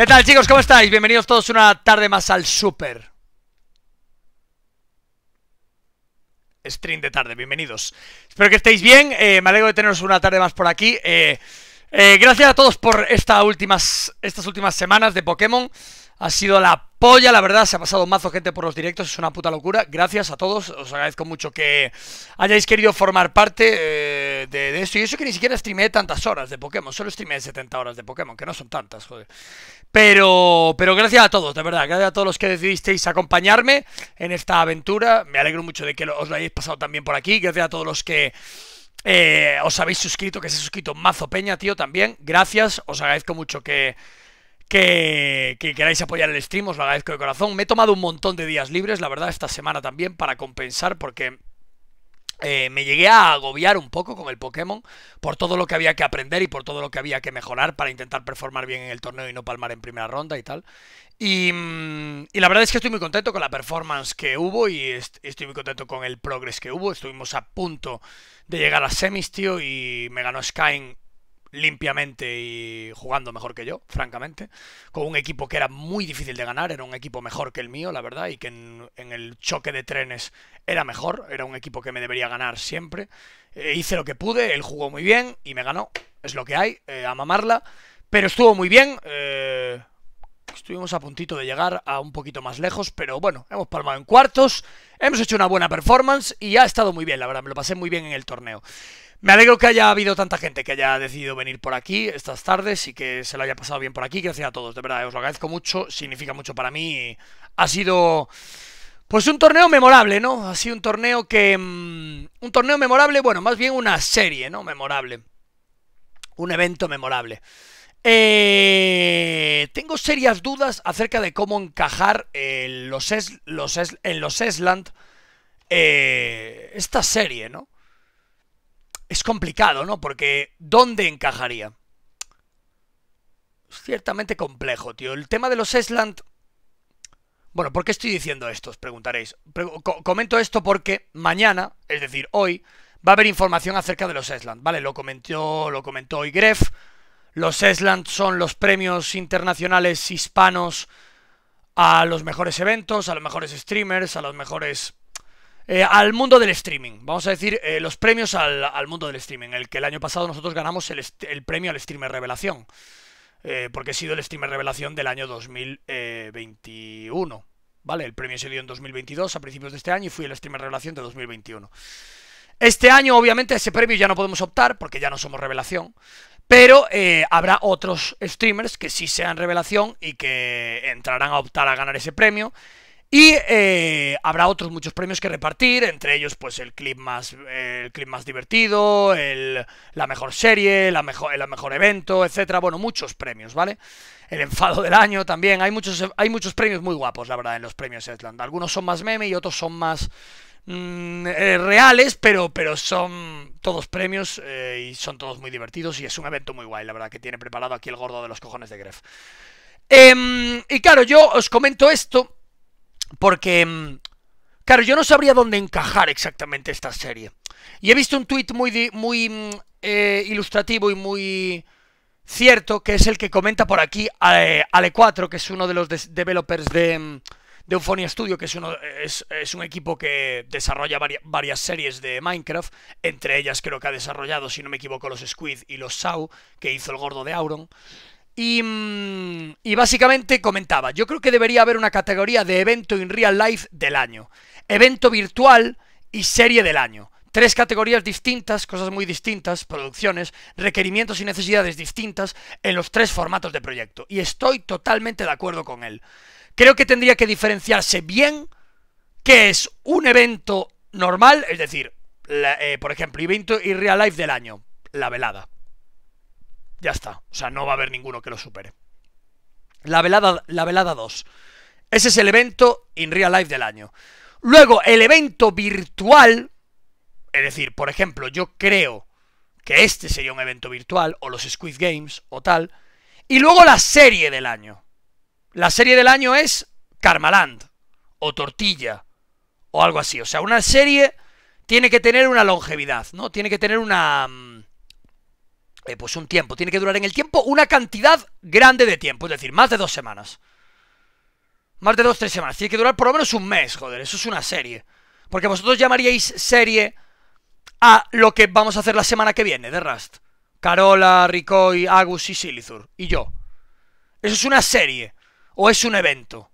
¿Qué tal chicos? ¿Cómo estáis? Bienvenidos todos una tarde más al Super. Stream de tarde, bienvenidos. Espero que estéis bien, eh, me alegro de teneros una tarde más por aquí. Eh, eh, gracias a todos por últimas, estas últimas semanas de Pokémon. Ha sido la polla, la verdad, se ha pasado mazo gente por los directos, es una puta locura. Gracias a todos, os agradezco mucho que hayáis querido formar parte eh, de, esto. Y eso que ni siquiera streameé tantas horas de Pokémon, solo streameé 70 horas de Pokémon, que no son tantas, joder. Pero, pero gracias a todos, de verdad, gracias a todos los que decidisteis acompañarme en esta aventura. Me alegro mucho de que os lo hayáis pasado también por aquí. Gracias a todos los que eh, os habéis suscrito, que se ha suscrito Mazo Peña, tío, también. Gracias, os agradezco mucho que que, queráis apoyar el stream, os lo agradezco de corazón. Me he tomado un montón de días libres, la verdad, esta semana también, para compensar, porque eh, me llegué a agobiar un poco con el Pokémon por todo lo que había que aprender y por todo lo que había que mejorar para intentar performar bien en el torneo y no palmar en primera ronda y tal. Y, mm, la verdad es que estoy muy contento con la performance que hubo y estoy muy contento con el progress que hubo. Estuvimos a punto de llegar a semis, tío, y me ganó Skyne limpiamente y jugando mejor que yo, francamente, con un equipo que era muy difícil de ganar, era un equipo mejor que el mío, la verdad, y que en, el choque de trenes era mejor, era un equipo que me debería ganar siempre. Eh, hice lo que pude, él jugó muy bien y me ganó, es lo que hay, eh, a mamarla, pero estuvo muy bien. Eh, estuvimos a puntito de llegar a un poquito más lejos, pero bueno, hemos palmado en cuartos, hemos hecho una buena performance y ha estado muy bien, la verdad, me lo pasé muy bien en el torneo. Me alegro que haya habido tanta gente que haya decidido venir por aquí estas tardes y que se lo haya pasado bien por aquí. Gracias a todos, de verdad, os lo agradezco mucho, significa mucho para mí. Ha sido, pues, un torneo memorable, ¿no? Ha sido un torneo que... Mm, un torneo memorable, bueno, más bien una serie, ¿no? Memorable. Un evento memorable. Eh, tengo serias dudas acerca de cómo encajar en los, los, en los Esland eh, esta serie, ¿no? Es complicado, ¿no? Porque ¿dónde encajaría? Es ciertamente complejo, tío. El tema de los Esland... Bueno, ¿por qué estoy diciendo esto? Os preguntaréis. comento esto porque mañana, es decir, hoy, va a haber información acerca de los Esland, ¿vale? Lo comentó, lo comentó hoy Gref. Los Esland son los premios internacionales hispanos a los mejores eventos, a los mejores streamers, a los mejores eh, al mundo del streaming. Vamos a decir eh, los premios al, mundo del streaming. El que el año pasado nosotros ganamos el, premio al streamer revelación. Eh, porque he sido el streamer revelación del año 2021. ¿Vale? El premio se dio en 2022, a principios de este año, y fui el streamer revelación de 2021. Este año, obviamente, ese premio ya no podemos optar porque ya no somos revelación. Pero habrá otros streamers que sí sean revelación y que entrarán a optar a ganar ese premio. Y eh, habrá otros muchos premios que repartir, entre ellos pues el clip más, el clip más divertido, el, la mejor serie, la mejor, el mejor evento, etcétera. Bueno, muchos premios, ¿vale? El enfado del año también. Hay muchos, hay muchos premios muy guapos, la verdad, en los premios Esland. Algunos son más meme y otros son más mm, eh, reales, pero, pero son todos premios eh, y son todos muy divertidos y es un evento muy guay, la verdad, que tiene preparado aquí el gordo de los cojones de Gref. Em, y claro, yo os comento esto porque, mm, claro, yo no sabría dónde encajar exactamente esta serie. Y he visto un tuit muy, muy mm, eh, ilustrativo y muy cierto, que es el que comenta por aquí eh, Ale4, que es uno de los developers de, mm, de Euphonia Studio, que es, uno, es, un equipo que desarrolla varias series de Minecraft. Entre ellas creo que ha desarrollado, si no me equivoco, los Squid y los Sau, que hizo el gordo de Auron. Mm, y, básicamente comentaba, yo creo que debería haber una categoría de evento in real life del año, evento virtual y serie del año. Tres categorías distintas, cosas muy distintas, producciones, requerimientos y necesidades distintas en los tres formatos de proyecto. Y estoy totalmente de acuerdo con él. Creo que tendría que diferenciarse bien qué es un evento normal, es decir, eh, por ejemplo, evento in real life del año, la velada. Ya está. O sea, no va a haber ninguno que lo supere. La velada, la velada 2. Ese es el evento in real life del año. Luego, el evento virtual. Es decir, por ejemplo, yo creo que este sería un evento virtual, o los Squid Games, o tal. Y luego la serie del año. La serie del año es Karmaland, o Tortilla, o algo así. O sea, una serie tiene que tener una longevidad, ¿no? Tiene que tener una... Eh, pues un tiempo. Tiene que durar en el tiempo una cantidad grande de tiempo, es decir, más de dos semanas. Más de dos, tres semanas. Tiene que durar por lo menos un mes, joder, eso es una serie. Porque vosotros llamaríais serie a lo que vamos a hacer la semana que viene de Rust. Carola, Ricoy, Agus y Silithur. Y yo. ¿Eso es una serie? ¿O es un evento?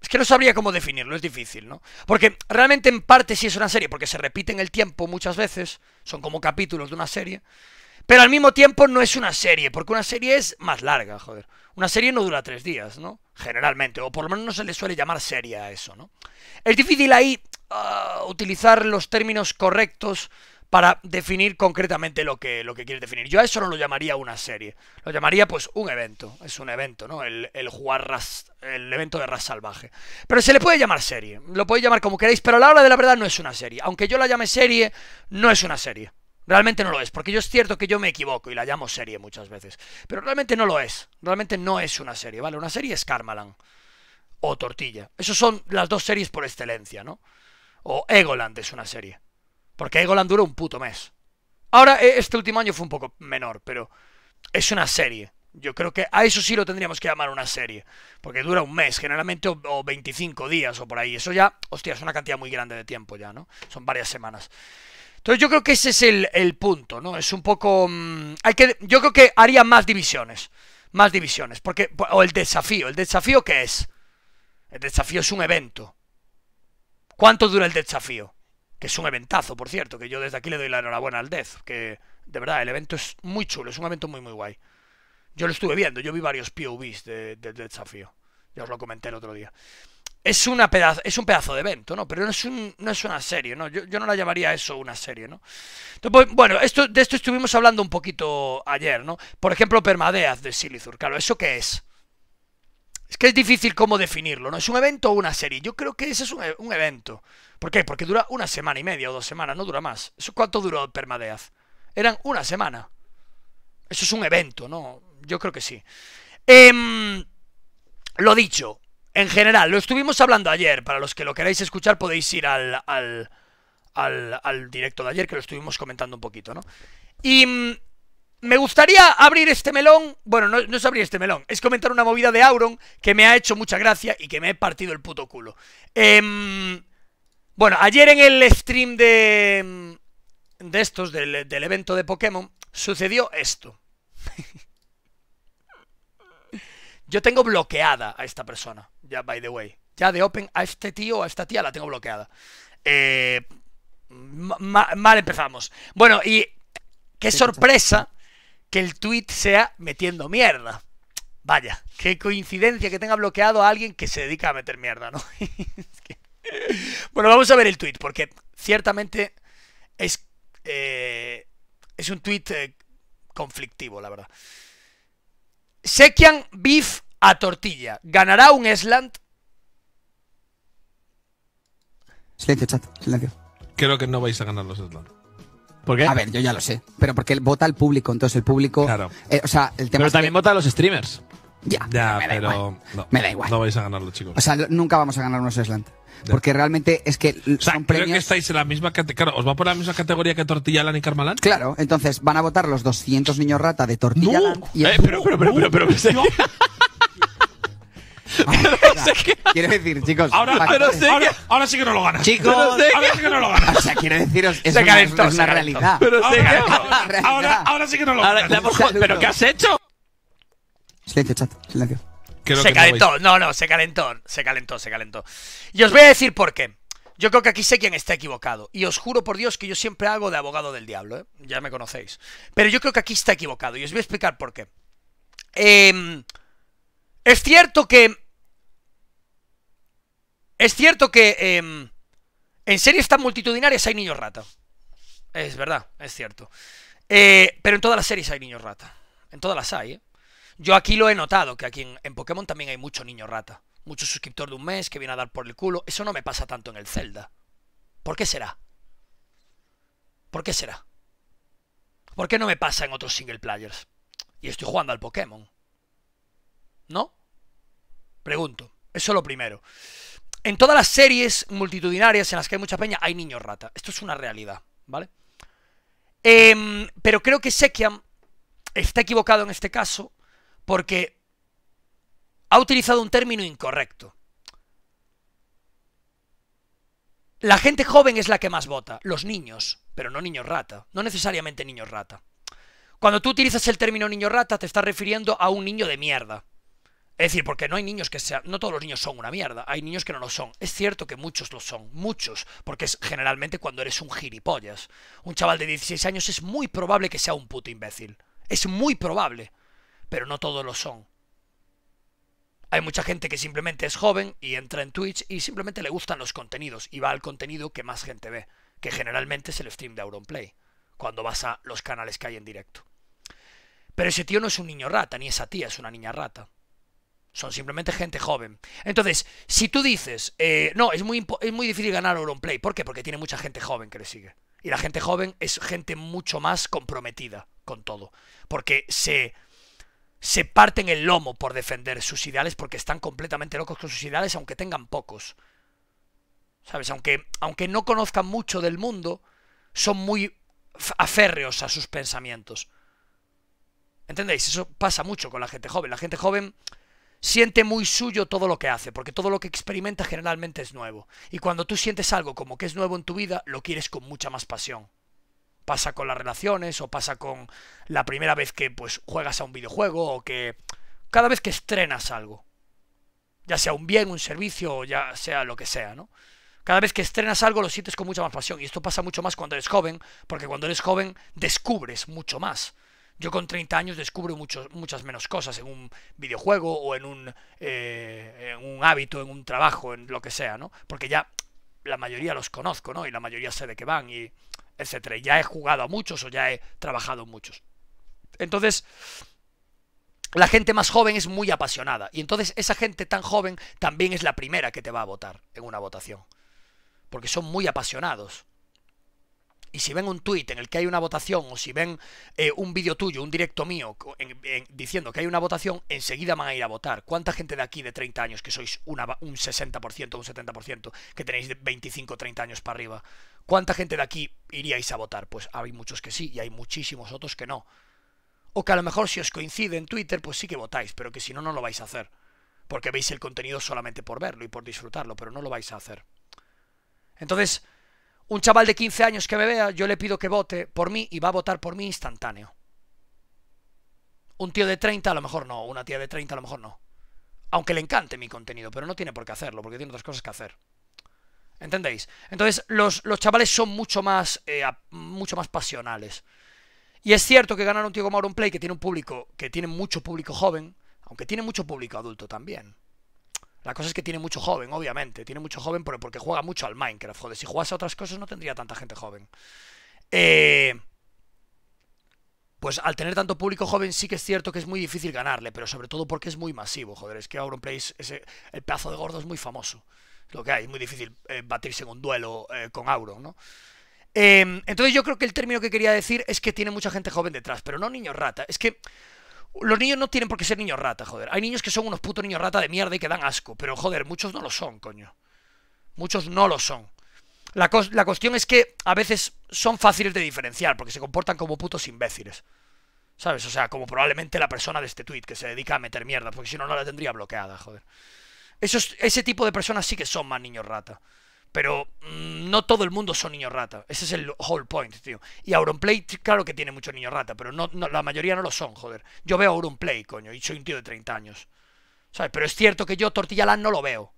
Es que no sabría cómo definirlo, es difícil, ¿no? Porque realmente en parte sí es una serie, porque se repite en el tiempo muchas veces, son como capítulos de una serie, pero al mismo tiempo no es una serie, porque una serie es más larga, joder. Una serie no dura tres días, ¿no? Generalmente, o por lo menos no se le suele llamar serie a eso, ¿no? Es difícil ahí uh, utilizar los términos correctos para definir concretamente lo que, lo que quieres definir. Yo a eso no lo llamaría una serie, lo llamaría pues un evento, es un evento, ¿no? El, el jugar ras, el evento de ras salvaje. Pero se le puede llamar serie, lo podéis llamar como queráis, pero a la hora de la verdad no es una serie. Aunque yo la llame serie, no es una serie. Realmente no lo es, porque yo es cierto que yo me equivoco y la llamo serie muchas veces. Pero realmente no lo es, realmente no es una serie, ¿vale? Una serie es Karmalan o Tortilla. Esas son las dos series por excelencia, ¿no? O Egoland es una serie. Porque Egoland dura un puto mes. Ahora, e, este último año fue un poco menor, pero es una serie. Yo creo que a eso sí lo tendríamos que llamar una serie. Porque dura un mes, generalmente, o, 25 días o por ahí. Eso ya, hostia, es una cantidad muy grande de tiempo ya, ¿no? Son varias semanas. Entonces yo creo que ese es el, punto, ¿no? Es un poco... Mm, hay que, yo creo que haría más divisiones. Más divisiones. Porque, o el desafío. ¿El desafío qué es? El desafío es un evento. ¿Cuánto dura el desafío? que es un eventazo, por cierto, que yo desde aquí le doy la enhorabuena al Death, que de verdad el evento es muy chulo, es un evento muy muy guay. Yo lo estuve viendo, yo vi varios POVs del de, desafío, ya os lo comenté el otro día. Es, una es un pedazo de evento, ¿no? Pero no es, un, no es una serie, ¿no? Yo, yo, no la llamaría eso una serie, ¿no? Pues, bueno, esto, de esto estuvimos hablando un poquito ayer, ¿no? Por ejemplo, Permadeath de Silithur, claro, ¿eso qué es? Es que es difícil cómo definirlo, ¿no? ¿Es un evento o una serie? Yo creo que ese es un, un evento. ¿Por qué? Porque dura una semana y media o dos semanas, no dura más. ¿Eso cuánto duró Permadeath? Eran una semana. Eso es un evento, ¿no? Yo creo que sí. Eh, lo dicho, en general, lo estuvimos hablando ayer. Para los que lo queráis escuchar, podéis ir al, al, directo de ayer, que lo estuvimos comentando un poquito, ¿no? Y mm, me gustaría abrir este melón. Bueno, no, no, es abrir este melón, es comentar una movida de Auron que me ha hecho mucha gracia y que me he partido el puto culo. Eh, bueno, ayer en el stream de, de estos, del, del evento de Pokémon, sucedió esto. Yo tengo bloqueada a esta persona, ya, by the way. Ya de Open a este tío o a esta tía la tengo bloqueada. Eh, mal empezamos. Bueno, y qué sorpresa que el tweet sea metiendo mierda. Vaya, qué coincidencia que tenga bloqueado a alguien que se dedica a meter mierda, ¿no? es que... Bueno, vamos a ver el tweet, porque ciertamente es, eh, es un tweet eh, conflictivo, la verdad. Sekian beef a tortilla. ¿Ganará un Esland? Silencio, chat, silencio. Creo que no vais a ganar los Esland. ¿Por qué? A ver, yo ya lo sé. Pero porque vota el público, entonces el público. Claro. Eh, o sea, el tema pero también vota a los streamers. Ya, ya me da pero igual. no, me da igual. No vais a ganarlo, chicos. O sea, nunca vamos a ganar unos Slant. Porque realmente es que o sea, son creo premios... que estáis en la misma categoría. Claro, ¿os va por la misma categoría que Tortilla Land y Carmalán? Claro, entonces van a votar los 200 niños rata de Tortilla No. Land y el- Eh, pero, pero, pero, pero, pero, pero, Ah, Quiero decir, chicos, ahora, para- pero sé ahora, ahora sí que no lo ganas. Chicos. Pero sé ahora sí que no lo ganas. o sea, quiero deciros, es Se una, calentó, es una se calentó. realidad. Pero sé Ahora- que- realidad. ahora, ahora sí que no lo Ahora, ganas. le hemos- Saludo. ¿Pero qué has hecho? Silencio, chat, silencio. Creo se que no vais- calentó, no, no, se calentó, se calentó, se calentó. Y os voy a decir por qué. Yo creo que aquí sé quién está equivocado. Y os juro por Dios que yo siempre hago de abogado del diablo, ¿eh? Ya me conocéis. Pero yo creo que aquí está equivocado. Y os voy a explicar por qué. Eh, es cierto que. Es cierto que. eh, en series tan multitudinarias hay niños rata. Es verdad, es cierto. Eh, pero en todas las series hay niños rata. En todas las hay, ¿eh? Yo aquí lo he notado, que aquí en, en Pokémon también hay mucho niño rata. Mucho suscriptor de un mes que viene a dar por el culo. Eso no me pasa tanto en el Zelda. ¿Por qué será? ¿Por qué será? ¿Por qué no me pasa en otros single players? Y estoy jugando al Pokémon. ¿No? Pregunto. Eso lo primero. En todas las series multitudinarias en las que hay mucha peña hay niños rata. Esto es una realidad, ¿vale? Em, pero creo que Sekiam está equivocado en este caso porque ha utilizado un término incorrecto. La gente joven es la que más vota, los niños, pero no niños rata, no necesariamente niños rata. Cuando tú utilizas el término niño rata te estás refiriendo a un niño de mierda. Es decir, porque no hay niños que sean, no todos los niños son una mierda, hay niños que no lo son. Es cierto que muchos lo son, muchos, porque es generalmente cuando eres un gilipollas. Un chaval de 16 años es muy probable que sea un puto imbécil. Es muy probable, pero no todos lo son. Hay mucha gente que simplemente es joven y entra en Twitch y simplemente le gustan los contenidos y va al contenido que más gente ve, que generalmente es el stream de Auronplay, cuando vas a los canales que hay en directo. Pero ese tío no es un niño rata, ni esa tía es una niña rata. Son simplemente gente joven. Entonces, si tú dices, eh, no, es muy, es muy difícil ganar Auronplay, ¿por qué? Porque tiene mucha gente joven que le sigue. Y la gente joven es gente mucho más comprometida con todo. Porque se se parten el lomo por defender sus ideales porque están completamente locos con sus ideales, aunque tengan pocos. ¿Sabes? Aunque, aunque no conozcan mucho del mundo, son muy aférreos a sus pensamientos. ¿Entendéis? Eso pasa mucho con la gente joven. La gente joven siente muy suyo todo lo que hace, porque todo lo que experimenta generalmente es nuevo. Y cuando tú sientes algo como que es nuevo en tu vida, lo quieres con mucha más pasión pasa con las relaciones o pasa con la primera vez que pues juegas a un videojuego o que cada vez que estrenas algo, ya sea un bien, un servicio o ya sea lo que sea, ¿no? Cada vez que estrenas algo lo sientes con mucha más pasión y esto pasa mucho más cuando eres joven, porque cuando eres joven descubres mucho más. Yo con 30 años descubro muchas menos cosas en un videojuego o en un, eh, en un hábito, en un trabajo, en lo que sea, ¿no? Porque ya la mayoría los conozco, ¿no? Y la mayoría sé de qué van y etcétera. Ya he jugado a muchos o ya he trabajado en muchos. Entonces, la gente más joven es muy apasionada. Y entonces esa gente tan joven también es la primera que te va a votar en una votación. Porque son muy apasionados. Y si ven un tuit en el que hay una votación, o si ven eh, un vídeo tuyo, un directo mío, diciendo que hay una votación, enseguida van a ir a votar. ¿Cuánta gente de aquí de 30 años, que sois una, un 60%, un 70%, que tenéis de 25, 30 años para arriba, cuánta gente de aquí iríais a votar? Pues hay muchos que sí, y hay muchísimos otros que no. O que a lo mejor si os coincide en Twitter, pues sí que votáis, pero que si no, no lo vais a hacer. Porque veis el contenido solamente por verlo y por disfrutarlo, pero no lo vais a hacer. Entonces, un chaval de 15 años que me vea, yo le pido que vote por mí y va a votar por mí instantáneo. Un tío de 30 a lo mejor no, una tía de 30 a lo mejor no. Aunque le encante mi contenido, pero no tiene por qué hacerlo, porque tiene otras cosas que hacer. ¿Entendéis? Entonces, los, chavales son mucho más, eh, mucho más pasionales. Y es cierto que ganar un tío como Play que tiene un público, que tiene mucho público joven, aunque tiene mucho público adulto también. La cosa es que tiene mucho joven, obviamente. Tiene mucho joven porque juega mucho al Minecraft. Joder, si jugase a otras cosas no tendría tanta gente joven. Eh, pues al tener tanto público joven sí que es cierto que es muy difícil ganarle, pero sobre todo porque es muy masivo, joder. Es que Auronplay, es, el pedazo de gordo es muy famoso. Es lo que hay, es muy difícil eh, batirse en un duelo eh, con Auron, ¿no? entonces yo creo que el término que quería decir es que tiene mucha gente joven detrás, pero no niños rata. Es que los niños no tienen por qué ser niños rata, joder. Hay niños que son unos putos niños rata de mierda y que dan asco. Pero, joder, muchos no lo son, coño. Muchos no lo son. La, la cuestión es que a veces son fáciles de diferenciar porque se comportan como putos imbéciles. ¿Sabes? O sea, como probablemente la persona de este tweet que se dedica a meter mierda, porque si no, no la tendría bloqueada, joder. Esos, ese tipo de personas sí que son más niños rata. Pero mm, no todo el mundo son niños rata. Ese es el whole point, tío. Y Auronplay, claro que tiene mucho niño rata, pero no, la mayoría no lo son, joder. Yo veo Auronplay, coño, y soy un tío de 30 años. ¿Sabes? Pero es cierto que yo Tortilla Land no lo veo.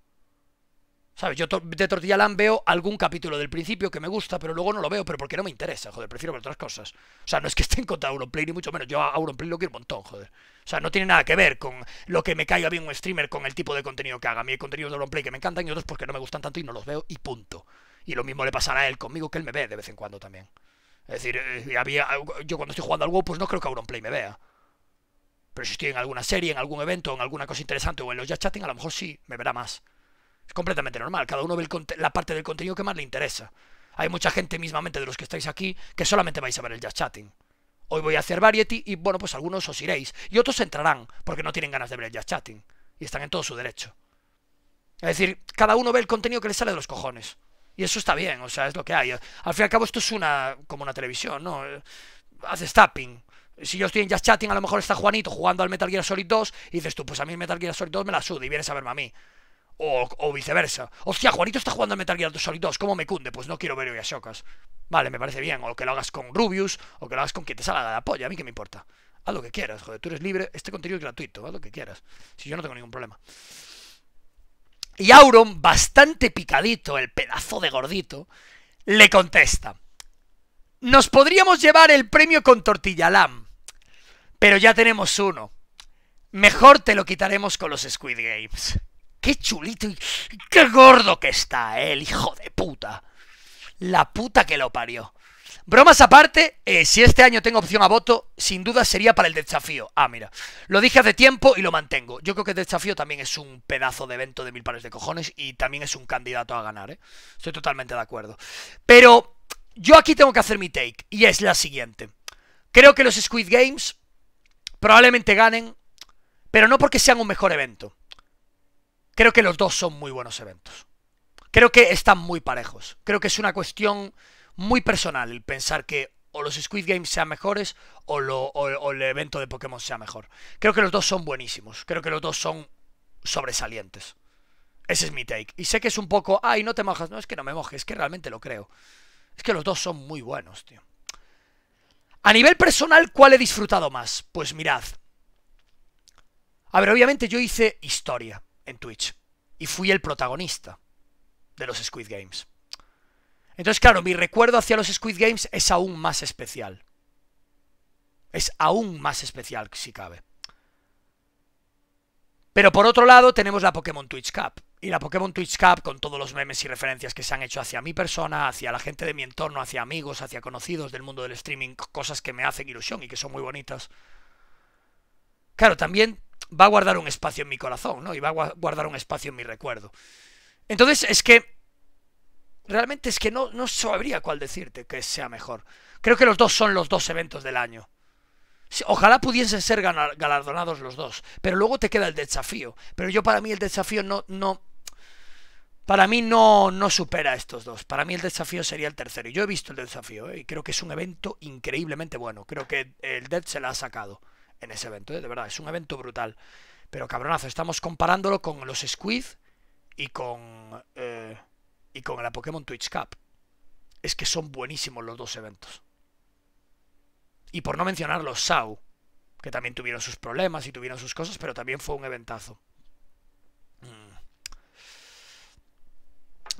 ¿Sabes? Yo de Tortilla veo algún capítulo del principio que me gusta, pero luego no lo veo, pero porque no me interesa, joder, prefiero ver otras cosas. O sea, no es que esté en contra de Auronplay, ni mucho menos. Yo a Auronplay lo quiero un montón, joder. O sea, no tiene nada que ver con lo que me caiga bien un streamer con el tipo de contenido que haga. A mí hay contenidos de Auronplay que me encantan y otros porque no me gustan tanto y no los veo y punto. Y lo mismo le pasará a él conmigo, que él me ve de vez en cuando también. Es decir, eh, había, yo cuando estoy jugando al WoW, pues no creo que Auronplay me vea. Pero si estoy en alguna serie, en algún evento, en alguna cosa interesante o en los chatting, a lo mejor sí, me verá más. Completamente normal, cada uno ve la parte del contenido que más le interesa. Hay mucha gente mismamente de los que estáis aquí que solamente vais a ver el just chatting. Hoy voy a hacer variety y bueno, pues algunos os iréis. Y otros entrarán porque no tienen ganas de ver el just chatting. Y están en todo su derecho. Es decir, cada uno ve el contenido que le sale de los cojones. Y eso está bien, o sea, es lo que hay. Al fin y al cabo esto es una como una televisión, ¿no? Haces tapping Si yo estoy en Just Chatting, a lo mejor está Juanito jugando al Metal Gear Solid 2 y dices tú, pues a mí el Metal Gear Solid 2 me la suda y vienes a verme a mí. O, o viceversa. Hostia, Juanito está jugando al Metal Gear Solid 2, ¿cómo me cunde? Pues no quiero ver a Shokas. Vale, me parece bien. O que lo hagas con Rubius, o que lo hagas con quien te salga de la polla, a mí que me importa. Haz lo que quieras, joder, tú eres libre, este contenido es gratuito, haz lo que quieras. Si yo no tengo ningún problema. Y Auron, bastante picadito, el pedazo de gordito, le contesta. Nos podríamos llevar el premio con tortillalam, pero ya tenemos uno. Mejor te lo quitaremos con los Squid Games. Qué chulito y qué gordo que está, el hijo de puta. La puta que lo parió. Bromas aparte, eh, si este año tengo opción a voto, sin duda sería para el desafío. Ah, mira, lo dije hace tiempo y lo mantengo. Yo creo que el desafío también es un pedazo de evento de mil pares de cojones y también es un candidato a ganar, ¿eh? Estoy totalmente de acuerdo. Pero yo aquí tengo que hacer mi take y es la siguiente. Creo que los Squid Games probablemente ganen, pero no porque sean un mejor evento. Creo que los dos son muy buenos eventos. Creo que están muy parejos. Creo que es una cuestión muy personal el pensar que o los Squid Games sean mejores o, el evento de Pokémon sea mejor. Creo que los dos son buenísimos. Creo que los dos son sobresalientes. Ese es mi take. Y sé que es un poco, ay, no te mojas. No, es que no me mojes, es que realmente lo creo. Es que los dos son muy buenos, tío. A nivel personal, ¿cuál he disfrutado más? Pues mirad. A ver, obviamente yo hice historia en Twitch. Y fui el protagonista de los Squid Games. Entonces, claro, mi recuerdo hacia los Squid Games es aún más especial. Es aún más especial, si cabe. Pero por otro lado, tenemos la Pokémon Twitch Cup. Y la Pokémon Twitch Cup, con todos los memes y referencias que se han hecho hacia mi persona, hacia la gente de mi entorno, hacia amigos, hacia conocidos del mundo del streaming, cosas que me hacen ilusión y que son muy bonitas. Claro, también va a guardar un espacio en mi corazón, ¿no? Y va a guardar un espacio en mi recuerdo. Entonces, es que realmente es que no, no sabría cuál decirte que sea mejor. Creo que los dos son los dos eventos del año. Ojalá pudiesen ser galardonados los dos, pero luego te queda el desafío. Pero yo para mí el desafío no, no, para mí no, no supera a estos dos. Para mí el desafío sería el tercero. Y yo he visto el desafío ¿eh? y creo que es un evento increíblemente bueno. Creo que el Dead se la ha sacado en ese evento, ¿eh? de verdad, es un evento brutal. Pero cabronazo, estamos comparándolo con los Squid y con... Eh, y con la Pokémon Twitch Cup. Es que son buenísimos los dos eventos. Y por no mencionar los SAU, que también tuvieron sus problemas y tuvieron sus cosas, pero también fue un eventazo. Mm.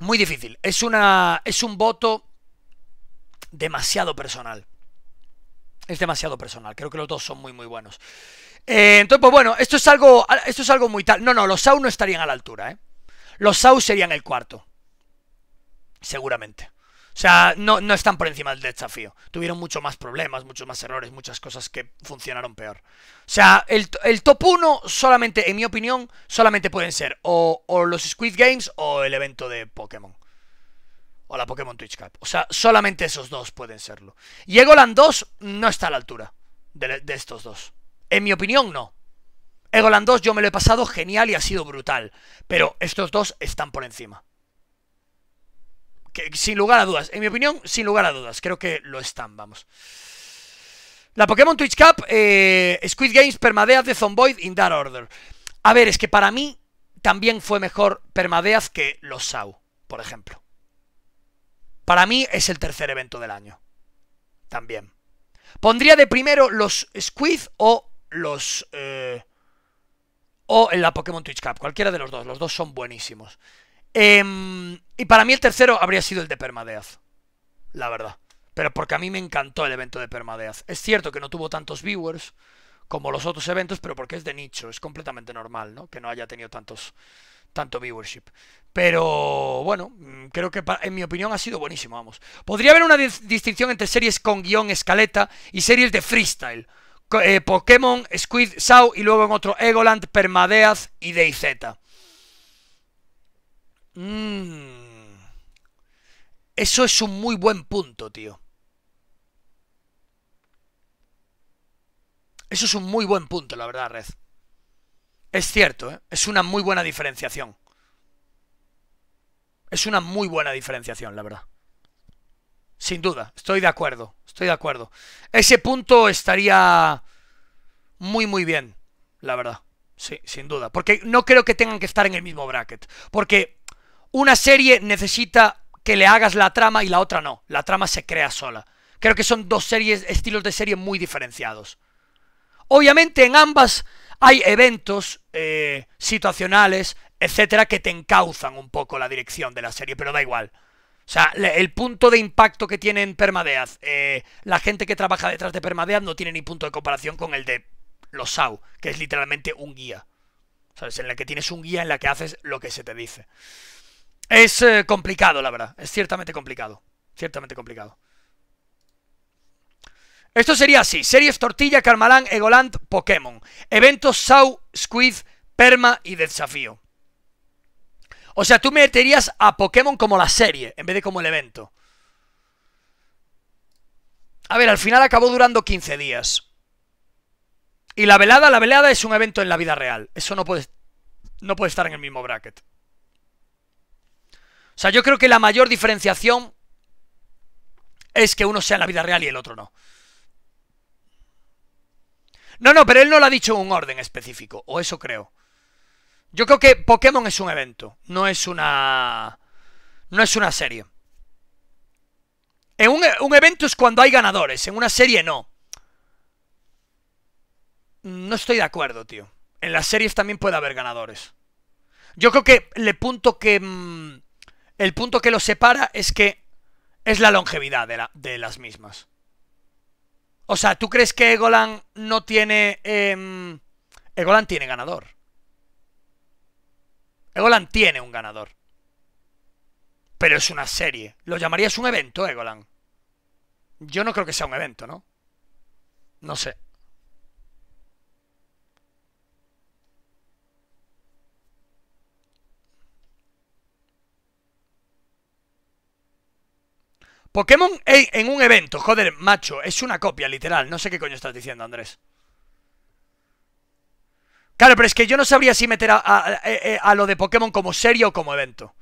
Muy difícil. Es una. es un voto demasiado personal. Es demasiado personal. Creo que los dos son muy muy buenos. Eh, entonces, pues bueno, esto es algo. Esto es algo muy tal. No, no, los SAU no estarían a la altura, ¿eh? Los SAU serían el cuarto. Seguramente. O sea, no, no están por encima del desafío. Tuvieron mucho más problemas, muchos más errores, muchas cosas que funcionaron peor. O sea, el, top 1 solamente, en mi opinión, solamente pueden ser o, los Squid Games o el evento de Pokémon. O la Pokémon Twitch Cup. O sea, solamente esos dos pueden serlo. Y Egoland 2 no está a la altura de, estos dos. En mi opinión, no. Egoland 2 yo me lo he pasado genial y ha sido brutal. Pero estos dos están por encima sin lugar a dudas, en mi opinión, sin lugar a dudas, creo que lo están, vamos. La Pokémon Twitch Cup, eh, Squid Games, Permadeath de Zomboid, in that order. A ver, es que para mí también fue mejor Permadeath que los SAU, por ejemplo. Para mí es el tercer evento del año. También. Pondría de primero los Squid o los... Eh, o en la Pokémon Twitch Cup, cualquiera de los dos. Los dos son buenísimos. Em, y para mí el tercero habría sido el de Permadeath. La verdad. Pero porque a mí me encantó el evento de Permadeath. Es cierto que no tuvo tantos viewers como los otros eventos, pero porque es de nicho. Es completamente normal, ¿no? Que no haya tenido tantos tanto viewership. Pero bueno, mm, creo que en mi opinión ha sido buenísimo, vamos. Podría haber una distinción entre series con guion escaleta y series de freestyle. Eh, Pokémon, Squid, Sao y luego en otro Egoland, Permadeath y DayZ. Mmm. Eso es un muy buen punto, tío. Eso es un muy buen punto, la verdad, Red. Es cierto, ¿eh? es una muy buena diferenciación. Es una muy buena diferenciación, la verdad. Sin duda, estoy de acuerdo, estoy de acuerdo. Ese punto estaría muy, muy bien, la verdad. Sí, sin duda. Porque no creo que tengan que estar en el mismo bracket. Porque una serie necesita que le hagas la trama y la otra no. La trama se crea sola. Creo que son dos series, estilos de serie muy diferenciados. Obviamente en ambas hay eventos eh, situacionales, etcétera, que te encauzan un poco la dirección de la serie, pero da igual. O sea, el punto de impacto que tiene en Permadeath, eh, la gente que trabaja detrás de Permadeath no tiene ni punto de comparación con el de los SAU, que es literalmente un guía. ¿Sabes? En la que tienes un guía en la que haces lo que se te dice. Es eh, complicado, la verdad. Es ciertamente complicado. Ciertamente complicado. Esto sería así. Series Tortilla, Carmalán, Egoland, Pokémon. Eventos Sau, Squid, Perma y Desafío. O sea, tú meterías a Pokémon como la serie, en vez de como el evento. A ver, al final acabó durando 15 días. Y la velada, la velada es un evento en la vida real. Eso no puede, no puede estar en el mismo bracket. O sea, yo creo que la mayor diferenciación es que uno sea en la vida real y el otro no. No, no, pero él no lo ha dicho en un orden específico, o eso creo. Yo creo que Pokémon es un evento, no es una... No es una serie. En un, un evento es cuando hay ganadores, en una serie no. No estoy de acuerdo, tío. En las series también puede haber ganadores. Yo creo que el punto que... Mm, el punto que los separa es que es la longevidad de, la, de las mismas. O sea, ¿tú crees que Egolan no tiene... Eh, Egolan tiene ganador. Egolan tiene un ganador. Pero es una serie. ¿Lo llamarías un evento, Egolan? Yo no creo que sea un evento, ¿no? No sé. Pokémon en un evento, joder, macho, es una copia, literal. No sé qué coño estás diciendo, Andrés. Claro, pero es que yo no sabría si meter a, eh, a, lo de Pokémon como serie o como evento.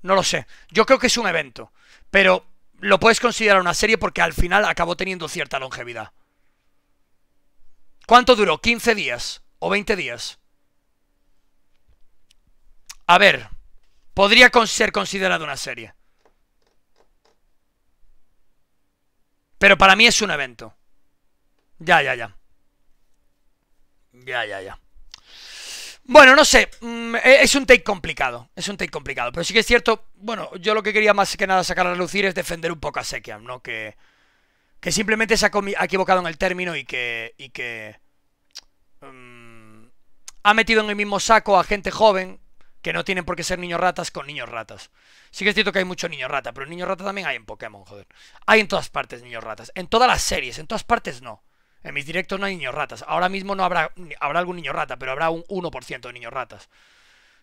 No lo sé. Yo creo que es un evento. Pero lo puedes considerar una serie porque al final acabó teniendo cierta longevidad. ¿Cuánto duró? ¿15 días? ¿O 20 días? A ver, podría ser considerado una serie. Pero para mí es un evento. Ya, ya, ya. Ya, ya, ya. Bueno, no sé, mm, e, es un take complicado, es un take complicado, pero sí que es cierto, bueno, yo lo que quería más que nada sacar a relucir es defender un poco a Sekiam, ¿no? Que, que simplemente se ha, equivocado en el término y que, y que um, ha metido en el mismo saco a gente joven que no tienen por qué ser niños ratas con niños ratas. Sí que es cierto que hay mucho niño rata, pero niños rata también hay en Pokémon, joder. Hay en todas partes niños ratas. En todas las series, en todas partes no. En mis directos no hay niños ratas. Ahora mismo no habrá, habrá algún niño rata, pero habrá un 1% de niños ratas.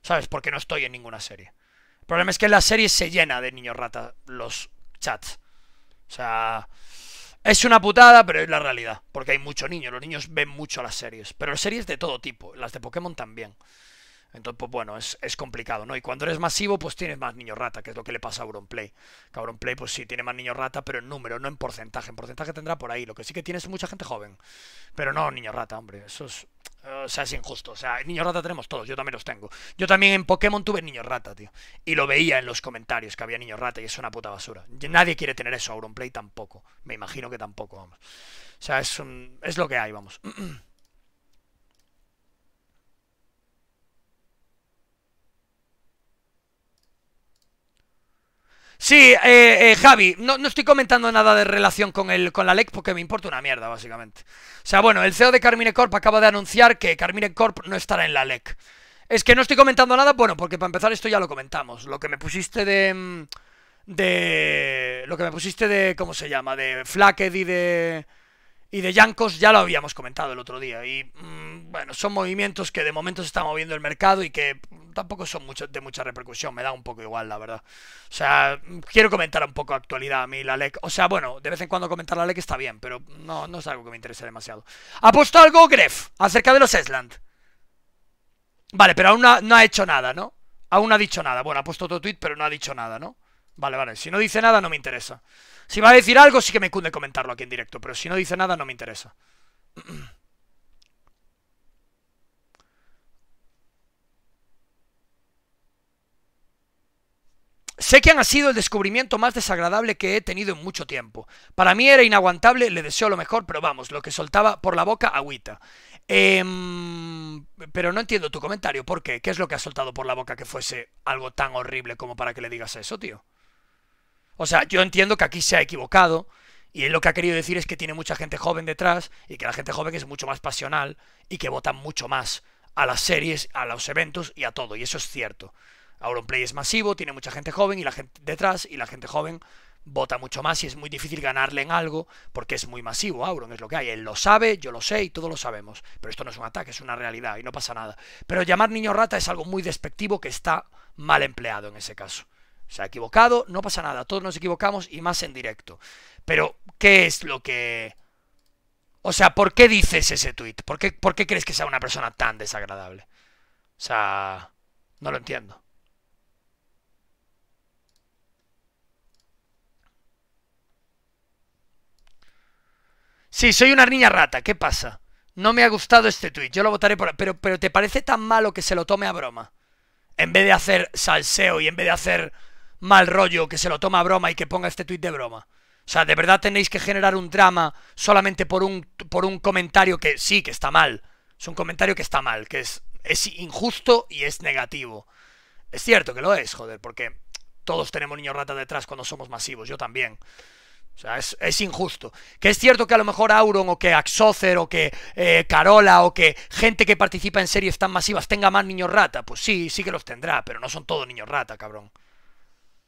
¿Sabes? Porque no estoy en ninguna serie. El problema es que en las series se llena de niños rata los chats. O sea, es una putada, pero es la realidad. Porque hay mucho niño. Los niños ven mucho las series. Pero series de todo tipo. Las de Pokémon también. Entonces, pues bueno, es, complicado, ¿no? Y cuando eres masivo, pues tienes más niños rata, que es lo que le pasa a Auronplay. Que Auronplay, pues sí, tiene más niños rata, pero en número, no en porcentaje. En porcentaje tendrá por ahí. Lo que sí que tienes mucha gente joven. Pero no niños rata, hombre. Eso es. O sea, es injusto. O sea, niños rata tenemos todos, yo también los tengo. Yo también en Pokémon tuve niños rata, tío. Y lo veía en los comentarios que había niños rata y es una puta basura. Nadie quiere tener eso, Auronplay tampoco. Me imagino que tampoco, vamos. O sea, es, un, es lo que hay, vamos. Sí, eh, eh, Javi, no, estoy comentando nada de relación con, el, con la LEC porque me importa una mierda, básicamente. O sea, bueno, el CEO de Carmine Corp acaba de anunciar que Carmine Corp no estará en la LEC. Es que no estoy comentando nada, bueno, porque para empezar esto ya lo comentamos. Lo que me pusiste de... Mm, de... Lo que me pusiste de... ¿Cómo se llama? De Flacked y de y de Yankos ya lo habíamos comentado el otro día. Y mm, bueno, son movimientos que de momento se está moviendo el mercado y que tampoco son de mucha repercusión. Me da un poco igual, la verdad. O sea, quiero comentar un poco actualidad a mí, la LEC. O sea, bueno, de vez en cuando comentar la LEC está bien, pero no, no es algo que me interese demasiado. Ha puesto algo Gref acerca de los Esland. Vale, pero aún no, no ha hecho nada, ¿no? Aún no ha dicho nada. Bueno, ha puesto otro tweet, pero no ha dicho nada, ¿no? Vale, vale. Si no dice nada, no me interesa. Si va a decir algo, sí que me cunde comentarlo aquí en directo. Pero si no dice nada, no me interesa. Sé que han sido el descubrimiento más desagradable que he tenido en mucho tiempo. Para mí era inaguantable, le deseo lo mejor, pero vamos, lo que soltaba por la boca, agüita. Em, pero no entiendo tu comentario, ¿por qué? ¿Qué es lo que ha soltado por la boca que fuese algo tan horrible como para que le digas eso, tío? O sea, yo entiendo que aquí se ha equivocado, y él lo que ha querido decir es que tiene mucha gente joven detrás, y que la gente joven es mucho más pasional, y que vota mucho más a las series, a los eventos y a todo, y eso es cierto. Auronplay es masivo, tiene mucha gente joven y la gente detrás, y la gente joven vota mucho más y es muy difícil ganarle en algo porque es muy masivo, Auron es lo que hay. Él lo sabe, yo lo sé y todos lo sabemos. Pero esto no es un ataque, es una realidad y no pasa nada. Pero llamar niño rata es algo muy despectivo que está mal empleado en ese caso. Se ha equivocado, no pasa nada, todos nos equivocamos y más en directo. Pero, ¿qué es lo que... O sea, ¿por qué dices ese tweet? ¿Por qué, ¿Por qué crees que sea una persona tan desagradable? O sea, no lo entiendo. Sí, soy una niña rata, ¿qué pasa? No me ha gustado este tweet, yo lo votaré por... Pero, pero ¿te parece tan malo que se lo tome a broma? En vez de hacer salseo y en vez de hacer mal rollo, que se lo tome a broma y que ponga este tweet de broma. O sea, ¿de verdad tenéis que generar un drama solamente por un, por un comentario que sí, que está mal? Es un comentario que está mal, que es, es injusto y es negativo. Es cierto que lo es, joder, porque todos tenemos niños rata detrás cuando somos masivos, yo también. O sea, es, injusto. Que es cierto que a lo mejor Auron o que Axocer o que eh, Carola o que gente que participa en series tan masivas tenga más niños rata. Pues sí, sí que los tendrá, pero no son todos niños rata, cabrón.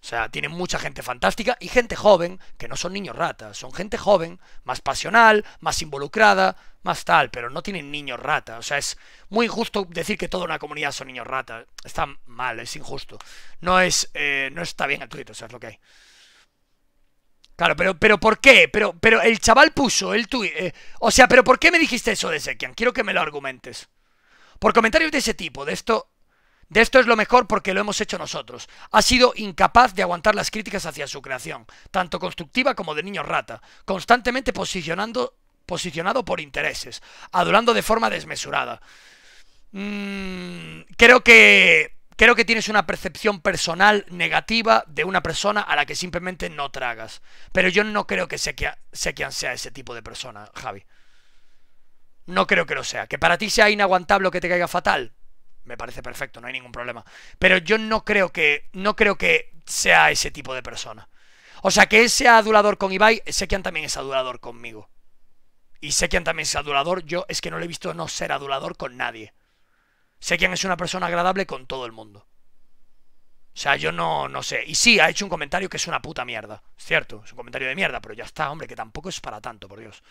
O sea, tienen mucha gente fantástica y gente joven que no son niños rata. Son gente joven, más pasional, más involucrada, más tal, pero no tienen niños rata. O sea, es muy injusto decir que toda una comunidad son niños rata. Está mal, es injusto. No es, eh, no está bien el tweet, o sea, es lo que hay. Claro, pero, pero ¿por qué? Pero, pero el chaval puso el tuit. Eh, o sea, pero ¿por qué me dijiste eso de Sekian? Quiero que me lo argumentes. Por comentarios de ese tipo, de esto. De esto es lo mejor porque lo hemos hecho nosotros. Ha sido incapaz de aguantar las críticas hacia su creación, tanto constructiva como de niño rata, constantemente posicionando, posicionado por intereses, adorando de forma desmesurada. Mm, creo que Creo que tienes una percepción personal negativa de una persona a la que simplemente no tragas. Pero yo no creo que Sekian, sea ese tipo de persona, Javi. No creo que lo sea. Que para ti sea inaguantable o que te caiga fatal, me parece perfecto, no hay ningún problema. Pero yo no creo que no creo que sea ese tipo de persona. O sea, que él sea adulador con Ibai, Sekian también es adulador conmigo. Y Sekian también es adulador, yo es que no le he visto no ser adulador con nadie. Sé es una persona agradable con todo el mundo. O sea, yo no, no sé. Y sí, ha hecho un comentario que es una puta mierda. Es cierto, es un comentario de mierda, pero ya está, hombre, que tampoco es para tanto, por Dios.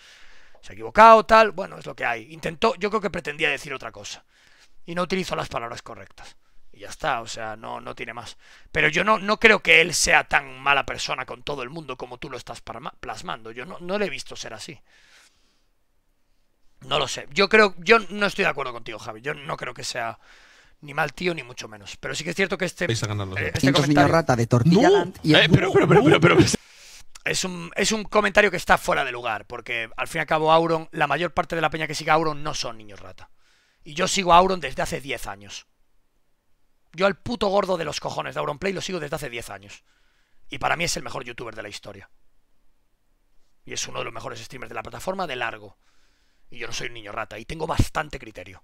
Se ha equivocado, tal, bueno, es lo que hay. Intentó, yo creo que pretendía decir otra cosa. Y no utilizó las palabras correctas. Y ya está, o sea, no, no tiene más. Pero yo no, no creo que él sea tan mala persona con todo el mundo como tú lo estás plasmando. Yo no, no le he visto ser así. No lo sé. Yo creo, yo no estoy de acuerdo contigo, Javi. Yo no creo que sea ni mal tío ni mucho menos. Pero sí que es cierto que este, eh, este comentario rata de tortilla eh, pero, pero, pero, pero, es un, es un comentario que está fuera de lugar, porque al fin y al cabo Auron, la mayor parte de la peña que sigue a Auron no son niños rata. Y yo sigo a Auron desde hace 10 años. Yo al puto gordo de los cojones de Auronplay lo sigo desde hace 10 años. Y para mí es el mejor youtuber de la historia. Y es uno de los mejores streamers de la plataforma de largo. Y yo no soy un niño rata y tengo bastante criterio.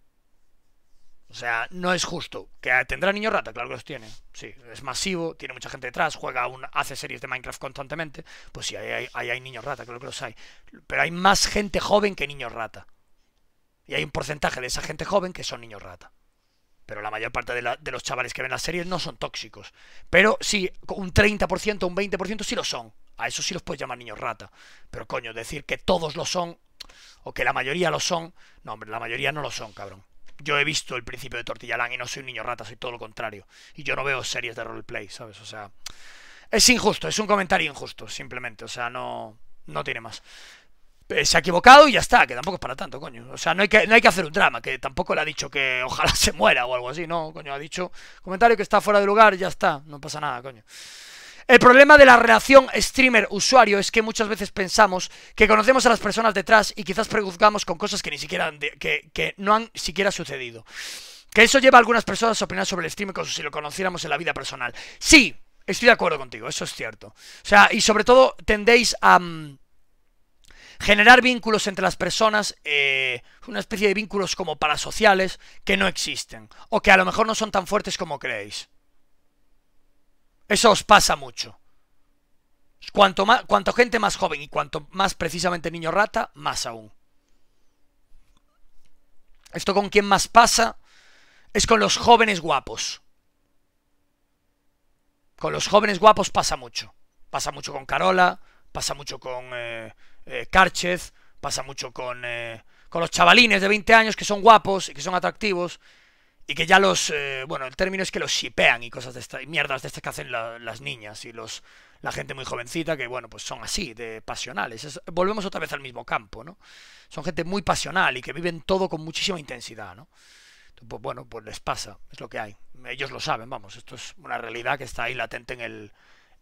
O sea, no es justo. ¿Que tendrá niño rata? Claro que los tiene. Sí, es masivo, tiene mucha gente detrás, juega hace series de Minecraft constantemente. Pues sí, ahí hay, hay, niños rata, creo que los hay. Pero hay más gente joven que niños rata. Y hay un porcentaje de esa gente joven que son niños rata. Pero la mayor parte de, los chavales que ven las series no son tóxicos. Pero sí, un 30%, un 20% sí lo son. A eso sí los puedes llamar niños rata. Pero coño, decir que todos lo son o que la mayoría lo son. No, hombre, la mayoría no lo son, cabrón. Yo he visto el principio de Tortillalán y no soy un niño rata, soy todo lo contrario. Y yo no veo series de roleplay, ¿sabes? O sea, es injusto, es un comentario injusto, simplemente. O sea, no, no tiene más. Eh, se ha equivocado y ya está, que tampoco es para tanto, coño. O sea, no hay que, no hay que hacer un drama, que tampoco le ha dicho que ojalá se muera o algo así, no, coño. Ha dicho comentario que está fuera de lugar ya está, no pasa nada, coño. El problema de la relación streamer-usuario es que muchas veces pensamos que conocemos a las personas detrás y quizás prejuzgamos con cosas que ni siquiera que, que no han siquiera sucedido. Que eso lleva a algunas personas a opinar sobre el streamer como si lo conociéramos en la vida personal. Sí, estoy de acuerdo contigo, eso es cierto. O sea, y sobre todo tendéis a mm, generar vínculos entre las personas, eh, una especie de vínculos como parasociales que no existen, o que a lo mejor no son tan fuertes como creéis. Eso os pasa mucho. Cuanto, más, cuanto gente más joven y cuanto más precisamente niño rata, más aún. Esto con quien más pasa es con los jóvenes guapos. Con los jóvenes guapos pasa mucho. Pasa mucho con Carola, pasa mucho con eh, eh pasa mucho con, eh, con los chavalines de 20 años que son guapos y que son atractivos y que ya los, eh, bueno, el término es que los shipean y cosas de estas, mierdas de estas que hacen las niñas y los, la gente muy jovencita que, bueno, pues son así, de pasionales. volvemos otra vez al mismo campo, ¿no? Son gente muy pasional y que viven todo con muchísima intensidad, ¿no? Pues, bueno, pues les pasa, es lo que hay. Ellos lo saben, vamos, esto es una realidad que está ahí latente en el,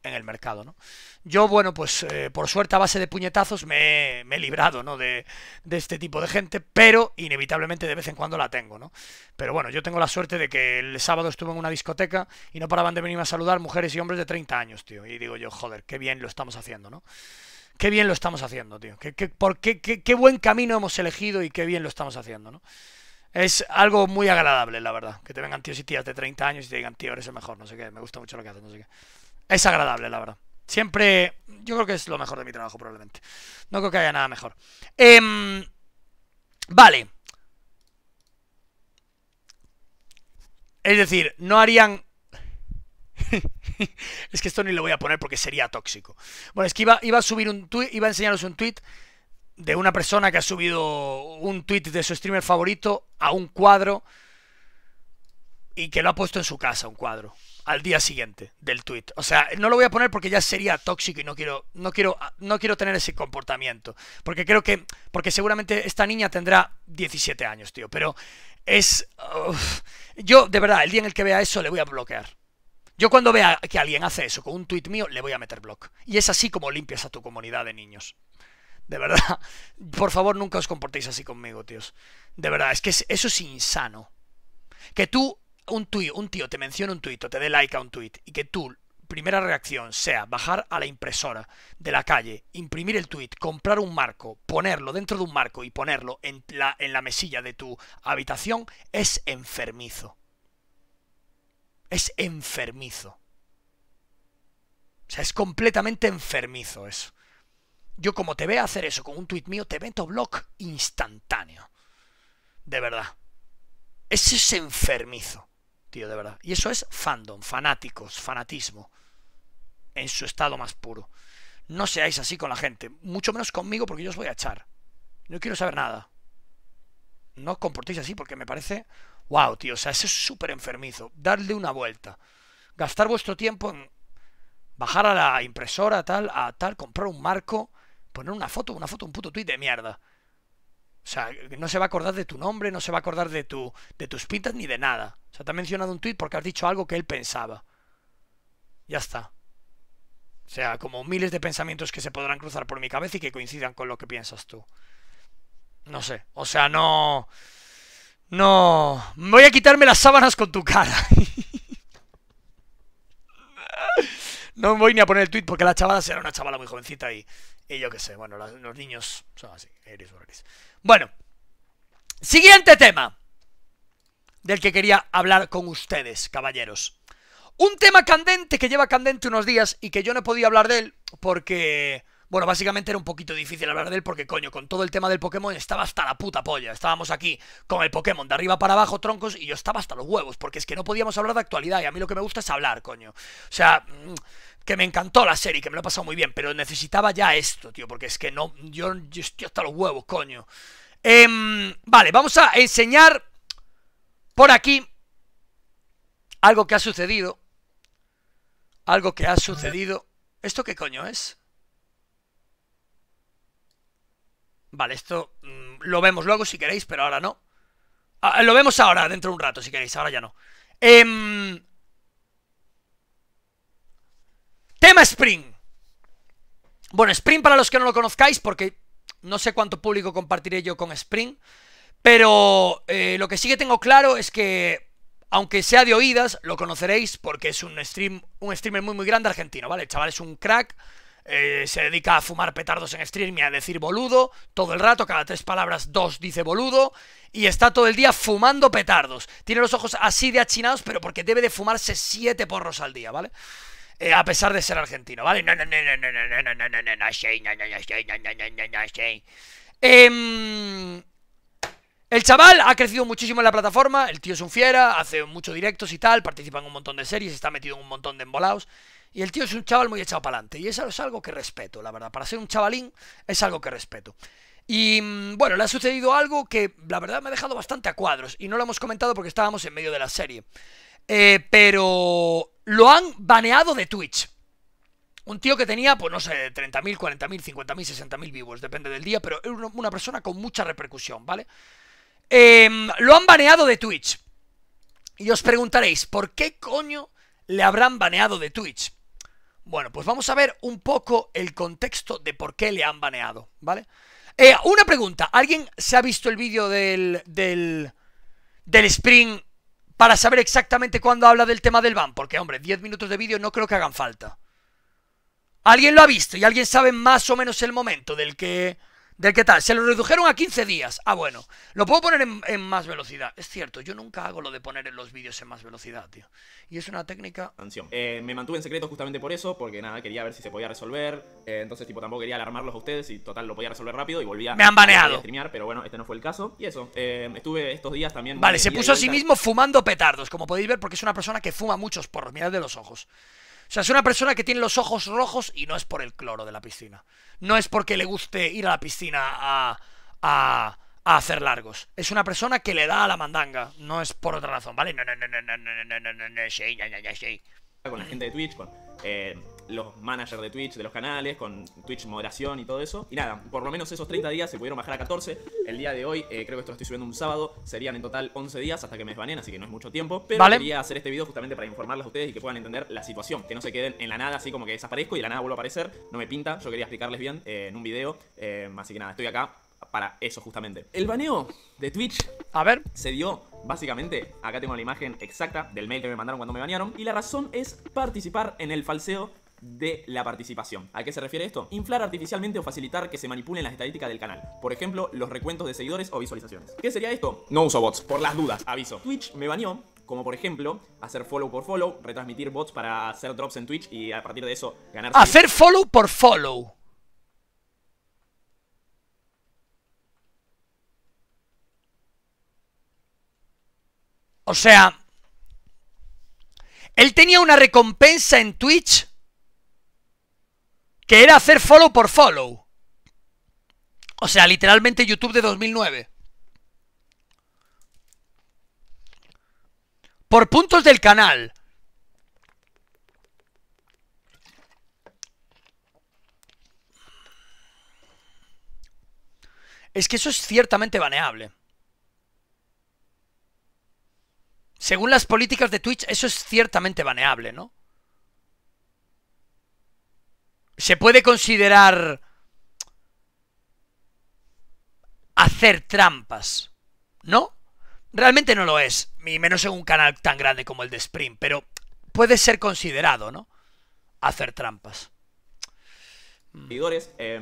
en el mercado, ¿no? Yo, bueno, pues eh, por suerte a base de puñetazos me, he librado, ¿no? De, este tipo de gente, pero inevitablemente de vez en cuando la tengo, ¿no? Pero bueno, yo tengo la suerte de que el sábado estuve en una discoteca y no paraban de venirme a saludar mujeres y hombres de 30 años, tío. Y digo yo, joder, qué bien lo estamos haciendo, ¿no? Qué bien lo estamos haciendo, tío. Qué, qué, por qué, qué buen camino hemos elegido y qué bien lo estamos haciendo, ¿no? Es algo muy agradable, la verdad. Que te vengan tíos y tías de 30 años y te digan, tío, eres el mejor, no sé qué, me gusta mucho lo que haces, no sé qué. Es agradable, la verdad. Siempre, yo creo que es lo mejor de mi trabajo, probablemente. No creo que haya nada mejor. Em, vale. Es decir, no harían... es que esto ni lo voy a poner porque sería tóxico. Bueno, es que iba, iba a subir un tweet, iba a enseñaros un tweet de una persona que ha subido un tweet de su streamer favorito a un cuadro y que lo ha puesto en su casa, un cuadro al día siguiente del tweet. O sea, no lo voy a poner porque ya sería tóxico y no quiero, no quiero, no quiero tener ese comportamiento. Porque creo que, porque seguramente esta niña tendrá 17 años, tío. Pero es, yo de verdad, el día en el que vea eso le voy a bloquear. Yo cuando vea que alguien hace eso con un tweet mío, le voy a meter block. Y es así como limpias a tu comunidad de niños. De verdad, por favor nunca os comportéis así conmigo, tíos. De verdad, es que eso es insano. Que tú un, un tío te menciona un tuit o te dé like a un tuit y que tú, primera reacción, sea bajar a la impresora de la calle, imprimir el tuit, comprar un marco, ponerlo dentro de un marco y ponerlo en la, en la mesilla de tu habitación, es enfermizo. Es enfermizo. O sea, es completamente enfermizo eso. Yo como te vea hacer eso con un tuit mío, te meto blog instantáneo. De verdad. Ese es enfermizo de verdad. Y eso es fandom, fanáticos, fanatismo, en su estado más puro. No seáis así con la gente, mucho menos conmigo porque yo os voy a echar. No quiero saber nada. No os comportéis así porque me parece, wow, tío, o sea, eso es súper enfermizo. Darle una vuelta. Gastar vuestro tiempo en bajar a la impresora, tal, a tal, comprar un marco, poner una foto, una foto, un puto tweet de mierda. O sea, no se va a acordar de tu nombre, no se va a acordar de, tu, de tus pintas ni de nada. O sea, te ha mencionado un tweet porque has dicho algo que él pensaba. Ya está. O sea, como miles de pensamientos que se podrán cruzar por mi cabeza y que coincidan con lo que piensas tú. No sé. O sea, no... No... Voy a quitarme las sábanas con tu cara. no voy ni a poner el tweet porque la chavala será una chavala muy jovencita y, y yo qué sé. Bueno, los niños son así. Eres, eres. Bueno, siguiente tema del que quería hablar con ustedes, caballeros. Un tema candente que lleva candente unos días y que yo no he podido hablar de él porque... Bueno, básicamente era un poquito difícil hablar de él porque, coño, con todo el tema del Pokémon estaba hasta la puta polla. Estábamos aquí con el Pokémon de arriba para abajo, troncos, y yo estaba hasta los huevos, porque es que no podíamos hablar de actualidad y a mí lo que me gusta es hablar, coño. O sea, mm, que me encantó la serie, que me lo he pasado muy bien, pero necesitaba ya esto, tío, porque es que no, yo, estoy hasta los huevos, coño. Em, vale, vamos a enseñar por aquí algo que ha sucedido. Algo que ha sucedido. ¿Esto qué coño es? Vale, esto mm, lo vemos luego si queréis, pero ahora no. Ah, lo vemos ahora, dentro de un rato, si queréis, ahora ya no. Eh, Tema Spring. Bueno, Spring para los que no lo conozcáis, porque no sé cuánto público compartiré yo con Spring, pero eh, lo que sí que tengo claro es que, aunque sea de oídas, lo conoceréis porque es un, stream, un streamer muy muy grande argentino, ¿vale? El chaval es un crack, eh, se dedica a fumar petardos en stream y a decir boludo todo el rato, cada tres palabras dos dice boludo y está todo el día fumando petardos. Tiene los ojos así de achinados, pero porque debe de fumarse siete porros al día, ¿vale? Eh, a pesar de ser argentino, ¿vale? No, no, no, no, no, no, no, no, no, no, no, no, Em, el chaval ha crecido muchísimo en la plataforma, el tío es un fiera, hace muchos directos y tal, participa en un montón de series, está metido en un montón de embolados. Y el tío es un chaval muy echado para adelante. Y eso es algo que respeto, la verdad. Para ser un chavalín es algo que respeto. Y mm, bueno, le ha sucedido algo que la verdad me ha dejado bastante a cuadros. Y no lo hemos comentado porque estábamos en medio de la serie. Eh, pero lo han baneado de Twitch. Un tío que tenía, pues no sé, 30.000, 40.000, 50.000, 60.000 vivos, depende del día, pero era una persona con mucha repercusión, ¿vale? Em, lo han baneado de Twitch. Y os preguntaréis, ¿por qué coño le habrán baneado de Twitch? Bueno, pues vamos a ver un poco el contexto de por qué le han baneado, ¿vale? Eh, una pregunta, ¿alguien se ha visto el vídeo del, del, del Spring para saber exactamente cuándo habla del tema del ban? Porque, hombre, 10 minutos de vídeo no creo que hagan falta. ¿Alguien lo ha visto y alguien sabe más o menos el momento del que ¿Del qué tal? Se lo redujeron a 15 días. Ah, bueno. Lo puedo poner en, más velocidad. Es cierto, yo nunca hago lo de poner en los vídeos en más velocidad, tío. Y es una técnica... Eh, me mantuve en secreto justamente por eso, porque nada, quería ver si se podía resolver. Eh, entonces, tipo, tampoco quería alarmarlos a ustedes y total lo podía resolver rápido y volvía... Me han baneado. A streamear, pero bueno, este no fue el caso. Y eso, eh, estuve estos días también... Vale, se puso a sí mismo fumando petardos, como podéis ver, porque es una persona que fuma muchos porros. Mirad de los ojos. Sea, es una persona que tiene los ojos rojos y no es por el cloro de la piscina. No es porque le guste ir a la piscina a, a, a hacer largos. Es una persona que le da a la mandanga. No es por otra razón, ¿vale? No, no, no, no, no, no, no, no, no, no, no, Con la gente de Twitch, con eh, los managers de Twitch, de los canales, con Twitch moderación y todo eso. Y nada, por lo menos esos 30 días se pudieron bajar a 14. El día de hoy, eh, creo que esto lo estoy subiendo un sábado, serían en total 11 días hasta que me desbaneen, así que no es mucho tiempo. Pero quería hacer este video justamente para informarles a ustedes y que puedan entender la situación. Que no se queden en la nada, así como que desaparezco y de la nada vuelvo a aparecer. No me pinta, yo quería explicarles bien eh, en un video. Eh, así que nada, estoy acá para eso justamente. El baneo de Twitch a ver se dio básicamente, acá tengo la imagen exacta del mail que me mandaron cuando me banearon y la razón es participar en el falseo de la participación. ¿A qué se refiere esto? Inflar artificialmente o facilitar que se manipulen las estadísticas del canal. Por ejemplo, los recuentos de seguidores o visualizaciones. ¿Qué sería esto? No uso bots, por las dudas, aviso. Twitch me baneó como por ejemplo hacer follow por follow, retransmitir bots para hacer drops en Twitch y a partir de eso ganar... Hacer follow por follow. O sea, él tenía una recompensa en Twitch que era hacer follow por follow. O sea, literalmente YouTube de 2009. Por puntos del canal. Es que eso es ciertamente baneable. Según las políticas de Twitch, eso es ciertamente baneable, ¿no? Se puede considerar hacer trampas, ¿no? Realmente no lo es, y menos en un canal tan grande como el de Spring, pero puede ser considerado, ¿no? Hacer trampas. Seguidores, eh,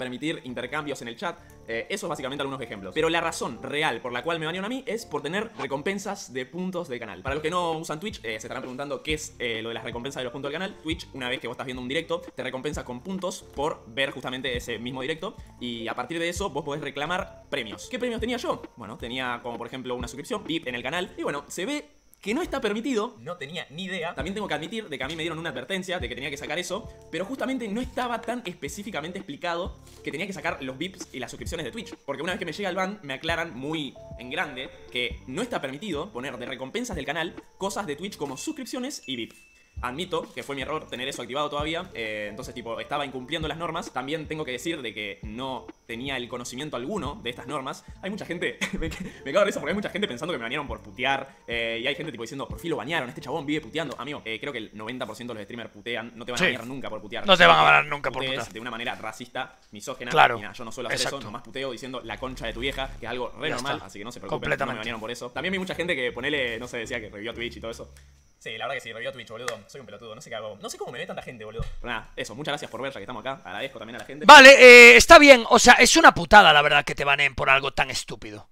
permitir intercambios en el chat. Eh, eso es básicamente algunos ejemplos. Pero la razón real por la cual me banearon a mí es por tener recompensas de puntos de canal. Para los que no usan Twitch, eh, se estarán preguntando qué es eh, lo de las recompensas de los puntos del canal. Twitch, una vez que vos estás viendo un directo, te recompensa con puntos por ver justamente ese mismo directo. Y a partir de eso, vos podés reclamar premios. ¿Qué premios tenía yo? Bueno, tenía como por ejemplo una suscripción VIP en el canal. Y bueno, se ve que no está permitido, no tenía ni idea. También tengo que admitir de que a mí me dieron una advertencia de que tenía que sacar eso, pero justamente no estaba tan específicamente explicado que tenía que sacar los VIPs y las suscripciones de Twitch. Porque una vez que me llega el ban, me aclaran muy en grande que no está permitido poner de recompensas del canal cosas de Twitch como suscripciones y VIP. Admito que fue mi error tener eso activado todavía. eh, entonces, tipo, estaba incumpliendo las normas. También tengo que decir de que no tenía el conocimiento alguno de estas normas. Hay mucha gente, me, me cago en eso porque hay mucha gente pensando que me banearon por putear. eh, y hay gente tipo diciendo, por fin lo banearon, este chabón vive puteando. Amigo, eh, creo que el 90% de los streamers putean, no te van Sí. a banear nunca por putear. No te van a banear nunca por putear. De una manera racista, misógena. Claro. Nada, yo no suelo hacer Exacto. eso, nomás puteo diciendo la concha de tu vieja, que es algo re Ya normal, está. así que no se preocupen, no me banearon por eso. También vi mucha gente que ponele, no sé, decía que revivió Twitch y todo eso. Sí, la verdad que sí, revivió a Twitch, boludo. Soy un pelotudo, no sé qué hago. No sé cómo me ve tanta gente, boludo. Pero nada, eso, muchas gracias por ver, ya que estamos acá. Agradezco también a la gente. Vale, eh, está bien. O sea, es una putada, la verdad, que te baneen por algo tan estúpido.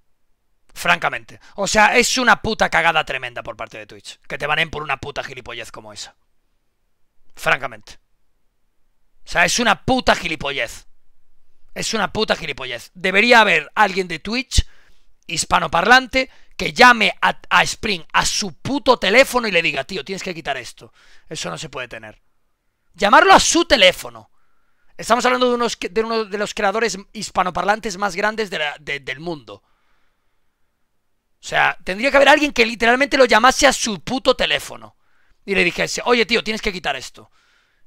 Francamente. O sea, es una puta cagada tremenda por parte de Twitch. Que te baneen por una puta gilipollez como esa. Francamente. O sea, es una puta gilipollez. Es una puta gilipollez. Debería haber alguien de Twitch, hispanoparlante, que llame a, a Spring a su puto teléfono y le diga, tío, tienes que quitar esto. Eso no se puede tener. Llamarlo a su teléfono. Estamos hablando de, unos, de uno de los creadores hispanoparlantes más grandes del mundo. O sea, tendría que haber alguien que literalmente lo llamase a su puto teléfono. Y le dijese, oye tío, tienes que quitar esto.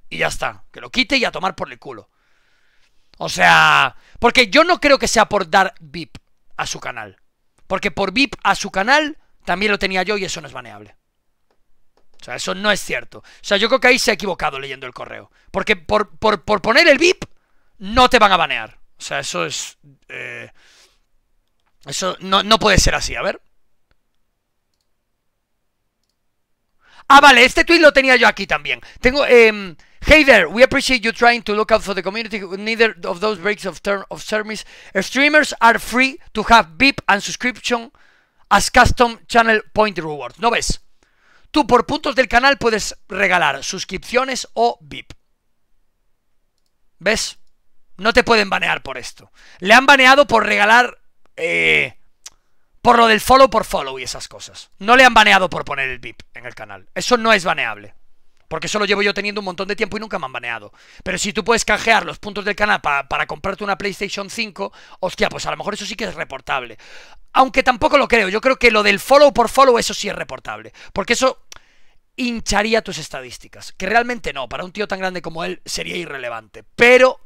Y ya está. Que lo quite y a tomar por el culo. O sea, porque yo no creo que sea por dar VIP a su canal. Porque por VIP a su canal también lo tenía yo y eso no es baneable. O sea, eso no es cierto. O sea, yo creo que ahí se ha equivocado leyendo el correo. Porque por, por, por poner el VIP no te van a banear. O sea, eso es... eh, eso no, no puede ser así. A ver. Ah, vale, este tweet lo tenía yo aquí también. Tengo... em, hey there, we appreciate you trying to look out for the community. Neither of those breaks of term of service. Streamers are free to have VIP and subscription as custom channel point rewards. ¿No ves? Tú por puntos del canal puedes regalar suscripciones o VIP. ¿Ves? No te pueden banear por esto. Le han baneado por regalar... eh, por lo del follow por follow y esas cosas. No le han baneado por poner el VIP en el canal. Eso no es baneable. Porque eso lo llevo yo teniendo un montón de tiempo y nunca me han baneado. Pero si tú puedes canjear los puntos del canal pa- para comprarte una PlayStation 5, hostia, pues a lo mejor eso sí que es reportable. Aunque tampoco lo creo. Yo creo que lo del follow por follow, eso sí es reportable. Porque eso hincharía tus estadísticas. Que realmente no, para un tío tan grande como él sería irrelevante. Pero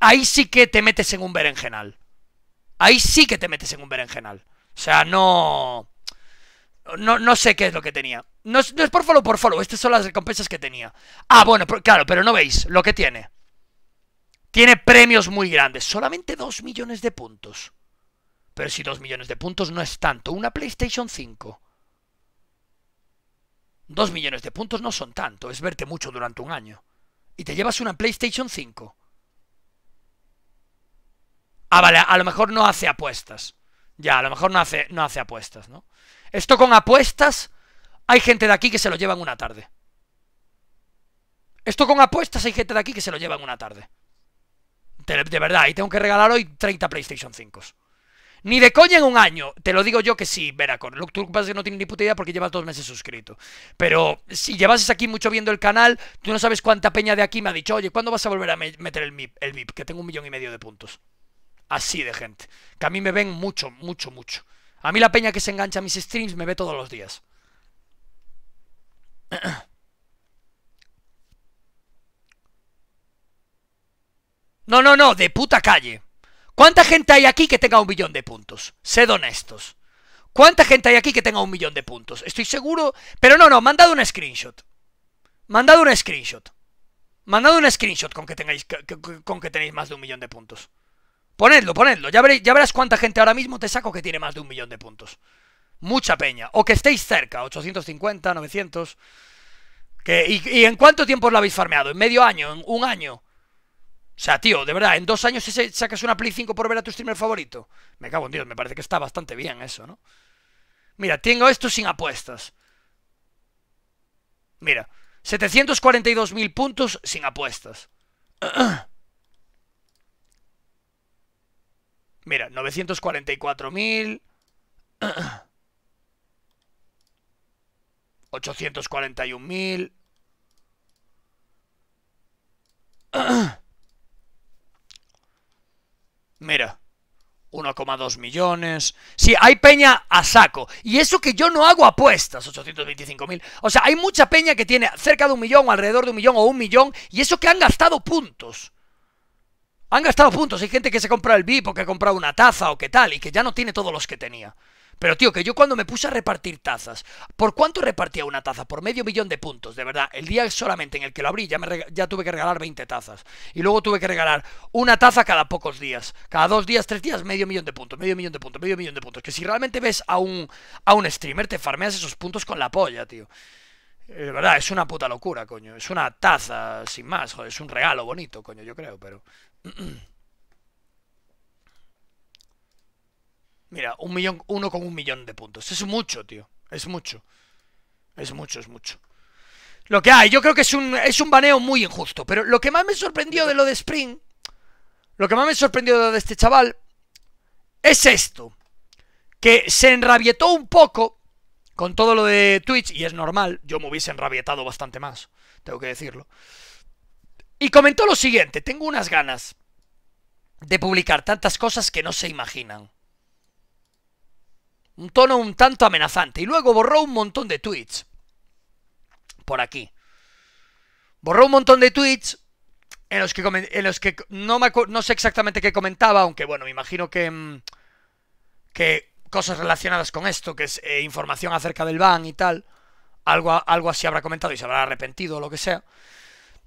ahí sí que te metes en un berenjenal. Ahí sí que te metes en un berenjenal. O sea, no... No, no sé qué es lo que tenía. No es, por follow por follow, estas son las recompensas que tenía. Ah, bueno, claro, pero no veis lo que tiene. Tiene premios muy grandes. Solamente 2 millones de puntos. Pero si 2 millones de puntos no es tanto. Una PlayStation 5. 2 millones de puntos no son tanto. Es verte mucho durante un año. Y te llevas una PlayStation 5. Ah, vale, a lo mejor no hace apuestas. Ya, a lo mejor no hace, no hace apuestas, ¿no? Esto con apuestas, hay gente de aquí que se lo lleva en una tarde. Esto con apuestas, hay gente de aquí que se lo lleva en una tarde. De, verdad, y tengo que regalar hoy 30 PlayStation 5. Ni de coña en un año. Te lo digo yo que sí, Veracon. Lo tú pasa que no tienes ni puta idea porque llevas dos meses suscrito. Pero si llevases aquí mucho viendo el canal, tú no sabes cuánta peña de aquí me ha dicho, oye, ¿cuándo vas a volver a me- meter el MIP, el VIP? Que tengo un millón y medio de puntos. Así de gente. Que a mí me ven mucho, mucho, mucho. A mí la peña que se engancha a mis streams me ve todos los días. No, no, no, de puta calle. ¿Cuánta gente hay aquí que tenga un millón de puntos? Sed honestos. ¿Cuánta gente hay aquí que tenga un millón de puntos? Estoy seguro. Pero no, no, mandad un screenshot. Mandad un screenshot. Mandad un screenshot con que tengáis con que tenéis más de un millón de puntos. Ponedlo, ponedlo. Ya, verás cuánta gente ahora mismo te saco que tiene más de un millón de puntos. Mucha peña. O que estéis cerca, 850, 900. Que, y, ¿Y en cuánto tiempo lo habéis farmeado? ¿En medio año? ¿En un año? O sea, tío, de verdad, en dos años sacas una Play 5 por ver a tu streamer favorito. Me cago en Dios, me parece que está bastante bien eso, ¿no? Mira, tengo esto sin apuestas. Mira, 742.000 puntos sin apuestas. Mira, 944.000. 841.000. Mira, 1,5 1,2 millones. Sí, hay peña a saco. Y eso que yo no hago apuestas, 825.000. O sea, hay mucha peña que tiene cerca de un millón alrededor de un millón o un millón. Y eso que han gastado puntos. Han gastado puntos. Hay gente que se compra el VIP o que ha comprado una taza o qué tal. Y que ya no tiene todos los que tenía. Pero tío, que yo cuando me puse a repartir tazas, ¿por cuánto repartía una taza? Por medio millón de puntos, de verdad. El día solamente en el que lo abrí ya, me ya tuve que regalar 20 tazas. Y luego tuve que regalar una taza cada pocos días. Cada dos días, tres días, medio millón de puntos, medio millón de puntos, medio millón de puntos. Que si realmente ves a un, a un streamer, te farmeas esos puntos con la polla, tío. Eh, de verdad, es una puta locura, coño. Es una taza, sin más, joder. Es un regalo bonito, coño, yo creo, pero... Mira, un millón, uno con un millón de puntos. Es mucho, tío. Es mucho. Es mucho, es mucho. Lo que hay, yo creo que es un, es un baneo muy injusto. Pero lo que más me sorprendió de lo de Spring, lo que más me sorprendió de lo de este chaval, es esto. Que se enrabietó un poco con todo lo de Twitch, y es normal, yo me hubiese enrabietado bastante más, tengo que decirlo. Y comentó lo siguiente, tengo unas ganas de publicar tantas cosas que no se imaginan un tono un tanto amenazante. Y luego borró un montón de tweets. Por aquí. Borró un montón de tweets en los que, en los que no, me, no sé exactamente qué comentaba, aunque bueno, me imagino que, mm, que cosas relacionadas con esto, que es eh, información acerca del ban y tal, algo, algo así habrá comentado y se habrá arrepentido o lo que sea.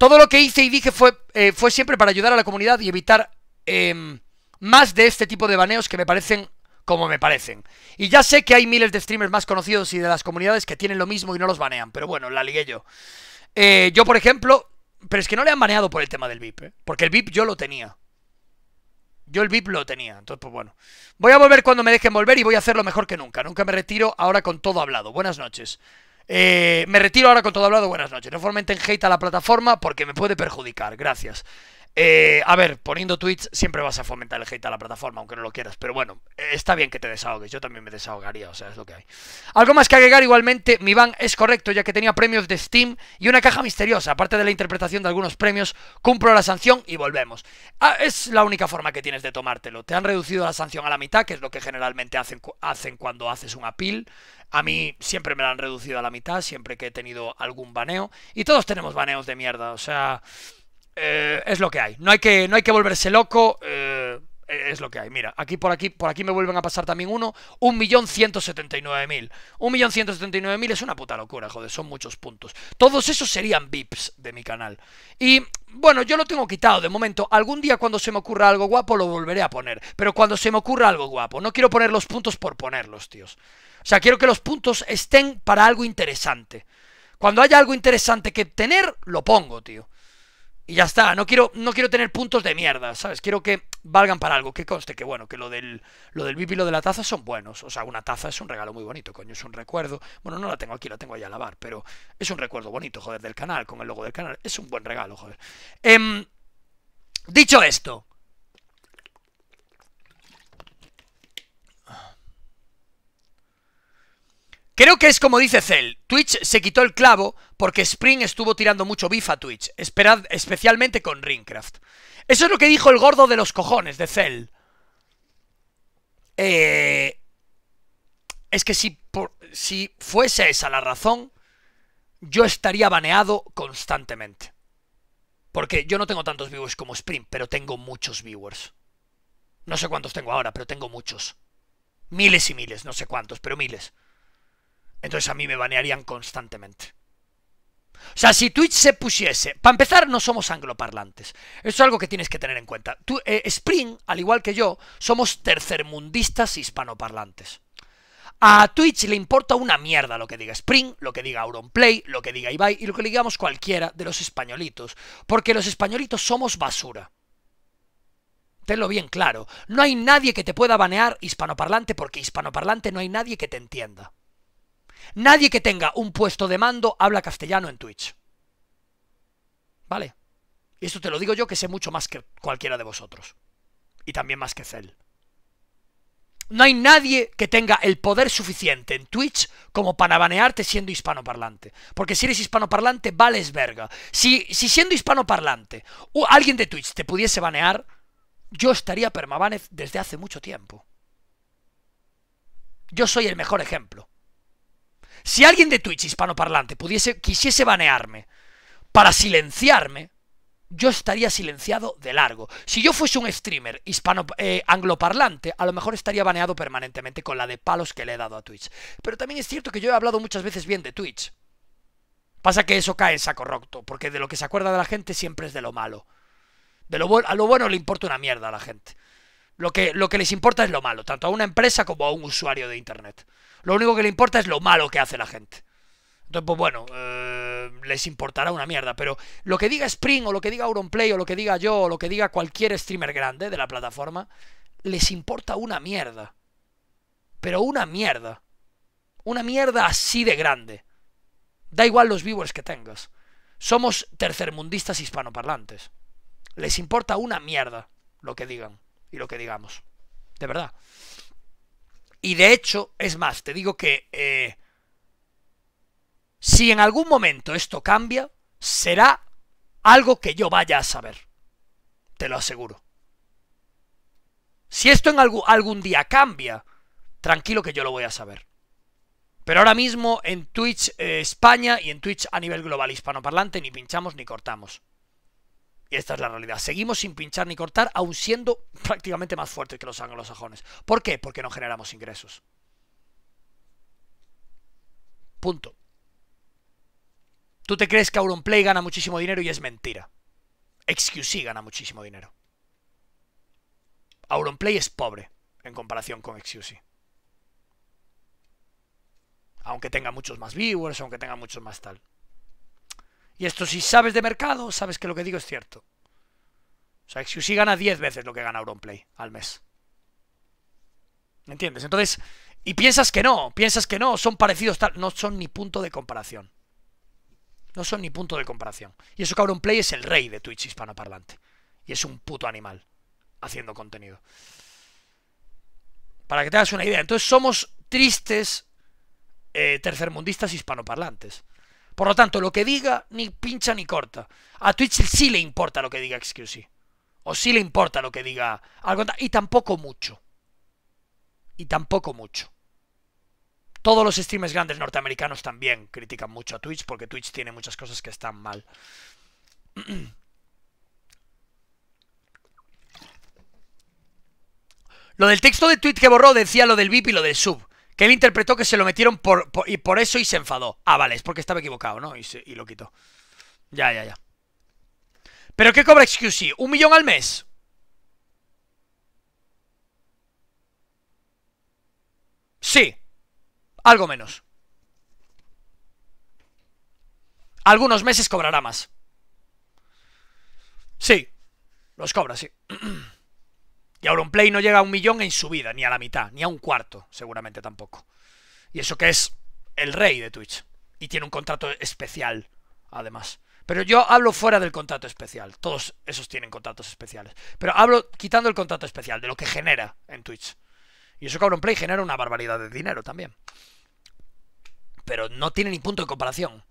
Todo lo que hice y dije fue, eh, fue siempre para ayudar a la comunidad y evitar em, más de este tipo de baneos que me parecen como me parecen. Y ya sé que hay miles de streamers más conocidos y de las comunidades que tienen lo mismo y no los banean, pero bueno, la ligué yo. Eh, yo, por ejemplo, pero es que no le han baneado por el tema del VIP, ¿eh? porque el VIP yo lo tenía. Yo el VIP lo tenía, entonces pues bueno. Voy a volver cuando me dejen volver y voy a hacerlo mejor que nunca. Nunca me retiro ahora con todo hablado. Buenas noches. Eh, me retiro ahora con todo hablado. Buenas noches. No fomenten hate a la plataforma porque me puede perjudicar. Gracias. Eh, a ver, poniendo tweets siempre vas a fomentar el hate a la plataforma, aunque no lo quieras. Pero bueno, eh, está bien que te desahogues. Yo también me desahogaría, o sea, es lo que hay. Algo más que agregar igualmente, mi ban es correcto, ya que tenía premios de Steam y una caja misteriosa. Aparte de la interpretación de algunos premios, cumplo la sanción y volvemos. Ah, es la única forma que tienes de tomártelo. Te han reducido la sanción a la mitad, que es lo que generalmente hacen, hacen cuando haces un appeal. A mí siempre me la han reducido a la mitad, siempre que he tenido algún baneo. Y todos tenemos baneos de mierda, o sea... Eh, es lo que hay. No hay que, no hay que volverse loco. Eh, es lo que hay. Mira, aquí por aquí, por aquí me vuelven a pasar también uno. Un millón ciento setenta y nueve mil. Un millón ciento setenta y nueve mil es una puta locura, joder. Son muchos puntos. Todos esos serían VIPs de mi canal. Y bueno, yo lo tengo quitado de momento. Algún día cuando se me ocurra algo guapo lo volveré a poner. Pero cuando se me ocurra algo guapo. No quiero poner los puntos por ponerlos, tíos. O sea, quiero que los puntos estén para algo interesante. Cuando haya algo interesante que tener, lo pongo, tío. Y ya está, no quiero, no quiero tener puntos de mierda, ¿sabes? Quiero que valgan para algo, que conste que bueno, que lo del, lo del y lo de la taza son buenos. O sea, una taza es un regalo muy bonito, coño, es un recuerdo. Bueno, no la tengo aquí, la tengo ahí a lavar, pero es un recuerdo bonito, joder, del canal, con el logo del canal. Es un buen regalo, joder. Em, dicho esto, Creo que es como dice Cell, Twitch se quitó el clavo porque Spring estuvo tirando mucho bif a Twitch, esperad, especialmente con Ringcraft. Eso es lo que dijo el gordo de los cojones de Cell. Eh, es que si, si fuese esa la razón, yo estaría baneado constantemente. Porque yo no tengo tantos viewers como Spring, pero tengo muchos viewers. No sé cuántos tengo ahora, pero tengo muchos. Miles y miles, no sé cuántos, pero miles. Entonces a mí me banearían constantemente. O sea, si Twitch se pusiese... Para empezar, no somos angloparlantes. Eso es algo que tienes que tener en cuenta. Eh, Spring, al igual que yo, somos tercermundistas hispanoparlantes. A Twitch le importa una mierda lo que diga Spring, lo que diga Auronplay, lo que diga Ibai y lo que digamos cualquiera de los españolitos. Porque los españolitos somos basura. Tenlo bien claro. No hay nadie que te pueda banear hispanoparlante porque hispanoparlante no hay nadie que te entienda. Nadie que tenga un puesto de mando habla castellano en Twitch. ¿Vale? Y esto te lo digo yo que sé mucho más que cualquiera de vosotros. Y también más que Cell. No hay nadie que tenga el poder suficiente en Twitch como para banearte siendo hispanoparlante. Porque si eres hispanoparlante, vales verga. Si, si siendo hispanoparlante alguien de Twitch te pudiese banear, yo estaría permabanez desde hace mucho tiempo. Yo soy el mejor ejemplo. Si alguien de Twitch hispanoparlante pudiese, quisiese banearme para silenciarme, yo estaría silenciado de largo. Si yo fuese un streamer hispano eh, angloparlante, a lo mejor estaría baneado permanentemente con la de palos que le he dado a Twitch. Pero también es cierto que yo he hablado muchas veces bien de Twitch. Pasa que eso cae en saco roto, porque de lo que se acuerda de la gente siempre es de lo malo. De lo a lo bueno le importa una mierda a la gente. Lo que, les importa es lo malo, tanto a una empresa como a un usuario de internet. Lo único que le importa es lo malo que hace la gente. Entonces, pues bueno, eh, les importará una mierda. Pero lo que diga Spring, o lo que diga Auronplay, o lo que diga yo, o lo que diga cualquier streamer grande de la plataforma, les importa una mierda. Pero una mierda. Una mierda así de grande. Da igual los viewers que tengas. Somos tercermundistas hispanoparlantes. Les importa una mierda lo que digan y lo que digamos. De verdad. Y de hecho, es más, te digo que eh, si en algún momento esto cambia, será algo que yo vaya a saber. Te lo aseguro. Si esto en algún, algún día cambia, tranquilo que yo lo voy a saber. Pero ahora mismo en Twitch eh, España y en Twitch a nivel global hispanoparlante ni pinchamos ni cortamos. Y esta es la realidad. Seguimos sin pinchar ni cortar, aun siendo prácticamente más fuertes que los anglosajones. ¿Por qué? Porque no generamos ingresos. Punto. Tú te crees que Auronplay gana muchísimo dinero y es mentira. XQC gana muchísimo dinero. Auronplay es pobre en comparación con XQC. Aunque tenga muchos más viewers, aunque tenga muchos más tal. Y esto si sabes de mercado, sabes que lo que digo es cierto. O sea, XQC gana 10 veces lo que gana Auronplay al mes. ¿Me entiendes? Entonces, y piensas que no, piensas que no, son parecidos tal, no son ni punto de comparación. No son ni punto de comparación. Y eso que Auronplay es el rey de Twitch hispanoparlante. Y es un puto animal haciendo contenido. Para que te hagas una idea. Entonces somos tristes eh, tercermundistas hispanoparlantes. Por lo tanto, lo que diga ni pincha ni corta. A Twitch sí le importa lo que diga XQC. O sí le importa lo que diga algo. Y tampoco mucho. Y tampoco mucho. Todos los streamers grandes norteamericanos también critican mucho a Twitch porque Twitch tiene muchas cosas que están mal. Lo del texto de tweet que borró decía lo del VIP y lo del sub. Que él interpretó que se lo metieron por, y por eso y se enfadó. Ah, vale, es porque estaba equivocado, ¿no? Y, y lo quitó. Ya, ya, ya. ¿Pero qué cobra XQC? ¿Un millón al mes? Sí. Algo menos. Algunos meses cobrará más. Sí. Los cobra, sí. Y Auronplay no llega a un millón en su vida, ni a la mitad, ni a un cuarto, seguramente tampoco. Y eso que es el rey de Twitch. Y tiene un contrato especial, además. Pero yo hablo fuera del contrato especial. Todos esos tienen contratos especiales. Pero hablo quitando el contrato especial, de lo que genera en Twitch. Y eso que Auronplay genera una barbaridad de dinero también. Pero no tiene ni punto de comparación.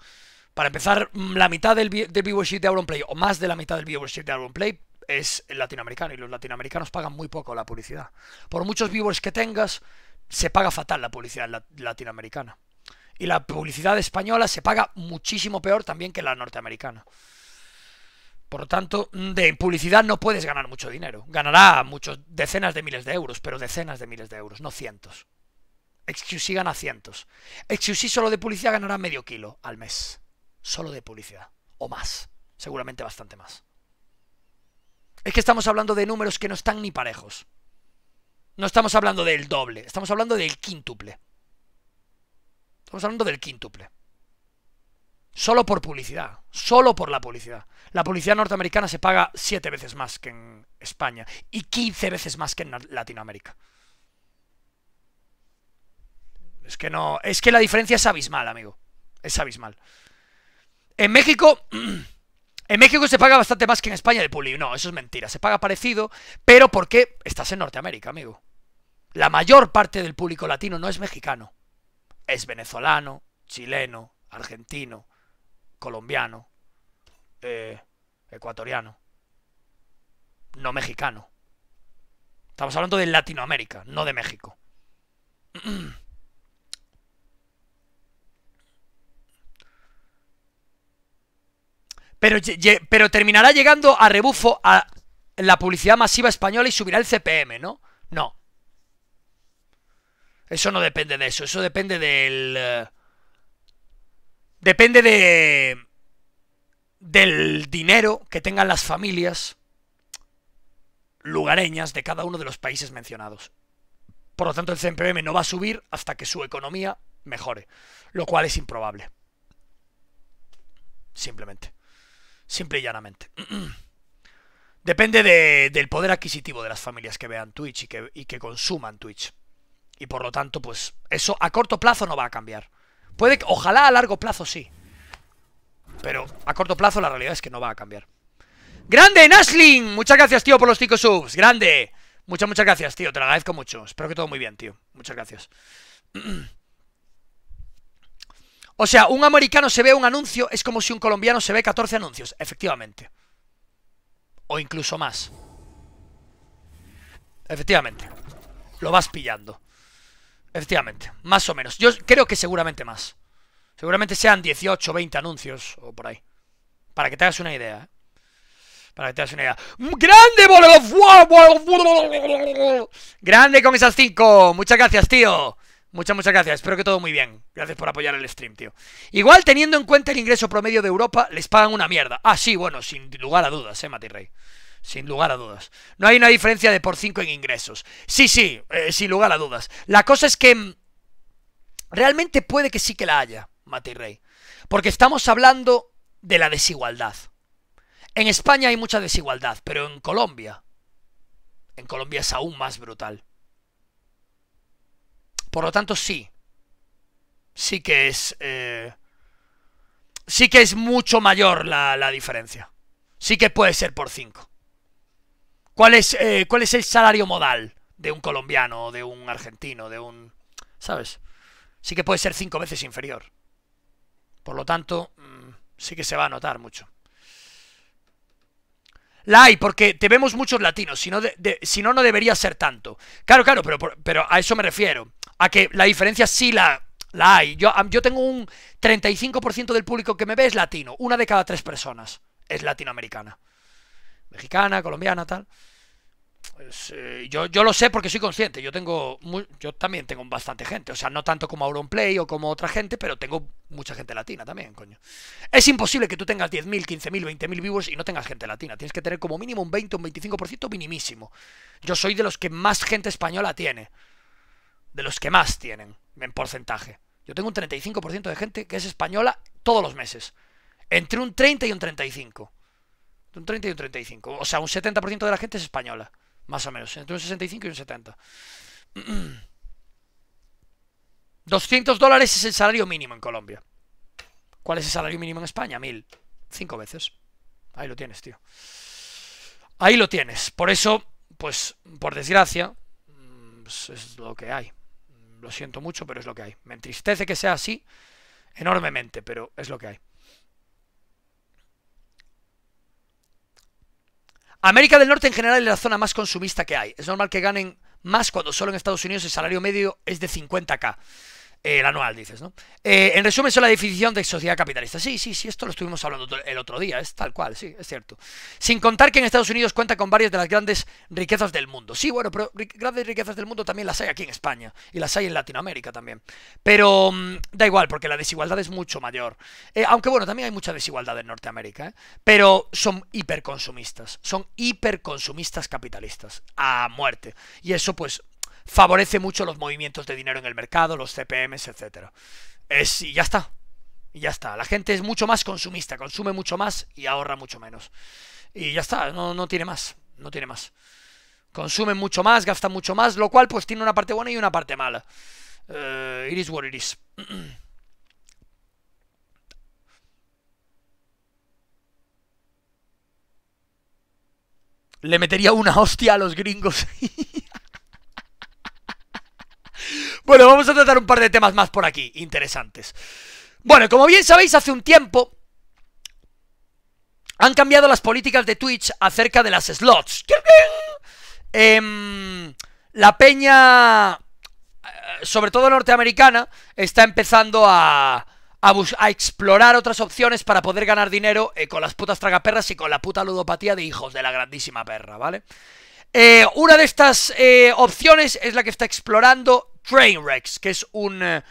Para empezar, la mitad del, del viewership de Auronplay, o más de la mitad del viewership de Auronplay, es latinoamericano y los latinoamericanos pagan muy poco la publicidad. Por muchos viewers que tengas, se paga fatal la publicidad latinoamericana. Y la publicidad española se paga muchísimo peor también que la norteamericana. Por lo tanto, de publicidad no puedes ganar mucho dinero. Ganará muchos, decenas de miles de euros, pero decenas de miles de euros, no cientos. XQC gana cientos. XQC solo de publicidad ganará medio kilo al mes. Solo de publicidad. O más. Seguramente bastante más. Es que estamos hablando de números que no están ni parejos. No estamos hablando del doble, estamos hablando del quíntuple. Estamos hablando del quíntuple. Solo por publicidad, solo por la publicidad. La publicidad norteamericana se paga 7 veces más que en España y 15 veces más que en Latinoamérica. Es que no, es que la diferencia es abismal, amigo. Es abismal. En México En México se paga bastante más que en España de puli. No, eso es mentira. Se paga parecido, pero porque estás en Norteamérica, amigo. La mayor parte del público latino no es mexicano. Es venezolano, chileno, argentino, colombiano, eh, ecuatoriano. No mexicano. Estamos hablando de Latinoamérica, no de México. Pero, terminará llegando a rebufo a la publicidad masiva española y subirá el CPM, ¿no? No. Eso no depende de eso, eso depende del... Eh, depende de... del dinero que tengan las familias lugareñas de cada uno de los países mencionados. Por lo tanto, el CPM no va a subir hasta que su economía mejore, lo cual es improbable. Simplemente. Simple y llanamente. Depende del poder adquisitivo de las familias que vean Twitch y que, consuman Twitch. Y por lo tanto, pues eso a corto plazo no va a cambiar. Puede que, ojalá a largo plazo sí. Pero a corto plazo la realidad es que no va a cambiar. ¡Grande, Nashling! Muchas gracias, tío, por los 5 subs. ¡Grande! Muchas, muchas gracias, tío. Te lo agradezco mucho. Espero que todo muy bien, tío. Muchas gracias. O sea, un americano se ve un anuncio, es como si un colombiano se ve 14 anuncios, efectivamente. O incluso más. Efectivamente. Lo vas pillando. Efectivamente, más o menos. Yo creo que seguramente más. Seguramente sean 18 20 anuncios o por ahí. Para que te hagas una idea. ¿eh? Para que te hagas una idea. ¡Grande, ¡Grande con esas 5! Muchas gracias, tío. Muchas, muchas gracias. Espero que todo muy bien. Gracias por apoyar el stream, tío. Igual, teniendo en cuenta el ingreso promedio de Europa, les pagan una mierda. Ah, sí, bueno, sin lugar a dudas, eh, Mati Rey. Sin lugar a dudas. No hay una diferencia de por 5 en ingresos. Sí, sí, eh, sin lugar a dudas. La cosa es que... Mm, realmente puede que sí que la haya, Mati Rey. Porque estamos hablando de la desigualdad. En España hay mucha desigualdad, pero en Colombia... En Colombia es aún más brutal. Por lo tanto, sí. Sí que es... Eh, sí que es mucho mayor la, diferencia. Sí que puede ser por 5. ¿Cuál es, eh, ¿Cuál es el salario modal de un colombiano, de un argentino, de un... ¿Sabes? Sí que puede ser cinco veces inferior. Por lo tanto, mm, sí que se va a notar mucho. La hay, porque te vemos muchos latinos, si no, si no, no debería ser tanto. Claro, claro, pero, pero a eso me refiero a que la diferencia sí la, la hay. Yo, yo tengo un 35% del público que me ve es latino. Una de cada tres personas es latinoamericana. Mexicana, colombiana, tal. Pues, eh, yo, yo lo sé porque soy consciente. Yo tengo yo también tengo bastante gente. O sea, no tanto como Auronplay o como otra gente, pero tengo mucha gente latina también, coño. Es imposible que tú tengas 10.000, 15.000, 20.000 viewers y no tengas gente latina. Tienes que tener como mínimo un 20 o un 25% minimísimo. Yo soy de los que más gente española tiene de los que más tienen en porcentaje. Yo tengo un 35% de gente que es española todos los meses. Entre un 30 y un 35. Un 30 y un 35. O sea, un 70% de la gente es española. Más o menos. Entre un 65 y un 70. 200 dólares es el salario mínimo en Colombia. ¿Cuál es el salario mínimo en España? Mil. Cinco veces. Ahí lo tienes, tío. Ahí lo tienes. Por eso, pues, por desgracia, mm, pues, es lo que hay. Lo siento mucho, pero es lo que hay. Me entristece que sea así enormemente, pero es lo que hay. América del Norte en general es la zona más consumista que hay. Es normal que ganen más cuando solo en Estados Unidos el salario medio es de 50k. Eh, el anual, dices, ¿no? Eh, en resumen, es la definición de sociedad capitalista. Sí, sí, sí, esto lo estuvimos hablando el otro día, es tal cual, sí, es cierto. Sin contar que en Estados Unidos cuenta con varias de las grandes riquezas del mundo. Sí, bueno, pero grandes riquezas del mundo también las hay aquí en España y las hay en Latinoamérica también. Pero mm, da igual, porque la desigualdad es mucho mayor. Eh, aunque bueno, también hay mucha desigualdad en Norteamérica, pero son hiperconsumistas, son hiperconsumistas capitalistas, a muerte. Y eso pues favorece mucho los movimientos de dinero en el mercado, los CPMs, etcétera. Es, y ya está. Y ya está. La gente es mucho más consumista, consume mucho más y ahorra mucho menos. Y ya está, no, no tiene más. No tiene más. Consumen mucho más, gastan mucho más, lo cual pues tiene una parte buena y una parte mala. Uh, it is what it is. Le metería una hostia a los gringos. Bueno, vamos a tratar un par de temas más por aquí, interesantes. Bueno, como bien sabéis, hace un tiempo han cambiado las políticas de Twitch acerca de las slots. Em, la peña, eh, sobre todo norteamericana, está empezando a, a, a, explorar otras opciones para poder ganar dinero eh, con las putas tragaperras y con la puta ludopatía de hijos de la grandísima perra, ¿vale? Eh, una de estas opciones es la que está explorando Trainwrecks, que es un, eh,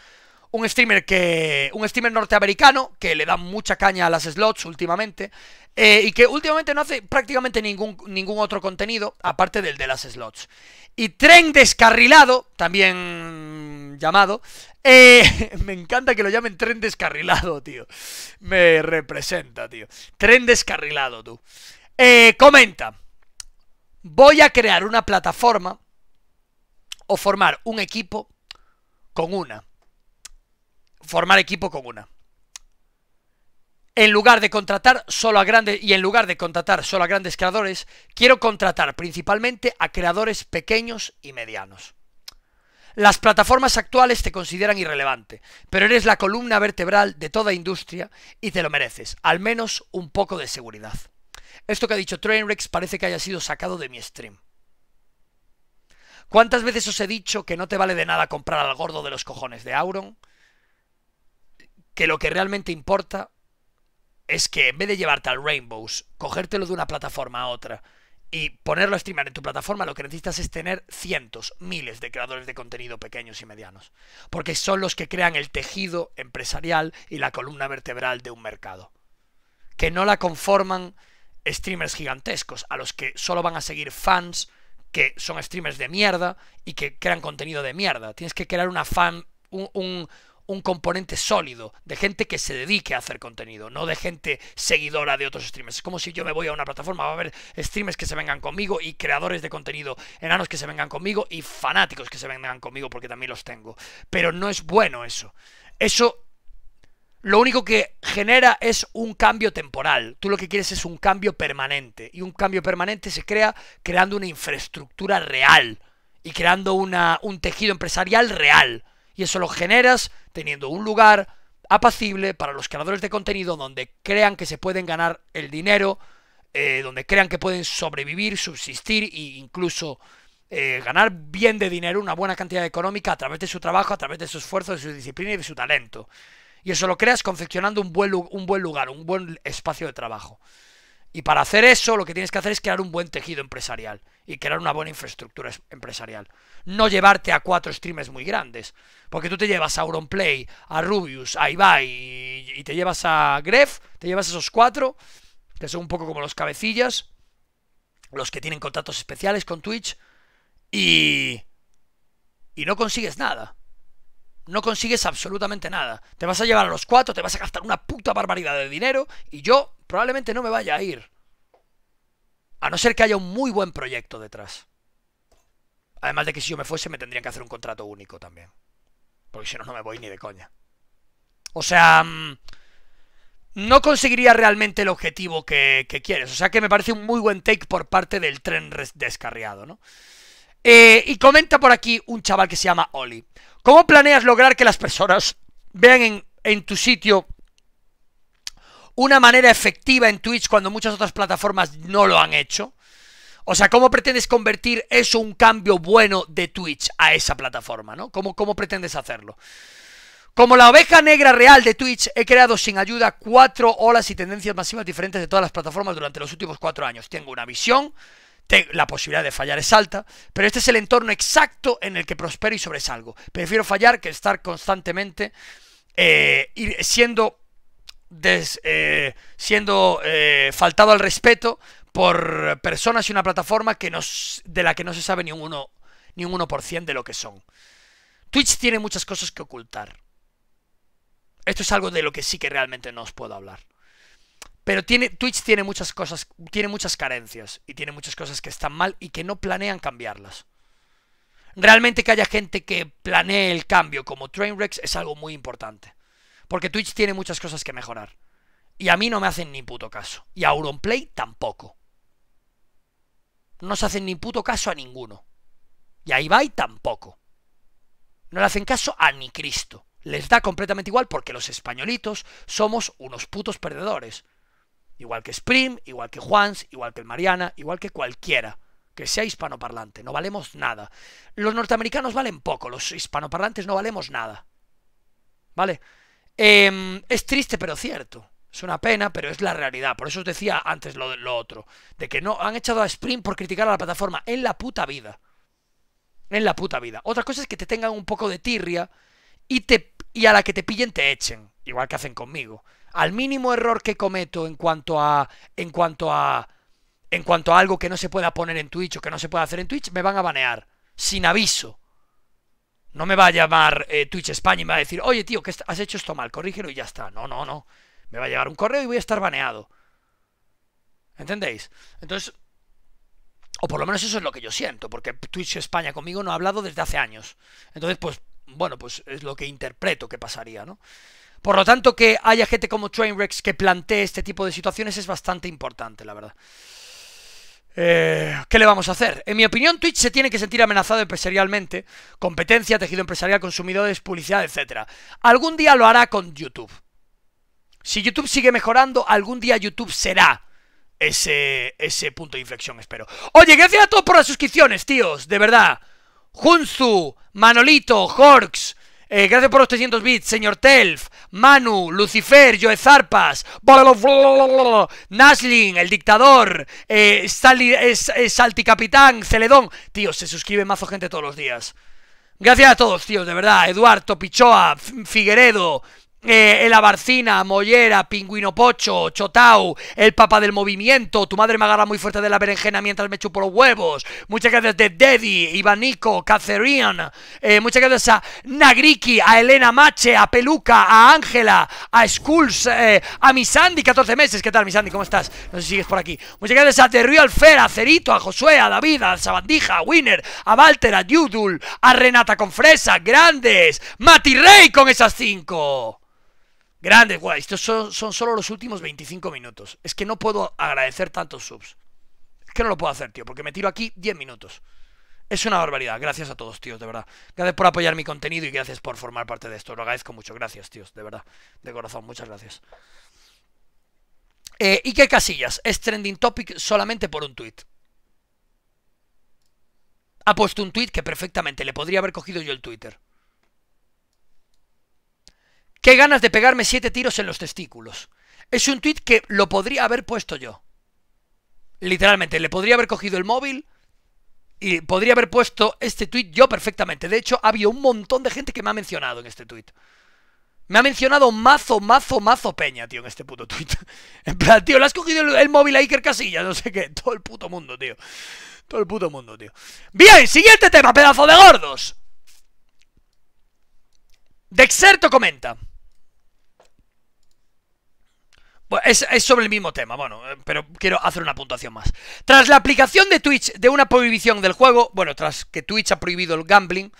un streamer que. un streamer norteamericano que le da mucha caña a las slots últimamente. Eh, y que últimamente no hace prácticamente ningún, ningún otro contenido aparte del de las slots. Y Tren Descarrilado, también llamado, eh, me encanta que lo llamen Tren Descarrilado, tío. Me representa, tío. Tren Descarrilado, tú. Comenta. Voy a crear una plataforma o formar un equipo con una. Formar equipo con una en lugar de contratar solo a grandes y en lugar de contratar solo a grandes creadores, quiero contratar principalmente a creadores pequeños y medianos. Las plataformas actuales te consideran irrelevante, pero eres la columna vertebral de toda industria y te lo mereces, al menos un poco de seguridad. Esto que ha dicho Trainwrecks parece que haya sido sacado de mi stream. ¿Cuántas veces os he dicho que no te vale de nada comprar al gordo de los cojones de Auron? Que lo que realmente importa es que en vez de llevarte al Rainbows, cogértelo de una plataforma a otra y ponerlo a streamar en tu plataforma, lo que necesitas es tener cientos, miles de creadores de contenido pequeños y medianos. Porque son los que crean el tejido empresarial y la columna vertebral de un mercado. Que no la conforman streamers gigantescos, a los que solo van a seguir fans que son streamers de mierda y que crean contenido de mierda. Tienes que crear una fan, un, un, un componente sólido de gente que se dedique a hacer contenido, no de gente seguidora de otros streamers. Es como si yo me voy a una plataforma, va a haber streamers que se vengan conmigo y creadores de contenido, enanos que se vengan conmigo y fanáticos que se vengan conmigo porque también los tengo. Pero no es bueno eso. Eso lo único que genera es un cambio temporal. Tú lo que quieres es un cambio permanente. Y un cambio permanente se crea creando una infraestructura real y creando una, un tejido empresarial real. Y eso lo generas teniendo un lugar apacible para los creadores de contenido donde crean que se pueden ganar el dinero, eh, donde crean que pueden sobrevivir, subsistir e incluso eh, ganar bien de dinero, una buena cantidad económica a través de su trabajo, a través de su esfuerzo, de su disciplina y de su talento. Y eso lo creas confeccionando un buen, un buen lugar, un buen espacio de trabajo. Y para hacer eso lo que tienes que hacer es crear un buen tejido empresarial y crear una buena infraestructura empresarial. No llevarte a cuatro streamers muy grandes, porque tú te llevas a Auronplay, a Rubius, a Ibai y, te llevas a Gref, te llevas a esos cuatro, que son un poco como los cabecillas, los que tienen contratos especiales con Twitch, y... y no consigues nada. No consigues absolutamente nada. Te vas a llevar a los cuatro, te vas a gastar una puta barbaridad de dinero y yo probablemente no me vaya a ir. A no ser que haya un muy buen proyecto detrás. Además de que si yo me fuese me tendrían que hacer un contrato único también. Porque si no, no me voy ni de coña. O sea... Mm, no conseguiría realmente el objetivo que, quieres. O sea que me parece un muy buen take por parte del tren descarriado, ¿no? Eh, y comenta por aquí un chaval que se llama Oli. ¿Cómo planeas lograr que las personas vean en, tu sitio una manera efectiva en Twitch cuando muchas otras plataformas no lo han hecho? O sea, ¿cómo pretendes convertir eso un cambio bueno de Twitch a esa plataforma, ¿no? ¿Cómo, cómo pretendes hacerlo? Como la oveja negra real de Twitch, he creado sin ayuda cuatro olas y tendencias masivas diferentes de todas las plataformas durante los últimos cuatro años. Tengo una visión, la posibilidad de fallar es alta, pero este es el entorno exacto en el que prospero y sobresalgo. Prefiero fallar que estar constantemente eh, siendo eh, siendo eh, faltado al respeto por personas y una plataforma que nos, de la que no se sabe ni un, uno, ni un 1% de lo que son. Twitch tiene muchas cosas que ocultar. Esto es algo de lo que sí que realmente no os puedo hablar. Pero Twitch tiene muchas cosas, tiene muchas carencias y tiene muchas cosas que están mal y que no planean cambiarlas. Realmente que haya gente que planee el cambio como Trainwrecks es algo muy importante. Porque Twitch tiene muchas cosas que mejorar. Y a mí no me hacen ni puto caso. Y a Auronplay tampoco. No se hacen ni puto caso a ninguno. Y a Ibai tampoco. No le hacen caso a ni Cristo. Les da completamente igual porque los españolitos somos unos putos perdedores. Igual que Sprim, igual que Juans, igual que el Mariana, igual que cualquiera que sea hispanoparlante. No valemos nada. Los norteamericanos valen poco, los hispanoparlantes no valemos nada. ¿Vale? Em, es triste pero cierto. Es una pena, pero es la realidad. Por eso os decía antes lo, lo otro. De que no han echado a Spring por criticar a la plataforma en la puta vida. En la puta vida. Otra cosa es que te tengan un poco de tirria y a la que te pillen te echen. Igual que hacen conmigo. Al mínimo error que cometo en cuanto a. En cuanto a. En cuanto a algo que no se pueda poner en Twitch o que no se pueda hacer en Twitch, me van a banear. Sin aviso. No me va a llamar eh, Twitch España y me va a decir, oye tío, que has hecho esto mal, corrígelo y ya está. No, no, no. Me va a llegar un correo y voy a estar baneado. ¿Entendéis? Entonces, o por lo menos eso es lo que yo siento, porque Twitch España conmigo no ha hablado desde hace años. Entonces, pues, bueno, pues es lo que interpreto que pasaría, ¿no? Por lo tanto, que haya gente como Trainwrecks que plantee este tipo de situaciones es bastante importante, la verdad. Eh, ¿Qué le vamos a hacer? En mi opinión, Twitch se tiene que sentir amenazado empresarialmente, competencia, tejido empresarial, consumidores, publicidad, etc. Algún día lo hará con YouTube. Si YouTube sigue mejorando, algún día YouTube será ese, ese punto de inflexión, espero. Oye, gracias a todos por las suscripciones, tíos, de verdad. Junzu, Manolito, Horks, eh, gracias por los 300 bits, señor Telf, Manu, Lucifer, Joe Zarpas, Naslin, el dictador, eh, Capitán, Celedón. Tío, se suscribe mazo gente todos los días. Gracias a todos, tíos, de verdad. Eduardo, Pichoa, Figueredo, eh, el Abarcina, Mollera, Pingüino Pocho, Chotau, el Papa del Movimiento, tu madre me agarra muy fuerte de la berenjena mientras me chupo los huevos, muchas gracias de Deddy, Ivanico, Catherine, eh, muchas gracias a Nagriki, a Elena Mache, a Peluca, a Ángela, a Skulls, eh, a Misandi, 14 meses, ¿qué tal Misandi? ¿Cómo estás? No sé si sigues por aquí. Muchas gracias a The Real Fair, a Cerito, a Josué, a David, a Sabandija, a Winner, a Walter, a Yudul, a Renata con Fresa, Grandes, Mati Rey con esas 5. Grande, guay. Estos son, solo los últimos 25 minutos. Es que no puedo agradecer tantos subs. Es que no lo puedo hacer, tío, porque me tiro aquí 10 minutos. Es una barbaridad. Gracias a todos, tíos, de verdad. Gracias por apoyar mi contenido y gracias por formar parte de esto. Lo agradezco mucho. Gracias, tíos, de verdad. De corazón, muchas gracias. Eh, qué Casillas, es trending topic solamente por un tuit. Ha puesto un tuit que perfectamente le podría haber cogido yo el Twitter. Qué ganas de pegarme siete tiros en los testículos. Es un tweet que lo podría haber puesto yo. Literalmente, le podría haber cogido el móvil y podría haber puesto este tweet yo perfectamente. De hecho, ha habido un montón de gente que me ha mencionado en este tweet. Me ha mencionado mazo, mazo, mazo peña, tío, en este puto tweet. En plan, tío, le has cogido el, móvil a Iker Casillas, no sé qué. Todo el puto mundo, tío. Todo el puto mundo, tío. Bien, siguiente tema, pedazo de gordos. Dexerto comenta. Es, sobre el mismo tema, bueno, eh, pero quiero hacer una puntuación más. Tras la aplicación de Twitch de una prohibición del juego, bueno, tras que Twitch ha prohibido el gambling,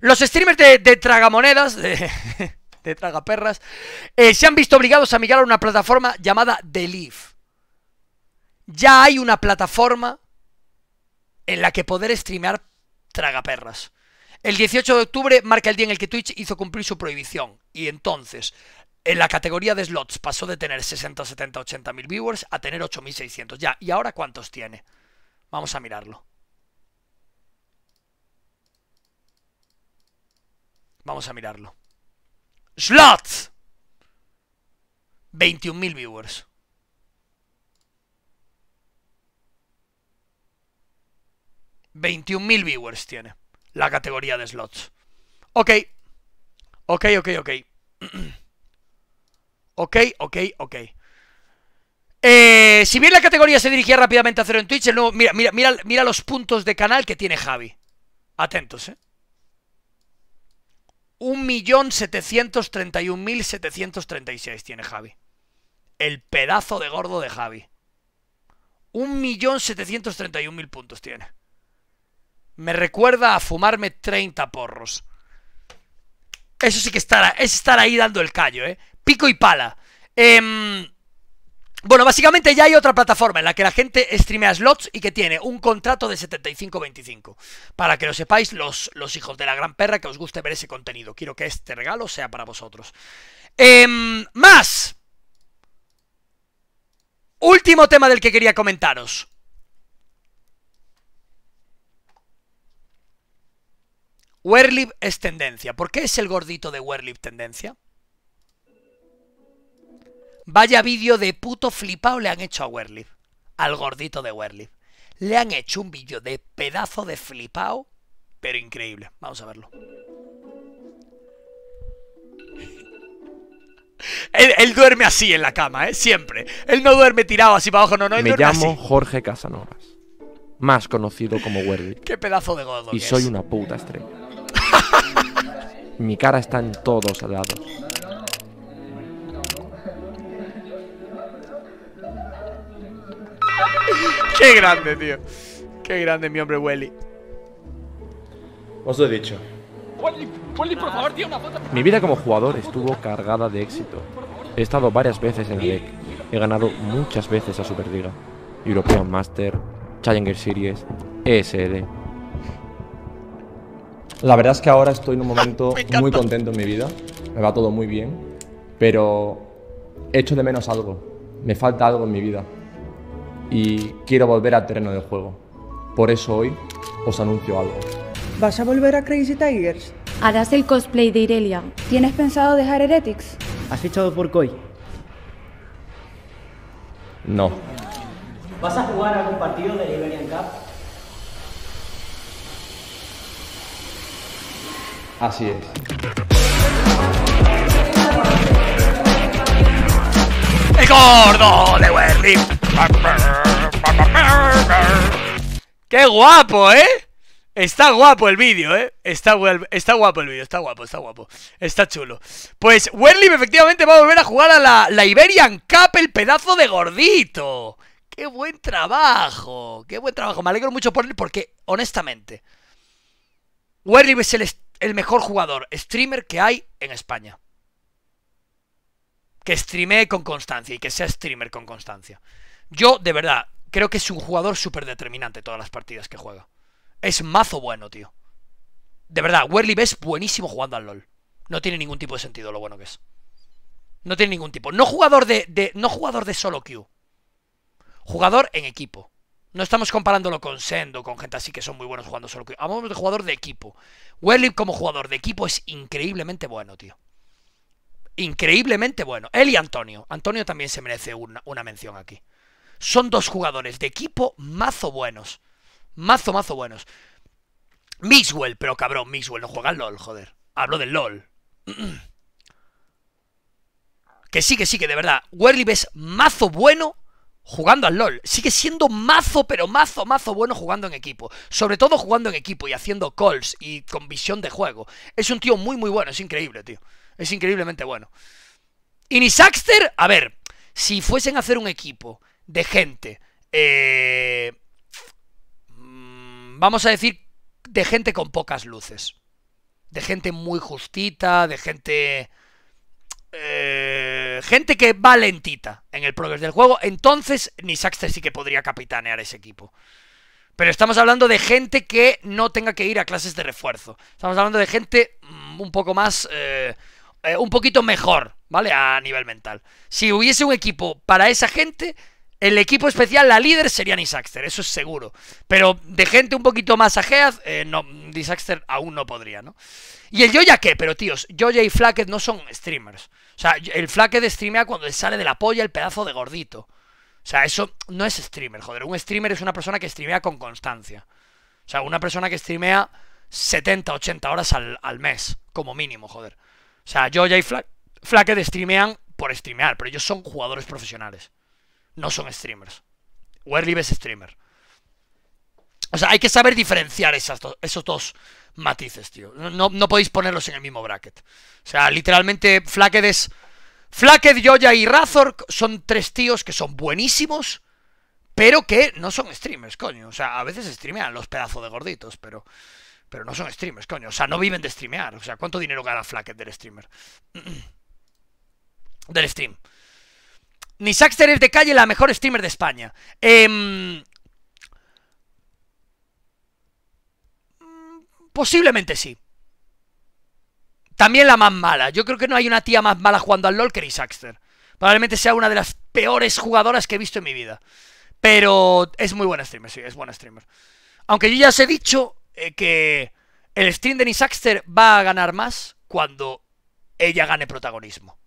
los streamers de, tragamonedas, de, tragaperras, eh, se han visto obligados a migrar a una plataforma llamada The. Ya hay una plataforma en la que poder streamear tragaperras. El 18 de octubre marca el día en el que Twitch hizo cumplir su prohibición. Y entonces, en la categoría de slots pasó de tener 60, 70, 80 mil viewers a tener 8600. Ya, ¿y ahora cuántos tiene? Vamos a mirarlo. Vamos a mirarlo. Slots. 21.000 viewers. mil viewers tiene la categoría de slots. Ok. Ok, ok, ok. Ok, ok, ok. Eh, si bien la categoría se dirigía rápidamente a cero en Twitch, el nuevo, mira, mira, mira, mira los puntos de canal que tiene Javi. Atentos, ¿eh? 1.731.736 tiene Javi. El pedazo de gordo de Javi. 1.731.000 puntos tiene. Me recuerda a fumarme 30 porros. Eso sí que estará, es estar ahí dando el callo, ¿eh? Pico y pala. Em, bueno, básicamente ya hay otra plataforma en la que la gente streamea slots y que tiene un contrato de 75-25. Para que lo sepáis, los, los, hijos de la gran perra, que os guste ver ese contenido. Quiero que este regalo sea para vosotros. Em, más. Último tema del que quería comentaros. Werlib es tendencia. ¿Por qué es el gordito de Werlib tendencia? Vaya vídeo de puto flipado le han hecho a Werlip. Al gordito de Werlip. Le han hecho un vídeo de pedazo de flipao, pero increíble. Vamos a verlo. Él, él duerme así en la cama, ¿eh? Siempre. Él no duerme tirado así para abajo, no, no. Él Me duerme llamo así. Jorge Casanovas, más conocido como Werly, Qué pedazo de gordo. y soy es. una puta estrella. Mi cara está en todos lados. Qué grande, tío. Qué grande mi hombre Welly. Os lo he dicho. Mi vida como jugador estuvo cargada de éxito. He estado varias veces en la LEC. He ganado muchas veces a Superliga. European Master, Challenger Series, ESL. La verdad es que ahora estoy en un momento muy contento en mi vida. Me va todo muy bien. Pero echo de menos algo. Me falta algo en mi vida. Y quiero volver al terreno del juego. Por eso hoy os anuncio algo. ¿Vas a volver a Crazy Tigers? Harás el cosplay de Irelia. ¿Tienes pensado dejar Heretics? ¿Has fichado por Koi? No. ¿Vas a jugar algún partido de Liberian Cup? Así es. ¡El gordo de Werlip! ¡Qué guapo, eh! Está guapo el vídeo, ¿eh? Está, guapo el vídeo, está guapo, está guapo. Está chulo. Pues Werlip efectivamente va a volver a jugar a la, Iberian Cup, el pedazo de gordito. ¡Qué buen trabajo! ¡Qué buen trabajo! Me alegro mucho por él porque, honestamente, Werlip es el mejor jugador streamer que hay en España. Que streamee con constancia y que sea streamer con constancia. Yo, de verdad, creo que es un jugador súper determinante todas las partidas que juega. Es mazo bueno, tío. De verdad, Werlip es buenísimo jugando al LOL. No tiene ningún tipo de sentido lo bueno que es. No tiene ningún tipo. No jugador de, no jugador de solo queue. Jugador en equipo. No estamos comparándolo con Sendo, con gente así que son muy buenos jugando solo queue. Hablamos de jugador de equipo. Werlip como jugador de equipo es increíblemente bueno, tío. Increíblemente bueno. Él y Antonio. Antonio también se merece una mención aquí. Son dos jugadores de equipo mazo buenos. Mazo, mazo buenos. Mixwell, pero cabrón, Mixwell no juega al LOL, joder. Hablo del LOL. Que sí, que sí, que de verdad. Werlip es mazo bueno jugando al LOL. Sigue siendo mazo, pero mazo, mazo bueno jugando en equipo. Sobre todo jugando en equipo y haciendo calls y con visión de juego. Es un tío muy, muy bueno. Es increíble, tío. Es increíblemente bueno. Y ni a ver, si fuesen a hacer un equipo de gente, eh, mm, vamos a decir, de gente con pocas luces, de gente muy justita, de gente, eh, gente que va lentita en el progreso del juego, entonces ni Saxter sí que podría capitanear ese equipo. Pero estamos hablando de gente que no tenga que ir a clases de refuerzo. Estamos hablando de gente mm, un poco más... eh, eh, un poquito mejor, ¿vale? A nivel mental. Si hubiese un equipo para esa gente, el equipo especial, la líder, sería Nisaxter, eso es seguro. Pero de gente un poquito más ajeaz, eh, no, Nisaxter aún no podría, ¿no? ¿Y el Joya qué? Pero tíos, Joya y Flacket no son streamers. O sea, el Flacket streamea cuando le sale de la polla el pedazo de gordito. O sea, eso no es streamer, joder. Un streamer es una persona que streamea con constancia. O sea, una persona que streamea 70, 80 horas al, mes, como mínimo, joder. O sea, Joya y Fla Flacket streamean por streamear, pero ellos son jugadores profesionales. No son streamers. Werlib es streamer. O sea, hay que saber diferenciar esos dos matices, tío. No, no- podéis ponerlos en el mismo bracket. O sea, literalmente, Flacket es. Flacket, Joya y Razor son tres tíos que son buenísimos, pero que no son streamers, coño. O sea, a veces streamean los pedazos de gorditos, pero. Pero no son streamers, coño. O sea, no viven de streamear. O sea, ¿cuánto dinero gana Flacket del streamer? del stream. Ni Saxter es de calle la mejor streamer de España. Em, posiblemente sí. También la más mala. Yo creo que no hay una tía más mala jugando al LOL que Saxter. Probablemente sea una de las peores jugadoras que he visto en mi vida. Pero es muy buena streamer, sí, es buena streamer. Aunque yo ya os he dicho eh, que el stream de Nisaxter va a ganar más cuando ella gane protagonismo.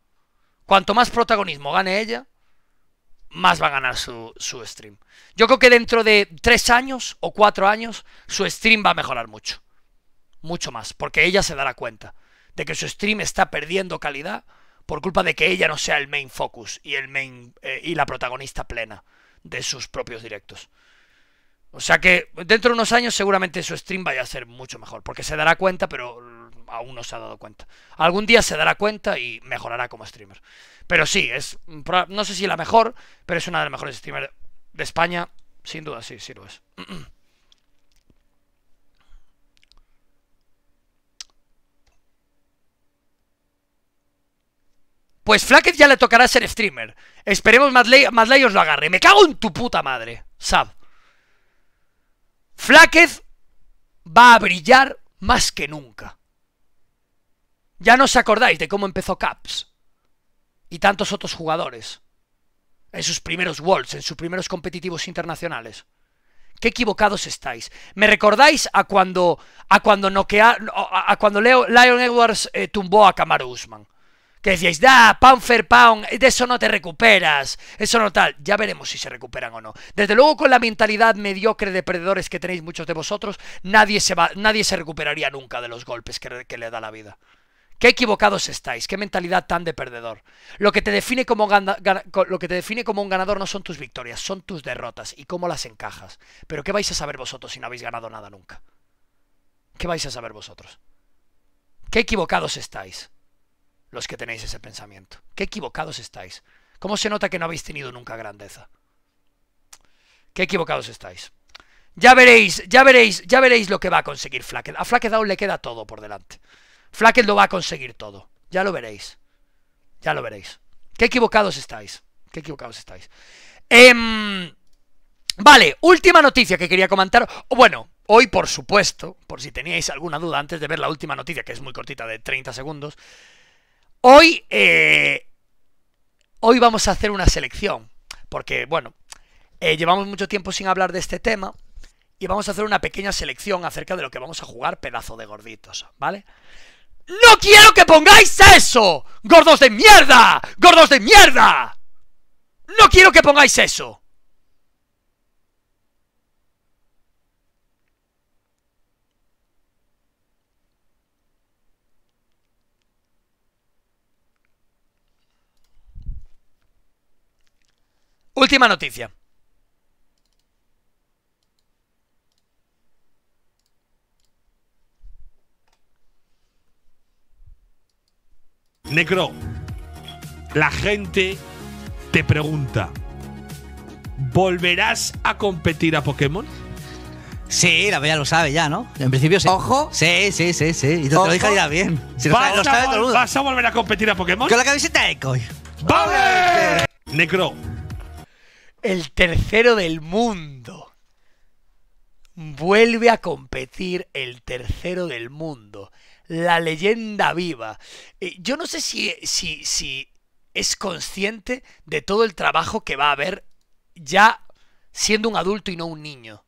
Cuanto más protagonismo gane ella, más va a ganar su, su stream. Yo creo que dentro de tres años o cuatro años, su stream va a mejorar mucho. Mucho más, porque ella se dará cuenta de que su stream está perdiendo calidad por culpa de que ella no sea el main focus y, el main, eh, y la protagonista plena de sus propios directos. O sea que dentro de unos años seguramente su stream vaya a ser mucho mejor, porque se dará cuenta, pero aún no se ha dado cuenta. Algún día se dará cuenta y mejorará como streamer. Pero sí, es no sé si la mejor, pero es una de las mejores streamers de España, sin duda, sí, sí lo es. Pues Flacket ya le tocará ser streamer. Esperemos Madley, os lo agarre. Me cago en tu puta madre, Sab. Flaquez va a brillar más que nunca. Ya no os acordáis de cómo empezó Caps y tantos otros jugadores en sus primeros Worlds, en sus primeros competitivos internacionales. Qué equivocados estáis. ¿Me recordáis a cuando a cuando noquea, a, cuando Leo, Lion Edwards eh, tumbó a Kamaru Usman? que decíais, da, pound for pound, de eso no te recuperas, eso no tal. Ya veremos si se recuperan o no. Desde luego, con la mentalidad mediocre de perdedores que tenéis muchos de vosotros, nadie se, va, nadie se recuperaría nunca de los golpes que le da la vida. Qué equivocados estáis, qué mentalidad tan de perdedor. Lo que, te define como lo que te define como un ganador no son tus victorias, son tus derrotas y cómo las encajas. Pero ¿qué vais a saber vosotros si no habéis ganado nada nunca? ¿Qué vais a saber vosotros? Qué equivocados estáis los que tenéis ese pensamiento. Qué equivocados estáis. ¿Cómo se nota que no habéis tenido nunca grandeza? Qué equivocados estáis. Ya veréis, ya veréis, ya veréis lo que va a conseguir Flacket. A Flacket aún le queda todo por delante. Flacket lo va a conseguir todo. Ya lo veréis. Ya lo veréis. Qué equivocados estáis. Qué equivocados estáis. Em, vale, última noticia que quería comentar. Bueno, hoy por supuesto, por si teníais alguna duda antes de ver la última noticia, que es muy cortita, de 30 segundos, Hoy, eh, hoy vamos a hacer una selección, porque, bueno, eh, llevamos mucho tiempo sin hablar de este tema y vamos a hacer una pequeña selección acerca de lo que vamos a jugar pedazo de gorditos, ¿vale? ¡No quiero que pongáis eso! ¡Gordos de mierda! ¡Gordos de mierda! ¡No quiero que pongáis eso! Última noticia. Necro, la gente te pregunta, ¿volverás a competir a Pokémon? Sí, la bella lo sabe ya, ¿no? En principio sí. Ojo. Sí, sí, sí, sí. Y te lo dije ya bien. ¿Vas, a volver a competir a Pokémon? Con la camiseta de Ecoy. ¡Vale! Necro, el tercero del mundo. Vuelve a competir el tercero del mundo. La leyenda viva. Eh, yo no sé si, si, si es consciente de todo el trabajo que va a haber ya siendo un adulto y no un niño.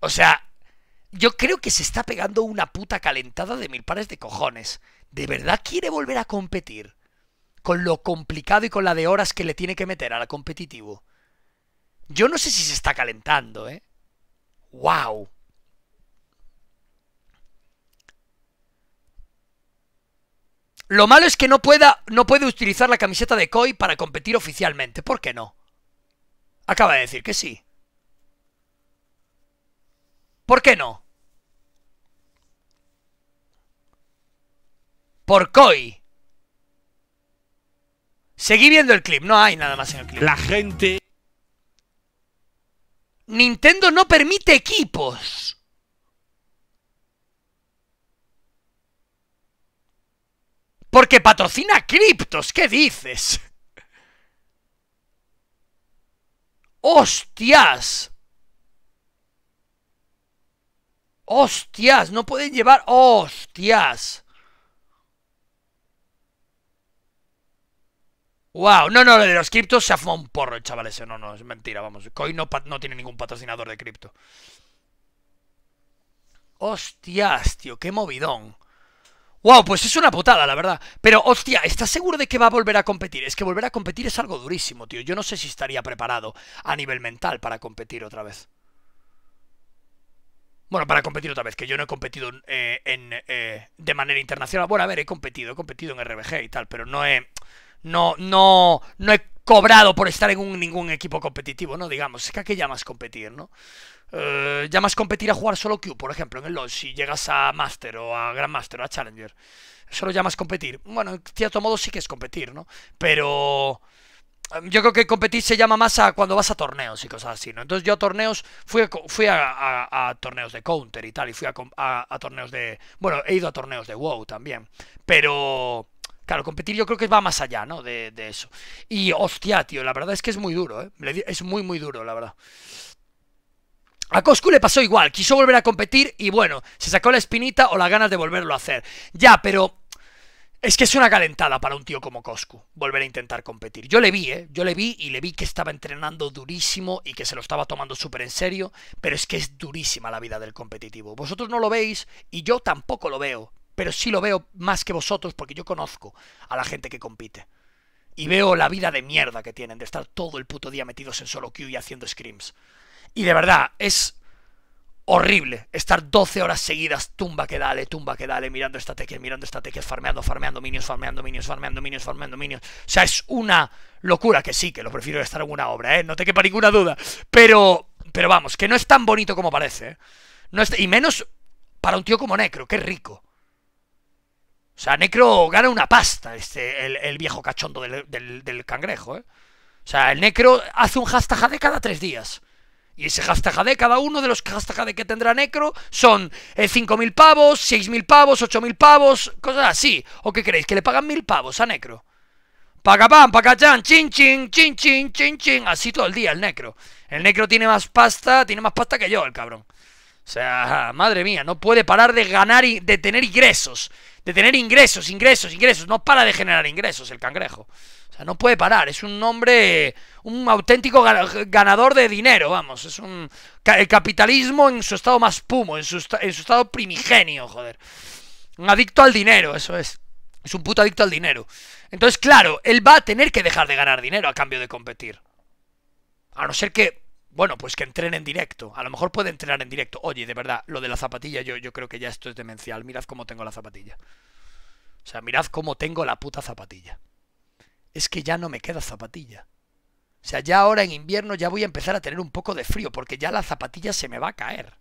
O sea, yo creo que se está pegando una puta calentada de mil pares de cojones. ¿De verdad quiere volver a competir? con lo complicado y con la de horas que le tiene que meter a la competitivo. Yo no sé si se está calentando, ¿eh? ¡Wow! Lo malo es que no, pueda, no puede utilizar la camiseta de Koi para competir oficialmente. ¿Por qué no? Acaba de decir que sí. ¿Por qué no? Por Koi. Seguí viendo el clip, no hay nada más en el clip. La gente... Nintendo no permite equipos. Porque patrocina criptos, ¿qué dices? ¡Hostias! ¡Hostias! No pueden llevar... ¡Hostias! Wow, no, no, lo de los criptos se ha fumado un porro el chaval ese. No, no, es mentira, vamos. Coin no, no tiene ningún patrocinador de cripto. Hostias, tío, qué movidón. Wow, pues es una putada, la verdad. Pero, hostia, ¿estás seguro de que va a volver a competir? Es que volver a competir es algo durísimo, tío. Yo no sé si estaría preparado a nivel mental para competir otra vez. Bueno, para competir otra vez, que yo no he competido eh, en, eh, de manera internacional. Bueno, a ver, he competido, he competido en RBG y tal, pero no he. No, no, no he cobrado por estar en ningún equipo competitivo, ¿no? Digamos, es que a qué llamas competir, ¿no? Eh, llamas competir a jugar solo Q, por ejemplo, en el LoL, si llegas a Master o a Grandmaster o a Challenger. Eso lo llamas competir. Bueno, en cierto modo sí que es competir, ¿no? Pero em, yo creo que competir se llama más a cuando vas a torneos y cosas así, ¿no? Entonces yo a torneos, fui a, fui a, torneos de Counter y tal, y fui a, a, torneos de... Bueno, he ido a torneos de WoW también, pero... Claro, competir yo creo que va más allá, ¿no? De, de eso. Y hostia, tío, la verdad es que es muy duro, ¿eh? Es muy, muy duro, la verdad. A Coscu le pasó igual, quiso volver a competir y bueno, se sacó la espinita o las ganas de volverlo a hacer. Ya, pero es que es una calentada para un tío como Coscu volver a intentar competir. Yo le vi, ¿eh? Yo le vi y le vi que estaba entrenando durísimo y que se lo estaba tomando súper en serio, pero es que es durísima la vida del competitivo. Vosotros no lo veis y yo tampoco lo veo, pero sí lo veo más que vosotros porque yo conozco a la gente que compite. Y veo la vida de mierda que tienen de estar todo el puto día metidos en solo queue y haciendo scrims. Y de verdad, es horrible estar 12 horas seguidas, tumba que dale, tumba que dale, mirando esta teque, mirando esta teque, farmeando, farmeando minions, farmeando minions, farmeando minions, farmeando minions. O sea, es una locura que sí, que lo prefiero estar en una obra, ¿eh? No te quepa ninguna duda. Pero, pero vamos, que no es tan bonito como parece, ¿eh? No y menos para un tío como Necro, que rico. O sea, Necro gana una pasta, este, el, viejo cachondo del, del, cangrejo, ¿eh? O sea, el Necro hace un hashtag de cada tres días. Y ese hashtag AD, cada uno de los hashtag que tendrá Necro son eh, 5.000 pavos, 6.000 pavos, 8.000 pavos, cosas así. ¿O qué queréis? ¿Que le pagan 1.000 pavos a Necro? Pagapam, pagachan, chin chin, chin chin, chin chin. Así todo el día el Necro. El Necro tiene más pasta, tiene más pasta que yo, el cabrón. O sea, madre mía, no puede parar de ganar y de tener ingresos. De tener ingresos, ingresos, ingresos. No para de generar ingresos el cangrejo no puede parar, es un hombre, un auténtico ganador de dinero, vamos, es un el capitalismo en su estado más pumo, en su, en su estado primigenio, joder. Un adicto al dinero, eso es. Es un puto adicto al dinero. Entonces, claro, él va a tener que dejar de ganar dinero a cambio de competir. A no ser que, bueno, pues que entrene en directo. A lo mejor puede entrenar en directo. Oye, de verdad, lo de la zapatilla, yo, yo creo que ya esto es demencial. Mirad cómo tengo la zapatilla. O sea, mirad cómo tengo la puta zapatilla es que ya no me queda zapatilla. O sea, ya ahora en invierno ya voy a empezar a tener un poco de frío porque ya la zapatilla se me va a caer.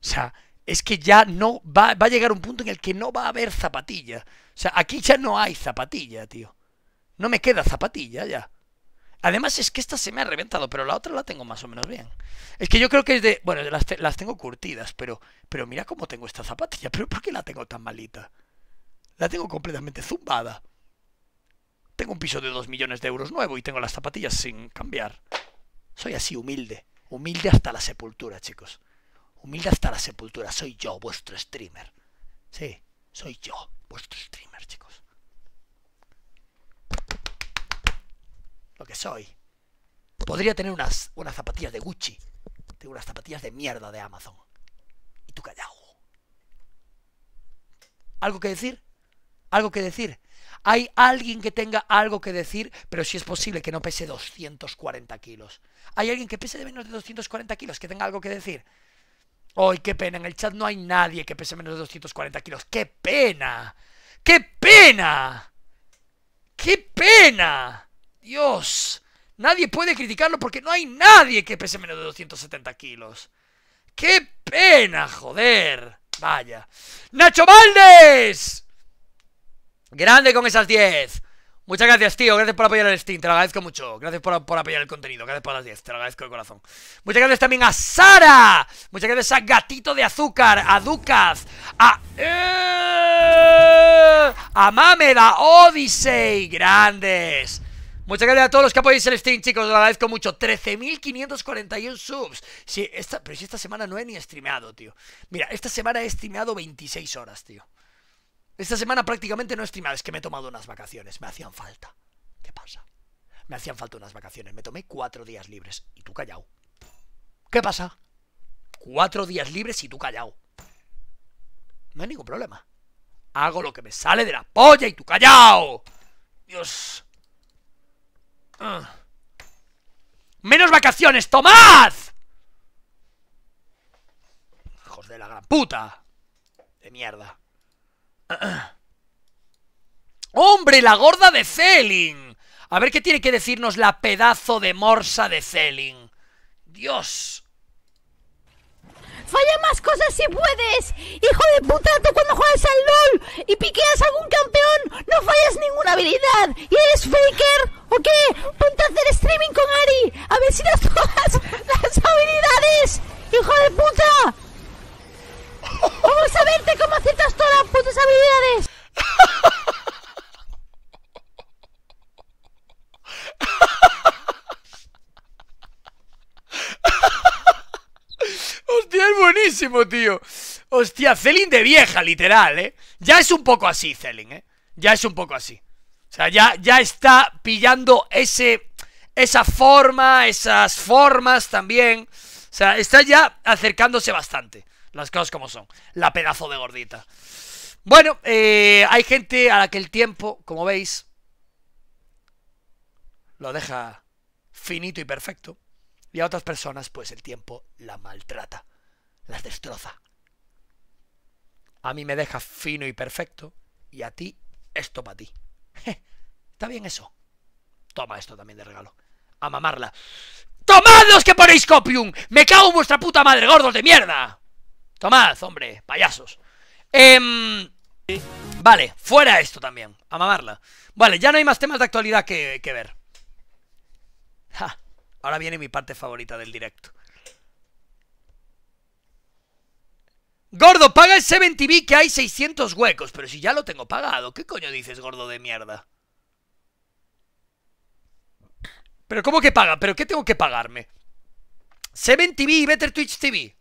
O sea, es que ya no va, va a llegar un punto en el que no va a haber zapatilla. O sea, aquí ya no hay zapatilla, tío. No me queda zapatilla ya. Además es que esta se me ha reventado, pero la otra la tengo más o menos bien. Es que yo creo que es de... Bueno, las, las tengo curtidas, pero, pero mira cómo tengo esta zapatilla. ¿Pero por qué la tengo tan malita? La tengo completamente zumbada. Tengo un piso de 2 millones de euros nuevo y tengo las zapatillas sin cambiar. Soy así humilde. Humilde hasta la sepultura, chicos. Humilde hasta la sepultura. Soy yo, vuestro streamer. Sí, soy yo, vuestro streamer, chicos. Lo que soy. Podría tener unas, unas zapatillas de Gucci. Tengo unas zapatillas de mierda de Amazon. Y tú callao. ¿Algo que decir? ¿Algo que decir? Hay alguien que tenga algo que decir, pero si es posible que no pese 240 kilos. ¿Hay alguien que pese de menos de 240 kilos que tenga algo que decir? ¡Ay, qué pena! En el chat no hay nadie que pese menos de 240 kilos. ¡Qué pena! ¡Qué pena! ¡Qué pena! Dios. Nadie puede criticarlo porque no hay nadie que pese menos de 270 kilos. ¡Qué pena, joder! Vaya. ¡Nacho Valdes! Grande con esas 10. Muchas gracias, tío. Gracias por apoyar el Steam. Te lo agradezco mucho. Gracias por, apoyar el contenido. Gracias por las 10. Te lo agradezco de corazón. Muchas gracias también a Sara. Muchas gracias a Gatito de Azúcar. A Ducas. A. Eh, a Mameda. Odyssey. Grandes. Muchas gracias a todos los que apoyáis el Steam, chicos. Os lo agradezco mucho. 13.541 subs. Sí, esta, pero si esta semana no he ni streameado, tío. Mira, esta semana he streameado 26 horas, tío. Esta semana prácticamente no he streamado, es que me he tomado unas vacaciones, me hacían falta. ¿Qué pasa? Me hacían falta unas vacaciones, me tomé cuatro días libres y tú callao. ¿Qué pasa? Cuatro días libres y tú callao. No hay ningún problema. hago lo que me sale de la polla y tú callao. Dios. Ah. Menos vacaciones, tomad. Hijos de la gran puta. De mierda. ¡Hombre, la gorda de Zelin! A ver qué tiene que decirnos la pedazo de morsa de Zelin. Dios. Falla más cosas si puedes. Hijo de puta, tú cuando juegas al LOL y piqueas a algún campeón, no fallas ninguna habilidad. ¿Y eres faker o qué? Ponte a hacer streaming con Ari. A ver si das todas las habilidades. Hijo de puta. Vamos a verte cómo aciertas todas las putas habilidades. Hostia, es buenísimo, tío. Hostia, Zelin de vieja, literal, ¿eh? Ya es un poco así, Zelin, ¿eh? Ya es un poco así. O sea, ya, ya está pillando ese, esa forma, esas formas también. O sea, está ya acercándose bastante. Las cosas como son. La pedazo de gordita. Bueno, eh, hay gente a la que el tiempo, como veis, lo deja finito y perfecto. Y a otras personas, pues el tiempo la maltrata, las destroza. A mí me deja fino y perfecto, y a ti, esto para ti. ¿Está bien eso? Toma esto también de regalo. A mamarla. ¡Tomad los que ponéis copium! ¡Me cago en vuestra puta madre, gordos de mierda! Tomad, hombre, payasos. Em, vale, fuera esto también. A mamarla. Vale, ya no hay más temas de actualidad que, que ver. Ahora viene mi parte favorita del directo. Gordo, paga el 7TV que hay 600 huecos. Pero si ya lo tengo pagado. ¿Qué coño dices, gordo de mierda? ¿Pero cómo que paga? ¿Pero qué tengo que pagarme? 7TV y Better Twitch TV.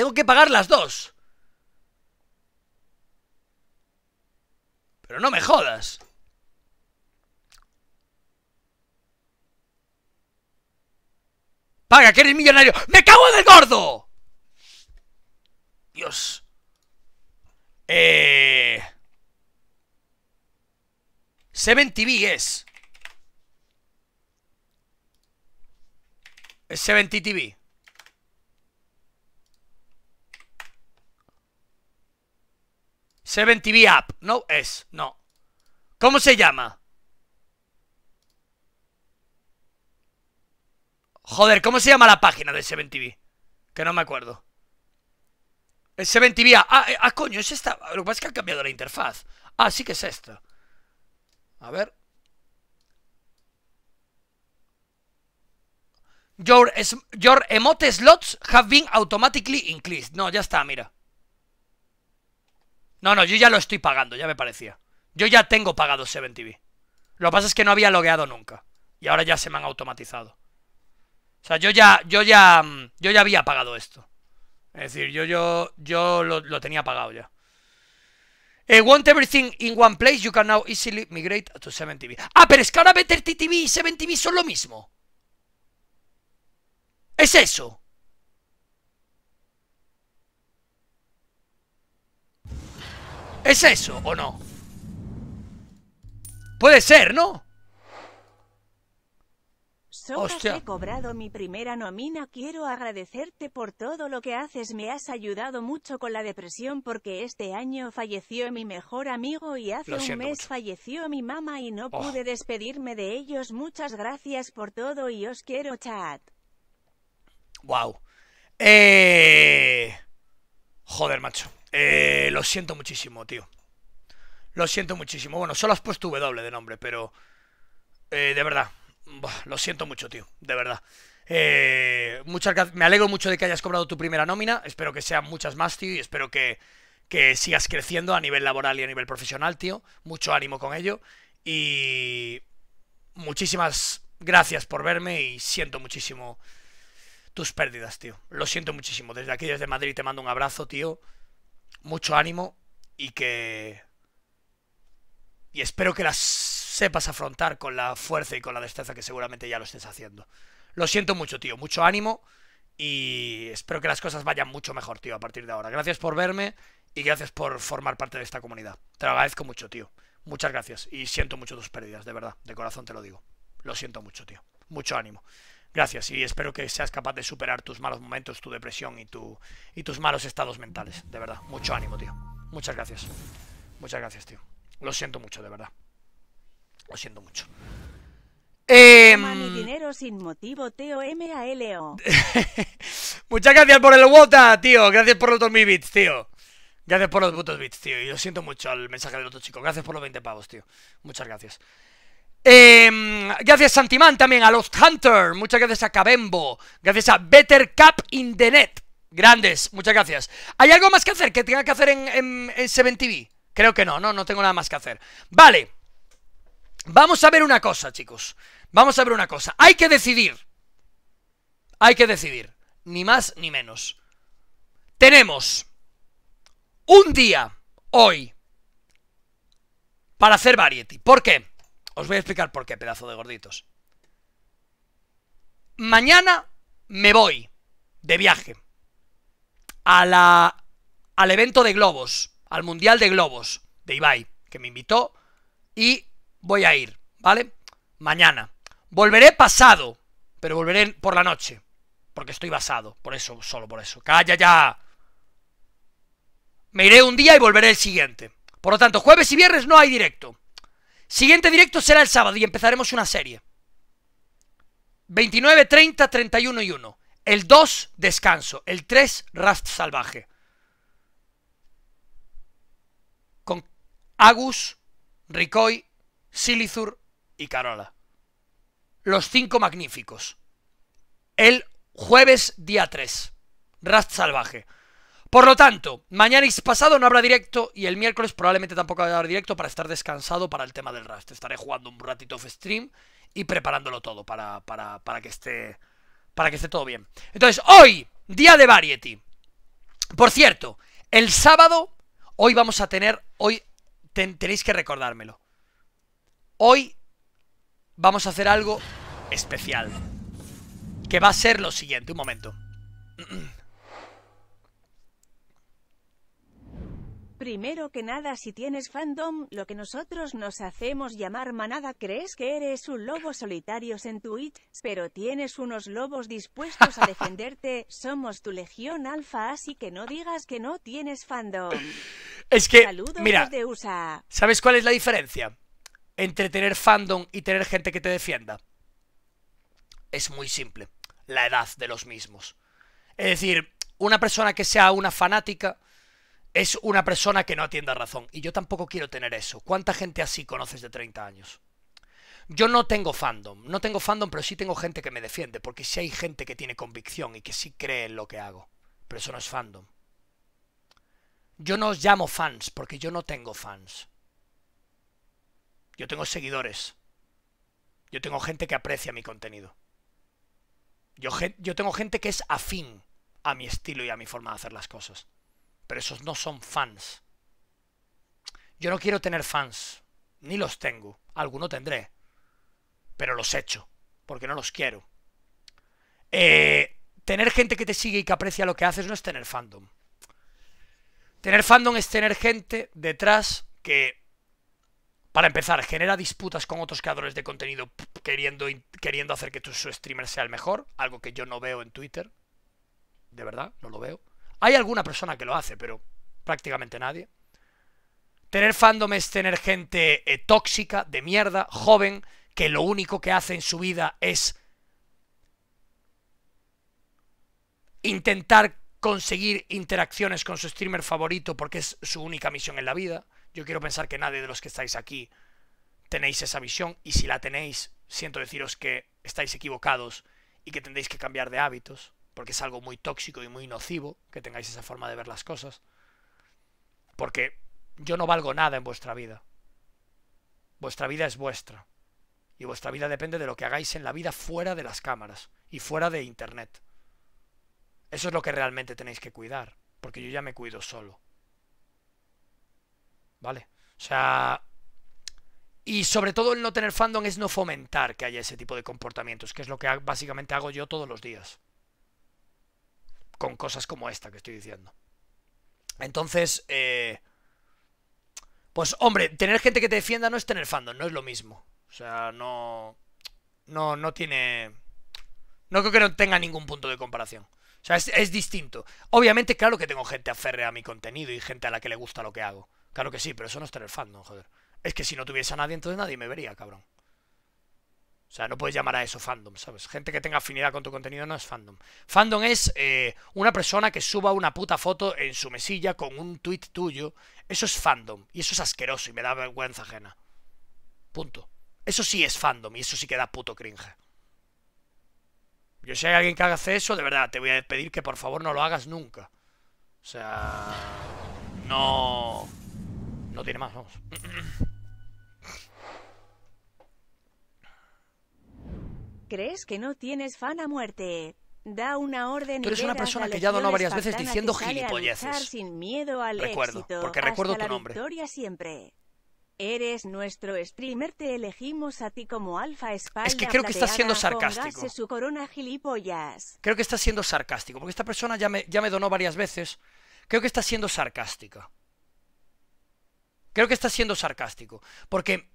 Tengo que pagar las dos. Pero no me jodas. Paga, que eres millonario. ¡Me cago en el gordo! Dios. Eh... Seven TV es. Es 70 TV. Seven TV App. No es, no. ¿Cómo se llama? Joder, ¿cómo se llama la página de 7TV? Que no me acuerdo. Es 7TV. Ah, eh, ah, coño, es esta. Lo que pasa es que han cambiado la interfaz. Ah, sí que es esta. A ver. Your, your emote slots have been automatically increased. No, ya está, mira. No, no, yo ya lo estoy pagando, ya me parecía. Yo ya tengo pagado 7TV. Lo que pasa es que no había logueado nunca. Y ahora ya se me han automatizado. O sea, yo ya, yo ya, yo ya había pagado esto. Es decir, yo, yo, yo lo, tenía pagado ya. Eh, want everything in one place, you can now easily migrate to 7TV. Ah, pero es que ahora Better TTV y 7TV son lo mismo. Es eso. ¿Es eso o no? Puede ser, ¿no? Socas, Hostia. he cobrado mi primera nomina. Quiero agradecerte por todo lo que haces. Me has ayudado mucho con la depresión porque este año falleció mi mejor amigo y hace un mes mucho. falleció mi mamá y no Oh. pude despedirme de ellos. Muchas gracias por todo y os quiero, chat. Wow. Eh... Joder, macho. Eh, lo siento muchísimo, tío. Lo siento muchísimo. Bueno, solo has puesto W de nombre, pero... eh, de verdad. Lo siento mucho, tío. De verdad. Eh, muchas. Me alegro mucho de que hayas cobrado tu primera nómina. Espero que sean muchas más, tío. Y espero que, que sigas creciendo a nivel laboral y a nivel profesional, tío. Mucho ánimo con ello. Y... Muchísimas gracias por verme y siento muchísimo tus pérdidas, tío. Lo siento muchísimo. Desde aquí, desde Madrid, te mando un abrazo, tío. Mucho ánimo y que... Y espero que las sepas afrontar con la fuerza y con la destreza que seguramente ya lo estés haciendo. Lo siento mucho, tío. Mucho ánimo y espero que las cosas vayan mucho mejor, tío, a partir de ahora. Gracias por verme Y gracias por formar parte de esta comunidad. Te lo agradezco mucho, tío. Muchas gracias. Y siento mucho tus pérdidas, de verdad. De corazón te lo digo. Lo siento mucho, tío. Mucho ánimo. Gracias y espero que seas capaz de superar tus malos momentos, tu depresión y, tu, y tus malos estados mentales. De verdad. Mucho ánimo, tío. Muchas gracias. Muchas gracias, tío. Lo siento mucho, de verdad. Lo siento mucho. Eh, mi dinero sin motivo, Teo M-A-L-O. Muchas gracias por el WOTA, tío. Gracias por los 2000 bits, tío. Gracias por los putos bits, tío. Y lo siento mucho al mensaje del otro chico. Gracias por los 20 pavos, tío. Muchas gracias. Eh, gracias Santimán también, a Lost Hunter. Muchas gracias a Cabembo. Gracias a Better Cap in the Net. Grandes, muchas gracias. ¿Hay algo más que hacer que tenga que hacer en, en, en 7TV? Creo que no, no, no tengo nada más que hacer. Vale. Vamos a ver una cosa, chicos. Vamos a ver una cosa. Hay que decidir. Hay que decidir. Ni más ni menos. Tenemos un día, hoy, para hacer variety. ¿Por qué? Os voy a explicar por qué, pedazo de gorditos. Mañana me voy de viaje a la, al evento de globos, al Mundial de Globos de Ibai, que me invitó y voy a ir, ¿vale? Mañana. Volveré pasado, pero volveré por la noche, porque estoy basado, por eso, solo por eso. ¡Calla ya! Me iré un día y volveré el siguiente. Por lo tanto, jueves y viernes no hay directo. Siguiente directo será el sábado y empezaremos una serie. 29, 30, 31 y 1. El 2, descanso. El 3, Rust salvaje. Con Agus, Ricoy, Silithur y Carola. Los 5 magníficos. El jueves día 3. Rust salvaje. Por lo tanto, mañana y pasado no habrá directo y el miércoles probablemente tampoco habrá directo para estar descansado para el tema del Rust. Estaré jugando un ratito off stream y preparándolo todo para, para, para, que esté para que esté todo bien. Entonces, hoy, día de Variety. Por cierto, el sábado, hoy vamos a tener, hoy ten, tenéis que recordármelo. Hoy vamos a hacer algo especial. Que va a ser lo siguiente, un momento. Primero que nada, si tienes fandom, lo que nosotros nos hacemos llamar manada, crees que eres un lobo solitario en Twitch, pero tienes unos lobos dispuestos a defenderte, somos tu legión alfa, así que no digas que no tienes fandom. Es que, Saludos mira, USA. ¿sabes cuál es la diferencia entre tener fandom y tener gente que te defienda? Es muy simple, la edad de los mismos. Es decir, una persona que sea una fanática es una persona que no atiende a razón. Y yo tampoco quiero tener eso. ¿Cuánta gente así conoces de 30 años? Yo no tengo fandom. No tengo fandom, pero sí tengo gente que me defiende. Porque sí hay gente que tiene convicción y que sí cree en lo que hago. Pero eso no es fandom. Yo no os llamo fans porque yo no tengo fans. Yo tengo seguidores. Yo tengo gente que aprecia mi contenido. Yo, yo tengo gente que es afín a mi estilo y a mi forma de hacer las cosas pero esos no son fans. Yo no quiero tener fans, ni los tengo, alguno tendré, pero los echo, porque no los quiero. Eh, tener gente que te sigue y que aprecia lo que haces no es tener fandom. Tener fandom es tener gente detrás que, para empezar, genera disputas con otros creadores de contenido queriendo, queriendo hacer que tu su streamer sea el mejor, algo que yo no veo en Twitter. De verdad, no lo veo. Hay alguna persona que lo hace, pero prácticamente nadie. Tener fandom es tener gente eh, tóxica, de mierda, joven, que lo único que hace en su vida es intentar conseguir interacciones con su streamer favorito porque es su única misión en la vida. Yo quiero pensar que nadie de los que estáis aquí tenéis esa visión y si la tenéis, siento deciros que estáis equivocados y que tendréis que cambiar de hábitos porque es algo muy tóxico y muy nocivo que tengáis esa forma de ver las cosas. Porque yo no valgo nada en vuestra vida. Vuestra vida es vuestra. Y vuestra vida depende de lo que hagáis en la vida fuera de las cámaras y fuera de Internet. Eso es lo que realmente tenéis que cuidar, porque yo ya me cuido solo. ¿Vale? O sea... Y sobre todo el no tener fandom es no fomentar que haya ese tipo de comportamientos, que es lo que básicamente hago yo todos los días con cosas como esta que estoy diciendo. Entonces, eh, pues hombre, tener gente que te defienda no es tener fandom, no es lo mismo. O sea, no, no, no tiene, no creo que no tenga ningún punto de comparación. O sea, es, distinto. Obviamente, claro que tengo gente aférrea a mi contenido y gente a la que le gusta lo que hago. Claro que sí, pero eso no es tener fandom, joder. Es que si no tuviese a nadie, entonces nadie me vería, cabrón. O sea, no puedes llamar a eso fandom, ¿sabes? Gente que tenga afinidad con tu contenido no es fandom. Fandom es eh, una persona que suba una puta foto en su mesilla con un tweet tuyo. Eso es fandom. Y eso es asqueroso y me da vergüenza ajena. Punto. Eso sí es fandom y eso sí que da puto cringe. Yo si hay alguien que hace eso, de verdad, te voy a pedir que por favor no lo hagas nunca. O sea... No... No tiene más, vamos. ¿Crees que no tienes fan a muerte? Da una orden Tú eres una persona que ya donó varias veces diciendo gilipolleces. sin miedo al Recuerdo, éxito, porque recuerdo tu la nombre. victoria siempre. Eres nuestro streamer, te elegimos a ti como alfa espalda Es que creo que estás siendo sarcástico. su corona gilipollas. Creo que está siendo sarcástico, porque esta persona ya me, ya me donó varias veces. Creo que está siendo sarcástica. Creo que está siendo sarcástico. Porque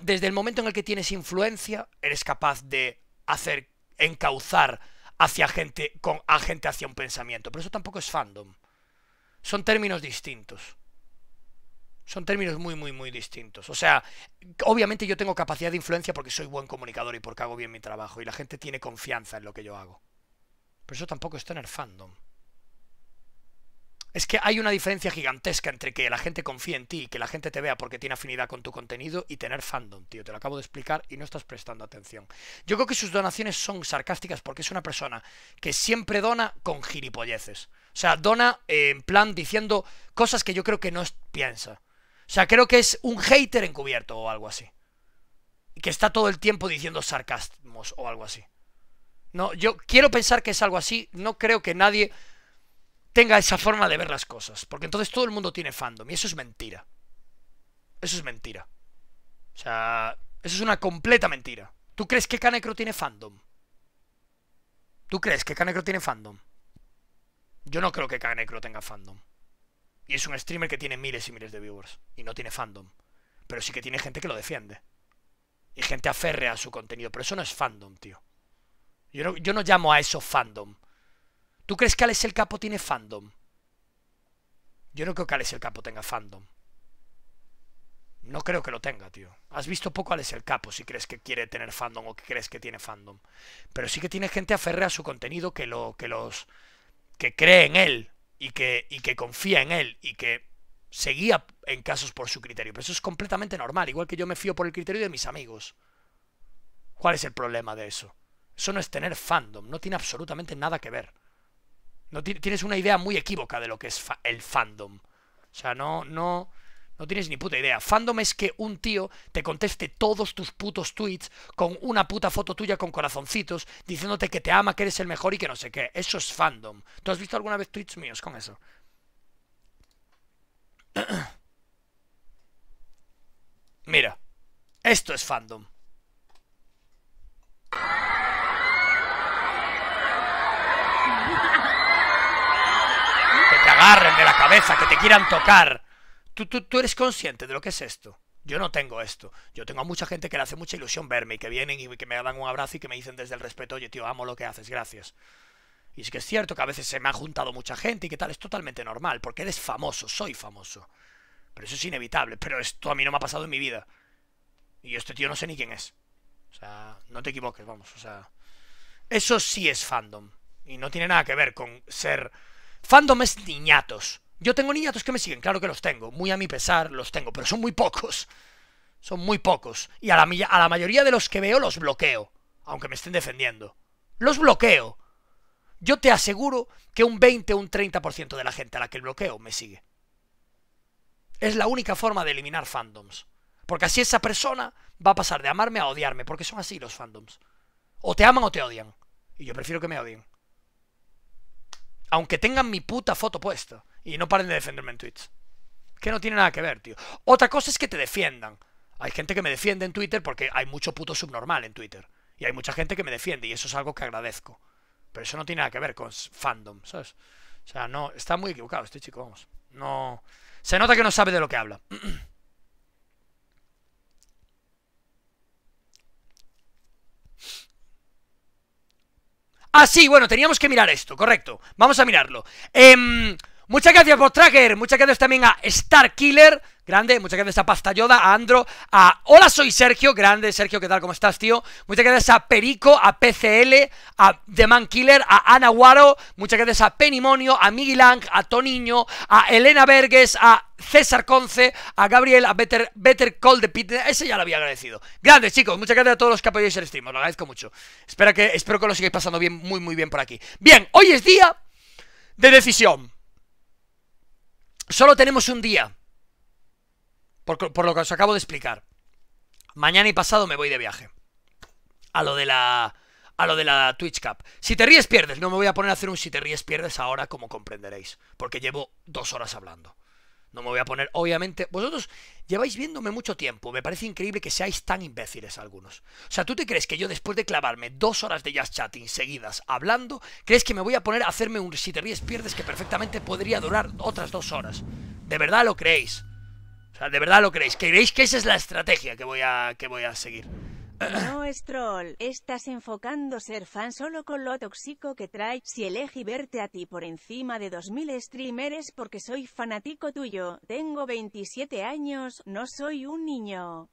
desde el momento en el que tienes influencia, eres capaz de hacer, encauzar hacia gente, con, a gente hacia un pensamiento. Pero eso tampoco es fandom. Son términos distintos. Son términos muy, muy, muy distintos. O sea, obviamente yo tengo capacidad de influencia porque soy buen comunicador y porque hago bien mi trabajo. Y la gente tiene confianza en lo que yo hago. Pero eso tampoco es tener fandom. Es que hay una diferencia gigantesca entre que la gente confíe en ti y que la gente te vea porque tiene afinidad con tu contenido y tener fandom, tío. Te lo acabo de explicar y no estás prestando atención. Yo creo que sus donaciones son sarcásticas porque es una persona que siempre dona con gilipolleces. O sea, dona eh, en plan diciendo cosas que yo creo que no piensa. O sea, creo que es un hater encubierto o algo así. Que está todo el tiempo diciendo sarcasmos o algo así. No, yo quiero pensar que es algo así. No creo que nadie tenga esa forma de ver las cosas. Porque entonces todo el mundo tiene fandom. Y eso es mentira. Eso es mentira. O sea, eso es una completa mentira. ¿Tú crees que Kanekro tiene fandom? ¿Tú crees que Kanekro tiene fandom? Yo no creo que Kanekro tenga fandom. Y es un streamer que tiene miles y miles de viewers. Y no tiene fandom. Pero sí que tiene gente que lo defiende. Y gente aférrea a su contenido. Pero eso no es fandom, tío. Yo no llamo a eso fandom. ¿Tú crees que Alex el Capo tiene fandom? Yo no creo que Alex el Capo tenga fandom. No creo que lo tenga, tío. Has visto poco Alex el Capo si crees que quiere tener fandom o que crees que tiene fandom. Pero sí que tiene gente aférrea a su contenido que lo que los que cree en él y que y que confía en él y que se guía en casos por su criterio. Pero eso es completamente normal, igual que yo me fío por el criterio de mis amigos. ¿Cuál es el problema de eso? Eso no es tener fandom, no tiene absolutamente nada que ver. No ti- tienes una idea muy equívoca de lo que es el fandom. O sea, no, no, no tienes ni puta idea. Fandom es que un tío te conteste todos tus putos tweets con una puta foto tuya con corazoncitos diciéndote que te ama, que eres el mejor y que no sé qué. Eso es fandom. ¿Tú has visto alguna vez tweets míos con eso? Mira, esto es fandom. Que te agarren de la cabeza, que te quieran tocar. ¿Tú, tú, tú eres consciente de lo que es esto. Yo no tengo esto. Yo tengo a mucha gente que le hace mucha ilusión verme y que vienen y que me dan un abrazo y que me dicen desde el respeto, oye, tío, amo lo que haces, gracias. Y es que es cierto que a veces se me ha juntado mucha gente y que tal, es totalmente normal, porque eres famoso, soy famoso. Pero eso es inevitable, pero esto a mí no me ha pasado en mi vida. Y este tío no sé ni quién es. O sea, no te equivoques, vamos, o sea... Eso sí es fandom. Y no tiene nada que ver con ser... Fandom es niñatos. Yo tengo niñatos que me siguen, claro que los tengo. Muy a mi pesar los tengo, pero son muy pocos. Son muy pocos. Y a la, a la mayoría de los que veo los bloqueo. Aunque me estén defendiendo. Los bloqueo. Yo te aseguro que un 20 o un 30% de la gente a la que el bloqueo me sigue. Es la única forma de eliminar fandoms. Porque así esa persona va a pasar de amarme a odiarme, porque son así los fandoms. O te aman o te odian. Y yo prefiero que me odien. Aunque tengan mi puta foto puesta. Y no paren de defenderme en tweets. Que no tiene nada que ver, tío. Otra cosa es que te defiendan. Hay gente que me defiende en Twitter porque hay mucho puto subnormal en Twitter. Y hay mucha gente que me defiende y eso es algo que agradezco. Pero eso no tiene nada que ver con fandom, ¿sabes? O sea, no, está muy equivocado este chico, vamos. No. Se nota que no sabe de lo que habla. Ah, sí, bueno, teníamos que mirar esto, correcto. Vamos a mirarlo. Em, muchas gracias por Tracker, muchas gracias también a Star Killer, grande, muchas gracias a Pasta Yoda, a Andro, a Hola, soy Sergio, grande, Sergio, ¿qué tal? ¿Cómo estás, tío? Muchas gracias a Perico, a PCL, a The Man Killer, a Ana Guaro, muchas gracias a Penimonio, a Miguel Lang, a Toniño, a Elena Verges, a César Conce, a Gabriel, a Better, Better Call the Pit, ese ya lo había agradecido. Grande, chicos, muchas gracias a todos los que apoyáis el stream, os lo agradezco mucho. Espero que, espero que lo sigáis pasando bien, muy, muy bien por aquí. Bien, hoy es día de decisión. Solo tenemos un día. Por, lo que os acabo de explicar. Mañana y pasado me voy de viaje. A lo de la. A lo de la Twitch Cup. Si te ríes, pierdes. No me voy a poner a hacer un si te ríes, pierdes ahora, como comprenderéis. Porque llevo dos horas hablando. No me voy a poner, obviamente. Vosotros lleváis viéndome mucho tiempo. Me parece increíble que seáis tan imbéciles algunos. O sea, ¿tú te crees que yo después de clavarme dos horas de jazz chatting seguidas hablando, crees que me voy a poner a hacerme un si te ríes, pierdes que perfectamente podría durar otras dos horas? ¿De verdad lo creéis? O sea, ¿de verdad lo creéis? ¿Creéis que esa es la estrategia que voy a, que voy a seguir? No es troll, estás enfocando ser fan solo con lo tóxico que trae. Si elegí verte a ti por encima de 2000 streamers porque soy fanático tuyo, tengo 27 años, no soy un niño.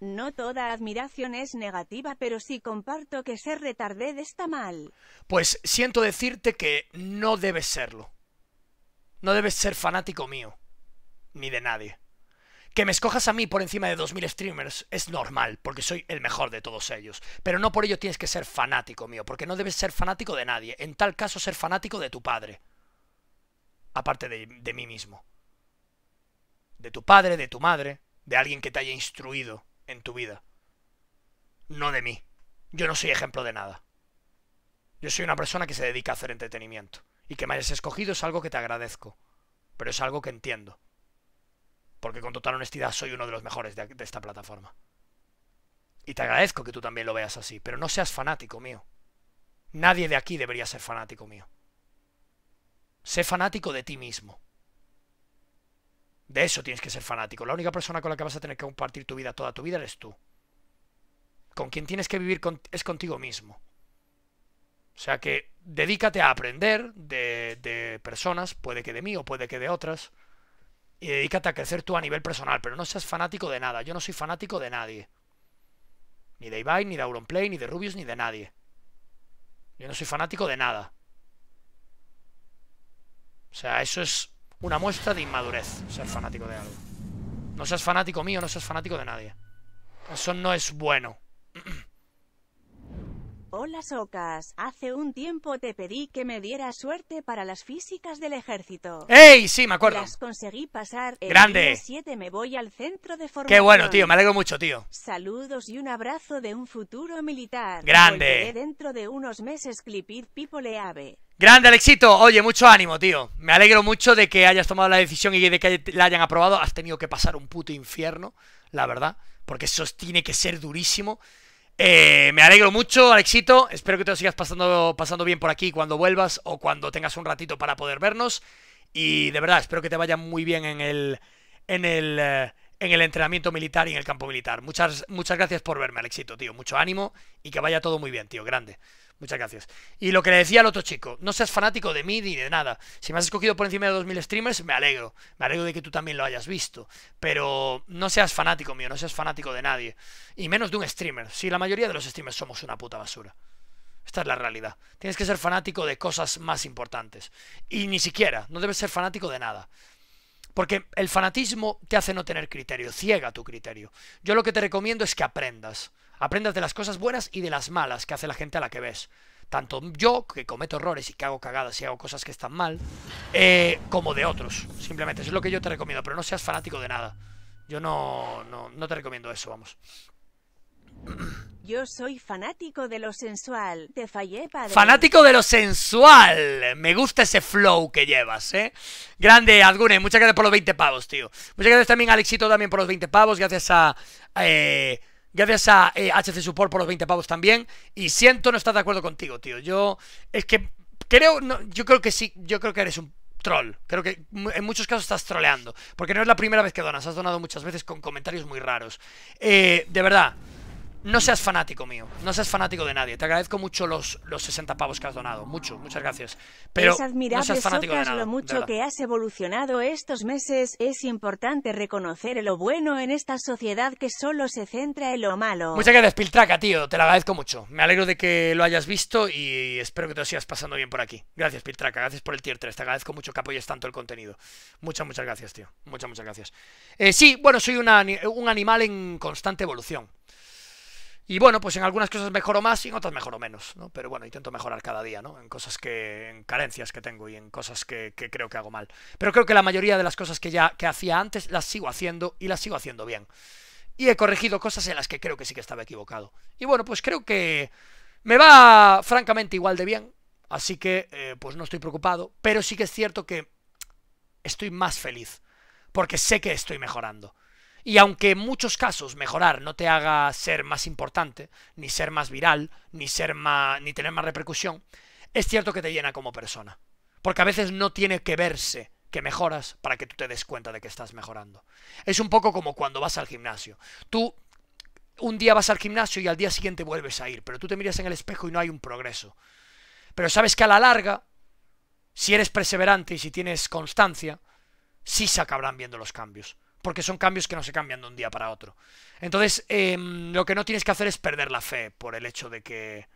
No toda admiración es negativa, pero sí comparto que ser retarded está mal. Pues siento decirte que no debes serlo. No debes ser fanático mío, ni de nadie. Que me escojas a mí por encima de 2000 streamers es normal, porque soy el mejor de todos ellos. Pero no por ello tienes que ser fanático mío, porque no debes ser fanático de nadie. En tal caso, ser fanático de tu padre. Aparte de, de mí mismo. De tu padre, de tu madre, de alguien que te haya instruido en tu vida. No de mí. Yo no soy ejemplo de nada. Yo soy una persona que se dedica a hacer entretenimiento. Y que me hayas escogido es algo que te agradezco. Pero es algo que entiendo. Porque con total honestidad soy uno de los mejores de, esta plataforma. Y te agradezco que tú también lo veas así, pero no seas fanático mío. Nadie de aquí debería ser fanático mío. Sé fanático de ti mismo. De eso tienes que ser fanático. La única persona con la que vas a tener que compartir tu vida toda tu vida eres tú. Con quien tienes que vivir es contigo mismo. O sea que dedícate a aprender de, de personas, puede que de mí o puede que de otras y dedícate a crecer tú a nivel personal, pero no seas fanático de nada. Yo no soy fanático de nadie. Ni de Ibai, ni de Auronplay, ni de Rubius, ni de nadie. Yo no soy fanático de nada. O sea, eso es una muestra de inmadurez, ser fanático de algo. No seas fanático mío, no seas fanático de nadie. Eso no es bueno. Hola Socas, hace un tiempo te pedí que me dieras suerte para las físicas del ejército. ¡Ey! Sí, me acuerdo. Las conseguí pasar. El ¡Grande! día 7 me voy al centro de formación. ¡Qué bueno, tío! Me alegro mucho, tío. Saludos y un abrazo de un futuro militar. ¡Grande! Volveré dentro de unos meses Clipid People Ave. Grande, Alexito. Oye, mucho ánimo, tío. Me alegro mucho de que hayas tomado la decisión y de que la hayan aprobado. Has tenido que pasar un puto infierno, la verdad. Porque eso tiene que ser durísimo. Eh, me alegro mucho, Alexito. Espero que te lo sigas pasando, pasando bien por aquí cuando vuelvas o cuando tengas un ratito para poder vernos. Y de verdad, espero que te vaya muy bien en el, en el, eh, en el entrenamiento militar y en el campo militar. Muchas, muchas gracias por verme, Alexito, tío. Mucho ánimo y que vaya todo muy bien, tío. Grande. Muchas gracias. Y lo que le decía al otro chico, no seas fanático de mí ni de nada. Si me has escogido por encima de 2000 streamers, me alegro. Me alegro de que tú también lo hayas visto. Pero no seas fanático mío, no seas fanático de nadie. Y menos de un streamer. Si la mayoría de los streamers somos una puta basura. Esta es la realidad. Tienes que ser fanático de cosas más importantes. Y ni siquiera, no debes ser fanático de nada. Porque el fanatismo te hace no tener criterio, ciega tu criterio. Yo lo que te recomiendo es que aprendas. Aprendas de las cosas buenas y de las malas que hace la gente a la que ves. Tanto yo, que cometo errores y que hago cagadas y hago cosas que están mal, eh, como de otros. Simplemente, eso es lo que yo te recomiendo, pero no seas fanático de nada. Yo no, no, no te recomiendo eso, vamos. Yo soy fanático de lo sensual. Te fallé, padre. Fanático de lo sensual. Me gusta ese flow que llevas, ¿eh? Grande, Adgune. Muchas gracias por los 20 pavos, tío. Muchas gracias también a Alexito también por los 20 pavos. Gracias a... Eh, Gracias a eh, HC Support por los 20 pavos también. Y siento no estar de acuerdo contigo, tío. Yo. Es que. Creo. No, yo creo que sí. Yo creo que eres un troll. Creo que en muchos casos estás troleando. Porque no es la primera vez que donas. Has donado muchas veces con comentarios muy raros. Eh, de verdad, no seas fanático mío, no seas fanático de nadie. Te agradezco mucho los, los 60 pavos que has donado, mucho, muchas gracias. Pero es admirable, no seas fanático Socas, de nada. lo mucho que has evolucionado estos meses. Es importante reconocer lo bueno en esta sociedad que solo se centra en lo malo. Muchas gracias, Piltraca, tío, te lo agradezco mucho. Me alegro de que lo hayas visto y espero que te lo sigas pasando bien por aquí. Gracias, Piltraca, gracias por el tier 3. Te agradezco mucho que apoyes tanto el contenido. Muchas, muchas gracias, tío. Muchas, muchas gracias. Eh, sí, bueno, soy una, un animal en constante evolución. Y bueno, pues en algunas cosas mejoro más y en otras mejoro menos, ¿no? Pero bueno, intento mejorar cada día, ¿no? En cosas que, en carencias que tengo y en cosas que, creo que hago mal. Pero creo que la mayoría de las cosas que ya que hacía antes las sigo haciendo y las sigo haciendo bien. Y he corregido cosas en las que creo que sí que estaba equivocado. Y bueno, pues creo que me va francamente igual de bien. Así que, eh, pues no estoy preocupado. Pero sí que es cierto que estoy más feliz. Porque sé que estoy mejorando. Y aunque en muchos casos mejorar no te haga ser más importante, ni ser más viral, ni ser más, ni tener más repercusión, es cierto que te llena como persona. Porque a veces no tiene que verse que mejoras para que tú te des cuenta de que estás mejorando. Es un poco como cuando vas al gimnasio. Tú un día vas al gimnasio y al día siguiente vuelves a ir, pero tú te miras en el espejo y no hay un progreso. Pero sabes que a la larga, si eres perseverante y si tienes constancia, sí se acabarán viendo los cambios porque son cambios que no se cambian de un día para otro. Entonces, eh, lo que no tienes que hacer es perder la fe por el hecho de que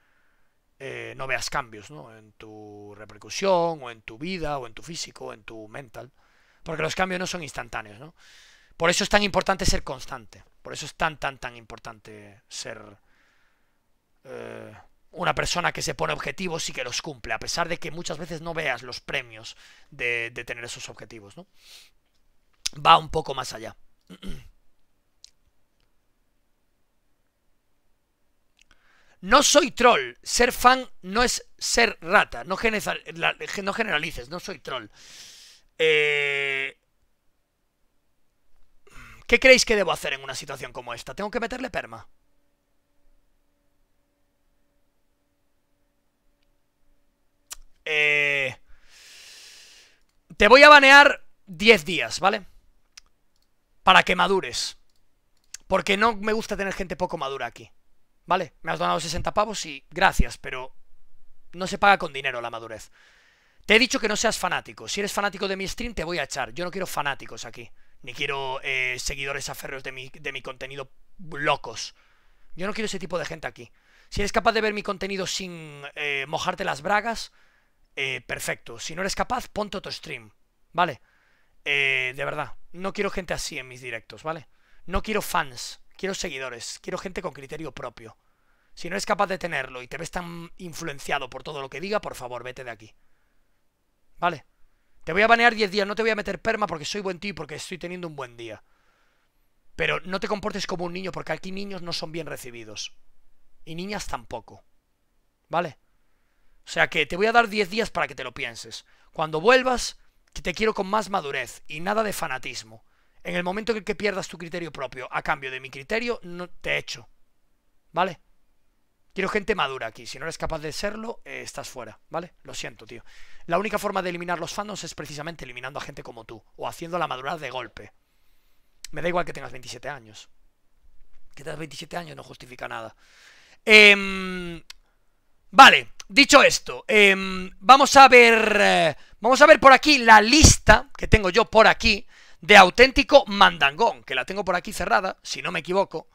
eh, no veas cambios ¿no? en tu repercusión, o en tu vida, o en tu físico, o en tu mental. Porque los cambios no son instantáneos, ¿no? Por eso es tan importante ser constante. Por eso es tan, tan, tan importante ser eh, una persona que se pone objetivos y que los cumple, a pesar de que muchas veces no veas los premios de, de tener esos objetivos, ¿no? Va un poco más allá. No soy troll. Ser fan no es ser rata. No, generalices. No soy troll. Eh... ¿Qué creéis que debo hacer en una situación como esta? ¿Tengo que meterle perma? Eh... Te voy a banear 10 días, ¿vale? Para que madures. Porque no me gusta tener gente poco madura aquí. ¿Vale? Me has donado 60 pavos y gracias, pero no se paga con dinero la madurez. Te he dicho que no seas fanático. Si eres fanático de mi stream, te voy a echar. Yo no quiero fanáticos aquí. Ni quiero eh, seguidores aferros de mi, de mi contenido locos. Yo no quiero ese tipo de gente aquí. Si eres capaz de ver mi contenido sin eh, mojarte las bragas, eh, perfecto. Si no eres capaz, ponte otro stream. ¿Vale? Eh, de verdad, no quiero gente así en mis directos, ¿vale? No quiero fans, quiero seguidores, quiero gente con criterio propio. Si no eres capaz de tenerlo y te ves tan influenciado por todo lo que diga, por favor, vete de aquí. ¿Vale? Te voy a banear 10 días, no te voy a meter perma porque soy buen tío y porque estoy teniendo un buen día. Pero no te comportes como un niño porque aquí niños no son bien recibidos. Y niñas tampoco. ¿Vale? O sea que te voy a dar 10 días para que te lo pienses. Cuando vuelvas, te quiero con más madurez y nada de fanatismo. En el momento en que pierdas tu criterio propio a cambio de mi criterio, no te echo. ¿Vale? Quiero gente madura aquí. Si no eres capaz de serlo, eh, estás fuera, ¿vale? Lo siento, tío. La única forma de eliminar los fandoms es precisamente eliminando a gente como tú. O haciendo la madurez de golpe. Me da igual que tengas 27 años. Que tengas 27 años no justifica nada. Eh, Vale, dicho esto, eh, vamos a ver. Vamos a ver por aquí la lista que tengo yo por aquí de auténtico mandangón, que la tengo por aquí cerrada, si no me equivoco.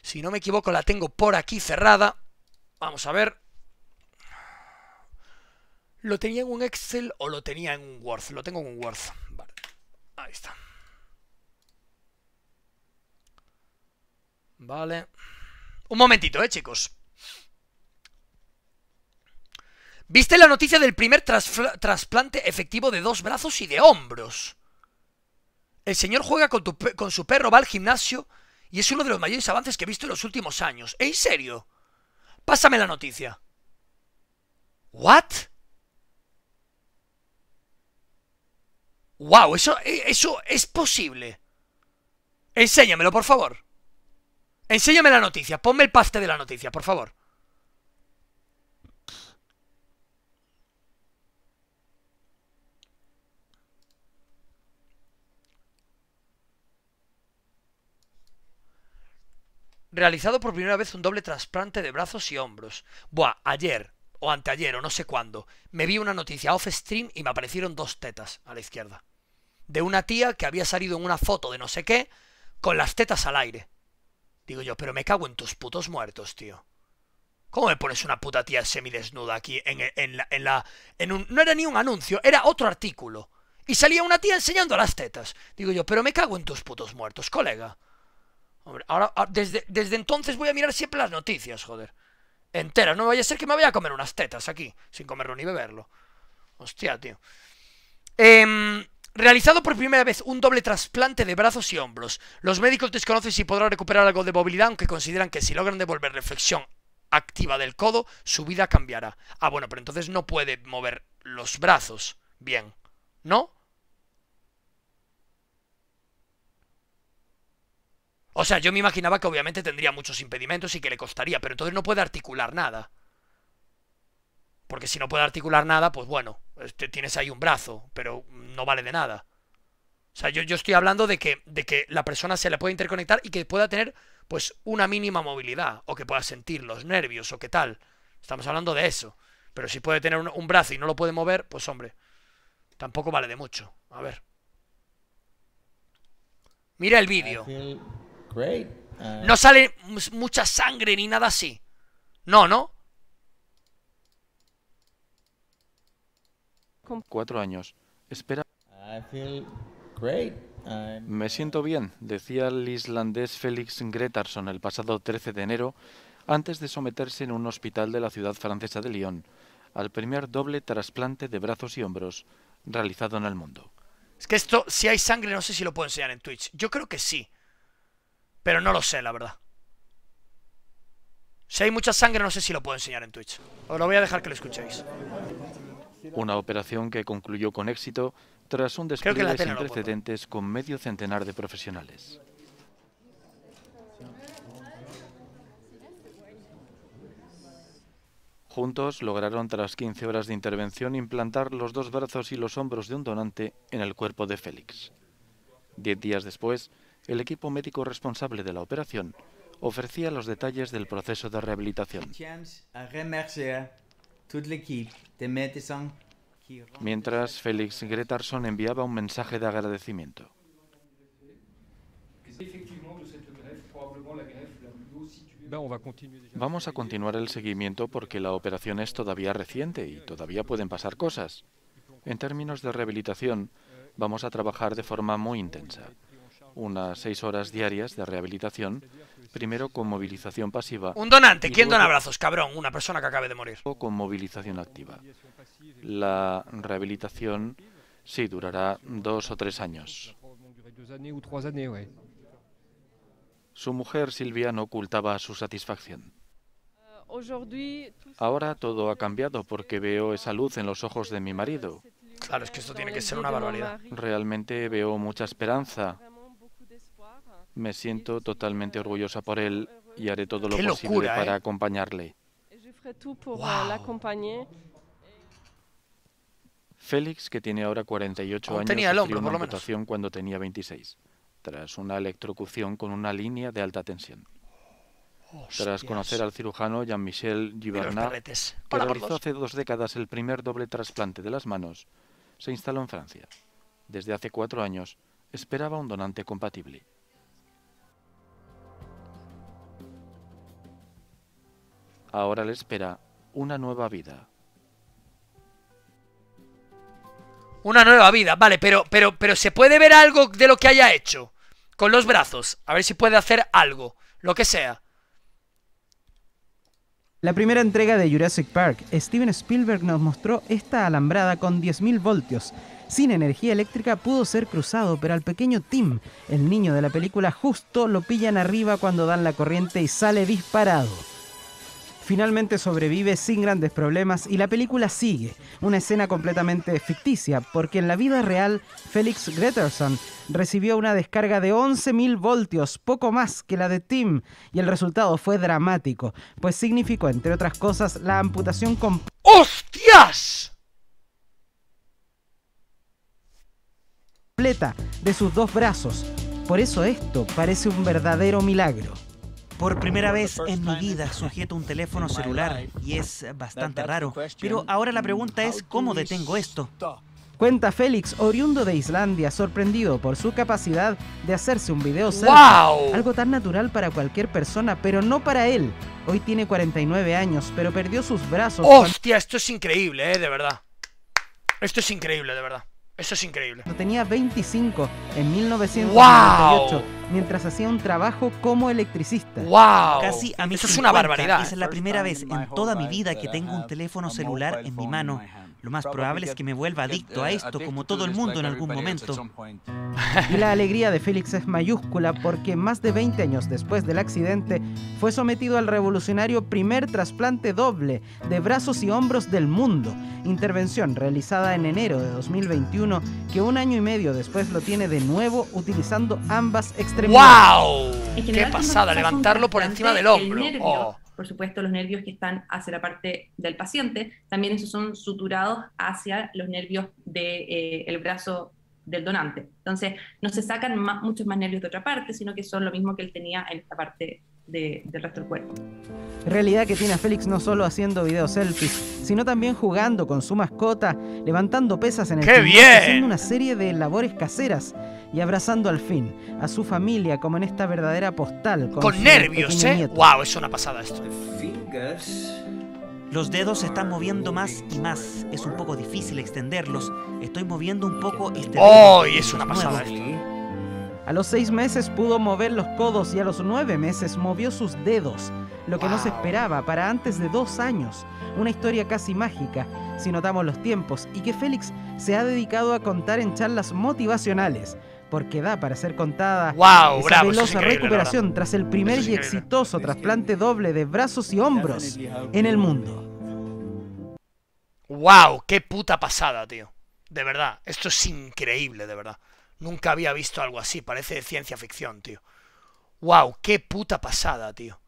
Si no me equivoco, la tengo por aquí cerrada. Vamos a ver. ¿Lo tenía en un Excel o lo tenía en un Word? Lo tengo en un Word. Vale. Ahí está. Vale. Un momentito, eh, chicos. ¿Viste la noticia del primer trasplante efectivo de dos brazos y de hombros? El señor juega con, su perro, va al gimnasio y es uno de los mayores avances que he visto en los últimos años. ¿En serio? Pásame la noticia. ¿What? ¡Wow! Eso, e, eso es posible. Enséñamelo, por favor. Enséñame la noticia. Ponme el paste de la noticia, por favor. Realizado por primera vez un doble trasplante de brazos y hombros. Buah, ayer o anteayer o no sé cuándo, me vi una noticia off stream y me aparecieron dos tetas a la izquierda. De una tía que había salido en una foto de no sé qué con las tetas al aire. Digo yo, pero me cago en tus putos muertos, tío. ¿Cómo me pones una puta tía semidesnuda aquí en, en la... En la en un, no era ni un anuncio, era otro artículo. Y salía una tía enseñando las tetas. Digo yo, pero me cago en tus putos muertos, colega. Ahora, desde, desde entonces voy a mirar siempre las noticias, joder. Enteras, no vaya a ser que me vaya a comer unas tetas aquí, sin comerlo ni beberlo. Hostia, tío. Eh, Realizado por primera vez un doble trasplante de brazos y hombros. Los médicos desconocen si podrá recuperar algo de movilidad, aunque consideran que si logran devolver reflexión activa del codo, su vida cambiará. Ah, bueno, pero entonces no puede mover los brazos. Bien. ¿No? O sea, yo me imaginaba que obviamente tendría muchos impedimentos y que le costaría, pero entonces no puede articular nada. Porque si no puede articular nada, pues bueno, este, tienes ahí un brazo, pero no vale de nada. O sea, yo, estoy hablando de que, de que la persona se le puede interconectar y que pueda tener, pues, una mínima movilidad, o que pueda sentir los nervios, o qué tal. Estamos hablando de eso. Pero si puede tener un, un brazo y no lo puede mover, pues hombre, tampoco vale de mucho. A ver. Mira el vídeo. No sale mucha sangre ni nada así. No, ¿no? Cuatro años. Espera. Me siento bien, decía el islandés Felix Gretarsson el pasado 13 de enero, antes de someterse en un hospital de la ciudad francesa de Lyon al primer doble trasplante de brazos y hombros realizado en el mundo. Es que esto, si hay sangre, no sé si lo puedo enseñar en Twitch. Yo creo que sí. Pero no lo sé, la verdad. Si hay mucha sangre, no sé si lo puedo enseñar en Twitch. Os lo voy a dejar que lo escuchéis. Una operación que concluyó con éxito tras un despliegue sin precedentes con medio centenar de profesionales. Juntos lograron tras 15 horas de intervención implantar los dos brazos y los hombros de un donante en el cuerpo de Félix. Diez días después, el equipo médico responsable de la operación ofrecía los detalles del proceso de rehabilitación. Mientras, Félix Gretarsson enviaba un mensaje de agradecimiento. Vamos a continuar el seguimiento porque la operación es todavía reciente y todavía pueden pasar cosas. En términos de rehabilitación, vamos a trabajar de forma muy intensa. Unas seis horas diarias de rehabilitación, primero con movilización pasiva. Un donante, ¿quién dona brazos, cabrón? Una persona que acabe de morir. Con movilización activa. La rehabilitación sí durará dos o tres años. Su mujer Silvia no ocultaba su satisfacción. Ahora todo ha cambiado porque veo esa luz en los ojos de mi marido. Claro, es que esto tiene que ser una barbaridad. Realmente veo mucha esperanza. Me siento totalmente orgullosa por él y haré todo lo posible para ¿eh? acompañarle. Félix, que tiene ahora 48 años, tenía el hombro, una lo menos. amputación cuando tenía 26, tras una electrocución con una línea de alta tensión. Tras conocer al cirujano Jean-Michel Gibernat, que Hola, realizó hace dos décadas el primer doble trasplante de las manos, se instaló en Francia. Desde hace cuatro años, esperaba un donante compatible. Ahora le espera una nueva vida. Una nueva vida, vale, pero, pero, pero ¿se puede ver algo de lo que haya hecho? Con los brazos. A ver si puede hacer algo. Lo que sea. La primera entrega de Jurassic Park, Steven Spielberg nos mostró esta alambrada con 10.000 voltios. Sin energía eléctrica pudo ser cruzado, pero al pequeño Tim, el niño de la película, justo lo pillan arriba cuando dan la corriente y sale disparado. Finalmente sobrevive sin grandes problemas y la película sigue, una escena completamente ficticia, porque en la vida real Felix Greterson recibió una descarga de 11.000 voltios, poco más que la de Tim, y el resultado fue dramático, pues significó, entre otras cosas, la amputación completa ¡Hostias! de sus dos brazos. Por eso esto parece un verdadero milagro. Por primera vez en mi vida sujeto un teléfono celular y es bastante raro. Pero ahora la pregunta es ¿cómo detengo esto? Cuenta Félix, oriundo de Islandia, sorprendido por su capacidad de hacerse un video selfie. ¡Wow! Algo tan natural para cualquier persona, pero no para él. Hoy tiene 49 años, pero perdió sus brazos. Hostia, esto es increíble, eh, de verdad. Esto es increíble, de verdad. Esto es increíble. cuando tenía 25 en 1998, mientras hacía un trabajo como electricista. ¡Wow! Casi a mis Eso es una 50, barbaridad. Esa es la primera vez en toda mi vida que tengo un teléfono celular en mi mano. Lo más probable es que me vuelva adicto a esto, como todo el mundo en algún momento. Y la alegría de Félix es mayúscula porque más de 20 años después del accidente fue sometido al revolucionario primer trasplante doble de brazos y hombros del mundo, intervención realizada en enero de 2021 que un año y medio después lo tiene de nuevo utilizando ambas extremidades. ¡Wow! ¡Qué pasada! Levantarlo por encima del hombro. Oh. Por supuesto, los nervios que están hacia la parte del paciente, también esos son suturados hacia los nervios del brazo del donante. Entonces, no se sacan muchos más nervios de otra parte, sino que son lo mismo que él tenía en esta parte de- del resto del cuerpo. Realidad que tiene a Félix no solo haciendo videos selfies, sino también jugando con su mascota, levantando pesas en el ¡Qué gimnasio, bien! haciendo una serie de labores caseras y abrazando al fin a su familia como en esta verdadera postal. Con, Con nervios, ¿eh? nieto. ¡Wow! Es una pasada esto. Los dedos se están moviendo más y más. Es un poco difícil extenderlos. Estoy moviendo un poco este dedo. ¡Oh! Y es una nuevo. pasada esto. A los seis meses pudo mover los codos y a los nueve meses movió sus dedos, lo que no se esperaba para antes de dos años. Una historia casi mágica, si notamos los tiempos, y que Félix se ha dedicado a contar en charlas motivacionales, porque da para ser contada ¡Wow! esa Bravo, es recuperación tras el primer es y exitoso trasplante doble de brazos y hombros en el mundo. ¡Wow! ¡Qué puta pasada, tío! De verdad, esto es increíble, de verdad. Nunca había visto algo así, parece de ciencia ficción, tío. ¡Wow! ¡Qué puta pasada, tío!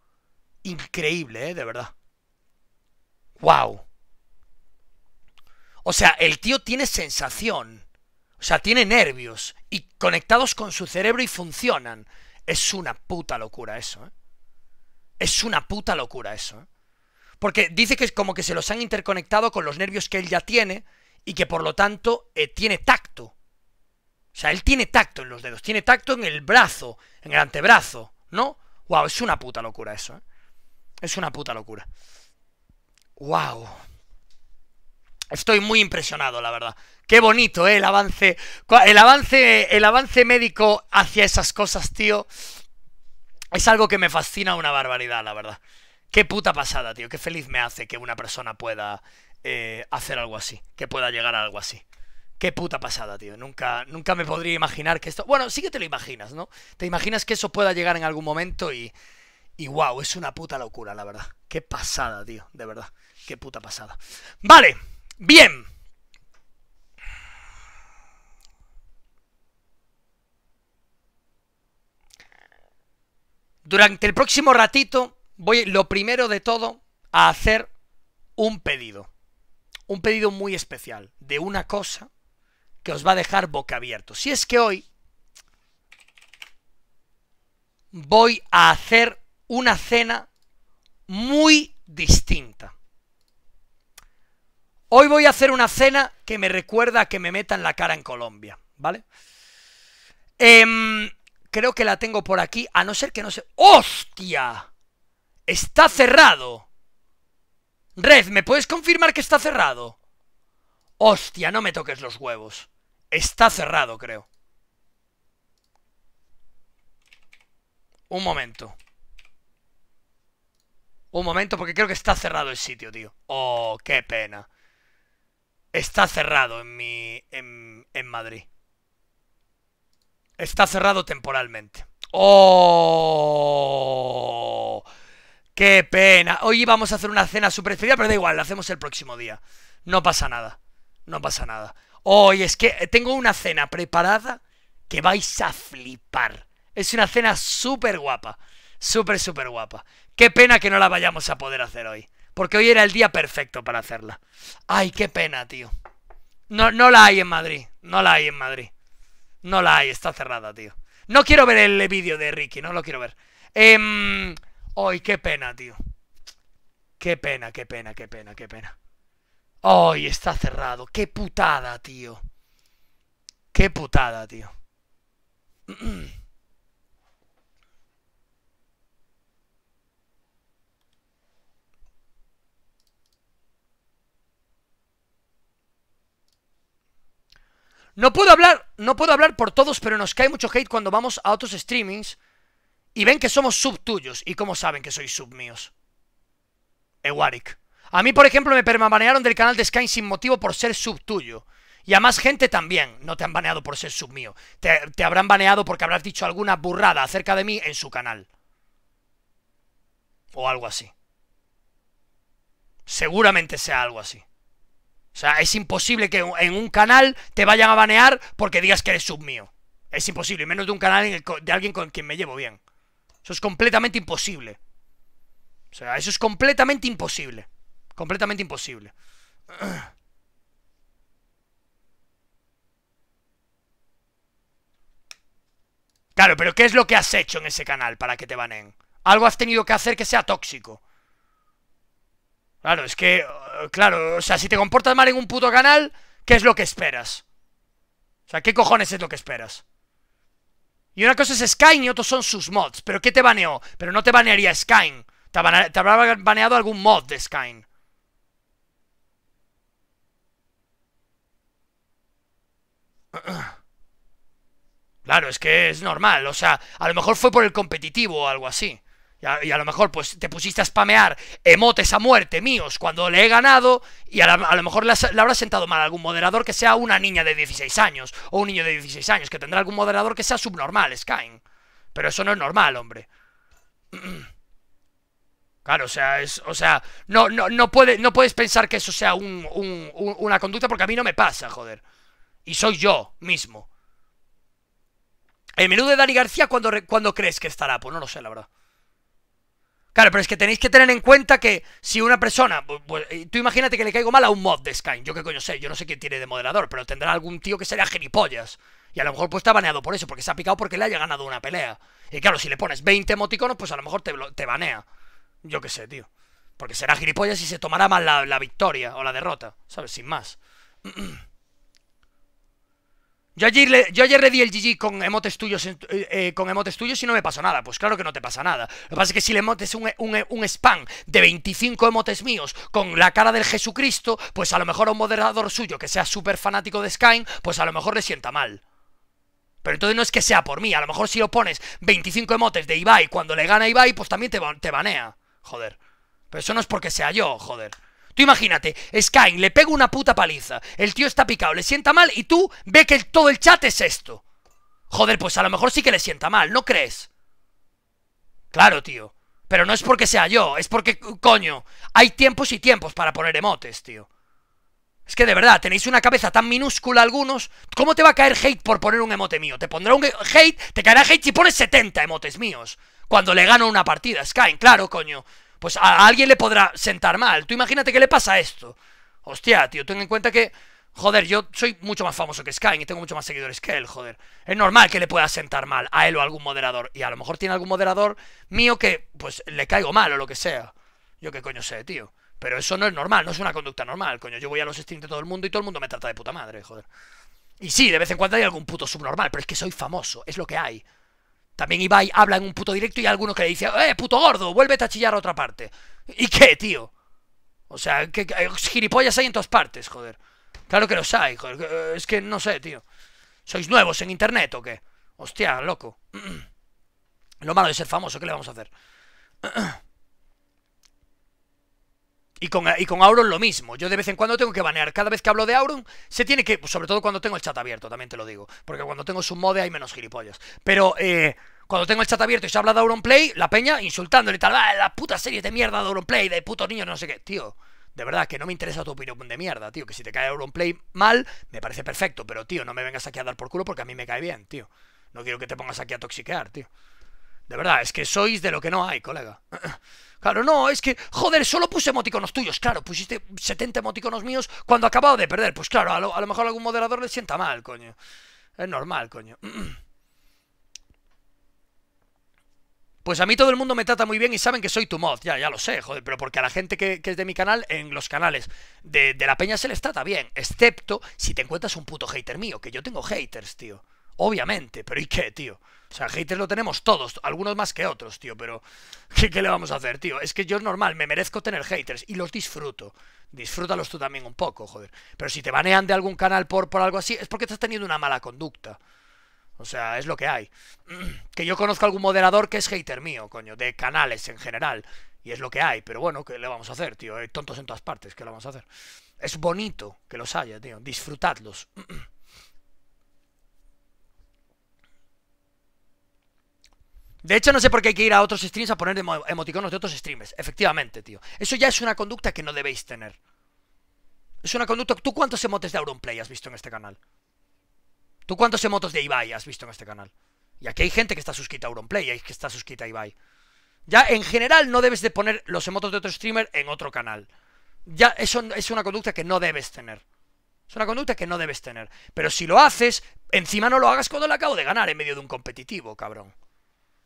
Increíble, ¿eh? De verdad. ¡Wow! O sea, el tío tiene sensación. O sea, tiene nervios. Y conectados con su cerebro y funcionan. Es una puta locura eso, ¿eh? Es una puta locura eso, ¿eh? Porque dice que es como que se los han interconectado con los nervios que él ya tiene y que por lo tanto eh, tiene tacto. O sea, él tiene tacto en los dedos, tiene tacto en el brazo, en el antebrazo, ¿no? Wow, es una puta locura eso, ¿eh? Es una puta locura. Wow. Estoy muy impresionado, la verdad. Qué bonito, ¿eh? El avance, el avance, el avance médico hacia esas cosas, tío. Es algo que me fascina una barbaridad, la verdad. Qué puta pasada, tío. Qué feliz me hace que una persona pueda eh, hacer algo así. Que pueda llegar a algo así. Qué puta pasada, tío. Nunca, nunca me podría imaginar que esto. Bueno, sí que te lo imaginas, ¿no? Te imaginas que eso pueda llegar en algún momento y. Y wow, es una puta locura, la verdad. Qué pasada, tío. De verdad. Qué puta pasada. Vale. Bien. Durante el próximo ratito voy, lo primero de todo, a hacer un pedido. Un pedido muy especial de una cosa que os va a dejar boca abierto. Si es que hoy voy a hacer una cena muy distinta. Hoy voy a hacer una cena que me recuerda a que me metan la cara en Colombia, ¿vale? Em, creo que la tengo por aquí, a no ser que no se... ¡Hostia! Está cerrado. Red, ¿me puedes confirmar que está cerrado? Hostia, no me toques los huevos. Está cerrado, creo. Un momento. Un momento, porque creo que está cerrado el sitio, tío. Oh, qué pena. Está cerrado en mi... en, en Madrid. Está cerrado temporalmente. ¡Oh! ¡Qué pena! Hoy íbamos a hacer una cena súper especial, pero da igual, la hacemos el próximo día. No pasa nada. No pasa nada. Hoy es que tengo una cena preparada que vais a flipar. Es una cena súper guapa. Súper, súper guapa. Qué pena que no la vayamos a poder hacer hoy. Porque hoy era el día perfecto para hacerla. Ay, qué pena, tío. No, no la hay en Madrid. No la hay en Madrid. No la hay, está cerrada, tío. No quiero ver el vídeo de Ricky, no lo quiero ver. Em, ¡Ay, qué pena, tío! Qué pena, qué pena, qué pena, qué pena. ¡Ay, está cerrado! ¡Qué putada, tío! ¡Qué putada, tío! No puedo hablar, no puedo hablar por todos, pero nos cae mucho hate cuando vamos a otros streamings y ven que somos sub tuyos. ¿Y cómo saben que soy sub míos? Ewarik. A mí, por ejemplo, me permanearon del canal de Sky sin motivo por ser sub tuyo. Y a más gente también no te han baneado por ser sub mío. Te, te habrán baneado porque habrás dicho alguna burrada acerca de mí en su canal. O algo así. Seguramente sea algo así. O sea, es imposible que en un canal te vayan a banear porque digas que eres sub mío. Es imposible, menos de un canal de alguien con quien me llevo bien. Eso es completamente imposible. O sea, eso es completamente imposible. Completamente imposible. Claro, pero ¿qué es lo que has hecho en ese canal para que te baneen? Algo has tenido que hacer que sea tóxico. Claro, es que, claro, o sea, si te comportas mal en un puto canal, ¿qué es lo que esperas? O sea, ¿qué cojones es lo que esperas? Y una cosa es Skyne y otros son sus mods. ¿Pero qué te baneó? Pero no te banearía Skyne. Te, habrá baneado algún mod de Skyne. Claro, es que es normal. O sea, a lo mejor fue por el competitivo o algo así. Y a, lo mejor pues te pusiste a spamear emotes a muerte míos cuando le he ganado y a, lo mejor le, habrá sentado mal a algún moderador que sea una niña de 16 años o un niño de 16 años, que tendrá algún moderador que sea subnormal, Skyne. Pero eso no es normal, hombre. Claro, o sea, es, o sea, no, no, no, puede, no puedes pensar que eso sea un, una conducta porque a mí no me pasa, joder. Y soy yo mismo. El menú de Dani García, ¿cuándo, ¿cuándo crees que estará? Pues no lo sé, la verdad. Claro, pero es que tenéis que tener en cuenta que si una persona, pues, tú imagínate que le caigo mal a un mod de Skyne, yo qué coño sé, yo no sé quién tiene de moderador, pero tendrá algún tío que sería gilipollas. Y a lo mejor pues está baneado por eso, porque se ha picado porque le haya ganado una pelea. Y claro, si le pones 20 emoticonos, pues a lo mejor te, te banea. Yo qué sé, tío. Porque será gilipollas y se tomará mal la, la victoria o la derrota, ¿sabes? Sin más. Yo ayer, le, yo ayer di el GG con emotes tuyos eh, eh, con emotes tuyos y no me pasó nada. Pues claro que no te pasa nada. Lo que pasa es que si le emotes un, un, un, spam de 25 emotes míos con la cara del Jesucristo, pues a lo mejor a un moderador suyo que sea súper fanático de Skyne, pues a lo mejor le sienta mal. Pero entonces no es que sea por mí. A lo mejor si lo pones 25 emotes de Ibai cuando le gana Ibai, pues también te, te banea. Joder. Pero eso no es porque sea yo, joder. Tú imagínate, Skyne le pega una puta paliza, el tío está picado, le sienta mal y tú ve que todo el chat es esto. Joder, pues a lo mejor sí que le sienta mal, ¿no crees? Claro, tío. Pero no es porque sea yo, es porque, coño, hay tiempos y tiempos para poner emotes, tío. Es que de verdad, tenéis una cabeza tan minúscula algunos. ¿Cómo te va a caer hate por poner un emote mío? Te pondrá un hate, te caerá hate si pones 70 emotes míos. Cuando le gano una partida, Skyne, claro, coño pues a alguien le podrá sentar mal. Tú imagínate que le pasa esto. Hostia, tío, ten en cuenta que... Joder, yo soy mucho más famoso que Sky y tengo mucho más seguidores que él, joder. Es normal que le pueda sentar mal a él o a algún moderador. Y a lo mejor tiene algún moderador mío que, pues, le caigo mal o lo que sea. Yo qué coño sé, tío. Pero eso no es normal, no es una conducta normal, coño. Yo voy a los streams de todo el mundo y todo el mundo me trata de puta madre, joder. Y sí, de vez en cuando hay algún puto subnormal, pero es que soy famoso, es lo que hay. También Ibai habla en un puto directo y hay alguno que le dice, ¡eh, puto gordo! Vuélvete a chillar a otra parte. ¿Y qué, tío? O sea, que, gilipollas hay en todas partes, joder. Claro que los hay, joder. Es que no sé, tío. ¿Sois nuevos en internet o qué? Hostia, loco. Lo malo de ser famoso, ¿qué le vamos a hacer? Y con, y con Auron lo mismo. Yo de vez en cuando tengo que banear. Cada vez que hablo de Auron, se tiene que. Sobre todo cuando tengo el chat abierto, también te lo digo. Porque cuando tengo su mode hay menos gilipollas. Pero, eh, cuando tengo el chat abierto y se habla de Auronplay, la peña insultándole y tal. Ah, la puta serie de mierda de Auronplay, de putos niños, no sé qué. Tío, de verdad que no me interesa tu opinión de mierda, tío. Que si te cae Auronplay mal, me parece perfecto. Pero, tío, no me vengas aquí a dar por culo porque a mí me cae bien, tío. No quiero que te pongas aquí a toxiquear, tío. De verdad, es que sois de lo que no hay, colega. Claro, no, es que, joder, solo puse emoticonos tuyos. Claro, pusiste 70 emoticonos míos cuando acababa de perder. Pues claro, a lo, mejor algún moderador le sienta mal, coño. Es normal, coño. Pues a mí todo el mundo me trata muy bien y saben que soy tu mod, ya, lo sé, joder, pero porque a la gente que, que es de mi canal, en los canales de, de la peña se les trata bien, excepto si te encuentras un puto hater mío, que yo tengo haters, tío. Obviamente, pero ¿y qué, tío? O sea, haters lo tenemos todos, algunos más que otros, tío, pero ¿qué, ¿qué, le vamos a hacer, tío? Es que yo es normal, me merezco tener haters y los disfruto. Disfrútalos tú también un poco, joder. Pero si te banean de algún canal por, por algo así, es porque estás teniendo una mala conducta. O sea, es lo que hay. Que yo conozco algún moderador que es hater mío, coño, de canales en general. Y es lo que hay, pero bueno, ¿qué le vamos a hacer, tío? Hay tontos en todas partes, ¿qué le vamos a hacer? Es bonito que los haya, tío. Disfrutadlos. De hecho, no sé por qué hay que ir a otros streams a poner emoticonos de otros streamers. Efectivamente, tío. Eso ya es una conducta que no debéis tener. Es una conducta... ¿Tú cuántos emotes de Auronplay has visto en este canal? ¿Tú cuántos emotos de Ibai has visto en este canal? Y aquí hay gente que está suscrita a Auronplay y que está suscrita a Ibai. Ya, en general, no debes de poner los emotos de otro streamer en otro canal. Ya, eso es una conducta que no debes tener. Es una conducta que no debes tener. Pero si lo haces, encima no lo hagas cuando le acabo de ganar en medio de un competitivo, cabrón.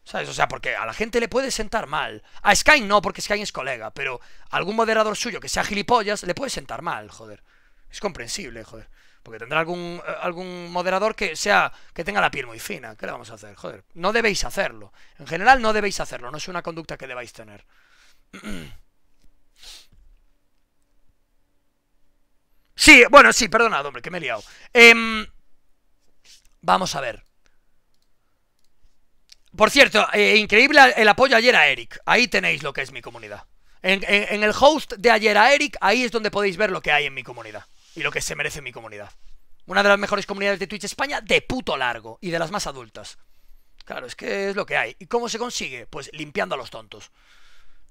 ¿Sabes? O sea, porque a la gente le puede sentar mal. A Sky no, porque Sky es colega, pero a algún moderador suyo que sea gilipollas le puede sentar mal, joder. Es comprensible, joder. Porque tendrá algún, eh, algún moderador que sea que tenga la piel muy fina. ¿Qué le vamos a hacer? Joder. No debéis hacerlo. En general no debéis hacerlo. No es una conducta que debáis tener. Sí, bueno, sí, perdonad, hombre, que me he liado. Eh, vamos a ver. Por cierto, eh, increíble el apoyo ayer a Eric. Ahí tenéis lo que es mi comunidad. En, en, en, el host de ayer a Eric, ahí es donde podéis ver lo que hay en mi comunidad. Y lo que se merece mi comunidad. Una de las mejores comunidades de Twitch España de puto largo. Y de las más adultas. Claro, es que es lo que hay. ¿Y cómo se consigue? Pues limpiando a los tontos.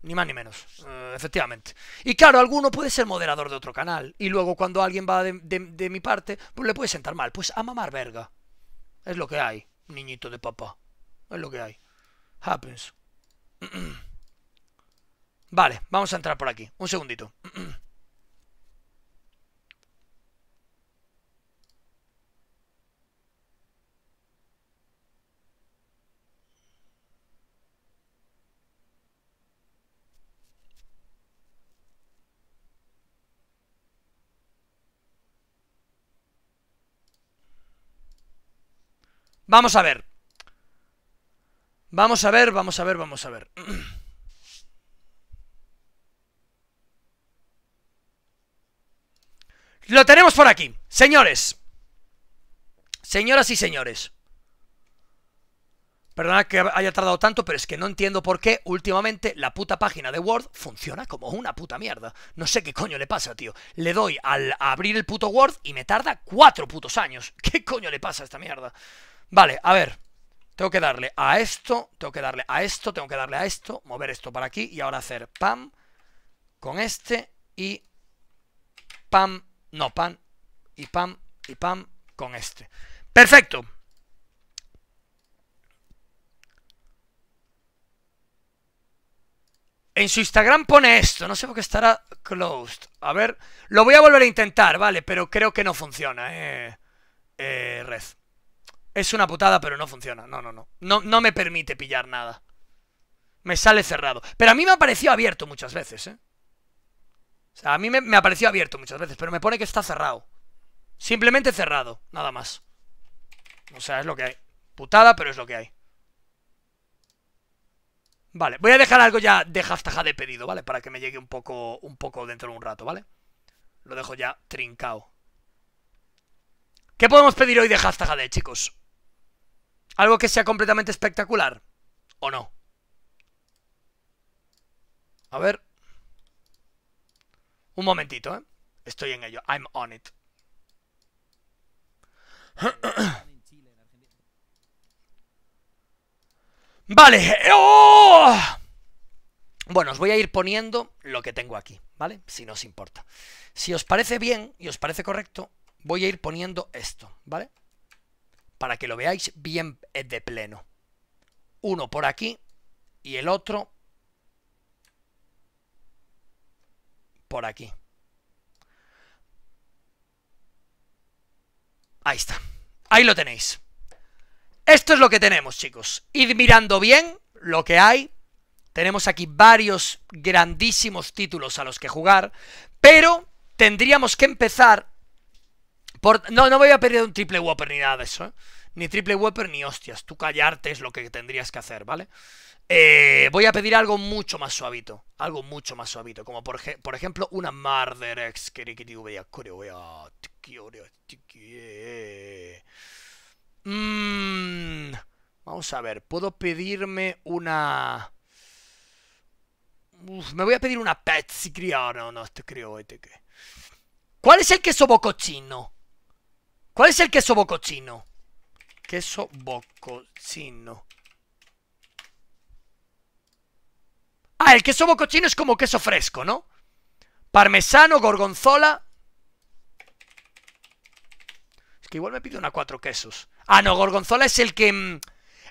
Ni más ni menos, uh, efectivamente. Y claro, alguno puede ser moderador de otro canal. Y luego cuando alguien va de, de, de mi parte, pues le puede sentar mal. Pues a mamar verga. Es lo que hay, niñito de papá. Es lo que hay. Happens. Vale, vamos a entrar por aquí. Un segundito. Vamos a ver. Vamos a ver, vamos a ver, vamos a ver. Lo tenemos por aquí. Señores. Señoras y señores. Perdonad que haya tardado tanto, pero es que no entiendo por qué últimamente la puta página de Word funciona como una puta mierda. No sé qué coño le pasa, tío. Le doy al abrir el puto Word y me tarda cuatro putos años. ¿Qué coño le pasa a esta mierda? Vale, a ver. Tengo que darle a esto, tengo que darle a esto, tengo que darle a esto, mover esto para aquí y ahora hacer pam con este y pam, no, pam y pam y pam con este. Perfecto. En su Instagram pone esto, no sé por qué estará closed. A ver, lo voy a volver a intentar, vale, pero creo que no funciona, eh, eh Red. Es una putada, pero no funciona. No, no, no. No, no me permite pillar nada. Me sale cerrado. Pero a mí me ha parecido abierto muchas veces, ¿eh? O sea, a mí me, me ha parecido abierto muchas veces, pero me pone que está cerrado. Simplemente cerrado, nada más. O sea, es lo que hay. Putada, pero es lo que hay. Vale, voy a dejar algo ya de hashtag de pedido, ¿vale? Para que me llegue un poco, un poco dentro de un rato, ¿vale? Lo dejo ya trincado. ¿Qué podemos pedir hoy de hashtag AD, chicos? ¿Algo que sea completamente espectacular? ¿O no? A ver. Un momentito, ¿eh? Estoy en ello. I'm on it. Vale. ¡Oh! Bueno, os voy a ir poniendo lo que tengo aquí, ¿vale? Si no os importa. Si os parece bien y os parece correcto, voy a ir poniendo esto, ¿vale? Para que lo veáis bien de pleno. Uno por aquí y el otro por aquí. Ahí está. Ahí lo tenéis. Esto es lo que tenemos, chicos. Id mirando bien lo que hay. Tenemos aquí varios grandísimos títulos a los que jugar, pero tendríamos que empezar No, no voy a pedir un triple Whopper ni nada de eso, ¿eh? Ni triple Whopper ni hostias. Tú callarte es lo que tendrías que hacer, ¿vale? Eh, voy a pedir algo mucho más suavito. Algo mucho más suavito. Como por, ejemplo una Murder X. Mmm... Vamos a ver, puedo pedirme una... Uf, me voy a pedir una Petsy criado. No, este creo, este que... ¿Cuál es el queso bococino? ¿Cuál es el queso bococino? Queso bococino. Ah, el queso bococino es como queso fresco, ¿no? Parmesano, gorgonzola. Es que igual me pido una cuatro quesos. Ah, no, gorgonzola es el que... Mm,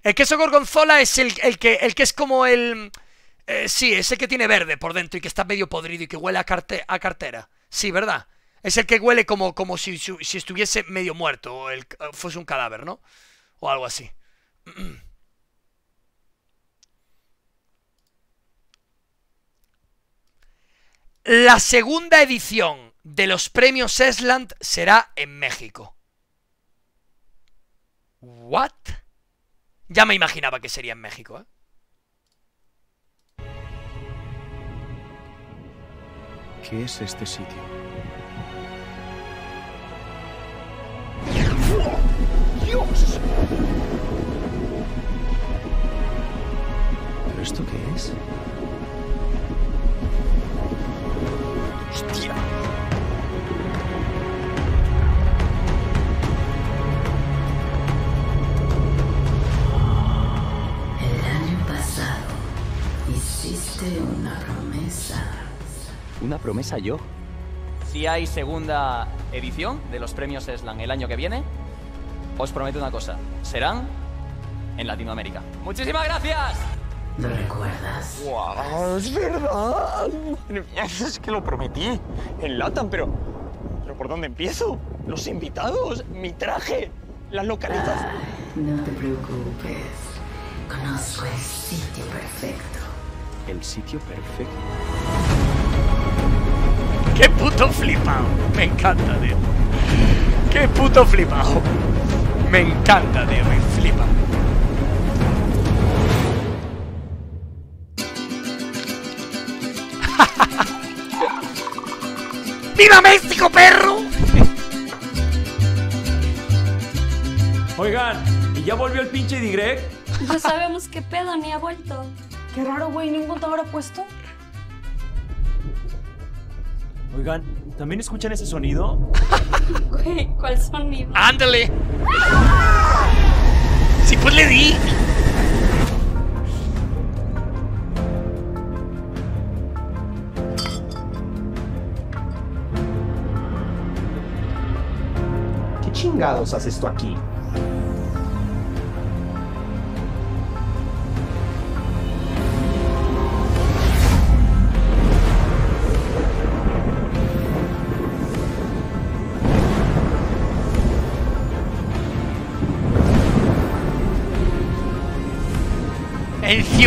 el queso gorgonzola es el, que, el que es como el... Eh, sí, ese que tiene verde por dentro y que está medio podrido y que huele a, a cartera. Sí, ¿verdad? Es el que huele como, como si, si, estuviese medio muerto o el, fuese un cadáver, ¿no? O algo así. La segunda edición de los premios Esland será en México. ¿What? Ya me imaginaba que sería en México, ¿eh? ¿Qué es este sitio? ¡Dios! ¿Pero esto qué es? ¡Hostia! una promesa. ¿Una promesa yo? Si hay segunda edición de los premios Eslan el año que viene, os prometo una cosa. Serán en Latinoamérica. ¡Muchísimas gracias! ¿Lo recuerdas? ¡Wow! ¡Es verdad! Es que lo prometí. En Latam, pero... ¿Pero por dónde empiezo? ¿Los invitados? ¿Mi traje? ¿Las localizaciones? no te preocupes. Conozco el sitio perfecto el sitio perfecto. ¡Qué puto flipado! Me encanta, tío. ¡Qué puto flipado! Me encanta, tío, me flipa. ¡Viva México, perro! Oigan, ¿y ya volvió el pinche Digreg? No sabemos qué pedo, ni ha vuelto. Qué raro, güey, ¿ningún contador ha puesto? Oigan, ¿también escuchan ese sonido? Güey, ¿cuál sonido? ¡Ándale! ¡Sí, pues le di! ¿Qué chingados haces tú aquí?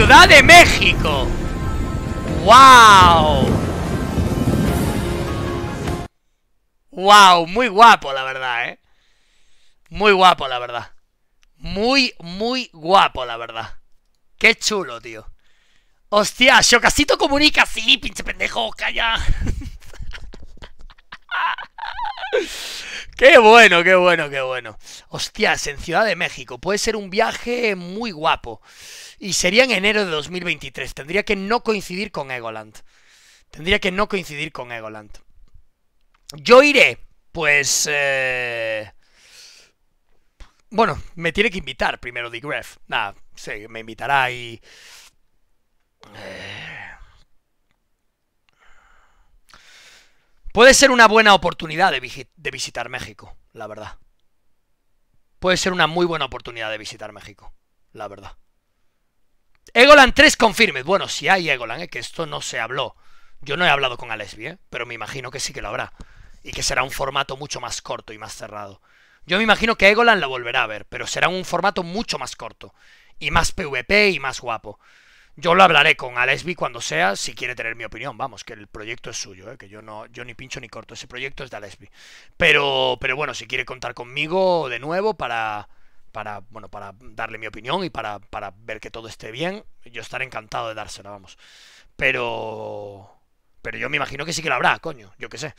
Ciudad de México. ¡Wow! ¡Wow! Muy guapo, la verdad, ¿eh? Muy guapo, la verdad. Muy, muy guapo, la verdad. Qué chulo, tío. Hostia, Shokasito comunica así, pinche pendejo, calla. Qué bueno, qué bueno, qué bueno. Hostias, en Ciudad de México. Puede ser un viaje muy guapo. Y sería en enero de 2023. Tendría que no coincidir con Egoland. Tendría que no coincidir con Egoland. Yo iré, pues... Eh... Bueno, me tiene que invitar primero Gref. Nada, sí, me invitará y... Eh... Puede ser una buena oportunidad de, de visitar México, la verdad. Puede ser una muy buena oportunidad de visitar México, la verdad. Egoland 3 confirme. Bueno, si hay Egoland, ¿eh? que esto no se habló. Yo no he hablado con Alesbi, ¿eh? pero me imagino que sí que lo habrá. Y que será un formato mucho más corto y más cerrado. Yo me imagino que Egoland la volverá a ver, pero será un formato mucho más corto. Y más PvP y más guapo. Yo lo hablaré con Alesbi cuando sea, si quiere tener mi opinión. Vamos, que el proyecto es suyo, ¿eh? que yo no, yo ni pincho ni corto. Ese proyecto es de Alesbi. Pero, pero bueno, si quiere contar conmigo de nuevo para, para, bueno, para darle mi opinión y para, para ver que todo esté bien, yo estaré encantado de dársela, vamos. Pero, pero yo me imagino que sí que lo habrá, coño, yo qué sé.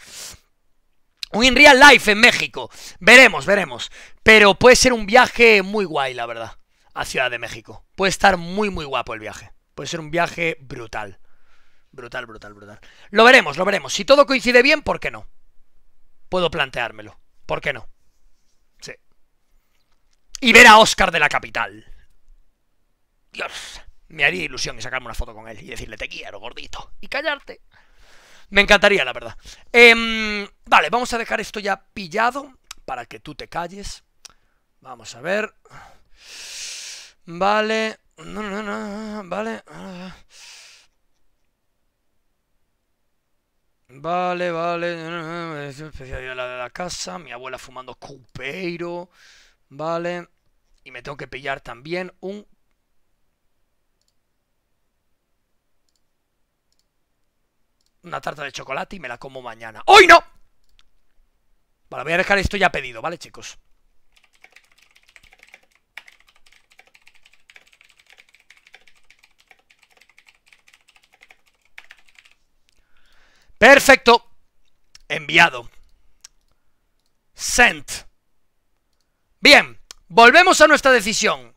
Un In Real Life en México. Veremos, veremos. Pero puede ser un viaje muy guay, la verdad. A Ciudad de México. Puede estar muy, muy guapo el viaje. Puede ser un viaje brutal. Brutal, brutal, brutal. Lo veremos, lo veremos. Si todo coincide bien, ¿por qué no? Puedo planteármelo. ¿Por qué no? Y ver a Oscar de la capital. Dios. Me haría ilusión y sacarme una foto con él y decirle te quiero, gordito. Y callarte. Me encantaría, la verdad. Eh, vale, vamos a dejar esto ya pillado para que tú te calles. Vamos a ver. Vale. No, no, no, vale. Vale, vale. Especialidad de la casa. Mi abuela fumando cupeiro. Vale. Y me tengo que pillar también un una tarta de chocolate y me la como mañana. ¡Hoy no! Vale, voy a dejar esto ya pedido, ¿vale, chicos? Perfecto. Enviado. Sent. Bien, volvemos a nuestra decisión.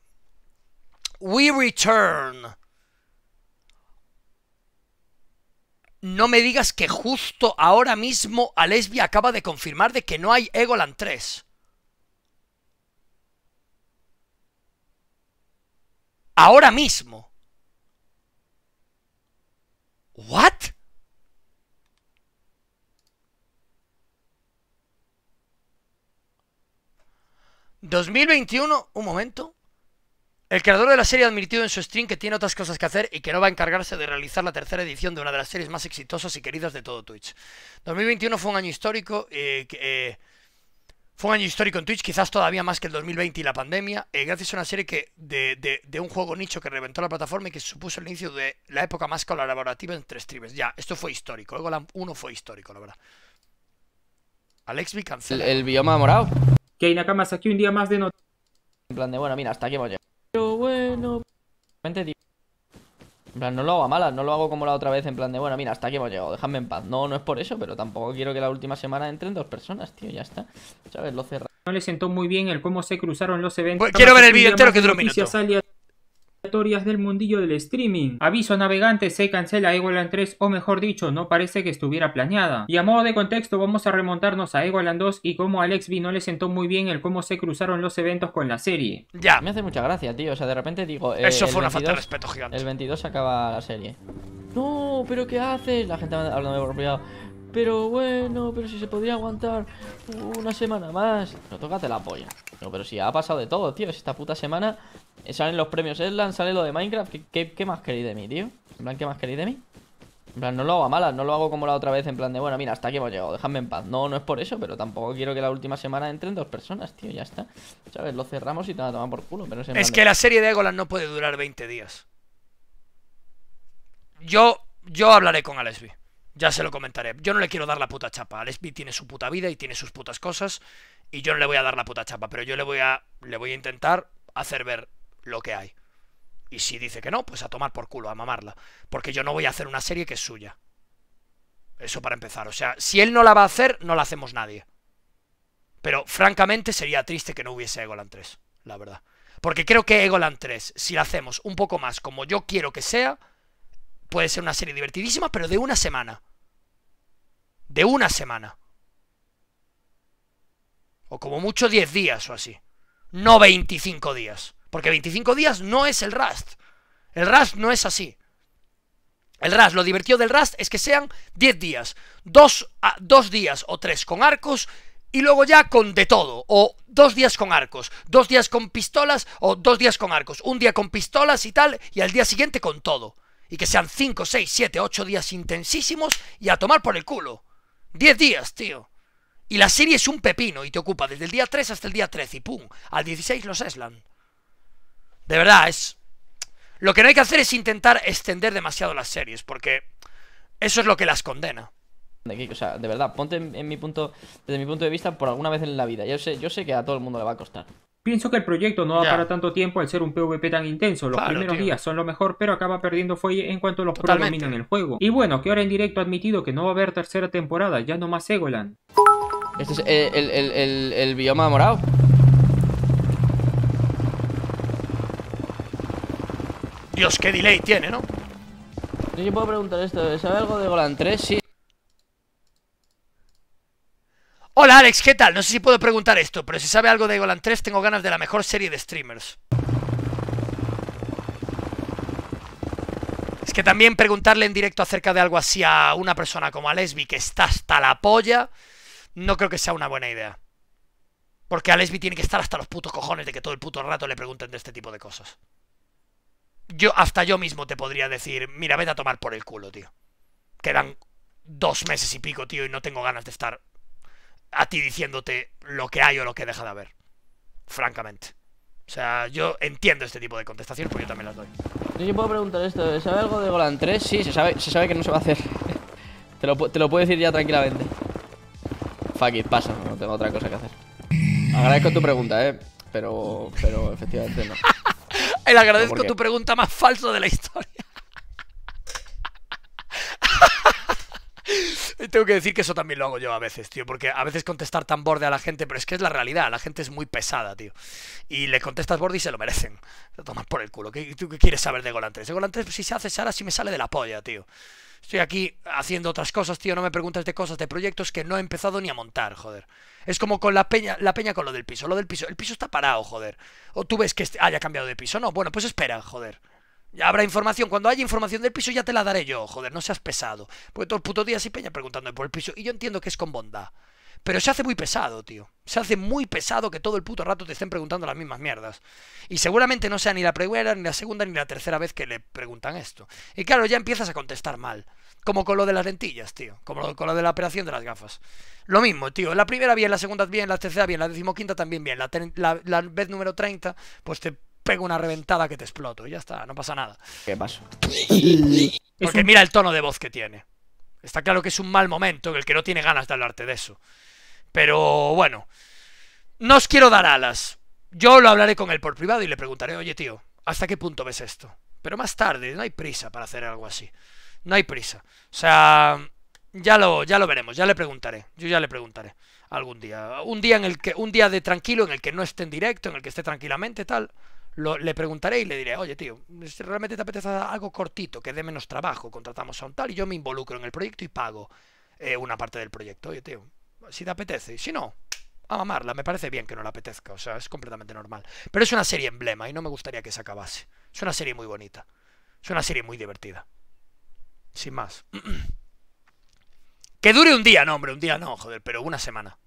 We return. No me digas que justo ahora mismo Alesbi acaba de confirmar de que no hay Egoland 3. Ahora mismo. ¿What? ¿2021? Un momento. El creador de la serie ha admitido en su stream que tiene otras cosas que hacer y que no va a encargarse de realizar la tercera edición de una de las series más exitosas y queridas de todo Twitch. 2021 fue un año histórico, eh, eh, fue un año histórico en Twitch, quizás todavía más que el 2020 y la pandemia, eh, gracias a una serie que de, de, un juego nicho que reventó la plataforma y que supuso el inicio de la época más colaborativa entre streamers. Ya, esto fue histórico, Egoland 1 fue histórico, la verdad. Alexby cancela. El, el bioma morado. Que Nakamas, aquí un día más de noticias. En plan de, bueno, mira, hasta aquí hemos llegado. Pero bueno. En plan, no lo hago a malas, no lo hago como la otra vez, en plan de, bueno, mira, hasta aquí hemos llegado, déjame en paz. No, no es por eso, pero tampoco quiero que la última semana entren dos personas, tío, ya está. ¿Sabes? Lo cerrado. No le sentó muy bien el cómo se cruzaron los eventos. Pues quiero ver el vídeo entero que dura un minuto. Aleatorias del mundillo del streaming. Aviso navegante, se cancela Egoland 3 o mejor dicho, no parece que estuviera planeada. Y a modo de contexto vamos a remontarnos a Egoland 2 y cómo a Alex B no le sentó muy bien el cómo se cruzaron los eventos con la serie. Ya. Me hace mucha gracia, tío, o sea, de repente digo... Eh, Eso fue una falta de respeto gigante. El 22 acaba la serie. No, pero ¿qué haces? La gente hablando por privado. Pero bueno, pero si se podría aguantar una semana más. No, tócate la polla. No, pero si ha pasado de todo, tío. Esta puta semana salen los premios Eslan, sale lo de Minecraft. ¿Qué, qué, qué más queréis de mí, tío? En plan, ¿qué más queréis de mí? En plan, no lo hago a malas, no lo hago como la otra vez. En plan de, bueno, mira, hasta aquí hemos llegado, dejadme en paz. No, no es por eso, pero tampoco quiero que la última semana entren dos personas, tío. Ya está. ¿Sabes? Lo cerramos y te van a tomar por culo. Pero es, es que de... la serie de Egoland no puede durar 20 días. Yo, yo hablaré con Alesby. Ya se lo comentaré. Yo no le quiero dar la puta chapa. Alesby tiene su puta vida y tiene sus putas cosas. Y yo no le voy a dar la puta chapa. Pero yo le voy a, le voy a intentar hacer ver lo que hay. Y si dice que no, pues a tomar por culo, a mamarla. Porque yo no voy a hacer una serie que es suya. Eso para empezar. O sea, si él no la va a hacer, no la hacemos nadie. Pero francamente sería triste que no hubiese Egoland 3. La verdad. Porque creo que Egoland 3, si la hacemos un poco más como yo quiero que sea, puede ser una serie divertidísima, pero de una semana. De una semana. O como mucho 10 días o así. No 25 días. Porque 25 días no es el Rust. El Rust no es así. El Rust, lo divertido del Rust es que sean 10 días. Dos, a, dos días o tres con arcos y luego ya con de todo. O dos días con arcos, dos días con pistolas o dos días con arcos. Un día con pistolas y tal y al día siguiente con todo. Y que sean 5, 6, 7, 8 días intensísimos y a tomar por el culo. 10 días, tío. Y la serie es un pepino y te ocupa desde el día 3 hasta el día 13 y pum, al 16 los Eslan. De verdad, es... Lo que no hay que hacer es intentar extender demasiado las series, porque eso es lo que las condena. O sea, de verdad, ponte en, en mi punto, desde mi punto de vista, por alguna vez en la vida. Yo sé, yo sé que a todo el mundo le va a costar. Pienso que el proyecto no va Ya. para tanto tiempo al ser un PvP tan intenso. Los Claro, primeros tío. días son lo mejor, pero acaba perdiendo fuelle en cuanto los pros dominan el juego. Y bueno, que ahora en directo ha admitido que no va a haber tercera temporada, ya no más Egoland. Este es el, el, el, el bioma morado. Dios, qué delay tiene, ¿no? Yo yo puedo preguntar esto, ¿sabe algo de Golan 3? Sí. Hola Alex, ¿qué tal? No sé si puedo preguntar esto, pero si sabe algo de Golan 3, tengo ganas de la mejor serie de streamers. Es que también preguntarle en directo acerca de algo así a una persona como a Lesbi, que está hasta la polla, no creo que sea una buena idea. Porque a Lesbi tiene que estar hasta los putos cojones de que todo el puto rato le pregunten de este tipo de cosas. Yo, hasta yo mismo te podría decir, mira, vete a tomar por el culo, tío. Quedan dos meses y pico, tío, y no tengo ganas de estar a ti diciéndote lo que hay o lo que deja de haber. Francamente. O sea, yo entiendo este tipo de contestaciones porque yo también las doy. Yo puedo preguntar esto, ¿sabe algo de Golan 3? Sí, se sabe, se sabe que no se va a hacer. te, lo, te lo puedo decir ya tranquilamente. Fuck it, pasa, no tengo otra cosa que hacer. Agradezco tu pregunta, eh. Pero, pero efectivamente no. El agradezco tu pregunta más falsa de la historia. Tengo que decir que eso también lo hago yo a veces, tío, porque a veces contestar tan borde a la gente, pero es que es la realidad, la gente es muy pesada, tío. Y le contestas borde y se lo merecen. Tomas por el culo. ¿Qué, ¿Tú quieres saber de Golan 3? De Golan 3, si se hace Sara, si me sale de la polla, tío. Estoy aquí haciendo otras cosas, tío, no me preguntas de cosas, de proyectos que no he empezado ni a montar, joder. Es como con la peña, la peña con lo del piso, lo del piso, el piso está parado, joder. O tú ves que haya cambiado de piso, no, bueno, pues espera, joder. Ya habrá información, cuando haya información del piso ya te la daré yo, joder, no seas pesado. Porque todo el puto día así peña preguntándome por el piso, y yo entiendo que es con bondad. Pero se hace muy pesado, tío. Se hace muy pesado que todo el puto rato te estén preguntando las mismas mierdas. Y seguramente no sea ni la primera, ni la segunda, ni la tercera vez que le preguntan esto. Y claro, ya empiezas a contestar mal. Como con lo de las lentillas, tío. Como con lo de la operación de las gafas. Lo mismo, tío. La primera bien, la segunda bien, la tercera bien, la decimoquinta también bien. La, la- la vez número 30, pues te pego una reventada que te exploto. Y ya está, no pasa nada. ¿Qué pasó? Porque mira el tono de voz que tiene. Está claro que es un mal momento en el que no tiene ganas de hablarte de eso. Pero bueno, no os quiero dar alas. Yo lo hablaré con él por privado y le preguntaré, oye tío, ¿hasta qué punto ves esto? Pero más tarde, no hay prisa para hacer algo así. No hay prisa. O sea, ya lo, ya lo veremos, ya le preguntaré. Yo ya le preguntaré algún día. Un día en el que, un día de tranquilo en el que no esté en directo, en el que esté tranquilamente, tal. Le preguntaré y le diré, oye tío, si realmente te apetece algo cortito, que dé menos trabajo, contratamos a un tal y yo me involucro en el proyecto y pago eh, una parte del proyecto. Oye tío, si te apetece, y si no, a mamarla, me parece bien que no le apetezca, o sea, es completamente normal. Pero es una serie emblema y no me gustaría que se acabase. Es una serie muy bonita, es una serie muy divertida. Sin más. que dure un día, no, hombre, un día no, joder, pero una semana.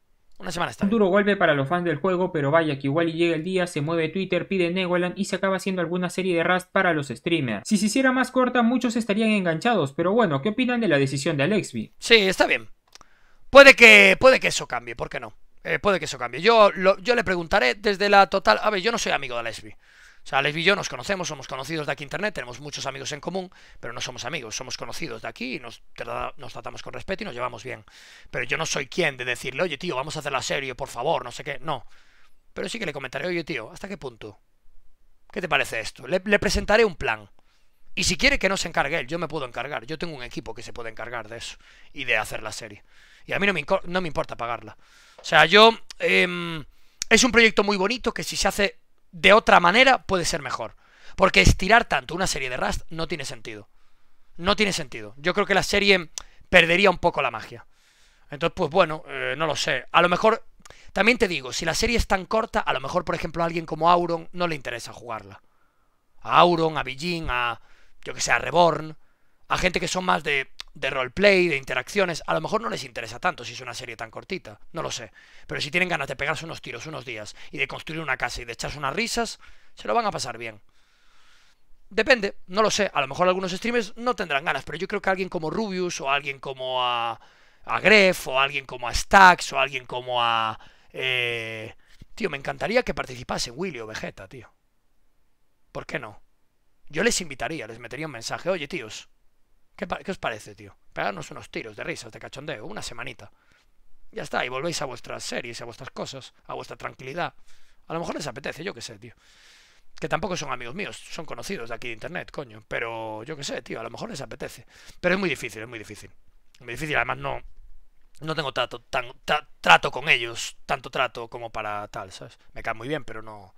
Una semana está Un duro golpe para los fans del juego, pero vaya que igual y llega el día, se mueve Twitter, pide Negoland y se acaba haciendo alguna serie de Rust para los streamers. Si se hiciera más corta, muchos estarían enganchados, pero bueno, ¿qué opinan de la decisión de Alexby? Sí, está bien. Puede que, puede que eso cambie, ¿por qué no? Eh, puede que eso cambie. Yo, lo- yo le preguntaré desde la total... A ver, yo no soy amigo de Lesbi. O sea, Lesbi y yo nos conocemos, somos conocidos de aquí internet, tenemos muchos amigos en común, pero no somos amigos, somos conocidos de aquí y nos, tra- nos tratamos con respeto y nos llevamos bien. Pero yo no soy quien de decirle, oye tío, vamos a hacer la serie, por favor, no sé qué. No. Pero sí que le comentaré, oye tío, ¿hasta qué punto? ¿Qué te parece esto? Le, presentaré un plan. Y si quiere que no se encargue él, yo me puedo encargar. Yo tengo un equipo que se puede encargar de eso y de hacer la serie. Y a mí no me, inco- no me importa pagarla. O sea, yo... em, es un proyecto muy bonito que si se hace de otra manera puede ser mejor. Porque estirar tanto una serie de Rust no tiene sentido. No tiene sentido. Yo creo que la serie perdería un poco la magia. Entonces, pues bueno, eh, no lo sé. A lo mejor, también te digo, si la serie es tan corta, a lo mejor, por ejemplo, a alguien como Auron no le interesa jugarla. A Auron, a Bijin, a, yo que sé, a Reborn, a gente que son más de, de roleplay, de interacciones, a lo mejor no les interesa tanto si es una serie tan cortita, no lo sé. Pero si tienen ganas de pegarse unos tiros unos días y de construir una casa y de echarse unas risas, se lo van a pasar bien. Depende, no lo sé. A lo mejor algunos streamers no tendrán ganas, pero yo creo que alguien como Rubius o alguien como a, a Gref o alguien como a Stax o alguien como a... eh, Tío, me encantaría que participase Willy o Vegeta, tío. ¿Por qué no? Yo les invitaría, les metería un mensaje. Oye, tíos, ¿qué, os parece, tío? Pegarnos unos tiros de risas, de cachondeo, una semanita. Ya está, y volvéis a vuestras series, a vuestras cosas, a vuestra tranquilidad. A lo mejor les apetece, yo qué sé, tío. Que tampoco son amigos míos, son conocidos de aquí de internet, coño. Pero yo qué sé, tío, a lo mejor les apetece. Pero es muy difícil, es muy difícil. Es muy difícil, además no, no tengo trato, tan, tra- trato con ellos, tanto trato como para tal, ¿sabes? Me caen muy bien, pero no,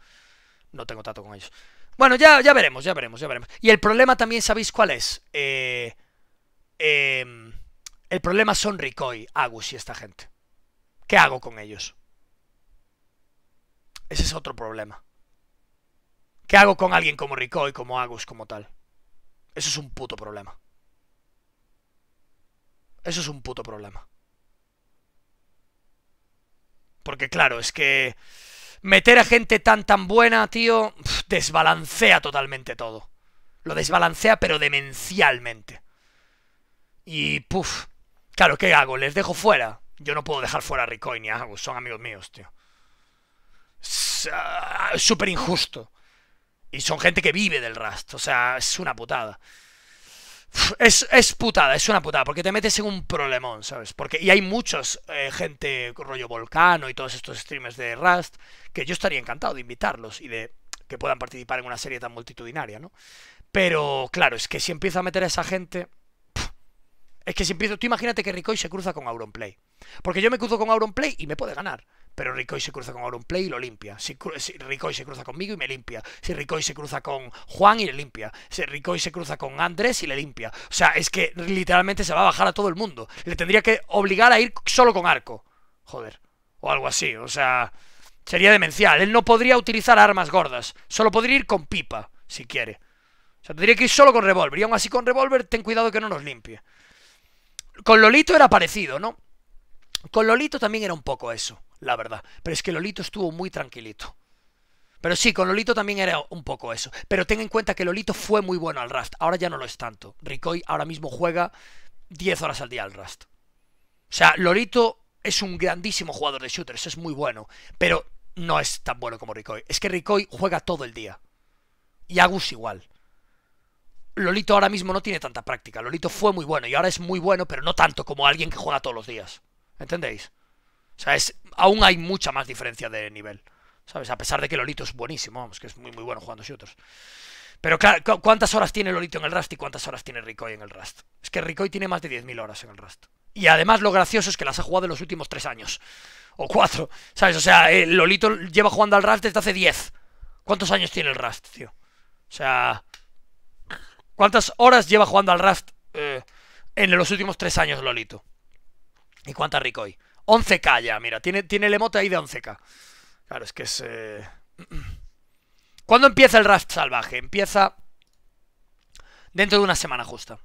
no tengo trato con ellos. Bueno, ya, ya veremos, ya veremos, ya veremos. Y el problema también, ¿sabéis cuál es? Eh, em, el problema son Ricoy, Agus y esta gente. ¿Qué hago con ellos? Ese es otro problema. ¿Qué hago con alguien como Ricoy, como Agus, como tal? Eso es un puto problema. Eso es un puto problema. Porque claro, es que meter a gente tan tan buena, tío, desbalancea totalmente todo. Lo desbalancea pero demencialmente. Y puf, claro, ¿qué hago? ¿Les dejo fuera? Yo no puedo dejar fuera a Ricoy ni a Agus, son amigos míos, tío. Ah, súper injusto. Y son gente que vive del Rust, o sea, es una putada. Es, es putada, es una putada, porque te metes en un problemón, ¿sabes? Porque, y hay muchos, eh, gente rollo Volcano y todos estos streamers de Rust, que yo estaría encantado de invitarlos y de que puedan participar en una serie tan multitudinaria, ¿no? Pero, claro, es que si empiezo a meter a esa gente... Es que si empiezo... Tú imagínate que Ricoy se cruza con Auronplay. Porque yo me cruzo con Auronplay y me puede ganar. Pero Ricoy se cruza con Auronplay y lo limpia. Si, si Ricoy se cruza conmigo y me limpia. Si Ricoy se cruza con Juan y le limpia. Si Ricoy se cruza con Andrés y le limpia. O sea, es que literalmente se va a bajar a todo el mundo. Le tendría que obligar a ir solo con arco. Joder. O algo así. O sea, sería demencial. Él no podría utilizar armas gordas. Solo podría ir con pipa, si quiere. O sea, tendría que ir solo con revólver. Y aún así con revólver, ten cuidado que no nos limpie. Con Lolito era parecido, ¿no? Con Lolito también era un poco eso, la verdad. Pero es que Lolito estuvo muy tranquilito. Pero sí, con Lolito también era un poco eso. Pero ten en cuenta que Lolito fue muy bueno al Rust. Ahora ya no lo es tanto. Ricoy ahora mismo juega 10 horas al día al Rust. O sea, Lolito es un grandísimo jugador de shooters, es muy bueno. Pero no es tan bueno como Ricoy. Es que Ricoy juega todo el día. Y Agus igual. Lolito ahora mismo no tiene tanta práctica. Lolito fue muy bueno y ahora es muy bueno, pero no tanto como alguien que juega todos los días. ¿Entendéis? O sea, es, aún hay mucha más diferencia de nivel. ¿Sabes? A pesar de que Lolito es buenísimo, vamos, que es muy muy bueno jugando shooters. Pero claro, ¿cu- ¿cuántas horas tiene Lolito en el Rust y cuántas horas tiene Ricoy en el Rust? Es que Ricoy tiene más de 10.000 horas en el Rust. Y además lo gracioso es que las ha jugado en los últimos 3 años. O 4. ¿Sabes? O sea, eh, Lolito lleva jugando al Rust desde hace 10. ¿Cuántos años tiene el Rust, tío? O sea... ¿Cuántas horas lleva jugando al Rust eh, en los últimos 3 años Lolito? ¿Y cuántas Ricoy? 11k ya, mira, tiene, tiene el emote ahí de 11k. Claro, es que es... eh, ¿Cuándo empieza el Rust salvaje? Empieza dentro de una semana justa.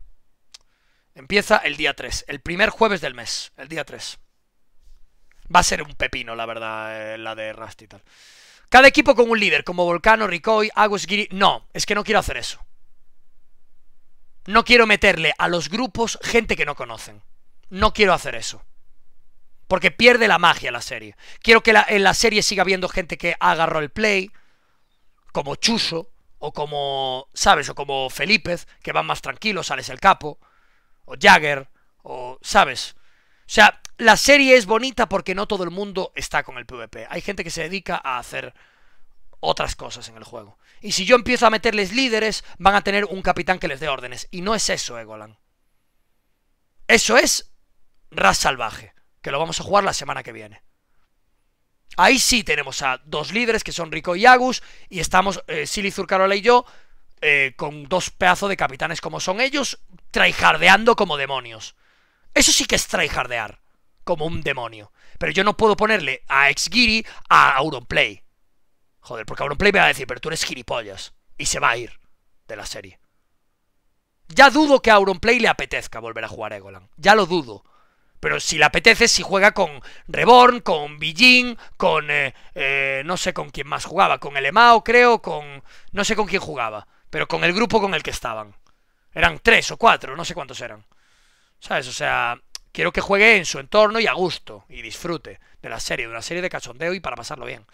Empieza el día 3, el primer jueves del mes, el día 3. Va a ser un pepino, la verdad, eh, la de Rust y tal. Cada equipo con un líder, como Volcano, Ricoy, Agus, Giri... No, es que no quiero hacer eso. No quiero meterle a los grupos gente que no conocen. No quiero hacer eso. Porque pierde la magia la serie. Quiero que en la serie siga habiendo gente que haga roleplay, como Chuso, o como, ¿sabes? O como Felípez, que van más tranquilos, sales el capo, o Jagger, o, ¿sabes? O sea, la serie es bonita porque no todo el mundo está con el PvP. Hay gente que se dedica a hacer otras cosas en el juego. Y si yo empiezo a meterles líderes, van a tener un capitán que les dé órdenes. Y no es eso, Egolan. Eso es Ras Salvaje, que lo vamos a jugar la semana que viene. Ahí sí tenemos a dos líderes que son Rico y Agus, y estamos eh, Silly Zurcarola y yo eh, con dos pedazos de capitanes como son ellos, tryhardeando como demonios. Eso sí que es tryhardear, como un demonio. Pero yo no puedo ponerle a Exgiri a Auronplay. Joder, porque Auronplay me va a decir, pero tú eres gilipollas. Y se va a ir de la serie. Ya dudo que a Auronplay le apetezca volver a jugar Egolan. Ya lo dudo. Pero si le apetece, si juega con Reborn, con Bijin, con... eh, eh, no sé con quién más jugaba. Con el Emao, creo, con... No sé con quién jugaba. Pero con el grupo con el que estaban. Eran tres o cuatro, no sé cuántos eran. ¿Sabes? O sea, quiero que juegue en su entorno y a gusto. Y disfrute de la serie, de una serie de cachondeo y para pasarlo bien.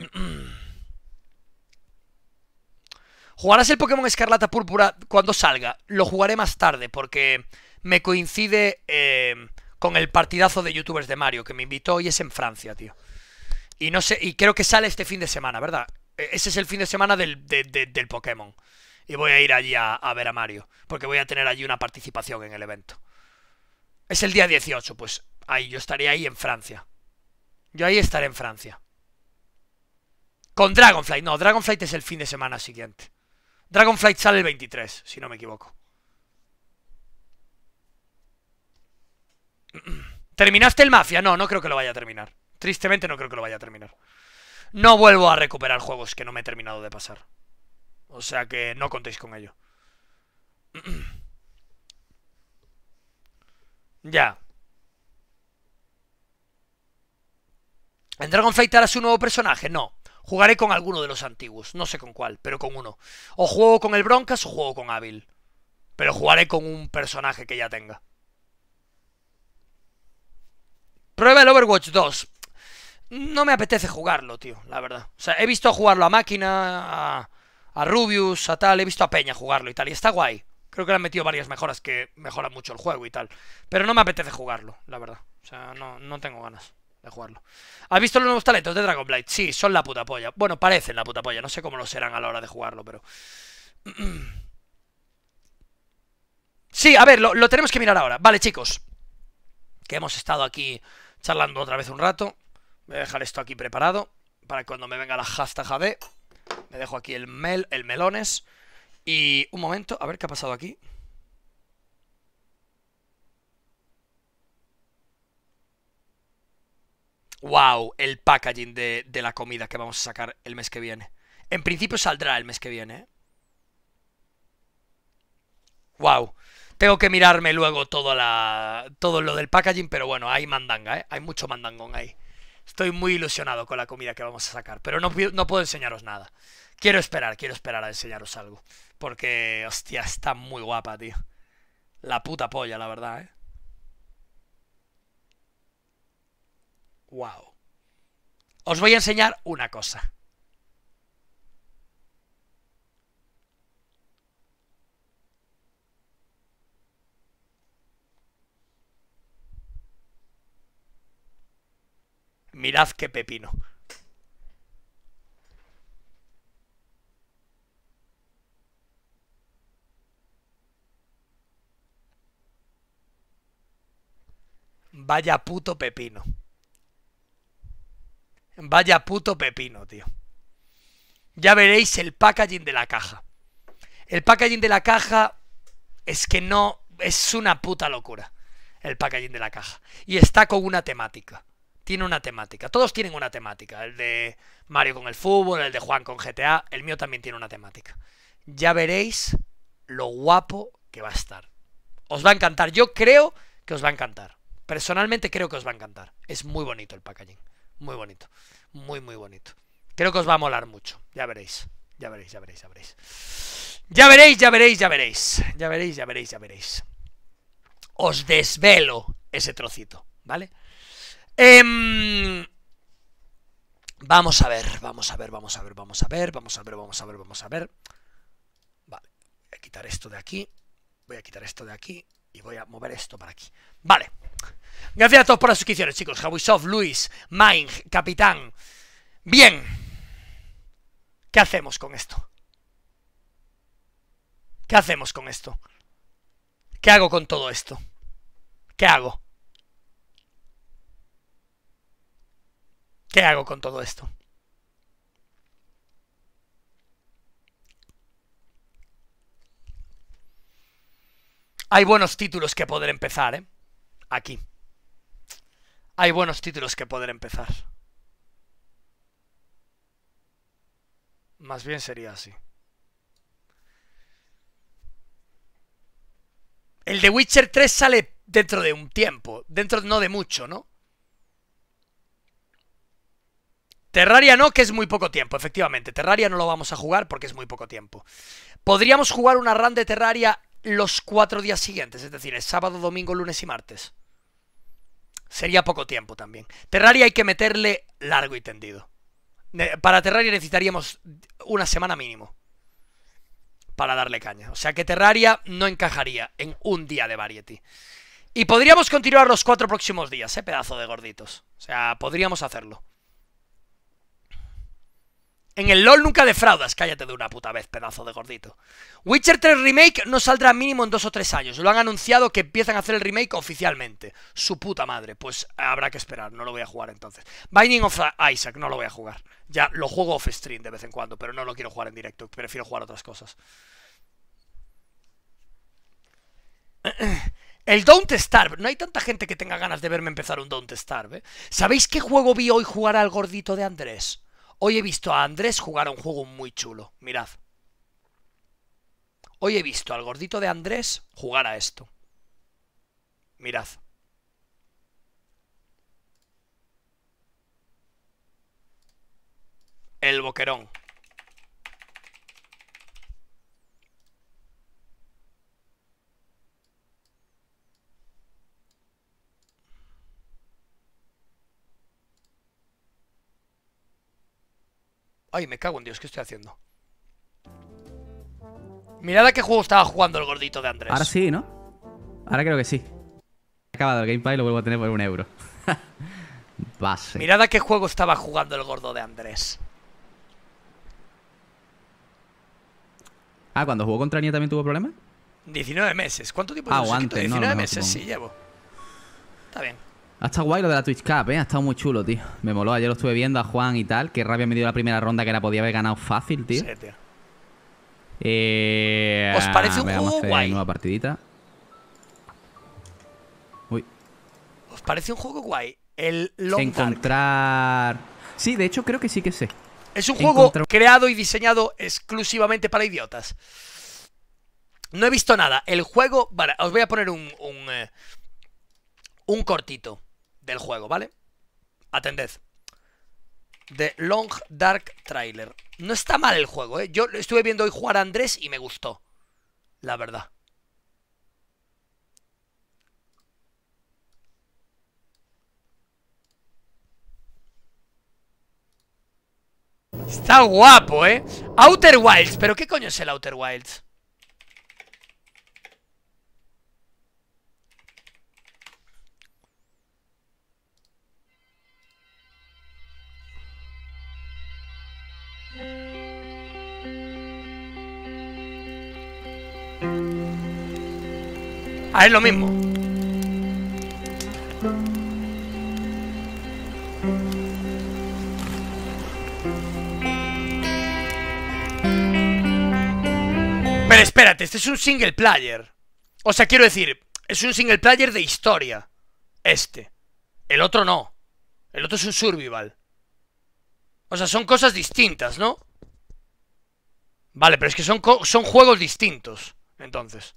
¿Jugarás el Pokémon Escarlata Púrpura cuando salga? Lo jugaré más tarde porque me coincide eh, con el partidazo de youtubers de Mario que me invitó y es en Francia, tío. Y no sé, y creo que sale este fin de semana, ¿verdad? E- Ese es el fin de semana del, de- de- del Pokémon. Y voy a ir allí a, a ver a Mario, porque voy a tener allí una participación en el evento. Es el día 18, pues ahí yo estaré ahí en Francia. Yo ahí estaré en Francia. Con Dragonflight, no, Dragonflight es el fin de semana siguiente. Dragonflight sale el 23, si no me equivoco. ¿Terminaste el Mafia? No, no creo que lo vaya a terminar. Tristemente no creo que lo vaya a terminar. No vuelvo a recuperar juegos que no me he terminado de pasar. O sea que no contéis con ello. ya. ¿En Dragonflight harás un nuevo personaje? No. Jugaré con alguno de los antiguos. No sé con cuál, pero con uno. O juego con el Broncas o juego con Avil. Pero jugaré con un personaje que ya tenga. Prueba el Overwatch 2. No me apetece jugarlo, tío, la verdad. O sea, he visto jugarlo a máquina, a, a Rubius, a tal. He visto a Peña jugarlo y tal. Y está guay. Creo que le han metido varias mejoras que mejoran mucho el juego y tal. Pero no me apetece jugarlo, la verdad. O sea, no, no tengo ganas de jugarlo. ¿Has visto los nuevos talentos de Dragonblight? Sí, son la puta polla. Bueno, parecen la puta polla. No sé cómo lo serán a la hora de jugarlo, pero... Sí, a ver, lo, lo tenemos que mirar ahora. Vale, chicos. Que hemos estado aquí charlando otra vez un rato. Voy a dejar esto aquí preparado. Para cuando me venga la hashtag AD. Me dejo aquí el mel, el melones. Y un momento, a ver qué ha pasado aquí. Wow, el packaging de, de la comida que vamos a sacar el mes que viene. En principio saldrá el mes que viene, ¿eh? Wow. Tengo que mirarme luego todo, la, todo lo del packaging, pero bueno, hay mandanga, ¿eh? Hay mucho mandangón ahí. Estoy muy ilusionado con la comida que vamos a sacar, pero no, no puedo enseñaros nada. Quiero esperar, quiero esperar a enseñaros algo. Porque, hostia, está muy guapa, tío. La puta polla, la verdad, ¿eh? Wow. Os voy a enseñar una cosa. Mirad qué pepino. Vaya puto pepino. Vaya puto pepino, tío. Ya veréis el packaging de la caja. El packaging de la caja es que no... Es una puta locura. El packaging de la caja. Y está con una temática. Tiene una temática. Todos tienen una temática. El de Mario con el fútbol, el de Juan con GTA. El mío también tiene una temática. Ya veréis lo guapo que va a estar. Os va a encantar. Yo creo que os va a encantar. Personalmente creo que os va a encantar. Es muy bonito el packaging. Muy bonito. Muy, muy bonito. Creo que os va a molar mucho. Ya veréis. Ya veréis, ya veréis, ya veréis. Ya veréis, ya veréis, ya veréis. Ya veréis, ya veréis, ya veréis. Os desvelo ese trocito, ¿vale? Em, vamos a ver, vamos a ver, vamos a ver, vamos a ver, vamos a ver, vamos a ver, vamos a ver. Vale, voy a quitar esto de aquí. Voy a quitar esto de aquí. Y voy a mover esto para aquí. Vale. Gracias a todos por las suscripciones, chicos. Jawisoft, Luis, Mine, Capitán. Bien. ¿Qué hacemos con esto? ¿Qué hacemos con esto? ¿Qué hago con todo esto? ¿Qué hago? ¿Qué hago con todo esto? Hay buenos títulos que poder empezar, ¿eh? Aquí. Hay buenos títulos que poder empezar. Más bien sería así. El de Witcher 3 sale dentro de un tiempo. Dentro no de mucho, ¿no? Terraria no, que es muy poco tiempo, efectivamente. Terraria no lo vamos a jugar porque es muy poco tiempo. Podríamos jugar una run de Terraria los cuatro días siguientes, es decir, el sábado, domingo, lunes y martes. Sería poco tiempo también. Terraria hay que meterle largo y tendido. Para Terraria necesitaríamos una semana mínimo. para darle caña. O sea que Terraria no encajaría en un día de Variety. Y podríamos continuar los cuatro próximos días, ¿eh? Pedazo de gorditos. O sea, podríamos hacerlo. En el LOL nunca defraudas, cállate de una puta vez, pedazo de gordito. Witcher 3 Remake no saldrá mínimo en dos o tres años. Lo han anunciado que empiezan a hacer el remake oficialmente. Su puta madre. Pues habrá que esperar, no lo voy a jugar entonces. Binding of Isaac, no lo voy a jugar. Ya lo juego off stream de vez en cuando, pero no lo quiero jugar en directo. Prefiero jugar otras cosas. El Don't Starve. No hay tanta gente que tenga ganas de verme empezar un Don't Starve. ¿eh? ¿Sabéis qué juego vi hoy jugar al gordito de Andrés? Hoy he visto a Andrés jugar a un juego muy chulo. Mirad. Hoy he visto al gordito de Andrés jugar a esto. Mirad. El boquerón. Ay, me cago en Dios, ¿qué estoy haciendo? Mirad a qué juego estaba jugando el gordito de Andrés. Ahora sí, ¿no? Ahora creo que sí. He acabado el gameplay y lo vuelvo a tener por un euro. Base. Mirad a qué juego estaba jugando el gordo de Andrés. Ah, cuando jugó contra Nia también tuvo problemas. 19 meses. ¿Cuánto tiempo Ah, antes, no, 19 a lo mejor, meses, sí, llevo. Está bien. Ha estado guay lo de la Twitch Cup, ¿eh? Ha estado muy chulo, tío. Me moló. Ayer lo estuve viendo a Juan y tal. Qué rabia me dio la primera ronda que la podía haber ganado fácil, tío. Sí, tío. Eh, ¿Os parece un juego guay? nueva partidita. Uy. ¿Os parece un juego guay? El Long Dark. Encontrar... Sí, de hecho creo que sí que sé. Es un juego Encontrar- creado y diseñado exclusivamente para idiotas. No he visto nada. El juego... Vale, os voy a poner un... Un, eh, un cortito del juego, ¿vale? Atended. The Long Dark Trailer. No está mal el juego, ¿eh? Yo lo estuve viendo hoy jugar a Andrés y me gustó. La verdad. Está guapo, ¿eh? Outer Wilds. ¿Pero qué coño es el Outer Wilds? Ah, es lo mismo. Pero espérate, este es un single player. O sea, quiero decir, es un single player de historia. Este. El otro no. El otro es un survival. O sea, son cosas distintas, ¿no? Vale, pero es que son, son juegos distintos. Entonces.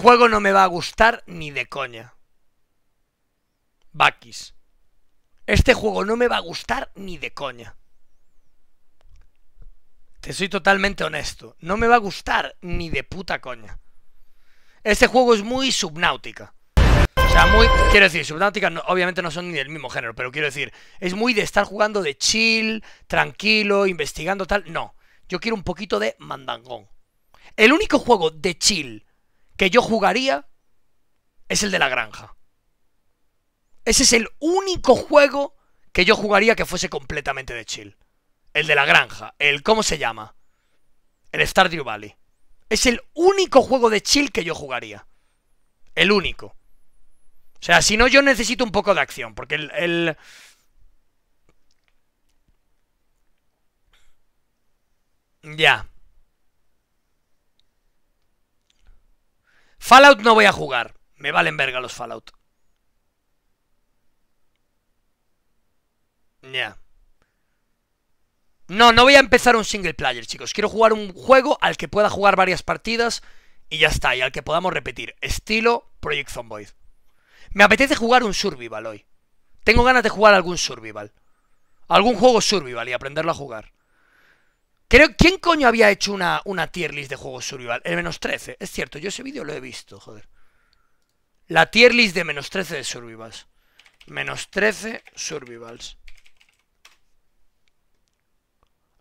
Juego no me va a gustar ni de coña. Bakis. Este juego no me va a gustar ni de coña. Te soy totalmente honesto. No me va a gustar ni de puta coña. Este juego es muy subnáutica. O sea, muy... Quiero decir, subnáutica obviamente no son ni del mismo género, pero quiero decir, es muy de estar jugando de chill, tranquilo, investigando tal. No, yo quiero un poquito de mandangón. El único juego de chill que yo jugaría es el de la granja. Ese es el único juego que yo jugaría que fuese completamente de chill. El de la granja. El, ¿cómo se llama? El Stardew Valley. Es el único juego de chill que yo jugaría. El único. O sea, si no, yo necesito un poco de acción. Porque el. el- Ya. Fallout no voy a jugar. Me valen verga los Fallout. Ya. No, no voy a empezar un single player, chicos. Quiero jugar un juego al que pueda jugar varias partidas y ya está, y al que podamos repetir. Estilo Project Zomboid. Me apetece jugar un survival hoy. Tengo ganas de jugar algún survival. Algún juego survival y aprenderlo a jugar. Creo, ¿Quién coño había hecho una, una tier list de juegos survival? El menos 13. Es cierto, yo ese vídeo lo he visto, joder. La tier list de menos 13 de survivals. Menos 13 survivals.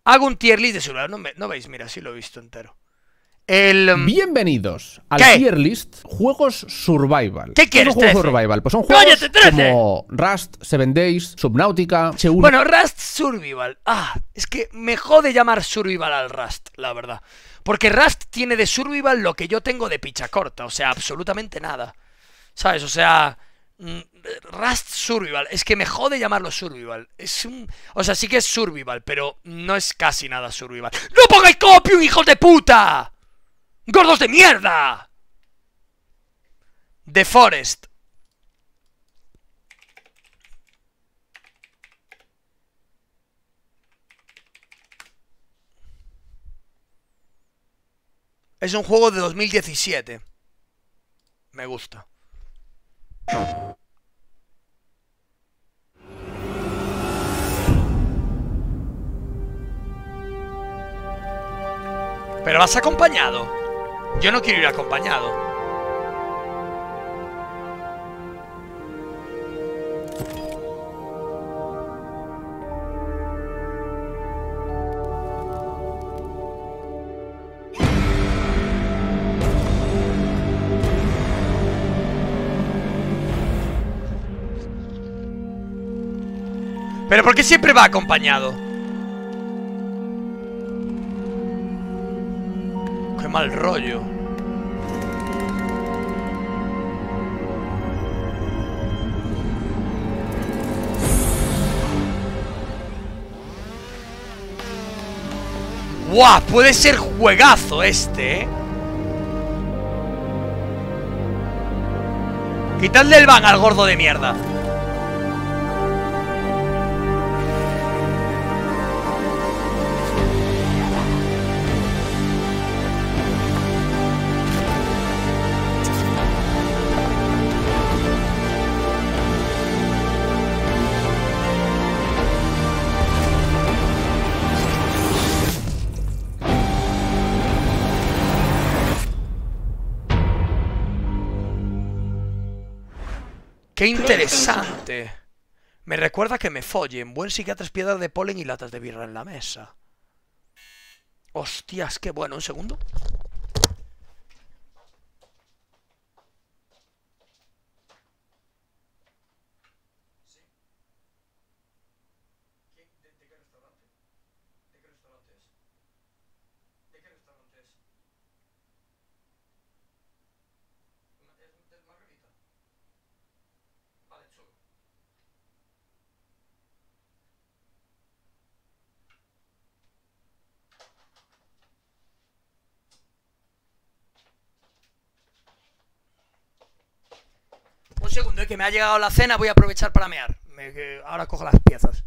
Hago un tier list de survival. No, no veis, mira, sí lo he visto entero. El... um, Bienvenidos al ¿Qué? tier list Juegos Survival. ¿Qué quieres, son juegos 13? Survival? Pues son juegos ¡Cállate, 13! como Rust, Seven Days, Subnautica, H1. Bueno, Rust Survival. Ah, es que me jode llamar Survival al Rust, la verdad. Porque Rust tiene de Survival lo que yo tengo de picha corta. O sea, absolutamente nada. ¿Sabes? O sea... mm, Rust Survival. Es que me jode llamarlo Survival. Es un... O sea, sí que es Survival, pero no es casi nada Survival. ¡No pongáis copium, hijos de puta! ¡Gordos de mierda! The Forest. Es un juego de 2017. Me gusta. Pero vas acompañado. Yo no quiero ir acompañado. Pero ¿por qué siempre va acompañado? Mal rollo. ¡Guau! Puede ser juegazo este, ¿eh? Quitadle el ban al gordo de mierda. ¡Qué interesante! Me recuerda que me follen. Buen psiquiatra es piedra de polen y latas de birra en la mesa. Hostias, qué bueno. Un segundo. Que me ha llegado la cena. Voy a aprovechar para mear. Me- ahora cojo las piezas.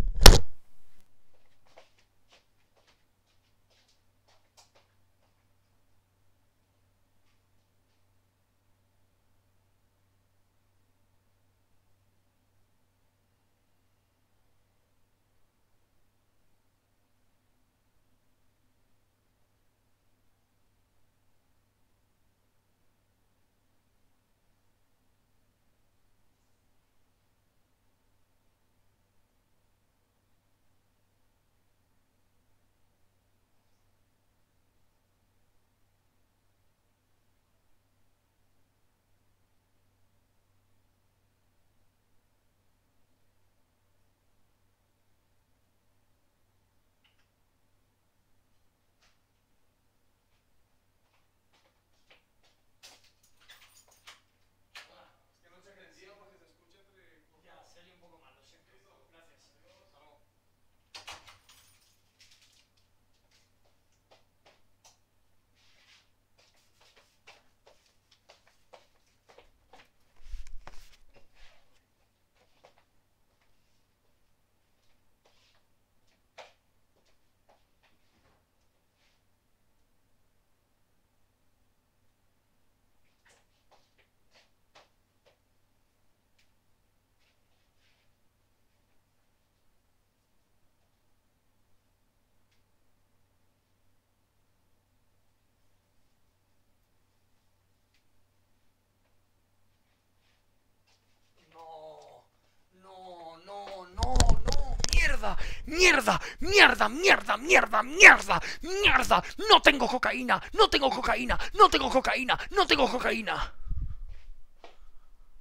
Mierda, mierda, mierda, mierda, mierda, mierda. No tengo cocaína, no tengo cocaína, no tengo cocaína, no tengo cocaína.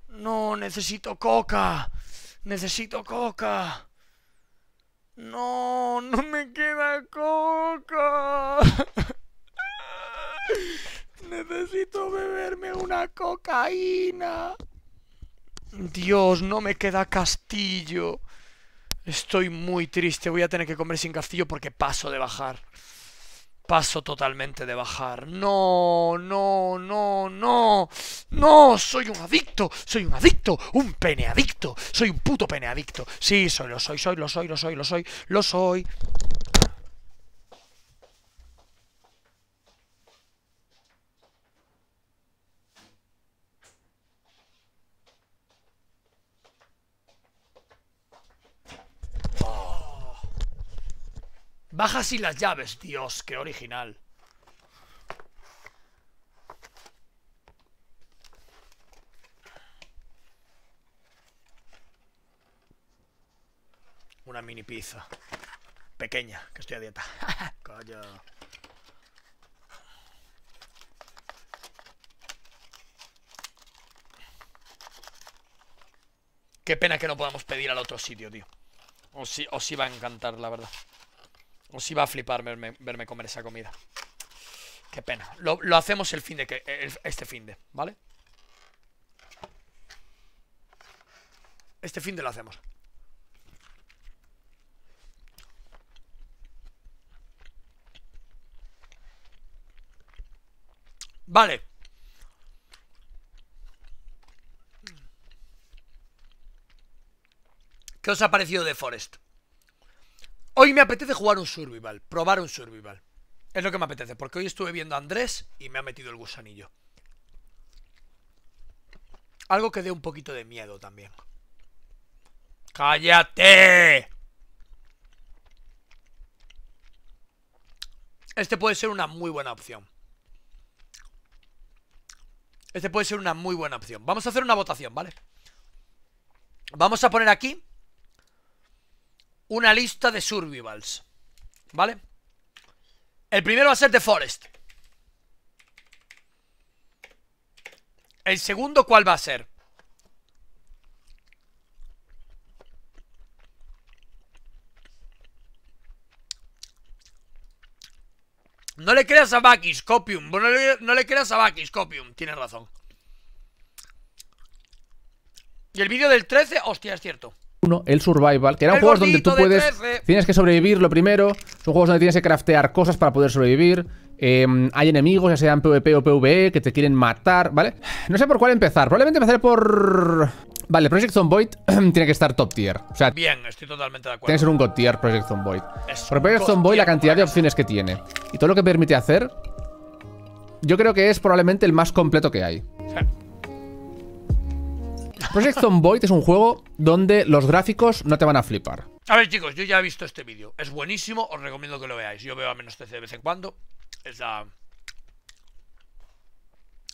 No, necesito coca. Necesito coca. No, no me queda coca. Necesito beberme una cocaína. Dios, no me queda castillo. Estoy muy triste. Voy a tener que comer sin castillo porque paso de bajar. Paso totalmente de bajar. No, no, no, no. No, soy un adicto. Soy un adicto. Un peneadicto. Soy un puto peneadicto. Sí, soy, lo soy, soy, lo soy, lo soy, lo soy, lo soy. Baja sin las llaves, Dios, qué original. Una mini pizza. Pequeña, que estoy a dieta. Coño. Qué pena que no podamos pedir al otro sitio, tío. Os, os iba a encantar, la verdad. Os iba a flipar verme, verme comer esa comida. Qué pena. Lo, hacemos el fin de que. este fin de, ¿vale? Este fin de lo hacemos. Vale. ¿Qué os ha parecido de Forest? Hoy me apetece jugar un survival, probar un survival. Es lo que me apetece, porque hoy estuve viendo a Andrés y me ha metido el gusanillo. Algo que dé un poquito de miedo también. ¡Cállate! Este puede ser una muy buena opción. Este puede ser una muy buena opción. Vamos a hacer una votación, ¿vale? Vamos a poner aquí una lista de survivals. ¿Vale? El primero va a ser The Forest. El segundo, ¿cuál va a ser? No le creas a Bakis, Copium. No le, no le creas a Bakis, Copium. Tienes razón. Y el vídeo del 13, hostia, es cierto. Uno, el Survival, que eran El juegos donde tú puedes. 13. Tienes que sobrevivir lo primero. Son juegos donde tienes que craftear cosas para poder sobrevivir. Eh, hay enemigos, ya sean PvP o PvE, que te quieren matar, ¿vale? No sé por cuál empezar. Probablemente empezaré por. Vale, Project Zomboid tiene que estar top tier. O sea, Bien, estoy totalmente de acuerdo. tiene que ser un god tier Project Zomboid. Es Porque Project Zomboid, la cantidad de opciones que tiene y todo lo que permite hacer, yo creo que es probablemente el más completo que hay. Project Zomboid es un juego donde los gráficos no te van a flipar. A ver, chicos, yo ya he visto este vídeo. Es buenísimo, os recomiendo que lo veáis. Yo veo a menos TC de vez en cuando.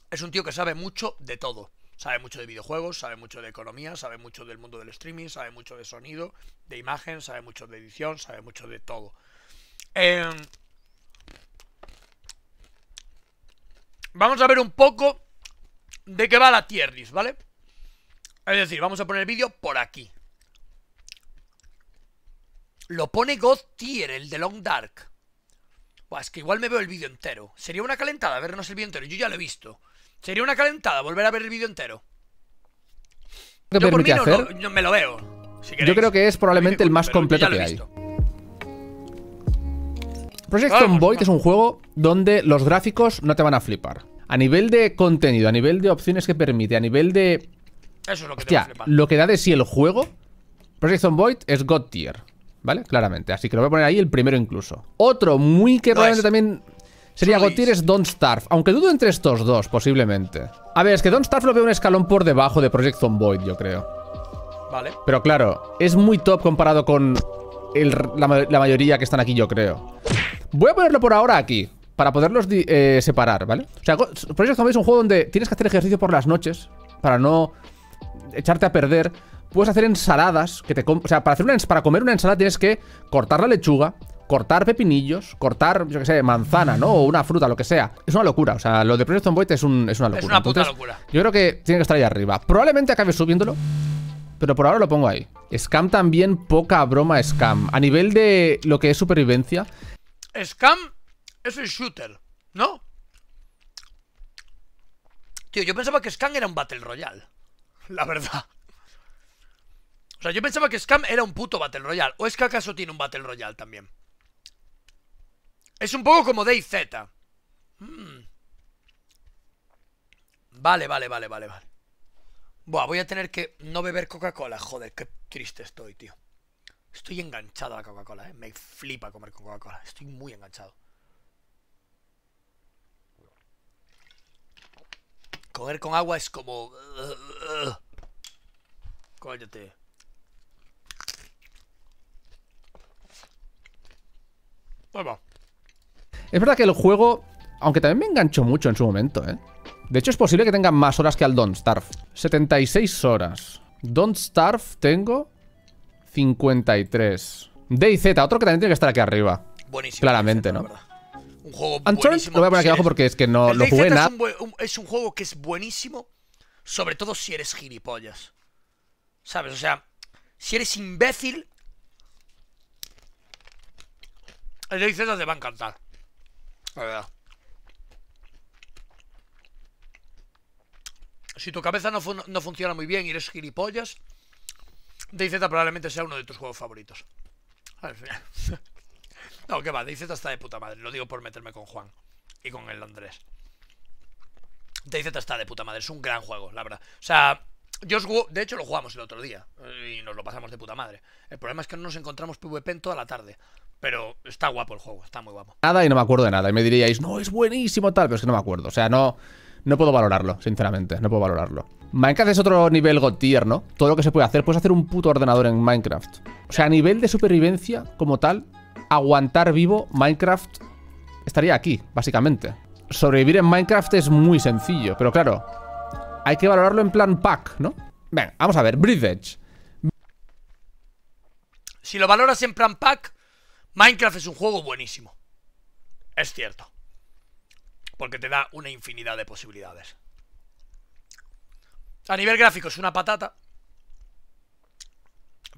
Es un tío que sabe mucho de todo. Sabe mucho de videojuegos, sabe mucho de economía, sabe mucho del mundo del streaming, sabe mucho de sonido, de imagen, sabe mucho de edición, sabe mucho de todo. Em, Vamos a ver un poco de qué va la tier ¿vale? Es decir, vamos a poner el vídeo por aquí. Lo pone God Tier, el de Long Dark. Buah, es que igual me veo el vídeo entero. Sería una calentada vernos el vídeo entero. Yo ya lo he visto. Sería una calentada volver a ver el vídeo entero. ¿Qué Yo por mí no, hacer? no- me lo veo. si Yo creo que es probablemente el más completo que hay. visto. Project Zomboid es un juego donde los gráficos no te van a flipar. A nivel de contenido, a nivel de opciones que permite, a nivel de. Eso es lo que tengo Hostia, flipar. lo que da de sí el juego, Project Zomboid es God Tier, ¿vale? Claramente. Así que lo voy a poner ahí el primero incluso. Otro muy que es. también sería God Tier es Don't Starve, aunque dudo entre estos dos, posiblemente. A ver, es que Don't Starve lo veo un escalón por debajo de Project Zomboid, yo creo. Vale. Pero claro, es muy top comparado con el- la, ma- la mayoría que están aquí, yo creo. Voy a ponerlo por ahora aquí, para poderlos eh, separar, ¿vale? O sea, Project Zomboid es un juego donde tienes que hacer ejercicio por las noches para no echarte a perder. puedes hacer ensaladas. Que te o sea, para, hacer una, para comer una ensalada tienes que cortar la lechuga, cortar pepinillos, cortar, yo que sé, manzana, ¿no? O una fruta, lo que sea. Es una locura. O sea, lo de Project Zomboid es, un, es una locura. Es una puta Entonces, locura. Yo creo que tiene que estar ahí arriba. Probablemente acabe subiéndolo. Pero por ahora lo pongo ahí. Scam también, poca broma Scam. A nivel de lo que es supervivencia, Scam es el shooter, ¿no? Tío, yo pensaba que Scam era un Battle Royale. La verdad. O sea, yo pensaba que Scam era un puto Battle Royale. ¿O es que acaso tiene un Battle Royale también? Es un poco como DayZ. Mm. Vale, vale, vale, vale, vale. Buah, voy a tener que no beber Coca-Cola. Joder, qué triste estoy, tío. Estoy enganchado a la Coca-Cola, ¿eh? Me flipa comer Coca-Cola. Estoy muy enganchado. Comer con agua es como... Cállate. Va. Es verdad que el juego, aunque también me enganchó mucho en su momento, ¿eh? De hecho, es posible que tengan más horas que al Don't Starve. 76 horas. Don't Starve tengo 53. DayZ, otro que también tiene que estar aquí arriba. Buenísimo. Claramente, ¿no? Un juego buenísimo. lo voy a poner aquí abajo porque es que no El lo jugué nada. es un juego que es buenísimo, sobre todo si eres gilipollas. ¿Sabes? O sea, si eres imbécil, el DayZ te va a encantar. La verdad. Si tu cabeza no, fun- no funciona muy bien y eres gilipollas, DayZ probablemente sea uno de tus juegos favoritos. Al final. No, que va, DayZ está de puta madre. Lo digo por meterme con Juan y con el Andrés. DayZ está de puta madre. Es un gran juego, la verdad. O sea, yo de hecho lo jugamos el otro día y nos lo pasamos de puta madre. El problema es que no nos encontramos PvP en toda la tarde. Pero está guapo el juego, está muy guapo. Nada y no me acuerdo de nada. Y me diríais, no, es buenísimo tal, pero es que no me acuerdo. O sea, no, no puedo valorarlo, sinceramente. No puedo valorarlo. Minecraft es otro nivel God tier, ¿no? Todo lo que se puede hacer. Puedes hacer un puto ordenador en Minecraft. O sea, a nivel de supervivencia como tal, aguantar vivo, Minecraft estaría aquí, básicamente. Sobrevivir en Minecraft es muy sencillo, pero claro, hay que valorarlo en plan pack, ¿no? Venga, vamos a ver, Edge. Si lo valoras en plan pack, Minecraft es un juego buenísimo. Es cierto. Porque te da una infinidad de posibilidades. A nivel gráfico es una patata.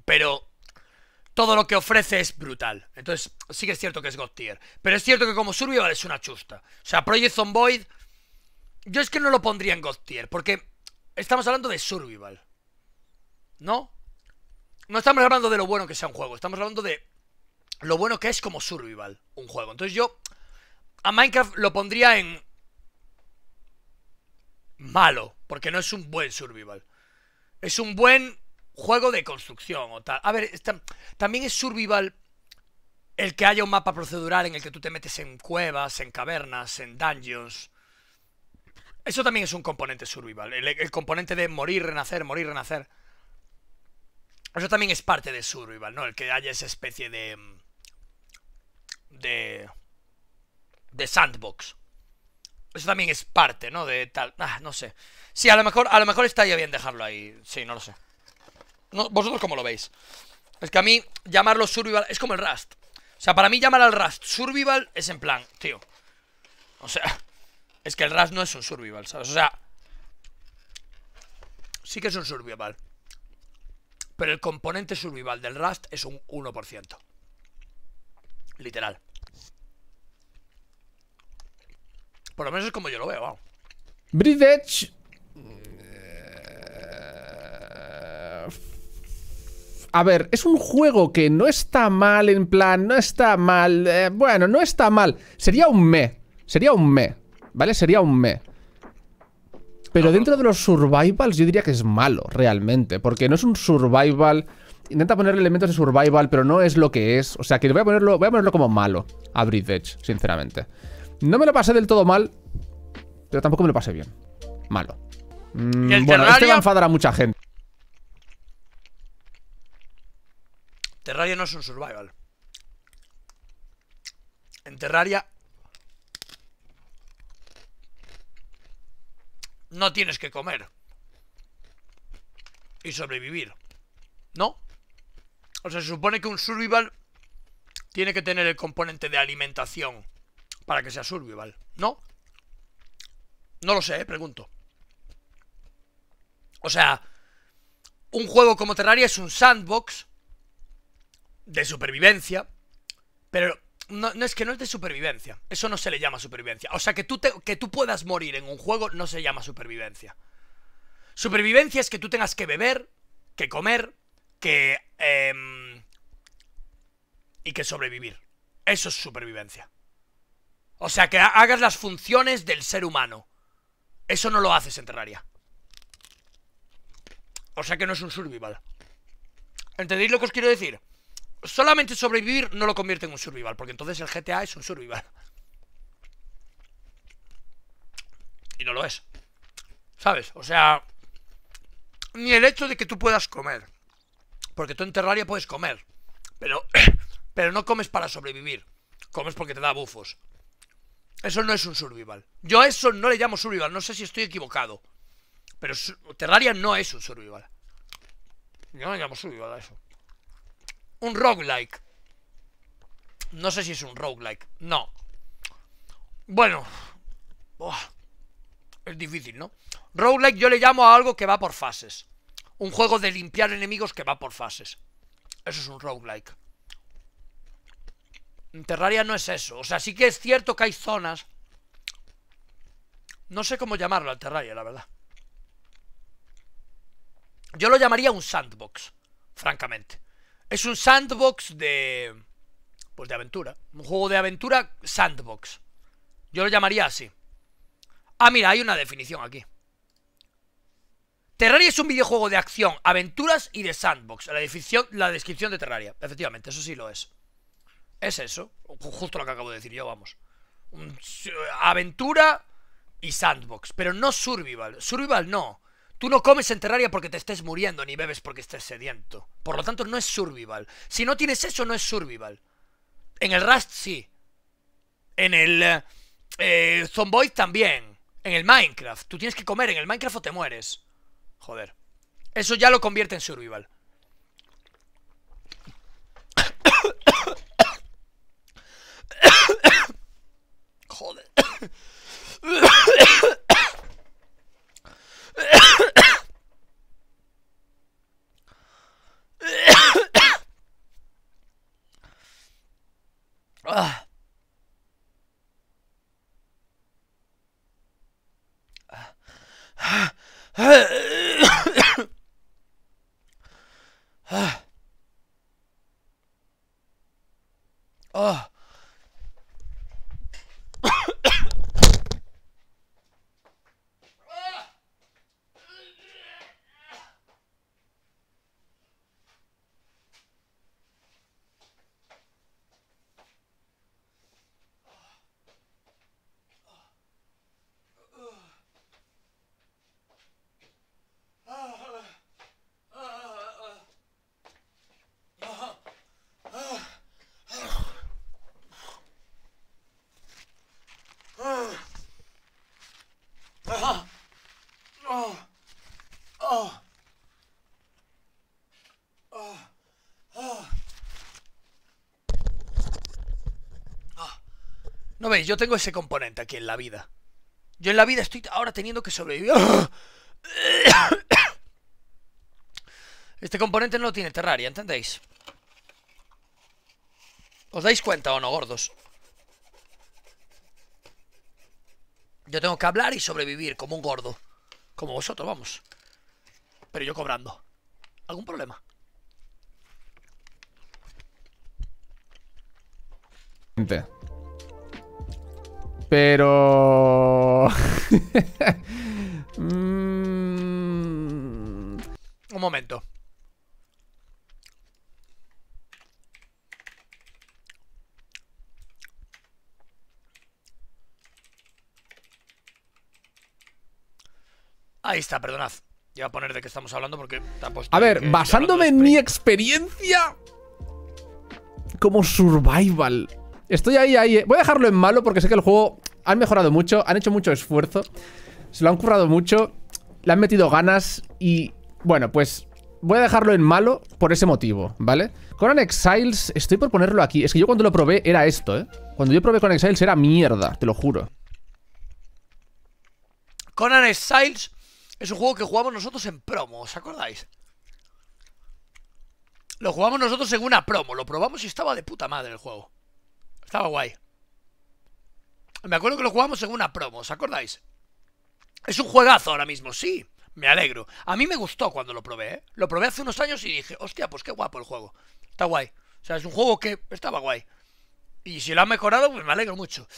Pero todo lo que ofrece es brutal. Entonces, sí que es cierto que es God tier. Pero es cierto que como Survival es una chusta. O sea, Project Zomboid. Yo es que no lo pondría en God tier. Porque estamos hablando de Survival. ¿No? No estamos hablando de lo bueno que sea un juego. Estamos hablando de lo bueno que es como Survival un juego. Entonces yo a Minecraft lo pondría en malo, porque no es un buen Survival. Es un buen juego de construcción o tal. A ver, está- también es Survival el que haya un mapa procedural en el que tú te metes en cuevas, en cavernas, en dungeons. Eso también es un componente Survival. El, componente de morir, renacer, morir, renacer. Eso también es parte de Survival, ¿no? El que haya esa especie de. de. de sandbox. Eso también es parte, ¿no? De tal. Ah, no sé. Sí, a lo mejor, a lo mejor estaría bien dejarlo ahí. Sí, no lo sé. ¿Vosotros cómo lo veis? Es que a mí llamarlo Survival es como el Rust. O sea, para mí llamar al Rust Survival es en plan, tío. O sea, es que el Rust no es un Survival, ¿sabes? O sea, sí que es un Survival. Pero el componente Survival del Rust es un 1%. Literal. Por lo menos es como yo lo veo, vamos. Breathe A ver, es un juego que no está mal en plan, no está mal, eh, bueno, no está mal. Sería un me, sería un me, ¿vale? Sería un me. Pero dentro de los survivals yo diría que es malo, realmente, porque no es un survival... Intenta ponerle elementos de survival, pero no es lo que es. O sea, que voy a ponerlo, voy a ponerlo como malo a Breathe Edge, sinceramente. No me lo pasé del todo mal, pero tampoco me lo pasé bien. Malo. Mm, ¿Y el bueno, este va a enfadar a mucha gente. Terraria no es un survival. En Terraria no tienes que comer y sobrevivir. ¿No? O sea, se supone que un survival tiene que tener el componente de alimentación para que sea survival, ¿no? No lo sé, eh, pregunto. O sea, un juego como Terraria es un sandbox de supervivencia, pero no, es que no es de supervivencia. Eso no se le llama supervivencia. O sea, que tú, te- que tú puedas morir en un juego no se llama supervivencia. Supervivencia es que tú tengas que beber, que comer, que... em, y que sobrevivir. Eso es supervivencia. O sea, que ha- hagas las funciones del ser humano. Eso no lo haces en Terraria. O sea que no es un survival. ¿Entendéis lo que os quiero decir? Solamente sobrevivir no lo convierte en un survival, porque entonces el GTA es un survival. Y no lo es. ¿Sabes? O sea, ni el hecho de que tú puedas comer. Porque tú en Terraria puedes comer. Pero, pero no comes para sobrevivir. Comes porque te da bufos. Eso no es un survival. Yo a eso no le llamo survival. No sé si estoy equivocado. Pero Terraria no es un survival. Yo no le llamo survival a eso. Un roguelike. No sé si es un roguelike. No. Bueno. Es difícil, ¿no? Roguelike yo le llamo a algo que va por fases. Un juego de limpiar enemigos que va por fases. Eso es un roguelike. Terraria no es eso. O sea, sí que es cierto que hay zonas. No sé cómo llamarlo al Terraria, la verdad. Yo lo llamaría un sandbox, francamente. Es un sandbox de. Pues de aventura. Un juego de aventura sandbox. Yo lo llamaría así. Ah, mira, hay una definición aquí. Terraria es un videojuego de acción, aventuras y de sandbox. La, definición, la descripción de Terraria. Efectivamente, eso sí lo es. Es eso. Ju- Justo lo que acabo de decir yo, vamos. S- aventura y sandbox. Pero no survival. Survival no. Tú no comes en Terraria porque te estés muriendo, ni bebes porque estés sediento. Por lo tanto, no es survival. Si no tienes eso, no es survival. En el Rust sí. En el eh, Zomboid también. En el Minecraft. Tú tienes que comer en el Minecraft o te mueres. Joder. Eso ya lo convierte en survival. Joder. Ah. Ah. Ah. Ah. Oh. Oh. Oh. Oh. Ah. Yo tengo ese componente aquí en la vida. Yo en la vida estoy ahora teniendo que sobrevivir. Este componente no lo tiene Terraria, ¿entendéis? ¿Os dais cuenta o no, gordos? Yo tengo que hablar y sobrevivir como un gordo. Como vosotros, vamos. Pero yo cobrando. ¿Algún problema? Gente. Pero... Mm, Un momento. Ahí está, perdonad. Iba a poner de qué estamos hablando porque puesto A ver, basándome en mi experiencia como survival. Estoy ahí, ahí. eh. Voy a dejarlo en malo porque sé que el juego han mejorado mucho, han hecho mucho esfuerzo, se lo han currado mucho, le han metido ganas y, bueno, pues voy a dejarlo en malo por ese motivo, ¿vale? Conan Exiles, estoy por ponerlo aquí. Es que yo cuando lo probé era esto, ¿eh? Cuando yo probé Conan Exiles era mierda, te lo juro. Conan Exiles es un juego que jugamos nosotros en promo, ¿os acordáis? Lo jugamos nosotros en una promo, lo probamos y estaba de puta madre el juego. Estaba guay. Me acuerdo que lo jugamos en una promo, ¿os acordáis? Es un juegazo ahora mismo, sí. Me alegro. A mí me gustó cuando lo probé, ¿eh? Lo probé hace unos años y dije, hostia, pues qué guapo el juego. Está guay. O sea, es un juego que estaba guay. Y si lo han mejorado, pues me alegro mucho.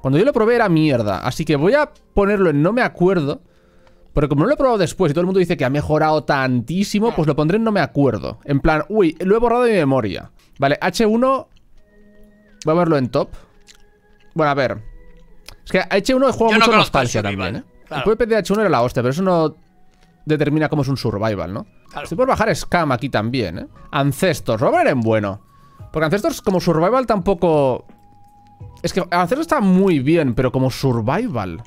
Cuando yo lo probé era mierda, así que voy a ponerlo en no me acuerdo. Porque como no lo he probado después y todo el mundo dice que ha mejorado tantísimo, pues lo pondré en no me acuerdo. En plan, uy, lo he borrado de mi memoria. Vale, H1... Voy a verlo en top. Bueno, a ver. Es que H1 he jugado Yo no mucho conozco nostalgia también, ¿eh? claro. El PvP de H1 era la hostia, pero eso no determina cómo es un survival, ¿no? Claro. Estoy por bajar Scam aquí también, ¿eh? Ancestors, lo voy a poner en bueno. Porque Ancestors como survival tampoco... Es que Ancestors está muy bien, pero como survival...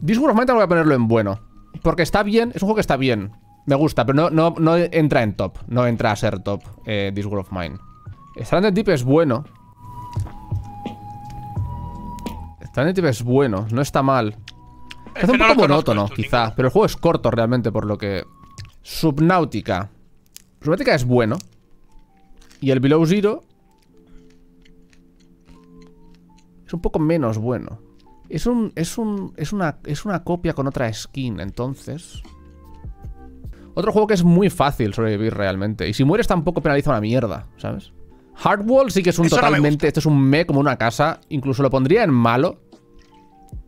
War of Mine voy a ponerlo en bueno. Porque está bien, es un juego que está bien. Me gusta, pero no, no, no entra en top. No entra a ser top, eh, This War of Mine. Stranded Deep es bueno. Stranded Deep es bueno, no está mal. Es un poco monótono, quizá. Pero el juego es corto realmente, por lo que. Subnautica. Subnautica es bueno. Y el Below Zero. Es un poco menos bueno. Es un. Es un. Es una. Es una copia con otra skin, entonces. Otro juego que es muy fácil sobrevivir realmente. Y si mueres tampoco penaliza una mierda, ¿sabes? Hardwall sí que es un Eso no totalmente. esto es un me como una casa. Incluso lo pondría en malo.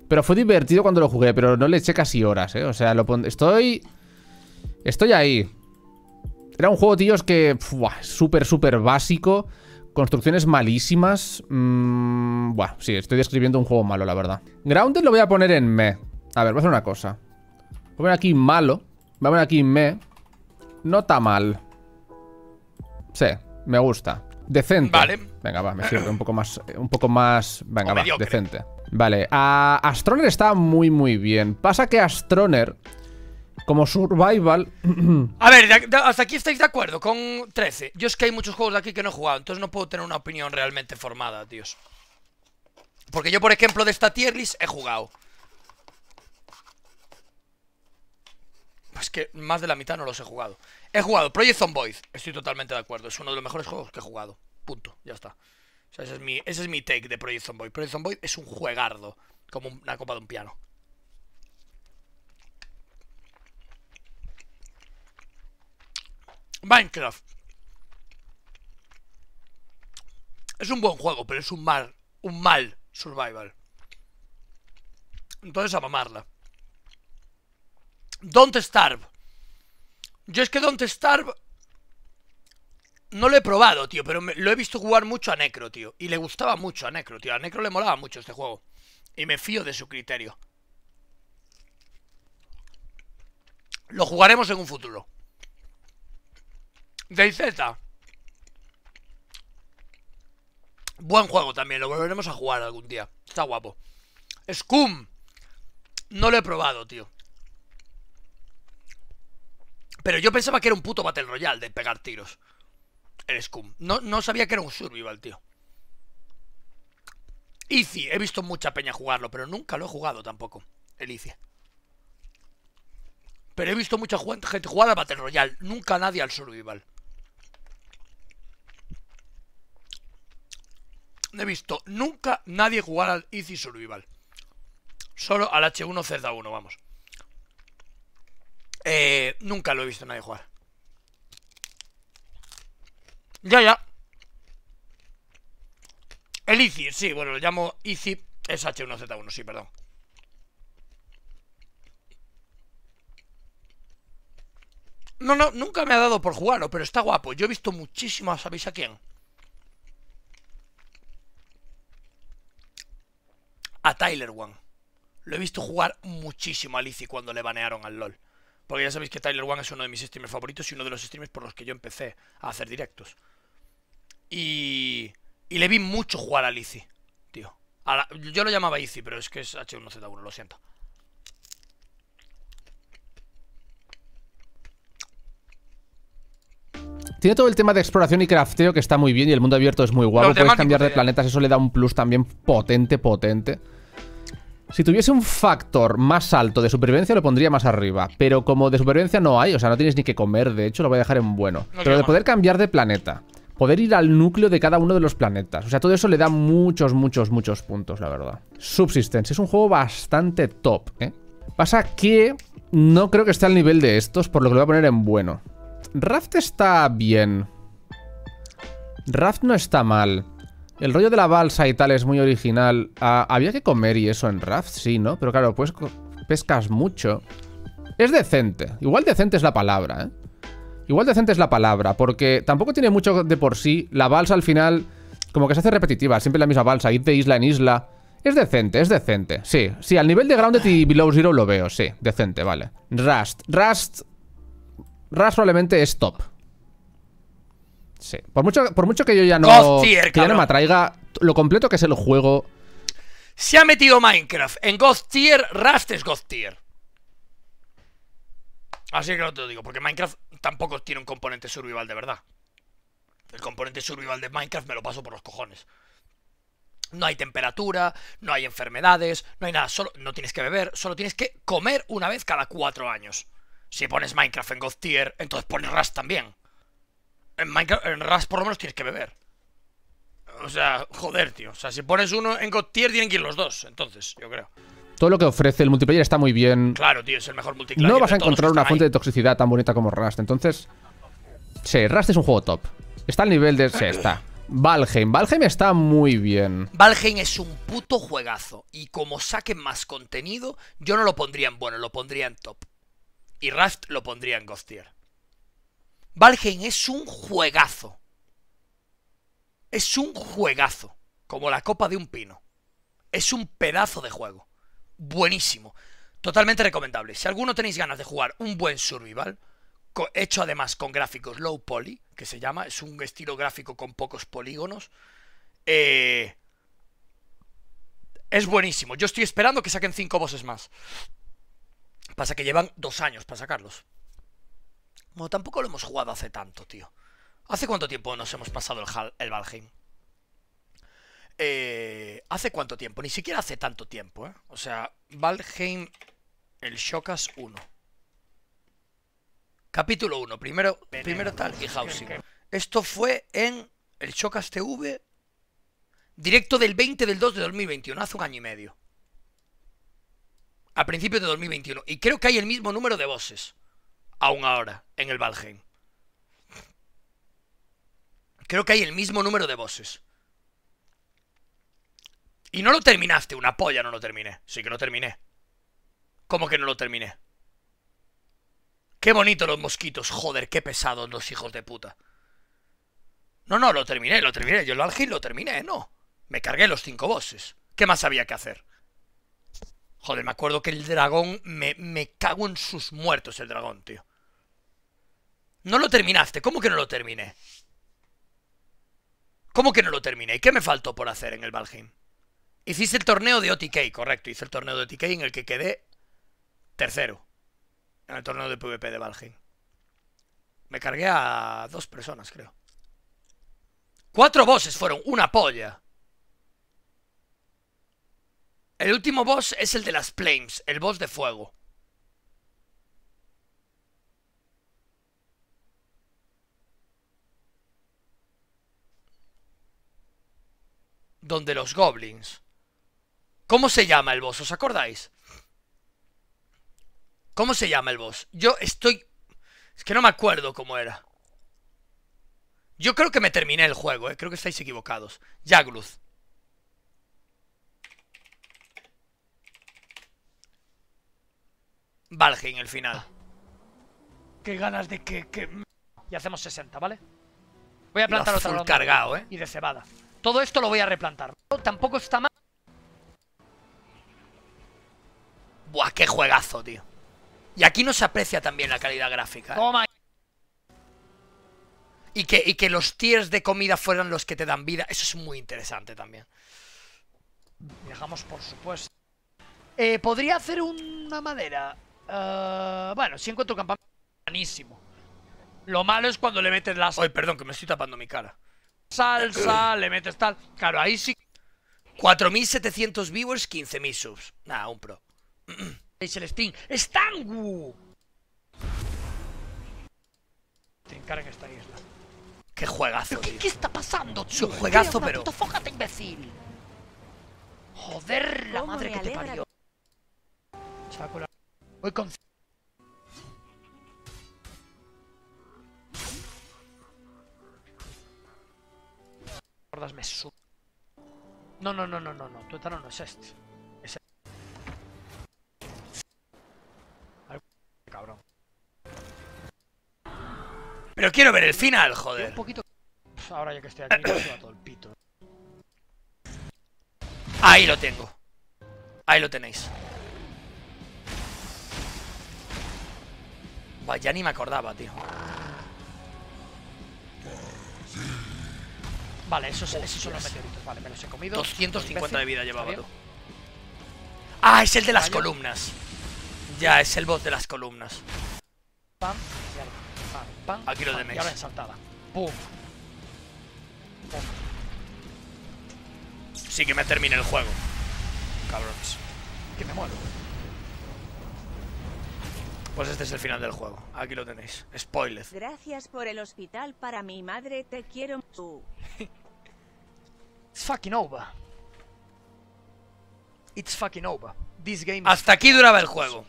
Pero fue divertido cuando lo jugué, pero no le eché casi horas, ¿eh? O sea, lo pon- estoy... Estoy ahí. Era un juego, tíos, que... Súper, súper básico. Construcciones malísimas. Mm, buah, sí, estoy describiendo un juego malo, la verdad. Grounded lo voy a poner en me. A ver, voy a hacer una cosa. Voy a poner aquí malo. Voy a poner aquí me. No está mal. Sí, me gusta. Decente. Vale. Venga, va, me sirve un poco más. Un poco más. Venga, O va, mediocre. decente. Vale, a Astroner está muy, muy bien. Pasa que Astroner, como survival. A ver, hasta aquí estáis de acuerdo con 13. Yo es que hay muchos juegos de aquí que no he jugado, entonces no puedo tener una opinión realmente formada, tíos. Porque yo, por ejemplo, de esta tier list he jugado. Es que más de la mitad no los he jugado. He jugado Project Zomboid, estoy totalmente de acuerdo. Es uno de los mejores juegos que he jugado. Punto, ya está. O sea, ese es mi, es mi take de Project Zomboid. Project Zomboid es un juegardo, como una copa de un piano. Minecraft. Es un buen juego, pero es un mal, un mal survival. Entonces a mamarla. Don't Starve. Yo es que Don't Starve no lo he probado, tío, pero me- lo he visto jugar mucho a Necro, tío. Y le gustaba mucho a Necro, tío. A Necro le molaba mucho este juego. Y me fío de su criterio. Lo jugaremos en un futuro. DayZ. Buen juego también, lo volveremos a jugar algún día. Está guapo. Scum. No lo he probado, tío. Pero yo pensaba que era un puto Battle Royale de pegar tiros. El Scum. No, no sabía que era un survival, tío. Easy. He visto mucha peña jugarlo, pero nunca lo he jugado tampoco. El Easy. Pero he visto mucha gente jugar al Battle Royale. Nunca nadie al survival. He visto nunca nadie jugar al Easy Survival. Solo al H1Z1, vamos. Eh, nunca lo he visto nadie jugar. Ya, ya. El Easy, sí, bueno, lo llamo Easy. Es H1Z1, sí, perdón. No, no, nunca me ha dado por jugarlo, pero está guapo. Yo he visto muchísimo, ¿sabéis a quién? a Tyler One. Lo he visto jugar muchísimo a Lizzy cuando le banearon al LOL. Porque ya sabéis que Tyler One es uno de mis streamers favoritos y uno de los streamers por los que yo empecé a hacer directos. Y, y le vi mucho jugar a Lizzy, tío. Yo lo llamaba Izzy, pero es que es H1Z1, lo siento. Tiene todo el tema de exploración y crafteo que está muy bien y el mundo abierto es muy guapo. Puedes cambiar de planetas, eso le da un plus también potente, potente. Si tuviese un factor más alto de supervivencia lo pondría más arriba, pero como de supervivencia no hay, o sea, no tienes ni que comer, de hecho lo voy a dejar en bueno. pero de poder cambiar de planeta, poder ir al núcleo de cada uno de los planetas, o sea, todo eso le da muchos, muchos, muchos puntos, la verdad. Subsistence es un juego bastante top, ¿eh? Pasa que no creo que esté al nivel de estos, por lo que lo voy a poner en bueno. Raft está bien. Raft no está mal. El rollo de la balsa y tal es muy original. Ah, Había que comer y eso en Raft, sí, ¿no? Pero claro, pues pescas mucho. Es decente. Igual decente es la palabra, ¿eh? Igual decente es la palabra, porque tampoco tiene mucho de por sí. La balsa al final, como que se hace repetitiva, siempre la misma balsa, ir de isla en isla. Es decente, es decente. Sí, sí, al nivel de Grounded y Below Zero lo veo, sí, decente, vale. Rust. Rust. Rust probablemente es top. Sí. Por mucho, por mucho que yo ya no. Tier, que ya no me atraiga lo completo que es el juego. Se ha metido Minecraft en God Tier, Rust es God Tier. Así que no te lo digo, porque Minecraft tampoco tiene un componente survival de verdad. El componente survival de Minecraft me lo paso por los cojones. No hay temperatura, no hay enfermedades, no hay nada, solo no tienes que beber, solo tienes que comer una vez cada cuatro años. Si pones Minecraft en God Tier, entonces pones Rust también. En, Minecraft, en Rust por lo menos tienes que beber. O sea, joder, tío. O sea, si pones uno en God Tier, tienen que ir los dos. Entonces, yo creo. Todo lo que ofrece el multiplayer está muy bien. Claro, tío, es el mejor multiplayer. No vas a encontrar una fuente ahí. de toxicidad tan bonita como Rust. Entonces, sí, Rust es un juego top. Está al nivel de. Sí, está. Valheim. Valheim está muy bien. Valheim es un puto juegazo. Y como saquen más contenido, yo no lo pondría en bueno, lo pondría en top. Y Rust lo pondría en God Tier. Valheim es un juegazo. Es un juegazo. Como la copa de un pino. Es un pedazo de juego. Buenísimo. Totalmente recomendable. Si alguno tenéis ganas de jugar un buen survival, hecho además con gráficos low poly, que se llama, es un estilo gráfico con pocos polígonos, eh, es buenísimo. Yo estoy esperando que saquen cinco bosses más. Pasa que llevan dos años para sacarlos. Bueno, tampoco lo hemos jugado hace tanto, tío. ¿Hace cuánto tiempo nos hemos pasado el, Hal- el Valheim? Eh, ¿Hace cuánto tiempo? Ni siquiera hace tanto tiempo, ¿eh? O sea, Valheim, el Shokas 1. Capítulo 1, primero, primero tal y Housing. Esto fue en el Shokas TV, directo del 20 del 2 de 2021, hace un año y medio. A principios de 2021. Y creo que hay el mismo número de bosses, aún ahora, en el Valheim. Creo que hay el mismo número de bosses. Y no lo terminaste, una polla no lo terminé. Sí que lo terminé. ¿Cómo que no lo terminé? Qué bonito los mosquitos, joder, qué pesados los hijos de puta. No, no, lo terminé, lo terminé. Yo el Valheim lo terminé, no. Me cargué los cinco bosses. ¿Qué más había que hacer? Joder, me acuerdo que el dragón me, me cago en sus muertos el dragón, tío. No lo terminaste, ¿cómo que no lo terminé? ¿Cómo que no lo terminé? ¿Y qué me faltó por hacer en el Valheim? Hiciste el torneo de OTK, correcto. Hice el torneo de OTK en el que quedé tercero. En el torneo de PvP de Valheim. Me cargué a dos personas, creo. Cuatro bosses fueron una polla. El último boss es el de las flames, el boss de fuego. Donde los goblins. ¿Cómo se llama el boss? ¿Os acordáis? ¿Cómo se llama el boss? Yo estoy... Es que no me acuerdo cómo era. Yo creo que me terminé el juego, ¿eh? Creo que estáis equivocados. Jagluth. Valheim, el final. Qué ganas de que... que... Y hacemos 60, ¿vale? Voy a plantar otra ronda. cargado, ¿eh? Y de cebada. Todo esto lo voy a replantar. Tampoco está mal. Buah, qué juegazo, tío. Y aquí no se aprecia también la calidad gráfica. ¿eh? Toma. Y que, y que los tiers de comida fueran los que te dan vida. Eso es muy interesante también. Dejamos, por supuesto. Eh, Podría hacer una madera. Eh, bueno, si encuentro campamento. Buenísimo. Lo malo es cuando le metes las... Ay, perdón, que me estoy tapando mi cara. Salsa, le metes tal... Claro, ahí sí... 4.700 viewers, 15.000 subs. Nada, un pro. Es el Steam. ¡Stangu! Te encarga esta isla. Qué juegazo, ¿Qué, tío. ¿Qué está pasando, Es un tío? juegazo, pero- puta fócate, imbécil. Joder, la ¿Cómo madre que te parió. Saco la... Voy con... Gordas me su... No, no, no, no, no, no. Tu etano no es este. Es este. Ay, Cabrón. Pero quiero ver el final, joder. Un poquito... Ahora ya que estoy aquí, me suda todo el pito. Ahí lo tengo. Ahí lo tenéis. Buah, ya ni me acordaba, tío. Vale, esos, esos son los meteoritos. Vale, me los he comido. 250 de vida ¿Está llevaba tú. Ah, es el de las columnas. Ya, es el bot de las columnas. Pam, y ahora, pam, pam, Aquí lo tenéis. Y ahora en saltada. Pum. Pum. Sí que me termine el juego. Cabrones. Que me muero. Pues este es el final del juego. Aquí lo tenéis. Spoiler. Gracias por el hospital para mi madre, te quiero. It's fucking over. It's fucking over. This game is Hasta aquí duraba el juego.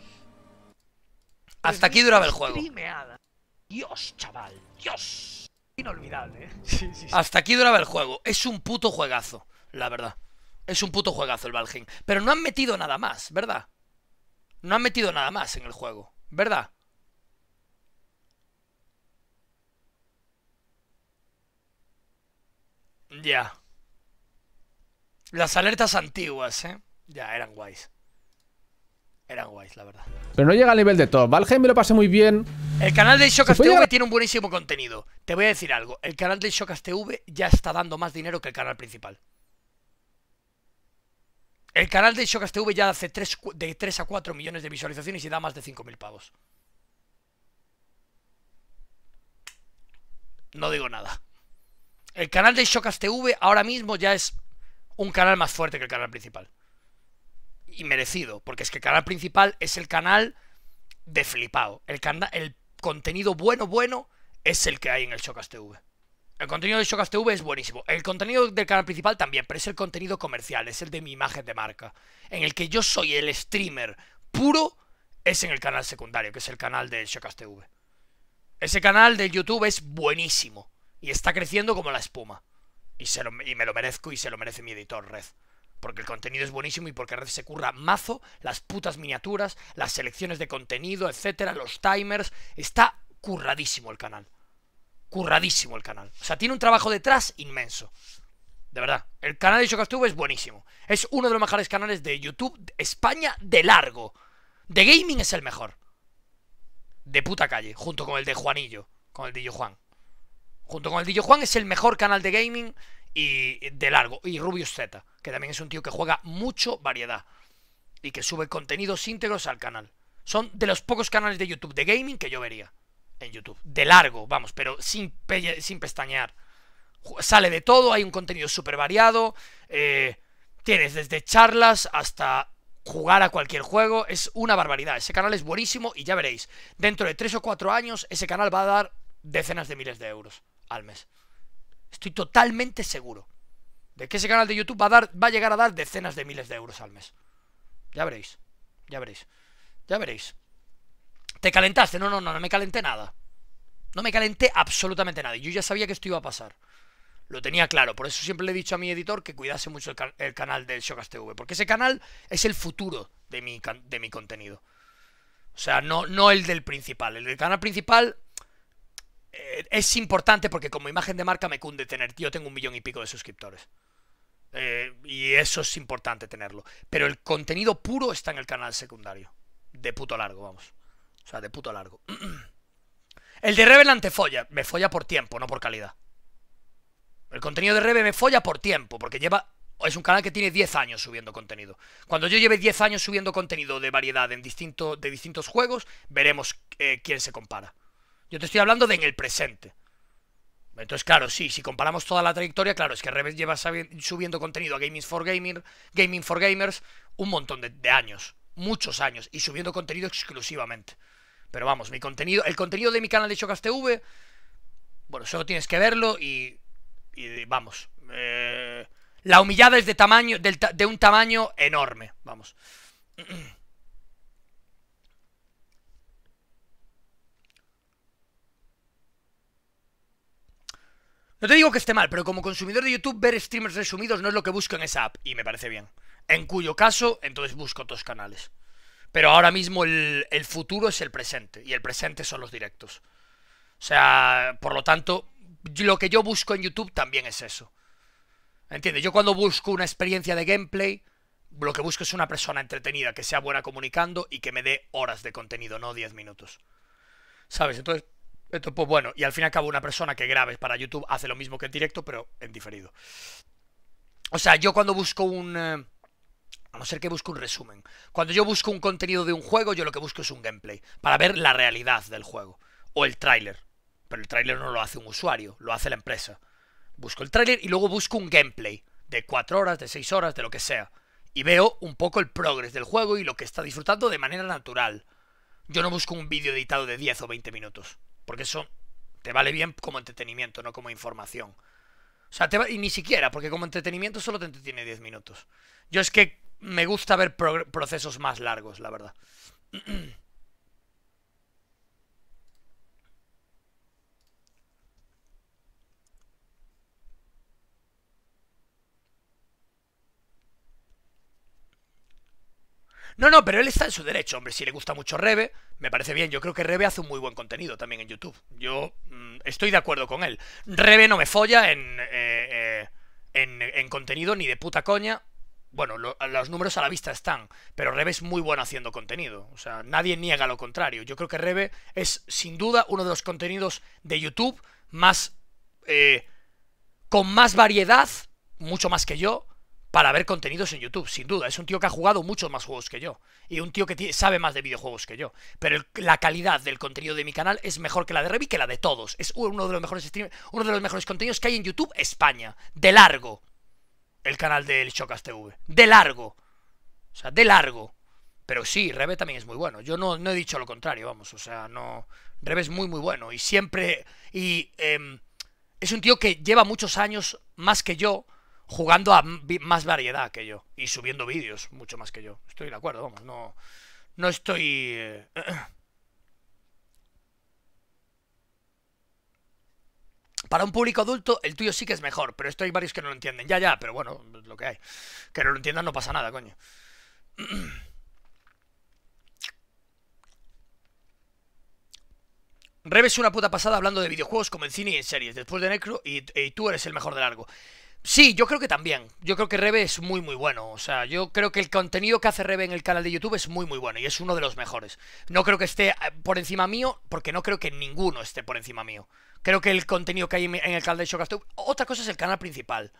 Hasta aquí duraba el juego. Dios, chaval. Dios. Inolvidable, ¿eh? Sí, sí, sí. Hasta aquí duraba el juego. Es un puto juegazo, la verdad. Es un puto juegazo el Valheim. Pero no han metido nada más, ¿verdad? No han metido nada más en el juego, ¿verdad? Ya. Las alertas antiguas, ¿eh? Ya, eran guays. Eran guays, la verdad. Pero no llega al nivel de top. Valheim me lo pasé muy bien. El canal de Shocas ¿Se puede TV tiene un buenísimo contenido. Te voy a decir algo. El canal de Shocas TV ya está dando más dinero que el canal principal. El canal de Shocas TV ya hace de 3 a 4 millones de visualizaciones y da más de 5.000 pavos. No digo nada. El canal de Shocas TV ahora mismo ya es un canal más fuerte que el canal principal. Y merecido, porque es que el canal principal es el canal de flipado. El, el contenido bueno, bueno, es el que hay en el Showcast TV. El contenido de Showcast TV es buenísimo. El contenido del canal principal también, pero es el contenido comercial, es el de mi imagen de marca. En el que yo soy el streamer puro, es en el canal secundario, que es el canal del Showcast TV. Ese canal de YouTube es buenísimo. Y está creciendo como la espuma. Y, me lo merezco y se lo merece mi editor, Red. Porque el contenido es buenísimo y porque Red se curra mazo, las putas miniaturas, las selecciones de contenido, etcétera, los timers. Está curradísimo el canal. Curradísimo el canal. O sea, tiene un trabajo detrás inmenso. De verdad. El canal de Showcastube es buenísimo. Es uno de los mejores canales de YouTube de España de largo. De gaming es el mejor. De puta calle. Junto con el de Juanillo. Con el Dillo Juan. Junto con el Dillo Juan es el mejor canal de gaming y de largo. Y Rubius Z, que también es un tío que juega mucho variedad. Y que sube contenidos íntegros al canal. Son de los pocos canales de YouTube de gaming que yo vería. En YouTube. De largo, vamos, pero sin, pelle- sin pestañear. Sale de todo, hay un contenido súper variado. eh, tienes desde charlas hasta jugar a cualquier juego. Es una barbaridad. Ese canal es buenísimo y ya veréis. Dentro de 3 o 4 años, ese canal va a dar decenas de miles de euros al mes. Estoy totalmente seguro de que ese canal de YouTube va a, dar, va a llegar a dar decenas de miles de euros al mes. Ya veréis. Ya veréis. Ya veréis. ¿Te calentaste? No, no, no, no me calenté nada. No me calenté absolutamente nada. Yo ya sabía que esto iba a pasar. Lo tenía claro. Por eso siempre le he dicho a mi editor que cuidase mucho el, ca- el canal del Showcast TV. Porque ese canal es el futuro de mi, de mi contenido. O sea, no, no el del principal. El del canal principal eh, es importante porque como imagen de marca me cunde tener. Yo tengo un millón y pico de suscriptores. Eh, y eso es importante tenerlo. Pero el contenido puro está en el canal secundario. De puto largo, vamos. O sea, de puto largo. El de Revenant te folla. Me folla por tiempo, no por calidad. El contenido de Reve me folla por tiempo, porque lleva. Es un canal que tiene 10 años subiendo contenido. Cuando yo lleve 10 años subiendo contenido de variedad en de distintos juegos, veremos eh, quién se compara. Yo te estoy hablando de en el presente. Entonces, claro, sí, si comparamos toda la trayectoria, claro, es que Reves lleva subiendo contenido a Gaming for Gamer, Gaming for Gamers un montón de, años, muchos años, y subiendo contenido exclusivamente. Pero vamos, mi contenido, el contenido de mi canal de Chocas TV, bueno, solo tienes que verlo y, y vamos, eh, la humillada es de tamaño, de un tamaño enorme, vamos. No te digo que esté mal, pero como consumidor de YouTube, ver streamers resumidos no es lo que busco en esa app, y me parece bien. En cuyo caso, entonces busco otros canales. Pero ahora mismo el, futuro es el presente, y el presente son los directos. O sea, por lo tanto, lo que yo busco en YouTube también es eso. ¿Entiendes? Yo cuando busco una experiencia de gameplay, lo que busco es una persona entretenida, que sea buena comunicando y que me dé horas de contenido, no 10 minutos. ¿Sabes? Entonces, esto, pues bueno, y al fin y al cabo una persona que grabe para YouTube hace lo mismo que en directo, pero en diferido. O sea, yo cuando busco un... eh, a no ser que busque un resumen. Cuando yo busco un contenido de un juego, yo lo que busco es un gameplay, para ver la realidad del juego. O el tráiler. Pero el tráiler no lo hace un usuario, lo hace la empresa. Busco el tráiler y luego busco un gameplay. De 4 horas, de 6 horas, de lo que sea. Y veo un poco el progress del juego y lo que está disfrutando de manera natural. Yo no busco un vídeo editado de 10 o 20 minutos. Porque eso te vale bien como entretenimiento, no como información. O sea, te va- y ni siquiera, porque como entretenimiento solo te entretiene 10 minutos. Yo es que me gusta ver procesos más largos, la verdad. No, no, pero él está en su derecho, hombre. Si le gusta mucho Rebe, me parece bien. Yo creo que Rebe hace un muy buen contenido también en YouTube. Yo mm, estoy de acuerdo con él. Rebe no me folla en, eh, eh, en, en contenido ni de puta coña. Bueno, lo- los números a la vista están, pero Rebe es muy bueno haciendo contenido. O sea, nadie niega lo contrario. Yo creo que Rebe es sin duda uno de los contenidos de YouTube más... eh, con más variedad, mucho más que yo, para ver contenidos en YouTube, sin duda. Es un tío que ha jugado muchos más juegos que yo. Y un tío que sabe más de videojuegos que yo. Pero la calidad del contenido de mi canal es mejor que la de Revi que la de todos. Es uno de los mejores uno de los mejores contenidos que hay en YouTube España. De largo. El canal del Showcast TV. De largo. O sea, de largo. Pero sí, Rebe también es muy bueno. Yo no, no he dicho lo contrario, vamos. O sea, no. Rebe es muy, muy bueno. Y siempre. Y. em, es un tío que lleva muchos años más que yo jugando a más variedad que yo y subiendo vídeos mucho más que yo. Estoy de acuerdo, vamos, no no estoy eh, Para un público adulto, el tuyo sí que es mejor, pero esto hay varios que no lo entienden. Ya, ya, pero bueno, lo que hay. Que no lo entiendan no pasa nada, coño. Rebe es una puta pasada hablando de videojuegos como en cine y en series, después de Necro y, y tú eres el mejor de largo. Sí, yo creo que también. Yo creo que Rebe es muy muy bueno. O sea, yo creo que el contenido que hace Rebe en el canal de YouTube es muy muy bueno y es uno de los mejores. No creo que esté eh, por encima mío, porque no creo que ninguno esté por encima mío. Creo que el contenido que hay en el canal de Showcast TV- Otra cosa es el canal principal.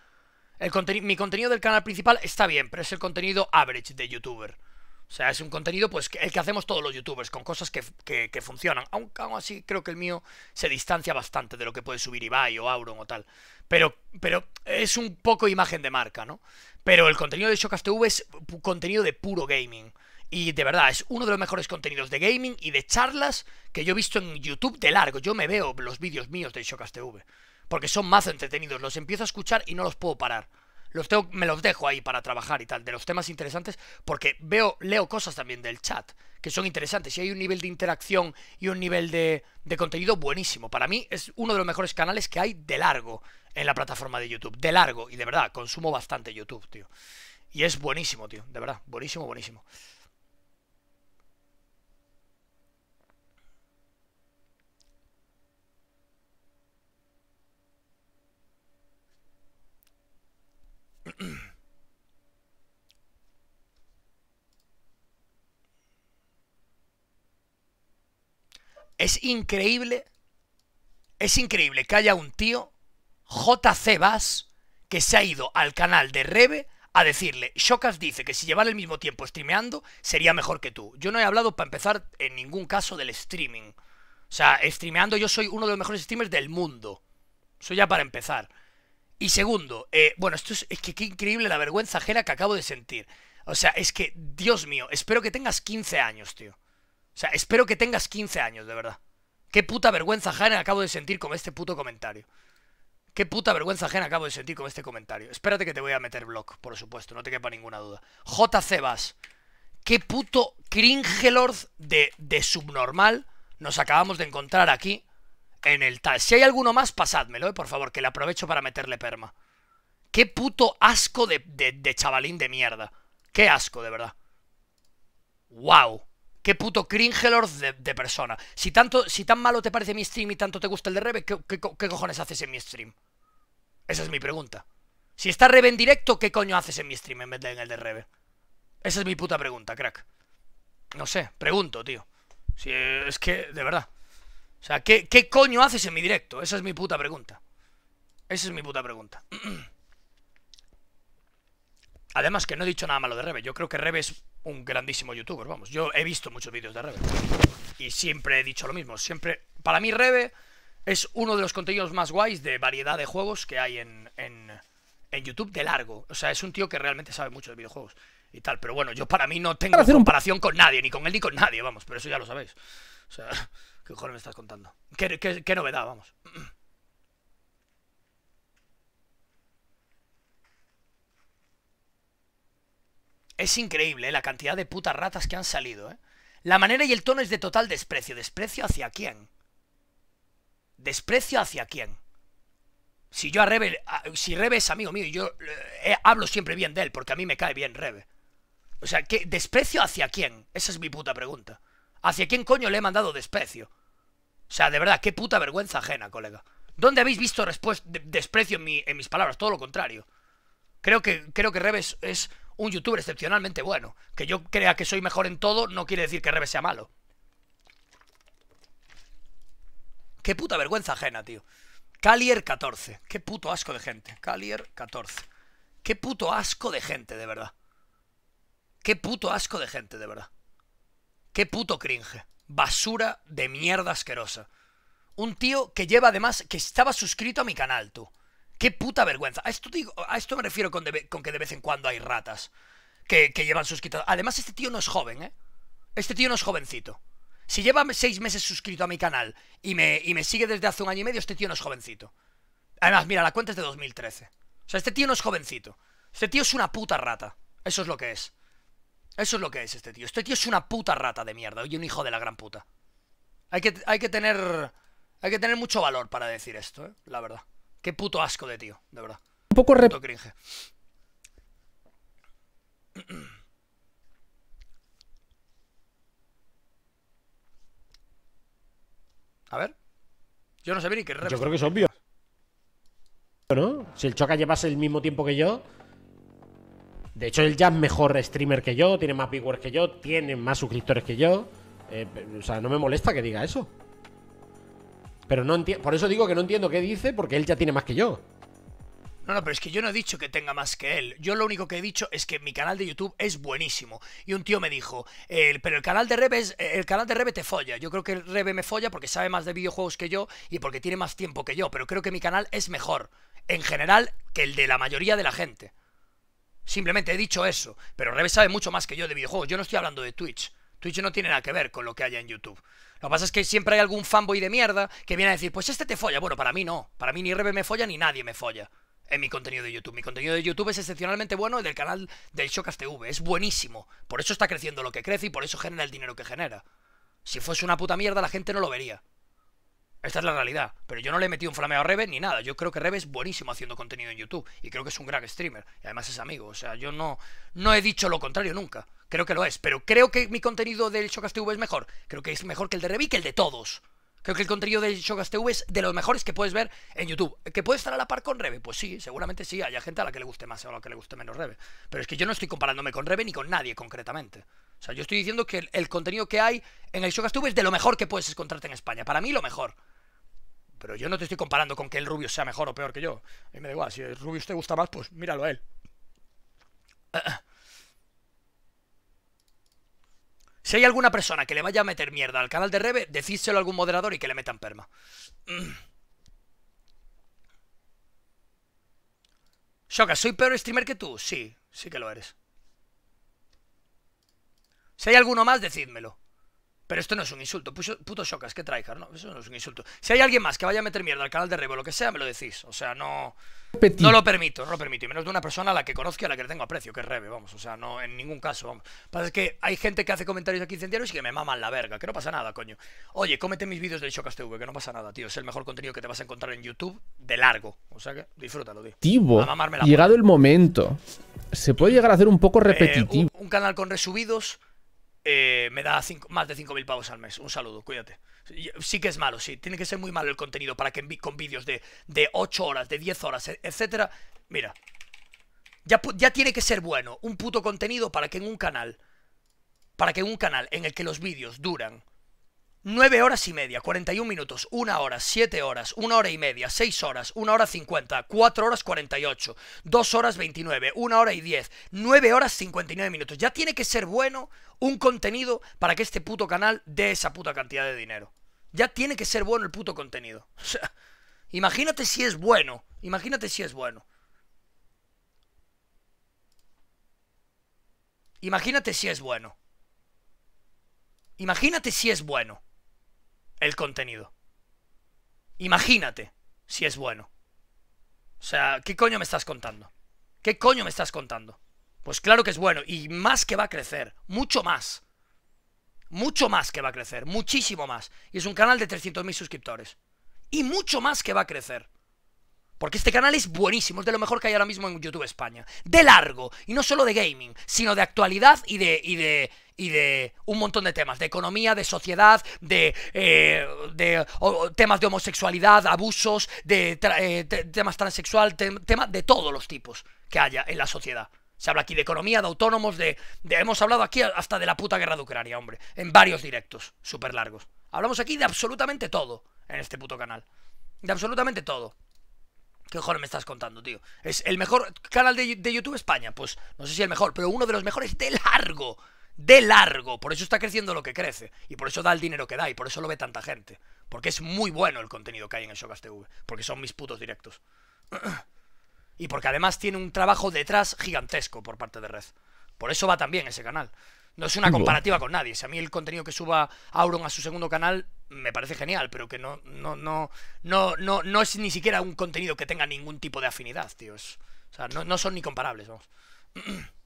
El mi contenido del canal principal está bien, pero es el contenido average de youtuber. O sea, es un contenido, pues, el que hacemos todos los youtubers, con cosas que, que- funcionan. Aunque aún así creo que el mío se distancia bastante de lo que puede subir Ibai o Auron o tal. Pero, pero es un poco imagen de marca, ¿no? Pero el contenido de Showcast TV es contenido de puro gaming. Y de verdad, es uno de los mejores contenidos de gaming y de charlas que yo he visto en YouTube de largo. Yo me veo los vídeos míos de Showcast TV. Porque son más entretenidos. Los empiezo a escuchar y no los puedo parar. Los tengo, me los dejo ahí para trabajar y tal, de los temas interesantes, porque veo, leo cosas también del chat que son interesantes. Y hay un nivel de interacción y un nivel de, de contenido buenísimo. Para mí es uno de los mejores canales que hay de largo en la plataforma de YouTube. De largo, y de verdad, consumo bastante YouTube, tío. Y es buenísimo, tío, de verdad, buenísimo, buenísimo. Es increíble. Es increíble que haya un tío, JC Bass, que se ha ido al canal de Rebe a decirle, Shokas dice que si llevara el mismo tiempo streameando, sería mejor que tú. Yo no he hablado, para empezar, en ningún caso del streaming. O sea, streameando yo soy uno de los mejores streamers del mundo. Eso ya para empezar. Y segundo, eh, bueno, esto es, es que qué increíble la vergüenza ajena que acabo de sentir. O sea, es que, Dios mío, espero que tengas 15 años, tío. O sea, espero que tengas 15 años, de verdad. Qué puta vergüenza ajena acabo de sentir con este puto comentario. Qué puta vergüenza ajena acabo de sentir con este comentario. Espérate que te voy a meter block, por supuesto, no te quepa ninguna duda. JC Bass. Qué puto cringelord de, de subnormal nos acabamos de encontrar aquí en el tal. Si hay alguno más, pasádmelo, eh, por favor, que le aprovecho para meterle perma. Qué puto asco de, de, de chavalín de mierda. Qué asco, de verdad. Wow. Qué puto cringelord de, de persona. Si tanto, si tan malo te parece mi stream y tanto te gusta el de Rebe, ¿qué, qué, co- qué cojones haces en mi stream? Esa es mi pregunta. Si está Rebe en directo, ¿qué coño haces en mi stream en vez de en el de Rebe? Esa es mi puta pregunta, crack. No sé, pregunto, tío. Si es que, de verdad. O sea, ¿qué, ¿qué coño haces en mi directo? Esa es mi puta pregunta. Esa es mi puta pregunta. Además que no he dicho nada malo de Rebe. Yo creo que Rebe es un grandísimo youtuber, vamos. Yo he visto muchos vídeos de Rebe. Y siempre he dicho lo mismo. Siempre. Para mí, Rebe es uno de los contenidos más guays de variedad de juegos que hay en, en, en YouTube de largo. O sea, es un tío que realmente sabe mucho de videojuegos y tal. Pero bueno, yo para mí no tengo hacer un- comparación con nadie, ni con él ni con nadie, vamos. Pero eso ya lo sabéis. O sea, ¿qué cojones me estás contando? ¿Qué, qué, qué novedad, vamos? Es increíble ¿eh? la cantidad de putas ratas que han salido, ¿eh? La manera y el tono es de total desprecio. ¿Desprecio hacia quién? ¿Desprecio hacia quién? Si yo a Rebe... si Rebe es amigo mío y yo eh, hablo siempre bien de él porque a mí me cae bien Rebe. O sea, ¿qué, ¿desprecio hacia quién? Esa es mi puta pregunta. ¿Hacia quién coño le he mandado desprecio? O sea, de verdad, qué puta vergüenza ajena, colega. ¿Dónde habéis visto de- desprecio en, mi- en mis palabras? Todo lo contrario. Creo que, creo que Rebe es, es un youtuber excepcionalmente bueno. Que yo crea que soy mejor en todo no quiere decir que Rebe sea malo. Qué puta vergüenza ajena, tío. Calier 14. Qué puto asco de gente. Calier 14. Qué puto asco de gente, de verdad. Qué puto asco de gente, de verdad. Qué puto cringe. Basura de mierda asquerosa. Un tío que lleva además, que estaba suscrito a mi canal, tú. Qué puta vergüenza. A esto, digo, a esto me refiero con, que de vez en cuando hay ratas que, llevan suscritos. Además, este tío no es joven, ¿eh? Este tío no es jovencito. Si lleva seis meses suscrito a mi canal y me, y me sigue desde hace un año y medio, este tío no es jovencito. Además, mira, la cuenta es de 2013. O sea, este tío no es jovencito. Este tío es una puta rata. Eso es lo que es. Eso es lo que es este tío. Este tío es una puta rata de mierda. Y un hijo de la gran puta. Hay que, hay que tener. Hay que tener mucho valor para decir esto, ¿eh? La verdad. Qué puto asco de tío, de verdad. Un poco rep- Puto cringe. A ver. Yo no sé ni qué Yo creo que es obvio. ¿No? Si el Choca llevase el mismo tiempo que yo. De hecho, él ya es mejor streamer que yo, tiene más viewers que yo, tiene más suscriptores que yo. Eh, o sea, no me molesta que diga eso. Pero no entiendo. Por eso digo que no entiendo qué dice, porque él ya tiene más que yo. No, no, pero es que yo no he dicho que tenga más que él. Yo lo único que he dicho es que mi canal de YouTube es buenísimo. Y un tío me dijo, "El- pero el canal de Rebe es, el canal de Rebe te folla. Yo creo que el Rebe me folla porque sabe más de videojuegos que yo y porque tiene más tiempo que yo. Pero creo que mi canal es mejor, en general, que el de la mayoría de la gente. Simplemente he dicho eso. Pero Rebe sabe mucho más que yo de videojuegos. Yo no estoy hablando de Twitch. Twitch no tiene nada que ver con lo que haya en YouTube. Lo que pasa es que siempre hay algún fanboy de mierda que viene a decir, pues este te folla. Bueno, para mí no. Para mí ni Rebe me folla ni nadie me folla en mi contenido de YouTube. Mi contenido de YouTube es excepcionalmente bueno el del canal del Showcast TV. Es buenísimo. Por eso está creciendo lo que crece y por eso genera el dinero que genera. Si fuese una puta mierda la gente no lo vería. Esta es la realidad. Pero yo no le he metido un flameo a Rebe ni nada. Yo creo que Rebe es buenísimo haciendo contenido en YouTube. Y creo que es un gran streamer. Y además es amigo. O sea, yo no, no he dicho lo contrario nunca. Creo que lo es. Pero creo que mi contenido del Showcast TV es mejor. Creo que es mejor que el de Rebe y que el de todos. Creo que el contenido del Showcast TV es de los mejores que puedes ver en YouTube. ¿Que puede estar a la par con Rebe? Pues sí, seguramente sí. Hay gente a la que le guste más o a la que le guste menos Rebe. Pero es que yo no estoy comparándome con Rebe ni con nadie concretamente. O sea, yo estoy diciendo que el, contenido que hay en el Showcast TV es de lo mejor que puedes encontrarte en España. Para mí lo mejor. Pero yo no te estoy comparando con que el Rubius sea mejor o peor que yo. A mí me da igual. Si el Rubius te gusta más, pues míralo a él. Si hay alguna persona que le vaya a meter mierda al canal de Rebe, decídselo a algún moderador y que le metan perma. Shoka, ¿soy peor streamer que tú? Sí, sí que lo eres. Si hay alguno más, decídmelo. Pero esto no es un insulto. Puto Shokas, que tryhard, no, eso no es un insulto. Si hay alguien más que vaya a meter mierda al canal de Rebe o lo que sea, me lo decís. O sea, no. No lo permito, no lo permito. Y menos de una persona a la que conozco y a la que le tengo aprecio, que es Rebe, vamos. O sea, no, en ningún caso, vamos. Pasa es que hay gente que hace comentarios aquí incendiarios y que me maman la verga, que no pasa nada, coño. Oye, cómete mis vídeos del Shokas TV, que no pasa nada, tío. Es el mejor contenido que te vas a encontrar en YouTube de largo. O sea que disfrútalo, tío. Repetitivo. A mamarme la Llegado el momento. Se puede llegar a hacer un poco Eh, repetitivo. un, un canal con resubidos eh, me da más de 5.000 pavos al mes. Un saludo, cuídate. Sí que es malo, sí. Tiene que ser muy malo el contenido para que con vídeos de, de 8 horas, de 10 horas, e- etcétera. Mira. Ya, ya tiene que ser bueno un puto contenido para que en un canal, para que en un canal en el que los vídeos duran 9 horas y media, 41 minutos, 1 hora, 7 horas, 1 hora y media, 6 horas, 1 hora 50, 4 horas 48, 2 horas 29, 1 hora y 10, 9 horas 59 minutos. Ya tiene que ser bueno un contenido para que este puto canal dé esa puta cantidad de dinero. Ya tiene que ser bueno el puto contenido. Imagínate si es bueno, imagínate si es bueno. Imagínate si es bueno. Imagínate si es bueno el contenido. Imagínate si es bueno. O sea, ¿qué coño me estás contando? ¿Qué coño me estás contando? Pues claro que es bueno y más que va a crecer, mucho más. Mucho más que va a crecer, muchísimo más. Y es un canal de 300.000 suscriptores. Y mucho más que va a crecer. Porque este canal es buenísimo, es de lo mejor que hay ahora mismo en YouTube España. De largo, y no solo de gaming, sino de actualidad y de, y de, y de un montón de temas. De economía, de sociedad, de, eh, de temas de homosexualidad, abusos, de eh, te- temas transexual, tem- temas de todos los tipos que haya en la sociedad. Se habla aquí de economía, de autónomos, de, de- Hemos hablado aquí hasta de la puta guerra de Ucrania, hombre. En varios directos, súper largos. Hablamos aquí de absolutamente todo en este puto canal. De absolutamente todo. ¿Qué joder me estás contando, tío? ¿Es el mejor canal de, de YouTube España? Pues no sé si el mejor, pero uno de los mejores de largo. De largo. Por eso está creciendo lo que crece. Y por eso da el dinero que da. Y por eso lo ve tanta gente. Porque es muy bueno el contenido que hay en el Showcast TV. Porque son mis putos directos. y porque además tiene un trabajo detrás gigantesco por parte de Red. Por eso va también ese canal. No es una comparativa con nadie. Si a mí el contenido que suba Auron a su segundo canal me parece genial, pero que no, no, no, no, no, no es ni siquiera un contenido que tenga ningún tipo de afinidad, tío. Es- o sea, no, no son ni comparables, vamos.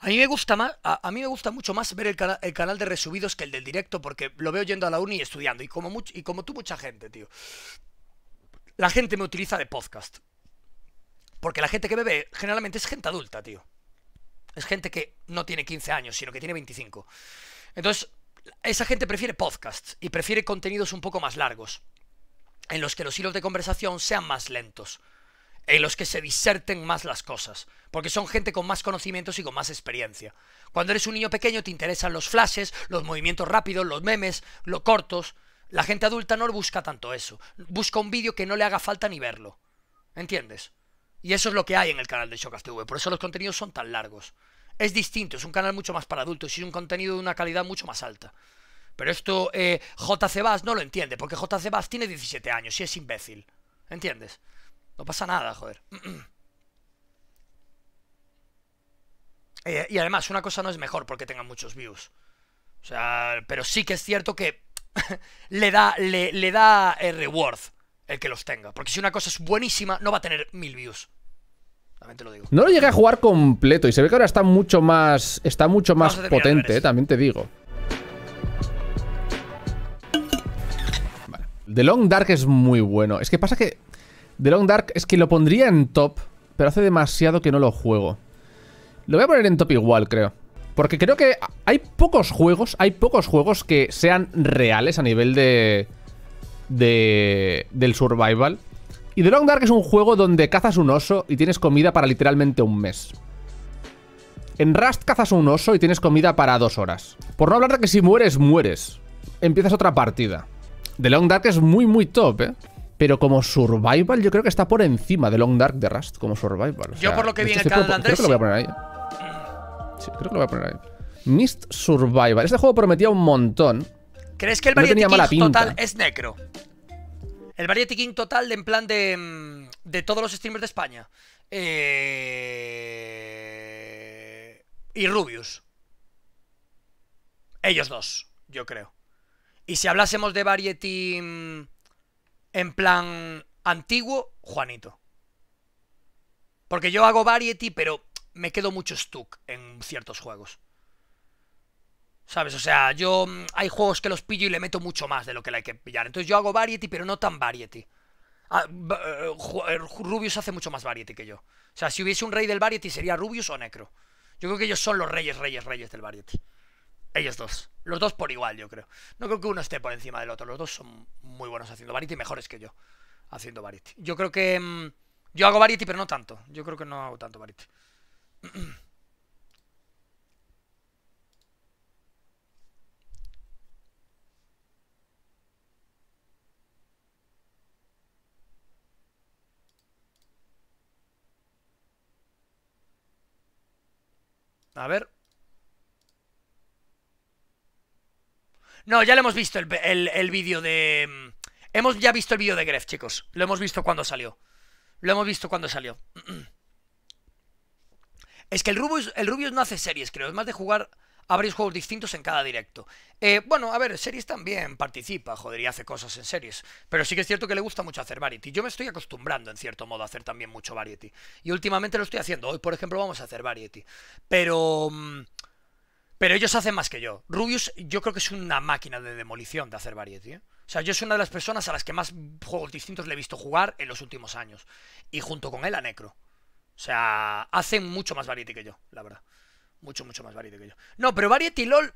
A mí me gusta más, a, mí me gusta mucho más ver el, cana- el canal de resubidos que el del directo porque lo veo yendo a la uni y estudiando y como y como tú mucha gente, tío. La gente me utiliza de podcast. Porque la gente que me ve generalmente es gente adulta, tío. Es gente que no tiene 15 años, sino que tiene 25. Entonces, esa gente prefiere podcasts y prefiere contenidos un poco más largos, en los que los hilos de conversación sean más lentos, en los que se diserten más las cosas, porque son gente con más conocimientos y con más experiencia. Cuando eres un niño pequeño te interesan los flashes, los movimientos rápidos, los memes, los cortos. La gente adulta no busca tanto eso, busca un vídeo que no le haga falta ni verlo. ¿Entiendes? Y eso es lo que hay en el canal de Showcast TV, por eso los contenidos son tan largos. Es distinto, es un canal mucho más para adultos y es un contenido de una calidad mucho más alta. Pero esto eh, JC Bass no lo entiende, porque JC Bass tiene 17 años y es imbécil. ¿Entiendes? No pasa nada, joder. Eh, y además, una cosa no es mejor porque tenga muchos views. O sea, pero sí que es cierto que le da, le, le da eh, reward el que los tenga. Porque si una cosa es buenísima, no va a tener mil views. También te lo digo. No lo llegué a jugar completo y se ve que ahora está mucho más. Está mucho más potente, eh, también te digo. Vale. The Long Dark es muy bueno. Es que pasa que. The Long Dark es que lo pondría en top, pero hace demasiado que no lo juego. Lo voy a poner en top igual, creo. Porque creo que hay pocos juegos, hay pocos juegos que sean reales a nivel de. de. del survival. Y The Long Dark es un juego donde cazas un oso y tienes comida para literalmente un mes. En Rust cazas un oso y tienes comida para dos horas. Por no hablar de que si mueres, mueres. empiezas otra partida. The Long Dark es muy, muy top, ¿eh? Pero como survival, yo creo que está por encima de Long Dark de Rust, como survival. o Yo por lo que vi en el canal de creo- Creo que lo voy a poner ahí. Sí, creo que lo voy a poner ahí. Mist Survival. Este juego prometía un montón. ¿Crees que el No Variety King total es necro? El Variety King total de, en plan de, mm, de todos los streamers de España. Eh... Y Rubius. Ellos dos, yo creo. Y si hablásemos de Variety mm, en plan antiguo, Juanito. Porque yo hago Variety, pero me quedo mucho stuck en ciertos juegos. ¿Sabes? O sea, yo mm, hay juegos que los pillo y le meto mucho más de lo que le hay que pillar. Entonces yo hago variety, pero no tan variety. Ah, eh, eh, Rubius hace mucho más variety que yo. O sea, si hubiese un rey del variety sería Rubius o Necro. Yo creo que ellos son los reyes, reyes, reyes del variety. Ellos dos. Los dos por igual, yo creo. No creo que uno esté por encima del otro. Los dos son muy buenos haciendo variety, mejores que yo haciendo variety. Yo creo que mm, yo hago variety, pero no tanto. Yo creo que no hago tanto variety. A ver. No, ya lo hemos visto el, el- el vídeo de... mm, Hemos ya visto el vídeo de Gref, chicos. Lo hemos visto cuando salió. Lo hemos visto cuando salió. Es que el Rubius, el Rubius no hace series, creo. Es más de jugar a varios juegos distintos en cada directo. Eh, bueno, a ver, series también participa, joder, y hace cosas en series. Pero sí que es cierto que le gusta mucho hacer variety. Yo me estoy acostumbrando, en cierto modo, a hacer también mucho variety. Y últimamente lo estoy haciendo. Hoy, por ejemplo, vamos a hacer variety. Pero... mm, Pero ellos hacen más que yo. Rubius, yo creo que es una máquina de demolición de hacer variety. ¿eh? O sea, yo soy una de las personas a las que más juegos distintos le he visto jugar en los últimos años. Y junto con él a Necro. O sea, hacen mucho más variety que yo, la verdad. Mucho, mucho más variety que yo. No, pero variety LOL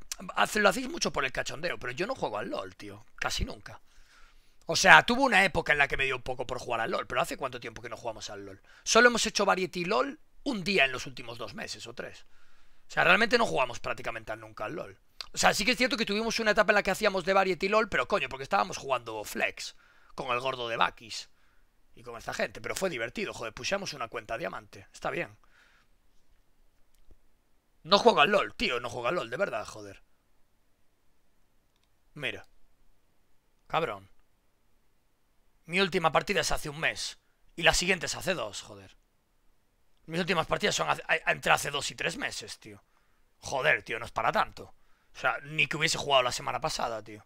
lo hacéis mucho por el cachondeo. Pero yo no juego al LOL, tío. Casi nunca. O sea, tuvo una época en la que me dio un poco por jugar al LOL. Pero hace cuánto tiempo que no jugamos al LOL. Solo hemos hecho variety LOL un día en los últimos dos meses o tres. O sea, realmente no jugamos prácticamente nunca al LOL. O sea, sí que es cierto que tuvimos una etapa en la que hacíamos de Variety LOL, pero coño, porque estábamos jugando Flex con el gordo de Bakis y con esta gente. Pero fue divertido, joder, pusimos una cuenta diamante. Está bien. No juega al LOL, tío, no juega al LOL, de verdad, joder. Mira. Cabrón. Mi última partida es hace un mes. Y la siguiente es hace dos, joder. Mis últimas partidas son entre hace dos y tres meses, tío. Joder, tío, no es para tanto. O sea, ni que hubiese jugado la semana pasada, tío.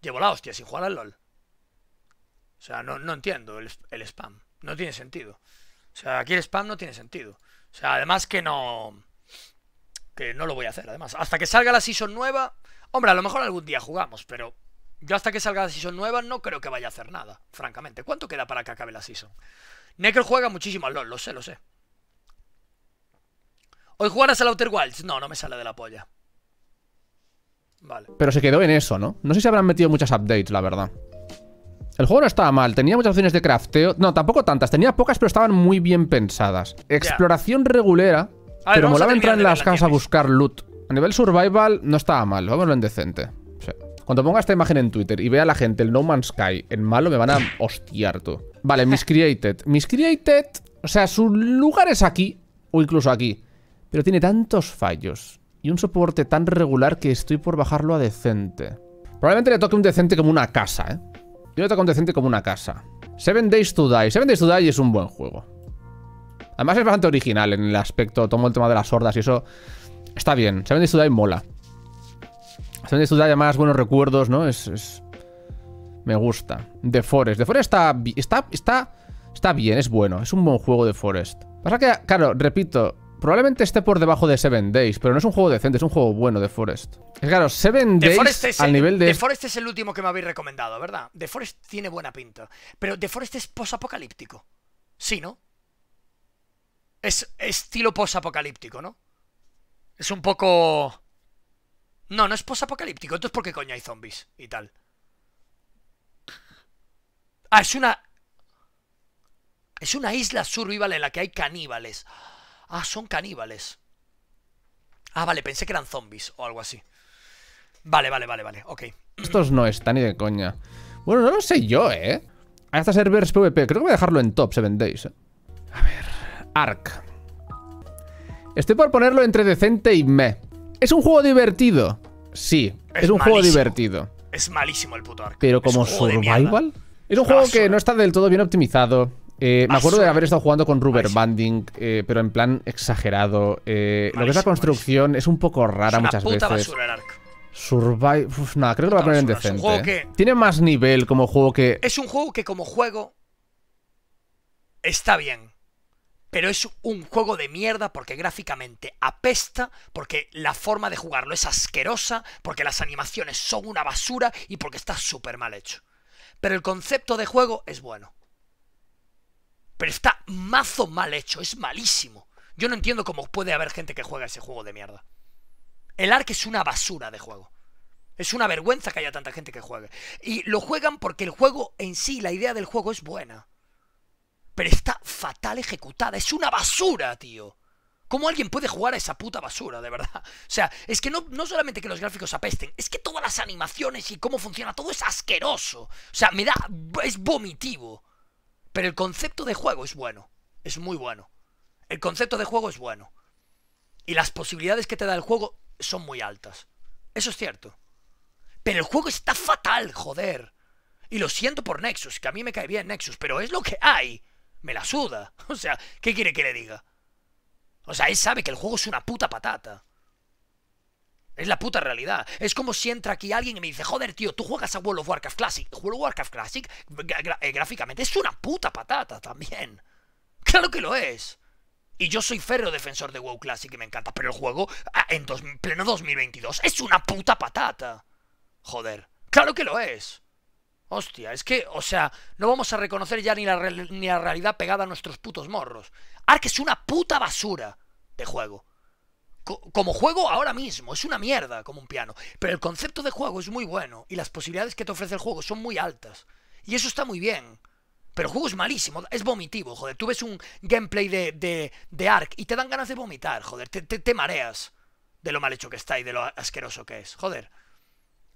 Llevo la hostia sin jugar al LOL. O sea, no, no entiendo el, el spam. No tiene sentido. O sea, aquí el spam no tiene sentido. O sea, además que no... Que no lo voy a hacer, además. Hasta que salga la season nueva... Hombre, a lo mejor algún día jugamos, pero... Yo hasta que salga la season nueva no creo que vaya a hacer nada, francamente. ¿Cuánto queda para que acabe la season? Necro juega muchísimo al LOL, lo sé, lo sé. ¿Hoy jugarás al Outer Wilds? No, no me sale de la polla. Vale. Pero se quedó en eso, ¿no? No sé si habrán metido muchas updates, la verdad. El juego no estaba mal, tenía muchas opciones de crafteo. No, tampoco tantas, tenía pocas, pero estaban muy bien pensadas. Exploración regulera, A ver, pero molaba entrar en las casas a buscar loot. A nivel survival no estaba mal, vámonos en decente. Sí. Cuando ponga esta imagen en Twitter y vea a la gente el No Man's Sky en malo, me van a hostiar tú. Vale, Miscreated. Miscreated, o sea, su lugar es aquí, o incluso aquí. Pero tiene tantos fallos y un soporte tan regular que estoy por bajarlo a decente. Probablemente le toque un decente como una casa, ¿eh? Yo le toca un decente como una casa. Seven Days to Die. Seven Days to Die es un buen juego. Además es bastante original en el aspecto, tomo el tema de las hordas y eso. Está bien. Seven Days to Die mola. Seven Days to Die además buenos recuerdos, ¿no? Es... es- Me gusta. The Forest. The Forest está, está, está, está bien, es bueno. Es un buen juego de Forest. Pasa que, claro, repito, probablemente esté por debajo de Seven Days, pero no es un juego decente, es un juego bueno de Forest. Es claro, Seven The Days es al el, nivel de... The Forest es el último que me habéis recomendado, ¿verdad? The Forest tiene buena pinta. Pero The Forest es posapocalíptico. Sí, ¿no? Es estilo posapocalíptico, ¿no? Es un poco... No, no es posapocalíptico. Entonces, ¿por qué coño hay zombies y tal? Ah, es una... Es una isla survival en la que hay caníbales. Ah, son caníbales. Ah, vale, pensé que eran zombies o algo así. Vale, vale, vale, vale, ok. Estos no están ni de coña. Bueno, no lo sé yo, ¿eh? Hay hasta servers PvP. Creo que voy a dejarlo en top 7 days. ¿eh? A ver. Ark. Estoy por ponerlo entre decente y me. ¿Es un juego divertido? Sí, es, Es un juego divertido. Es malísimo el puto Ark. Pero Es como un juego survival. Es un juego que no está del todo bien optimizado. Eh, me acuerdo de haber estado jugando con Rubber Banding, eh, pero en plan exagerado. Eh, lo que es la Malísimo, construcción es un poco rara Es una muchas puta veces. basura el Ark. Survive. Uf, nada, creo que lo voy a poner en basura. Es un decente. juego que- Tiene más nivel como juego que. Es un juego que como juego está bien. Pero es un juego de mierda porque gráficamente apesta, porque la forma de jugarlo es asquerosa, porque las animaciones son una basura y porque está súper mal hecho. Pero el concepto de juego es bueno. Pero está mazo mal hecho, es malísimo. Yo no entiendo cómo puede haber gente que juega ese juego de mierda. El Ark es una basura de juego. Es una vergüenza que haya tanta gente que juegue. Y lo juegan porque el juego en sí, la idea del juego es buena. Pero está fatal ejecutada. Es una basura, tío. ¿Cómo alguien puede jugar a esa puta basura, de verdad? O sea, es que no, no solamente que los gráficos apesten, es que todas las animaciones y cómo funciona todo es asqueroso. O sea, me da. es vomitivo. Pero el concepto de juego es bueno. Es muy bueno. El concepto de juego es bueno. Y las posibilidades que te da el juego son muy altas. Eso es cierto. Pero el juego está fatal, joder. Y lo siento por Nexus, que a mí me cae bien Nexus, pero es lo que hay. Me la suda. O sea, ¿qué quiere que le diga? O sea, él sabe que el juego es una puta patata. Es la puta realidad. Es como si entra aquí alguien y me dice, joder, tío, tú juegas a World of Warcraft Classic. World of Warcraft Classic, eh, gráficamente, es una puta patata también. Claro que lo es. Y yo soy férreo defensor de WoW Classic y me encanta, pero el juego, ah, en pleno 2022, es una puta patata. Joder, claro que lo es. Hostia, es que, o sea, no vamos a reconocer ya ni la, ni la realidad pegada a nuestros putos morros. Ark es una puta basura de juego. Co- como juego ahora mismo, es una mierda como un piano. Pero el concepto de juego es muy bueno y las posibilidades que te ofrece el juego son muy altas. Y eso está muy bien. Pero el juego es malísimo, es vomitivo, joder. Tú ves un gameplay de, de, de Ark y te dan ganas de vomitar, joder. Te, te, te mareas de lo mal hecho que está y de lo asqueroso que es, joder.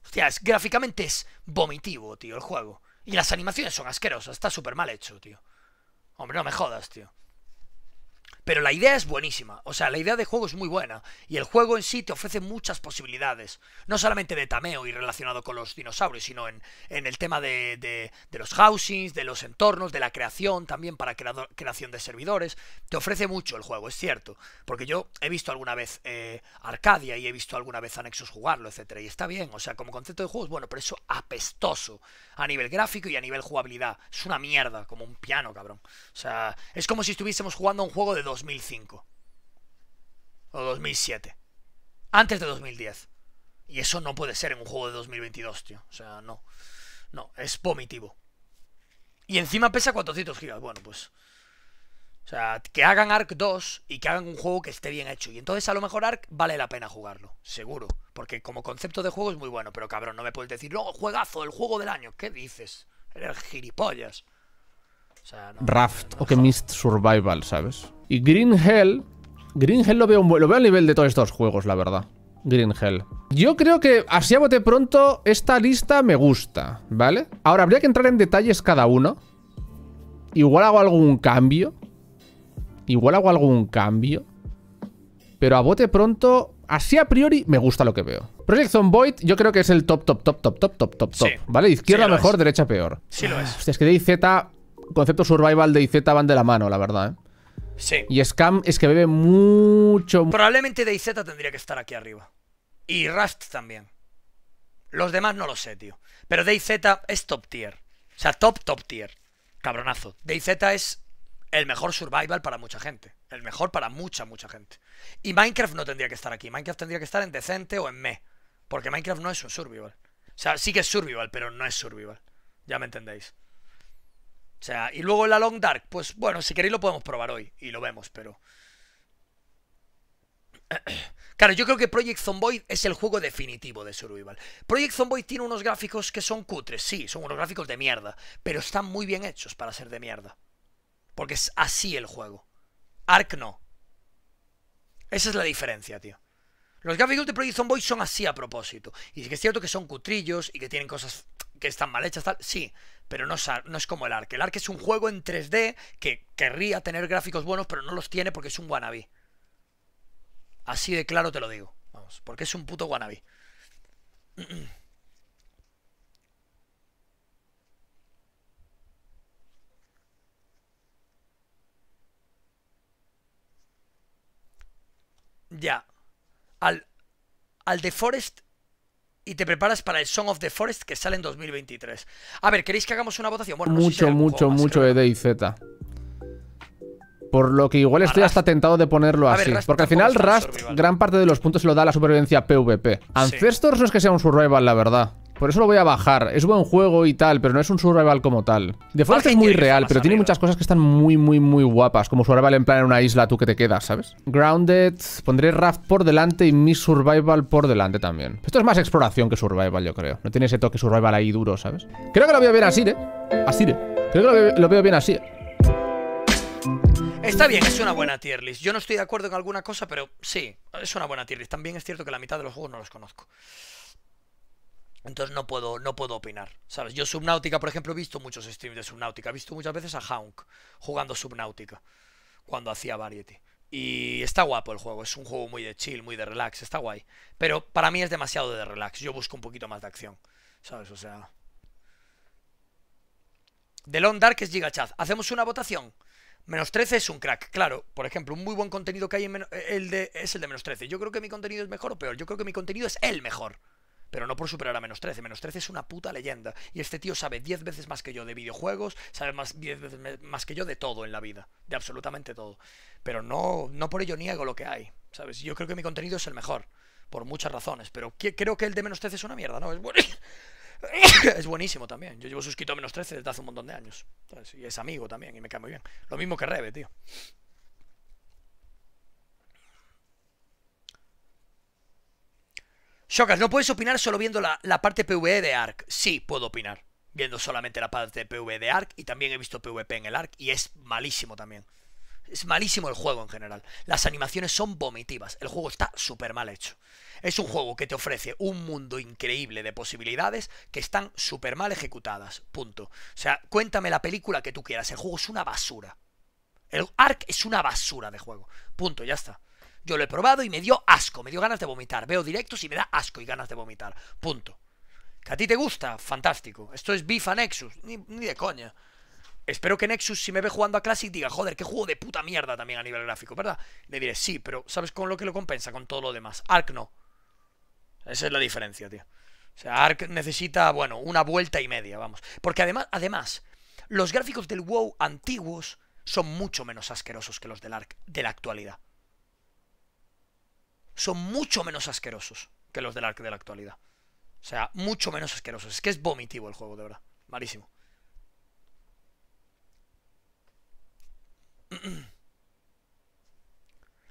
Hostia, es, gráficamente es vomitivo, tío, el juego. Y las animaciones son asquerosas, está súper mal hecho, tío. Hombre, no me jodas, tío. Pero la idea es buenísima, o sea, la idea de juego es muy buena. Y el juego en sí te ofrece muchas posibilidades. No solamente de tameo y relacionado con los dinosaurios, sino en, en el tema de, de, los housings, de los entornos, de la creación, también para creación de servidores. Te ofrece mucho el juego, es cierto. Porque yo he visto alguna vez eh, Arcadia y he visto alguna vez a Nexus jugarlo, etcétera Y está bien, o sea, como concepto de juego es bueno, pero eso apestoso a nivel gráfico y a nivel jugabilidad. Es una mierda, como un piano, cabrón. O sea, es como si estuviésemos jugando a un juego de 2005 o 2007, antes de 2010. Y eso no puede ser en un juego de 2022, tío. O sea, no. No, es vomitivo. Y encima pesa 400 gigas. Bueno, pues. O sea, que hagan Ark 2 y que hagan un juego que esté bien hecho. Y entonces a lo mejor Ark vale la pena jugarlo. Seguro. Porque como concepto de juego es muy bueno. Pero cabrón, no me puedes decir, no, juegazo, el juego del año. ¿Qué dices? Eres gilipollas. O sea, no. Raft o que Mist Survival, ¿sabes? Y Green Hell. Green Hell lo veo, lo veo al nivel de todos estos juegos, la verdad. Green Hell. Yo creo que así a bote pronto esta lista me gusta, ¿vale? Ahora habría que entrar en detalles cada uno. Igual hago algún cambio. Igual hago algún cambio. Pero a bote pronto, así a priori, me gusta lo que veo. Project Zomboid yo creo que es el top, top, top, top, top, top, top. ¿Vale? Izquierda Sí, mejor, es. derecha peor. Sí lo es. Hostia, es que DayZ, concepto survival de DayZ van de la mano, la verdad, ¿eh? Sí. Y Scam es que bebe mucho. Probablemente DayZ tendría que estar aquí arriba. Y Rust también. Los demás no lo sé, tío. Pero DayZ es top tier. O sea, top, top tier. Cabronazo. DayZ es el mejor survival para mucha gente. El mejor para mucha, mucha gente. Y Minecraft no tendría que estar aquí. Minecraft tendría que estar en decente o en me. Porque Minecraft no es un survival. O sea, sí que es survival, pero no es survival. Ya me entendéis. O sea, y luego la Long Dark, pues bueno, si queréis lo podemos probar hoy y lo vemos, pero... Claro, yo creo que Project Zomboid es el juego definitivo de Survival. Project Zomboid tiene unos gráficos que son cutres, sí, son unos gráficos de mierda, pero están muy bien hechos para ser de mierda. Porque es así el juego. Ark no. Esa es la diferencia, tío. Los gráficos de Project Zomboid son así a propósito. Y sí que es cierto que son cutrillos y que tienen cosas que están mal hechas, tal. Sí, pero no es, no es como el Ark. El Ark es un juego en 3D que querría tener gráficos buenos, pero no los tiene porque es un wannabe. Así de claro te lo digo. Vamos, porque es un puto wannabe. Ya. Al, al The Forest y te preparas para el Song of the Forest que sale en 2023. A ver, ¿queréis que hagamos una votación? Bueno, no sé si mucho, mucho, más, mucho creo. de D y Z. Por lo que igual estoy hasta tentado de ponerlo A así. Porque al final Rust, gran parte de los puntos se lo da a la supervivencia PvP. Ancestors no es que sea un survival, la verdad. Por eso lo voy a bajar. Es buen juego y tal, pero no es un survival como tal. The Forest es Valheim muy real, pero tiene arriba. muchas cosas que están muy, muy, muy guapas. Como survival en plan en una isla, tú que te quedas, ¿sabes? Grounded, pondré Raft por delante y Miss Survival por delante también. Esto es más exploración que survival, yo creo. No tiene ese toque survival ahí duro, ¿sabes? Creo que lo veo bien así, ¿eh? Así, ¿eh? Creo que lo veo, lo veo bien así. Está bien, es una buena tier list. Yo no estoy de acuerdo en alguna cosa, pero sí, es una buena tier list. También es cierto que la mitad de los juegos no los conozco. Entonces no puedo, no puedo opinar, ¿sabes? Yo Subnautica, por ejemplo, he visto muchos streams de Subnautica. He visto muchas veces a Haunk jugando Subnautica cuando hacía Variety. Y está guapo el juego, es un juego muy de chill, muy de relax, está guay. Pero para mí es demasiado de relax, yo busco un poquito más de acción, ¿sabes? O sea... The Long Dark es Gigachaz. ¿Hacemos una votación? Menos 13 es un crack, claro. Por ejemplo, un muy buen contenido que hay en el de, es el de menos 13. Yo creo que mi contenido es mejor o peor. Yo creo que mi contenido es el mejor. Pero no por superar a menos 13. Menos 13 es una puta leyenda. Y este tío sabe 10 veces más que yo de videojuegos, sabe más 10 veces más que yo de todo en la vida. De absolutamente todo. Pero no, no por ello niego lo que hay. ¿Sabes? Yo creo que mi contenido es el mejor. Por muchas razones. Pero creo que el de menos 13 es una mierda, ¿no? Es bueno. es buenísimo también. Yo llevo suscrito a menos 13 desde hace un montón de años. Y es amigo también y me cae muy bien. Lo mismo que Rebe, tío. Shokas, no puedes opinar solo viendo la, la parte PvE de Ark. Sí, puedo opinar. Viendo solamente la parte PvE de Ark. Y también he visto PvP en el Ark. Y es malísimo también. Es malísimo el juego en general. Las animaciones son vomitivas. El juego está súper mal hecho. Es un juego que te ofrece un mundo increíble de posibilidades que están súper mal ejecutadas. Punto. O sea, cuéntame la película que tú quieras. El juego es una basura. El Ark es una basura de juego. Punto, ya está. Yo lo he probado y me dio asco, me dio ganas de vomitar. Veo directos y me da asco y ganas de vomitar. Punto. ¿Que a ti te gusta? Fantástico. Esto es Bifa Nexus. Ni, ni de coña. Espero que Nexus, si me ve jugando a Classic, diga, joder, qué juego de puta mierda también a nivel gráfico, ¿verdad? Le diré, sí, pero ¿sabes con lo que lo compensa? Con todo lo demás. Ark no. Esa es la diferencia, tío. O sea, Ark necesita, bueno, una vuelta y media, vamos. Porque además, además, los gráficos del WoW antiguos son mucho menos asquerosos que los del Ark de la actualidad. Son mucho menos asquerosos que los del Ark de la actualidad. O sea, mucho menos asquerosos. Es que es vomitivo el juego, de verdad. Malísimo.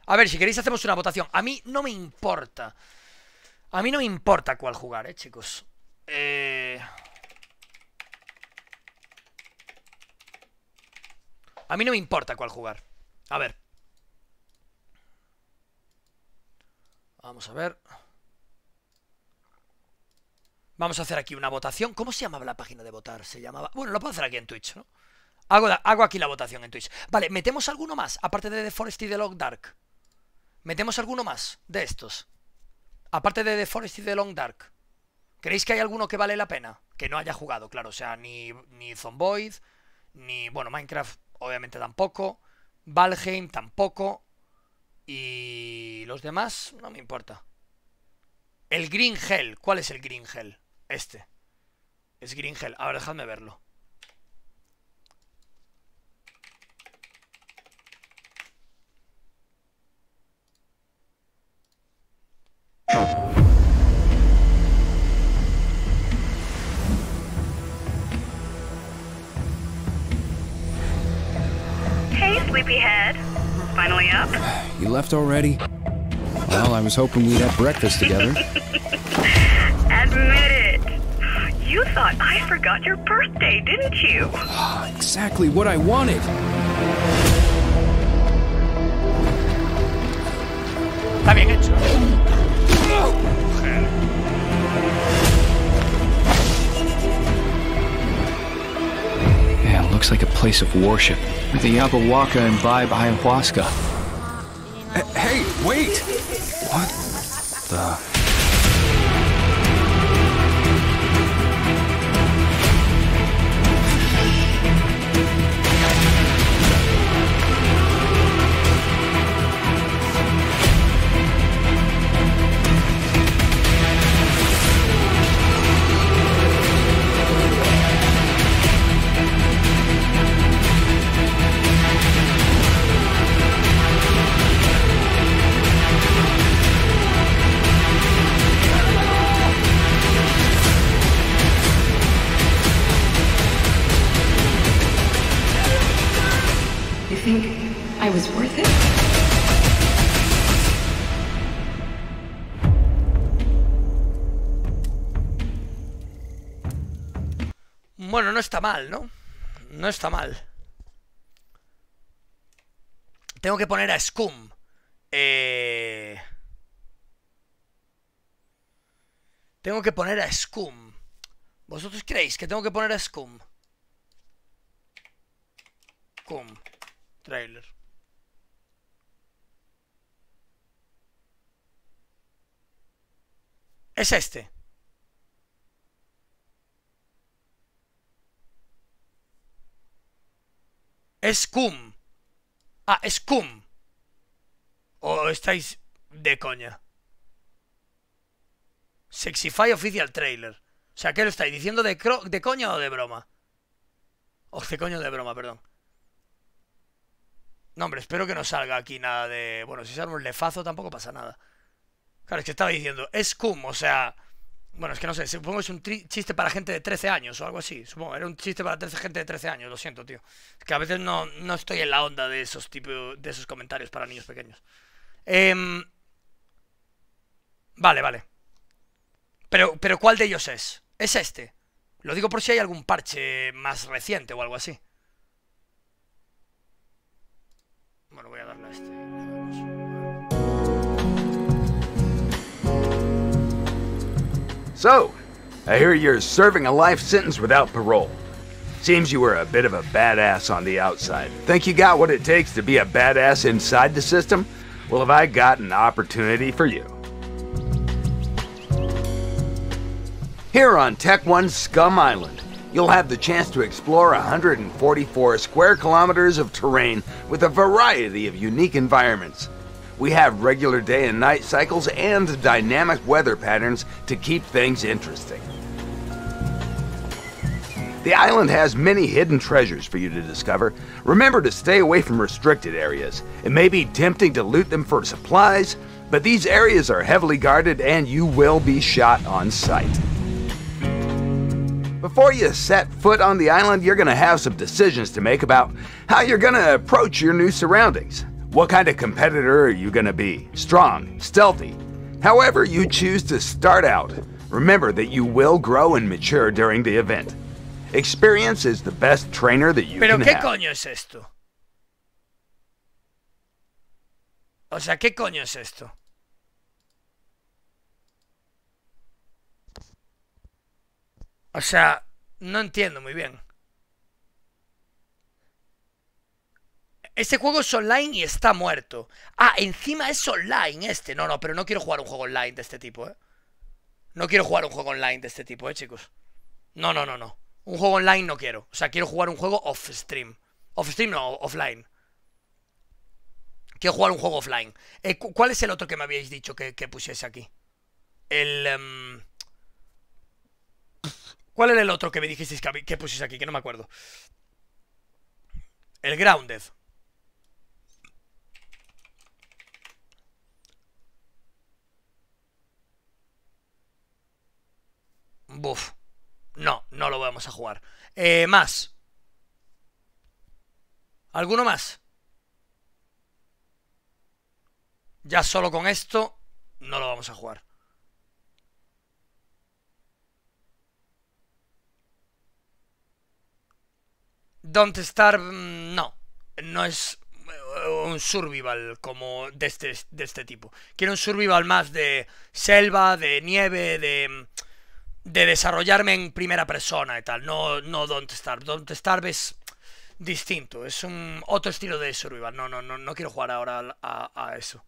A ver, si queréis hacemos una votación. A mí no me importa. A mí no me importa cuál jugar, eh, chicos. Eh... A mí no me importa cuál jugar. A ver. Vamos a ver. Vamos a hacer aquí una votación. ¿Cómo se llamaba la página de votar? Se llamaba... Bueno, lo puedo hacer aquí en Twitch, ¿no? Hago, la- hago aquí la votación en Twitch. Vale, ¿metemos alguno más? Aparte de The Forest y The Long Dark. ¿Metemos alguno más de estos? Aparte de The Forest y The Long Dark. ¿Creéis que hay alguno que vale la pena? Que no haya jugado, claro. O sea, ni, ni Zomboid, ni... Bueno, Minecraft obviamente tampoco. Valheim tampoco. Y los demás no me importa. El Green Hell. ¿Cuál es el Green Hell? Este. Es Green Hell. A ver, dejadme verlo. Hey, sleepyhead. Finally up? You left already? Well, I was hoping we'd have breakfast together. Admit it. You thought I forgot your birthday, didn't you? Ah, exactly what I wanted. Está bien hecho. Looks like a place of worship. With the Yabawaka imbibe ayahuasca. Hey, wait! What the? Bueno, no está mal, ¿no? No está mal. Tengo que poner a Scum. Eh... Tengo que poner a Scum. ¿Vosotros creéis que tengo que poner a? Scum. Trailer. Es este. Es Cum. Ah, es Cum. ¿O estáis de coña? Sexify Official Trailer. O sea, ¿qué lo estáis diciendo de, de coña o de broma? O de coño de broma, perdón. No, hombre, espero que no salga aquí nada de... Bueno, si sale un lefazo tampoco pasa nada. Claro, es que estaba diciendo, es cum, o sea... Bueno, es que no sé, supongo que es un chiste para gente de 13 años o algo así. Supongo, era un chiste para 13 gente de 13 años, lo siento, tío. Es que a veces no, no estoy en la onda de esos tipos, de esos comentarios para niños pequeños. Em, Vale, vale. Pero, pero ¿cuál de ellos es? Es este. Lo digo por si hay algún parche más reciente o algo así. Voy a darle a este. So, I hear you're serving a life sentence without parole. Seems you were a bit of a badass on the outside. Think you got what it takes to be a badass inside the system? Well, have I got an opportunity for you? Here on Tech One Scum Island, you'll have the chance to explore 144 square kilometers of terrain with a variety of unique environments. We have regular day and night cycles and dynamic weather patterns to keep things interesting. The island has many hidden treasures for you to discover. Remember to stay away from restricted areas. It may be tempting to loot them for supplies, but these areas are heavily guarded and you will be shot on sight. Before you set foot on the island, you're going to have some decisions to make about how you're going to approach your new surroundings. What kind of competitor are you going to be? Strong, stealthy. However, you choose to start out, remember that you will grow and mature during the event. Experience is the best trainer that you Pero can ¿qué have. coño es esto? O sea, ¿qué coño es esto? O sea, no entiendo muy bien. Este juego es online y está muerto. Ah, encima es online este. No, no, pero no quiero jugar un juego online de este tipo, ¿eh? No quiero jugar un juego online de este tipo, ¿eh, chicos? No, no, no, no. Un juego online no quiero. O sea, quiero jugar un juego off-stream. Off-stream no, offline. Quiero jugar un juego offline. Eh, cu- ¿Cuál es el otro que me habíais dicho que, que pusiese aquí? El... em, ¿Cuál era el otro que me dijisteis que, que pusiese aquí? Que no me acuerdo. El Grounded. Buf. No, no lo vamos a jugar. Eh, más. ¿Alguno más? Ya solo con esto no lo vamos a jugar. Don't Starve, mm, no. No es eh, un survival como de este, de este tipo. Quiero un survival más de selva, de nieve, de, de desarrollarme en primera persona y tal. No, no Don't Starve. Don't Starve es distinto. Es un otro estilo de survival. No, no, no, no quiero jugar ahora a, a eso.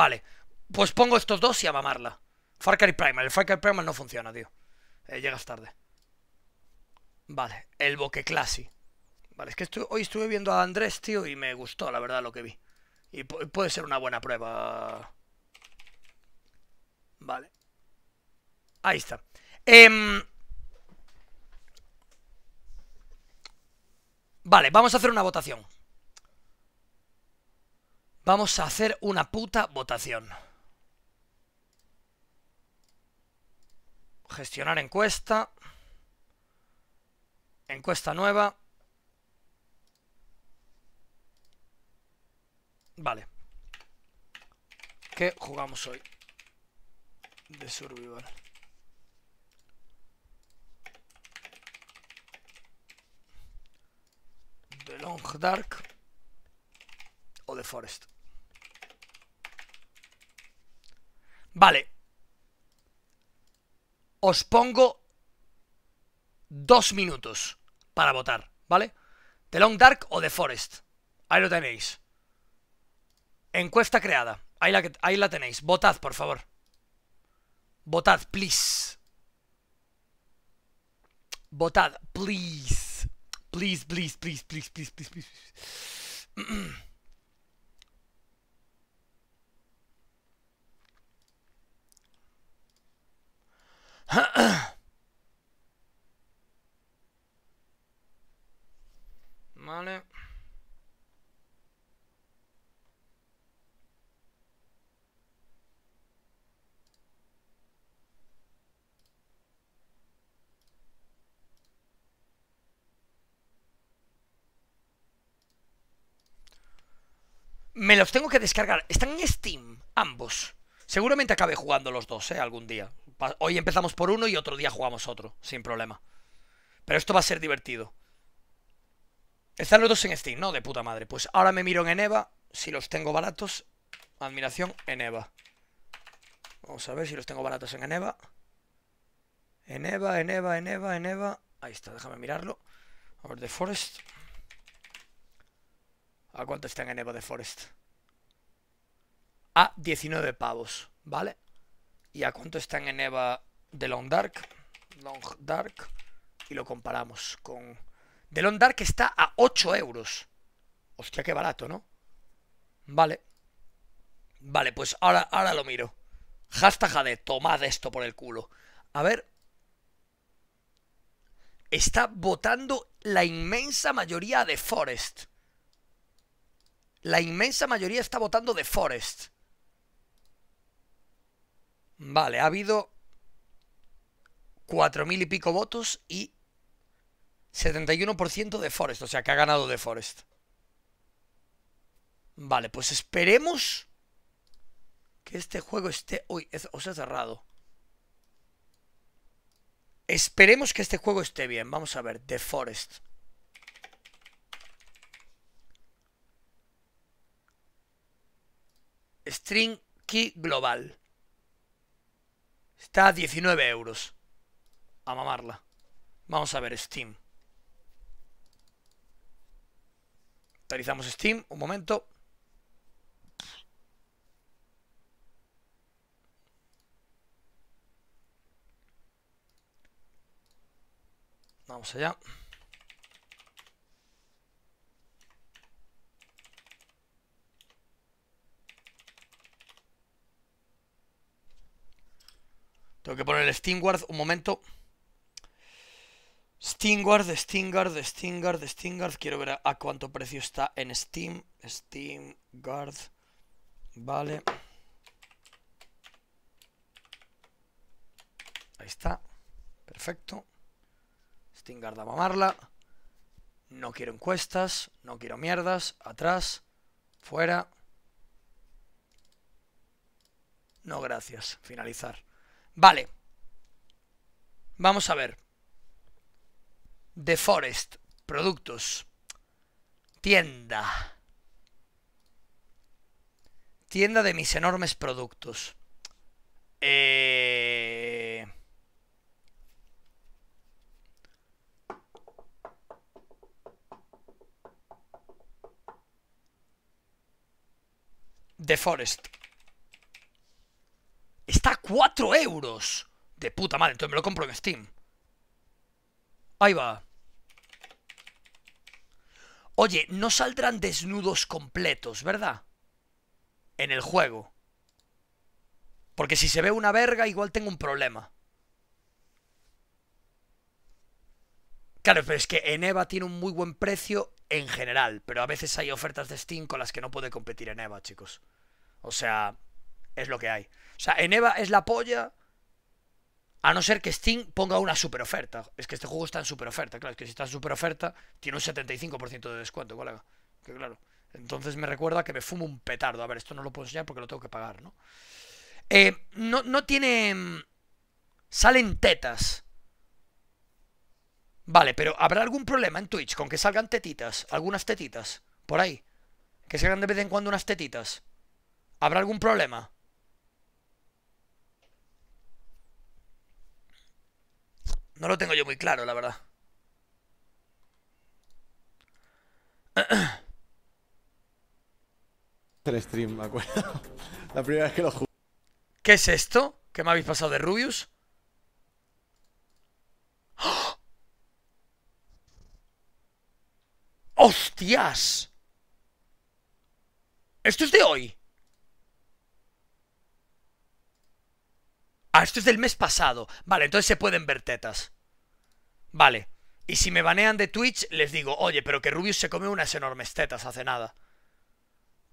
Vale, pues pongo estos dos y a mamarla. Far Cry Primal. El Far Cry Primal no funciona, tío. Eh, llegas tarde. Vale, el Boque Classy. Vale, es que hoy estuve viendo a Andrés, tío, y me gustó, la verdad, lo que vi. Y pu- puede ser una buena prueba. Vale. Ahí está. Em, Vale, vamos a hacer una votación. Vamos a hacer una puta votación. Gestionar encuesta. Encuesta nueva. Vale. ¿Qué jugamos hoy? De survival. The Long Dark o The Forest. Vale. Os pongo dos minutos para votar, ¿vale? The Long Dark o The Forest. Ahí lo tenéis. Encuesta creada. Ahí la, tenéis. Votad, por favor. Votad, please. Votad, please. Please, please, please, please, please, please, please. Vale. Me los tengo que descargar. Están en Steam, ambos. Seguramente acabe jugando los dos, ¿eh? Algún día. Hoy empezamos por uno y otro día jugamos otro, sin problema. Pero esto va a ser divertido. Están los dos en Steam, ¿no? De puta madre. Pues ahora me miro en Eneva, si los tengo baratos. Admiración, Eneva. Vamos a ver si los tengo baratos en Eneva. Eneva, Eneva, Eneva, Eneva. Ahí está, déjame mirarlo. A ver, The Forest. ¿A cuánto está en Eneva The Forest? A 19 pavos, ¿vale? ¿Y a cuánto está en Eneva The Long Dark? Long Dark. Y lo comparamos con... The Long Dark está a 8 euros. Hostia, qué barato, ¿no? Vale. Vale, pues ahora, ahora lo miro. Hashtag AD, tomad esto por el culo. A ver. Está votando la inmensa mayoría de Forest. La inmensa mayoría está votando de Forest. Vale, ha habido cuatro mil y pico votos y 71% de Forest, o sea que ha ganado de Forest. Vale, pues esperemos que este juego esté... Uy, os he cerrado. Esperemos que este juego esté bien. Vamos a ver, The Forest. String Key Global. Está a 19 euros. A mamarla. Vamos a ver Steam. Actualizamos Steam, un momento. Vamos allá. Tengo que poner el Steamguard, un momento. Steamguard, Steamguard, Steamguard, Steamguard. Quiero ver a, cuánto precio está en Steam. Steamguard. Vale. Ahí está. Perfecto. Steamguard a mamarla. No quiero encuestas. No quiero mierdas. Atrás. Fuera. No, gracias. Finalizar. Vale. Vamos a ver. The Forest. Productos. Tienda. Tienda de mis enormes productos. Eh... The Forest. Está a 4 euros. De puta madre, entonces me lo compro en Steam. Ahí va. Oye, no saldrán desnudos completos, ¿verdad? En el juego. Porque si se ve una verga, igual tengo un problema. Claro, pero es que en EVA tiene un muy buen precio en general, pero a veces hay ofertas de Steam con las que no puede competir en EVA, chicos. O sea, es lo que hay. O sea, en EVA es la polla, a no ser que Steam ponga una super oferta. Es que este juego está en super oferta, claro, es que si está en super oferta, tiene un 75% de descuento, colega. Que claro. Entonces me recuerda que me fumo un petardo. A ver, esto no lo puedo enseñar porque lo tengo que pagar, ¿no? Eh, no, no tiene... Salen tetas. Vale, pero ¿habrá algún problema en Twitch con que salgan tetitas? Algunas tetitas. Por ahí. Que salgan de vez en cuando unas tetitas. ¿Habrá algún problema? No lo tengo yo muy claro, la verdad. El stream, me acuerdo. La primera vez que lo jugué. ¿Qué es esto? ¿Qué me habéis pasado de Rubius? ¡Oh! ¡Hostias! Esto es de hoy. Ah, esto es del mes pasado. Vale, entonces se pueden ver tetas. Vale. Y si me banean de Twitch, les digo, oye, pero que Rubius se come unas enormes tetas hace nada.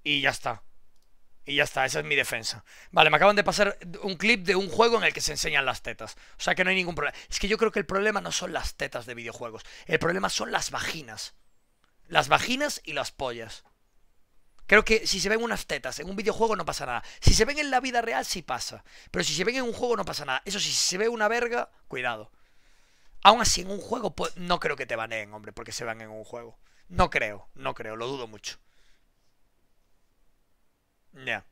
Y ya está. Y ya está, esa es mi defensa. Vale, me acaban de pasar un clip de un juego en el que se enseñan las tetas. O sea que no hay ningún problema. Es que yo creo que el problema no son las tetas de videojuegos. El problema son las vaginas. Las vaginas y las pollas. Creo que si se ven unas tetas en un videojuego no pasa nada. Si se ven en la vida real sí pasa. Pero si se ven en un juego no pasa nada. Eso sí, si se ve una verga, cuidado. Aún así, en un juego pues, no creo que te baneen, hombre, porque se van en un juego. No creo, no creo, lo dudo mucho. Ya.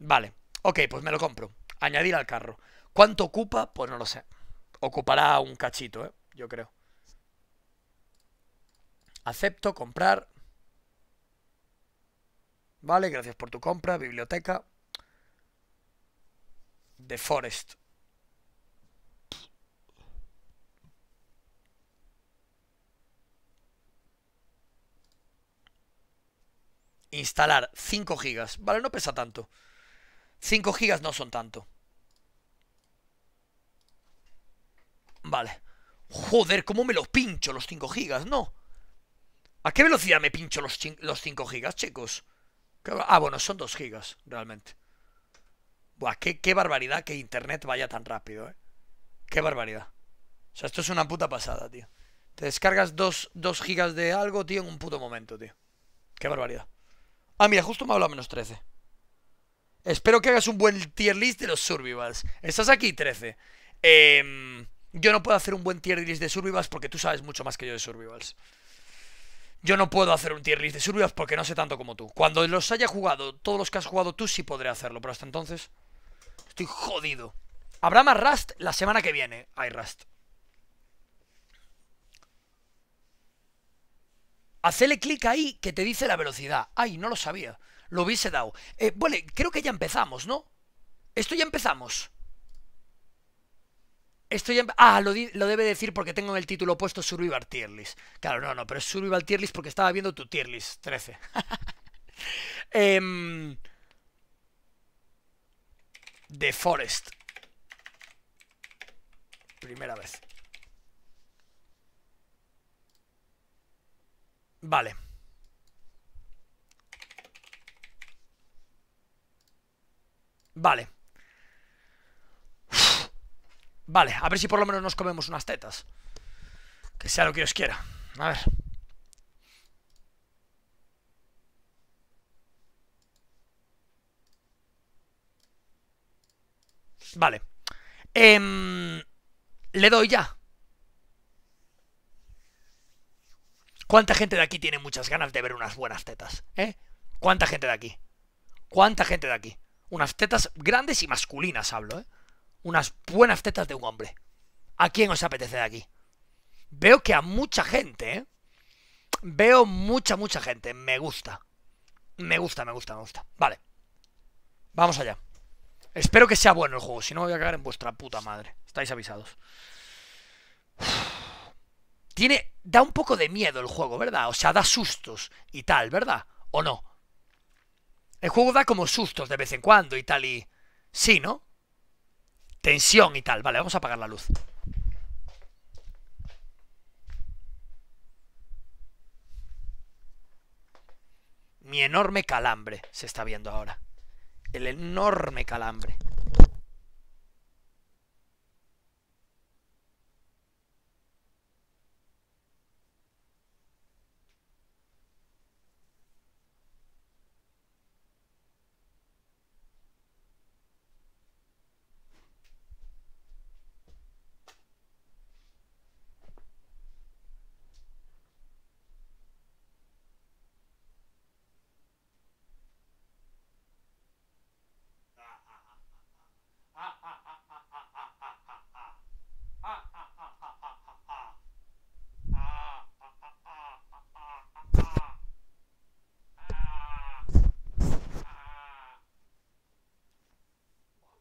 Vale. Ok, pues me lo compro. Añadir al carro. ¿Cuánto ocupa? Pues no lo sé. Ocupará un cachito, ¿eh? Yo creo. Acepto, comprar. Vale, gracias por tu compra. Biblioteca. The Forest. Instalar 5 gigas. Vale, no pesa tanto. 5 gigas no son tanto. Vale. Joder, ¿cómo me los pincho los 5 gigas? No. ¿A qué velocidad me pincho los, los 5 gigas, chicos? Ah, bueno, son 2 gigas, realmente. Buah, qué, barbaridad que internet vaya tan rápido, eh. Qué barbaridad. O sea, esto es una puta pasada, tío. Te descargas 2 gigas de algo, tío, en un puto momento, tío. Qué barbaridad. Ah, mira, justo me ha hablado menos 13. Espero que hagas un buen tier list de los survivals. Estás aquí, 13. Eh, yo no puedo hacer un buen tier list de survivals porque tú sabes mucho más que yo de survivals. Yo no puedo hacer un tier list de survivals porque no sé tanto como tú. Cuando los haya jugado, todos los que has jugado tú, sí podré hacerlo. Pero hasta entonces, estoy jodido. Habrá más Rust la semana que viene. Hay Rust. Hacele clic ahí que te dice la velocidad. Ay, no lo sabía. Lo hubiese dado. Eh, vale, creo que ya empezamos, ¿no? Esto ya empezamos. Esto ya... Ah, lo, lo, debe decir porque tengo en el título puesto Survival Tier. Claro, no, no, pero es Survival Tier porque estaba viendo tu Tier List 13. eh, The Forest. Primera vez. Vale. Vale. Vale, a ver si por lo menos nos comemos unas tetas. Que sea lo que Dios quiera. A ver. Vale. Eh, le doy ya. ¿Cuánta gente de aquí tiene muchas ganas de ver unas buenas tetas? ¿Eh? ¿Cuánta gente de aquí? ¿Cuánta gente de aquí? Unas tetas grandes y masculinas hablo, ¿eh? Unas buenas tetas de un hombre. ¿A quién os apetece de aquí? Veo que a mucha gente, ¿eh? Veo mucha, mucha gente. Me gusta. Me gusta, me gusta, me gusta. Vale. Vamos allá. Espero que sea bueno el juego, si no voy a cagar en vuestra puta madre. Estáis avisados. Tiene... Da un poco de miedo el juego, ¿verdad? O sea, da sustos y tal, ¿verdad? ¿O no? El juego da como sustos de vez en cuando y tal y... Sí, ¿no? Tensión y tal. Vale, vamos a apagar la luz. Mi enorme calambre se está viendo ahora. El enorme calambre.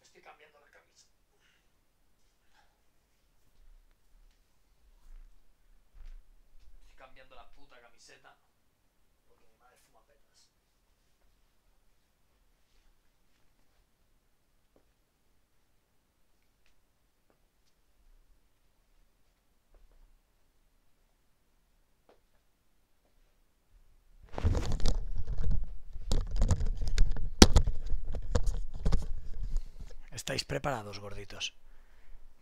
Estoy cambiando la camisa. Estoy cambiando la puta camiseta. Porque mi madre fuma petas. ¿Estáis preparados, gorditos?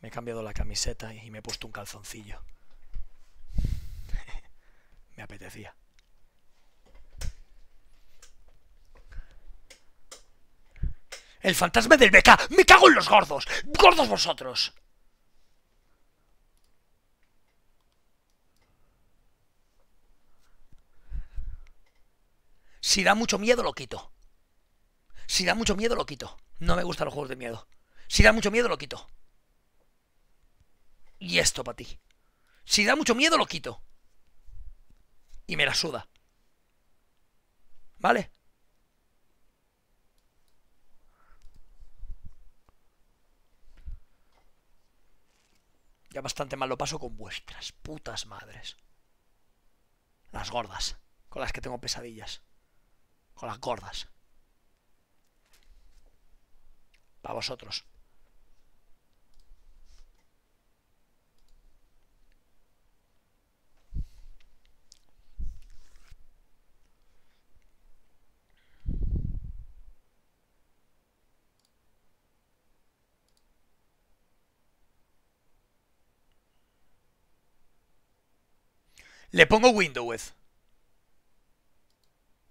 Me he cambiado la camiseta y me he puesto un calzoncillo. Me apetecía. El fantasma del BK. ¡Me cago en los gordos! ¡Gordos vosotros! Si da mucho miedo, lo quito. Si da mucho miedo, lo quito. No me gustan los juegos de miedo. Si da mucho miedo, lo quito. Y esto para ti. Si da mucho miedo, lo quito. Y me la suda. ¿Vale? Ya bastante mal lo paso con vuestras putas madres. Las gordas. Con las que tengo pesadillas. Con las gordas. Para vosotros. Le pongo Windows.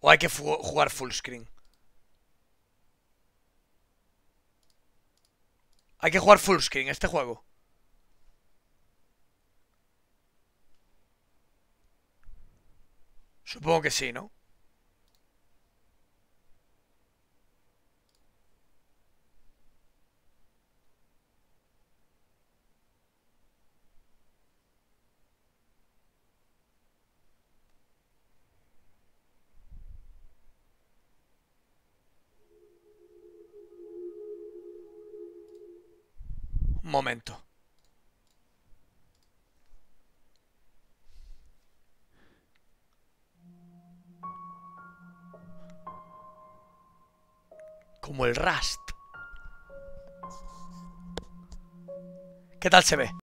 O hay que jugar full screen. Hay que jugar full screen este juego. Supongo que sí, ¿no? Momento. Como el Rust. ¿Qué tal se ve?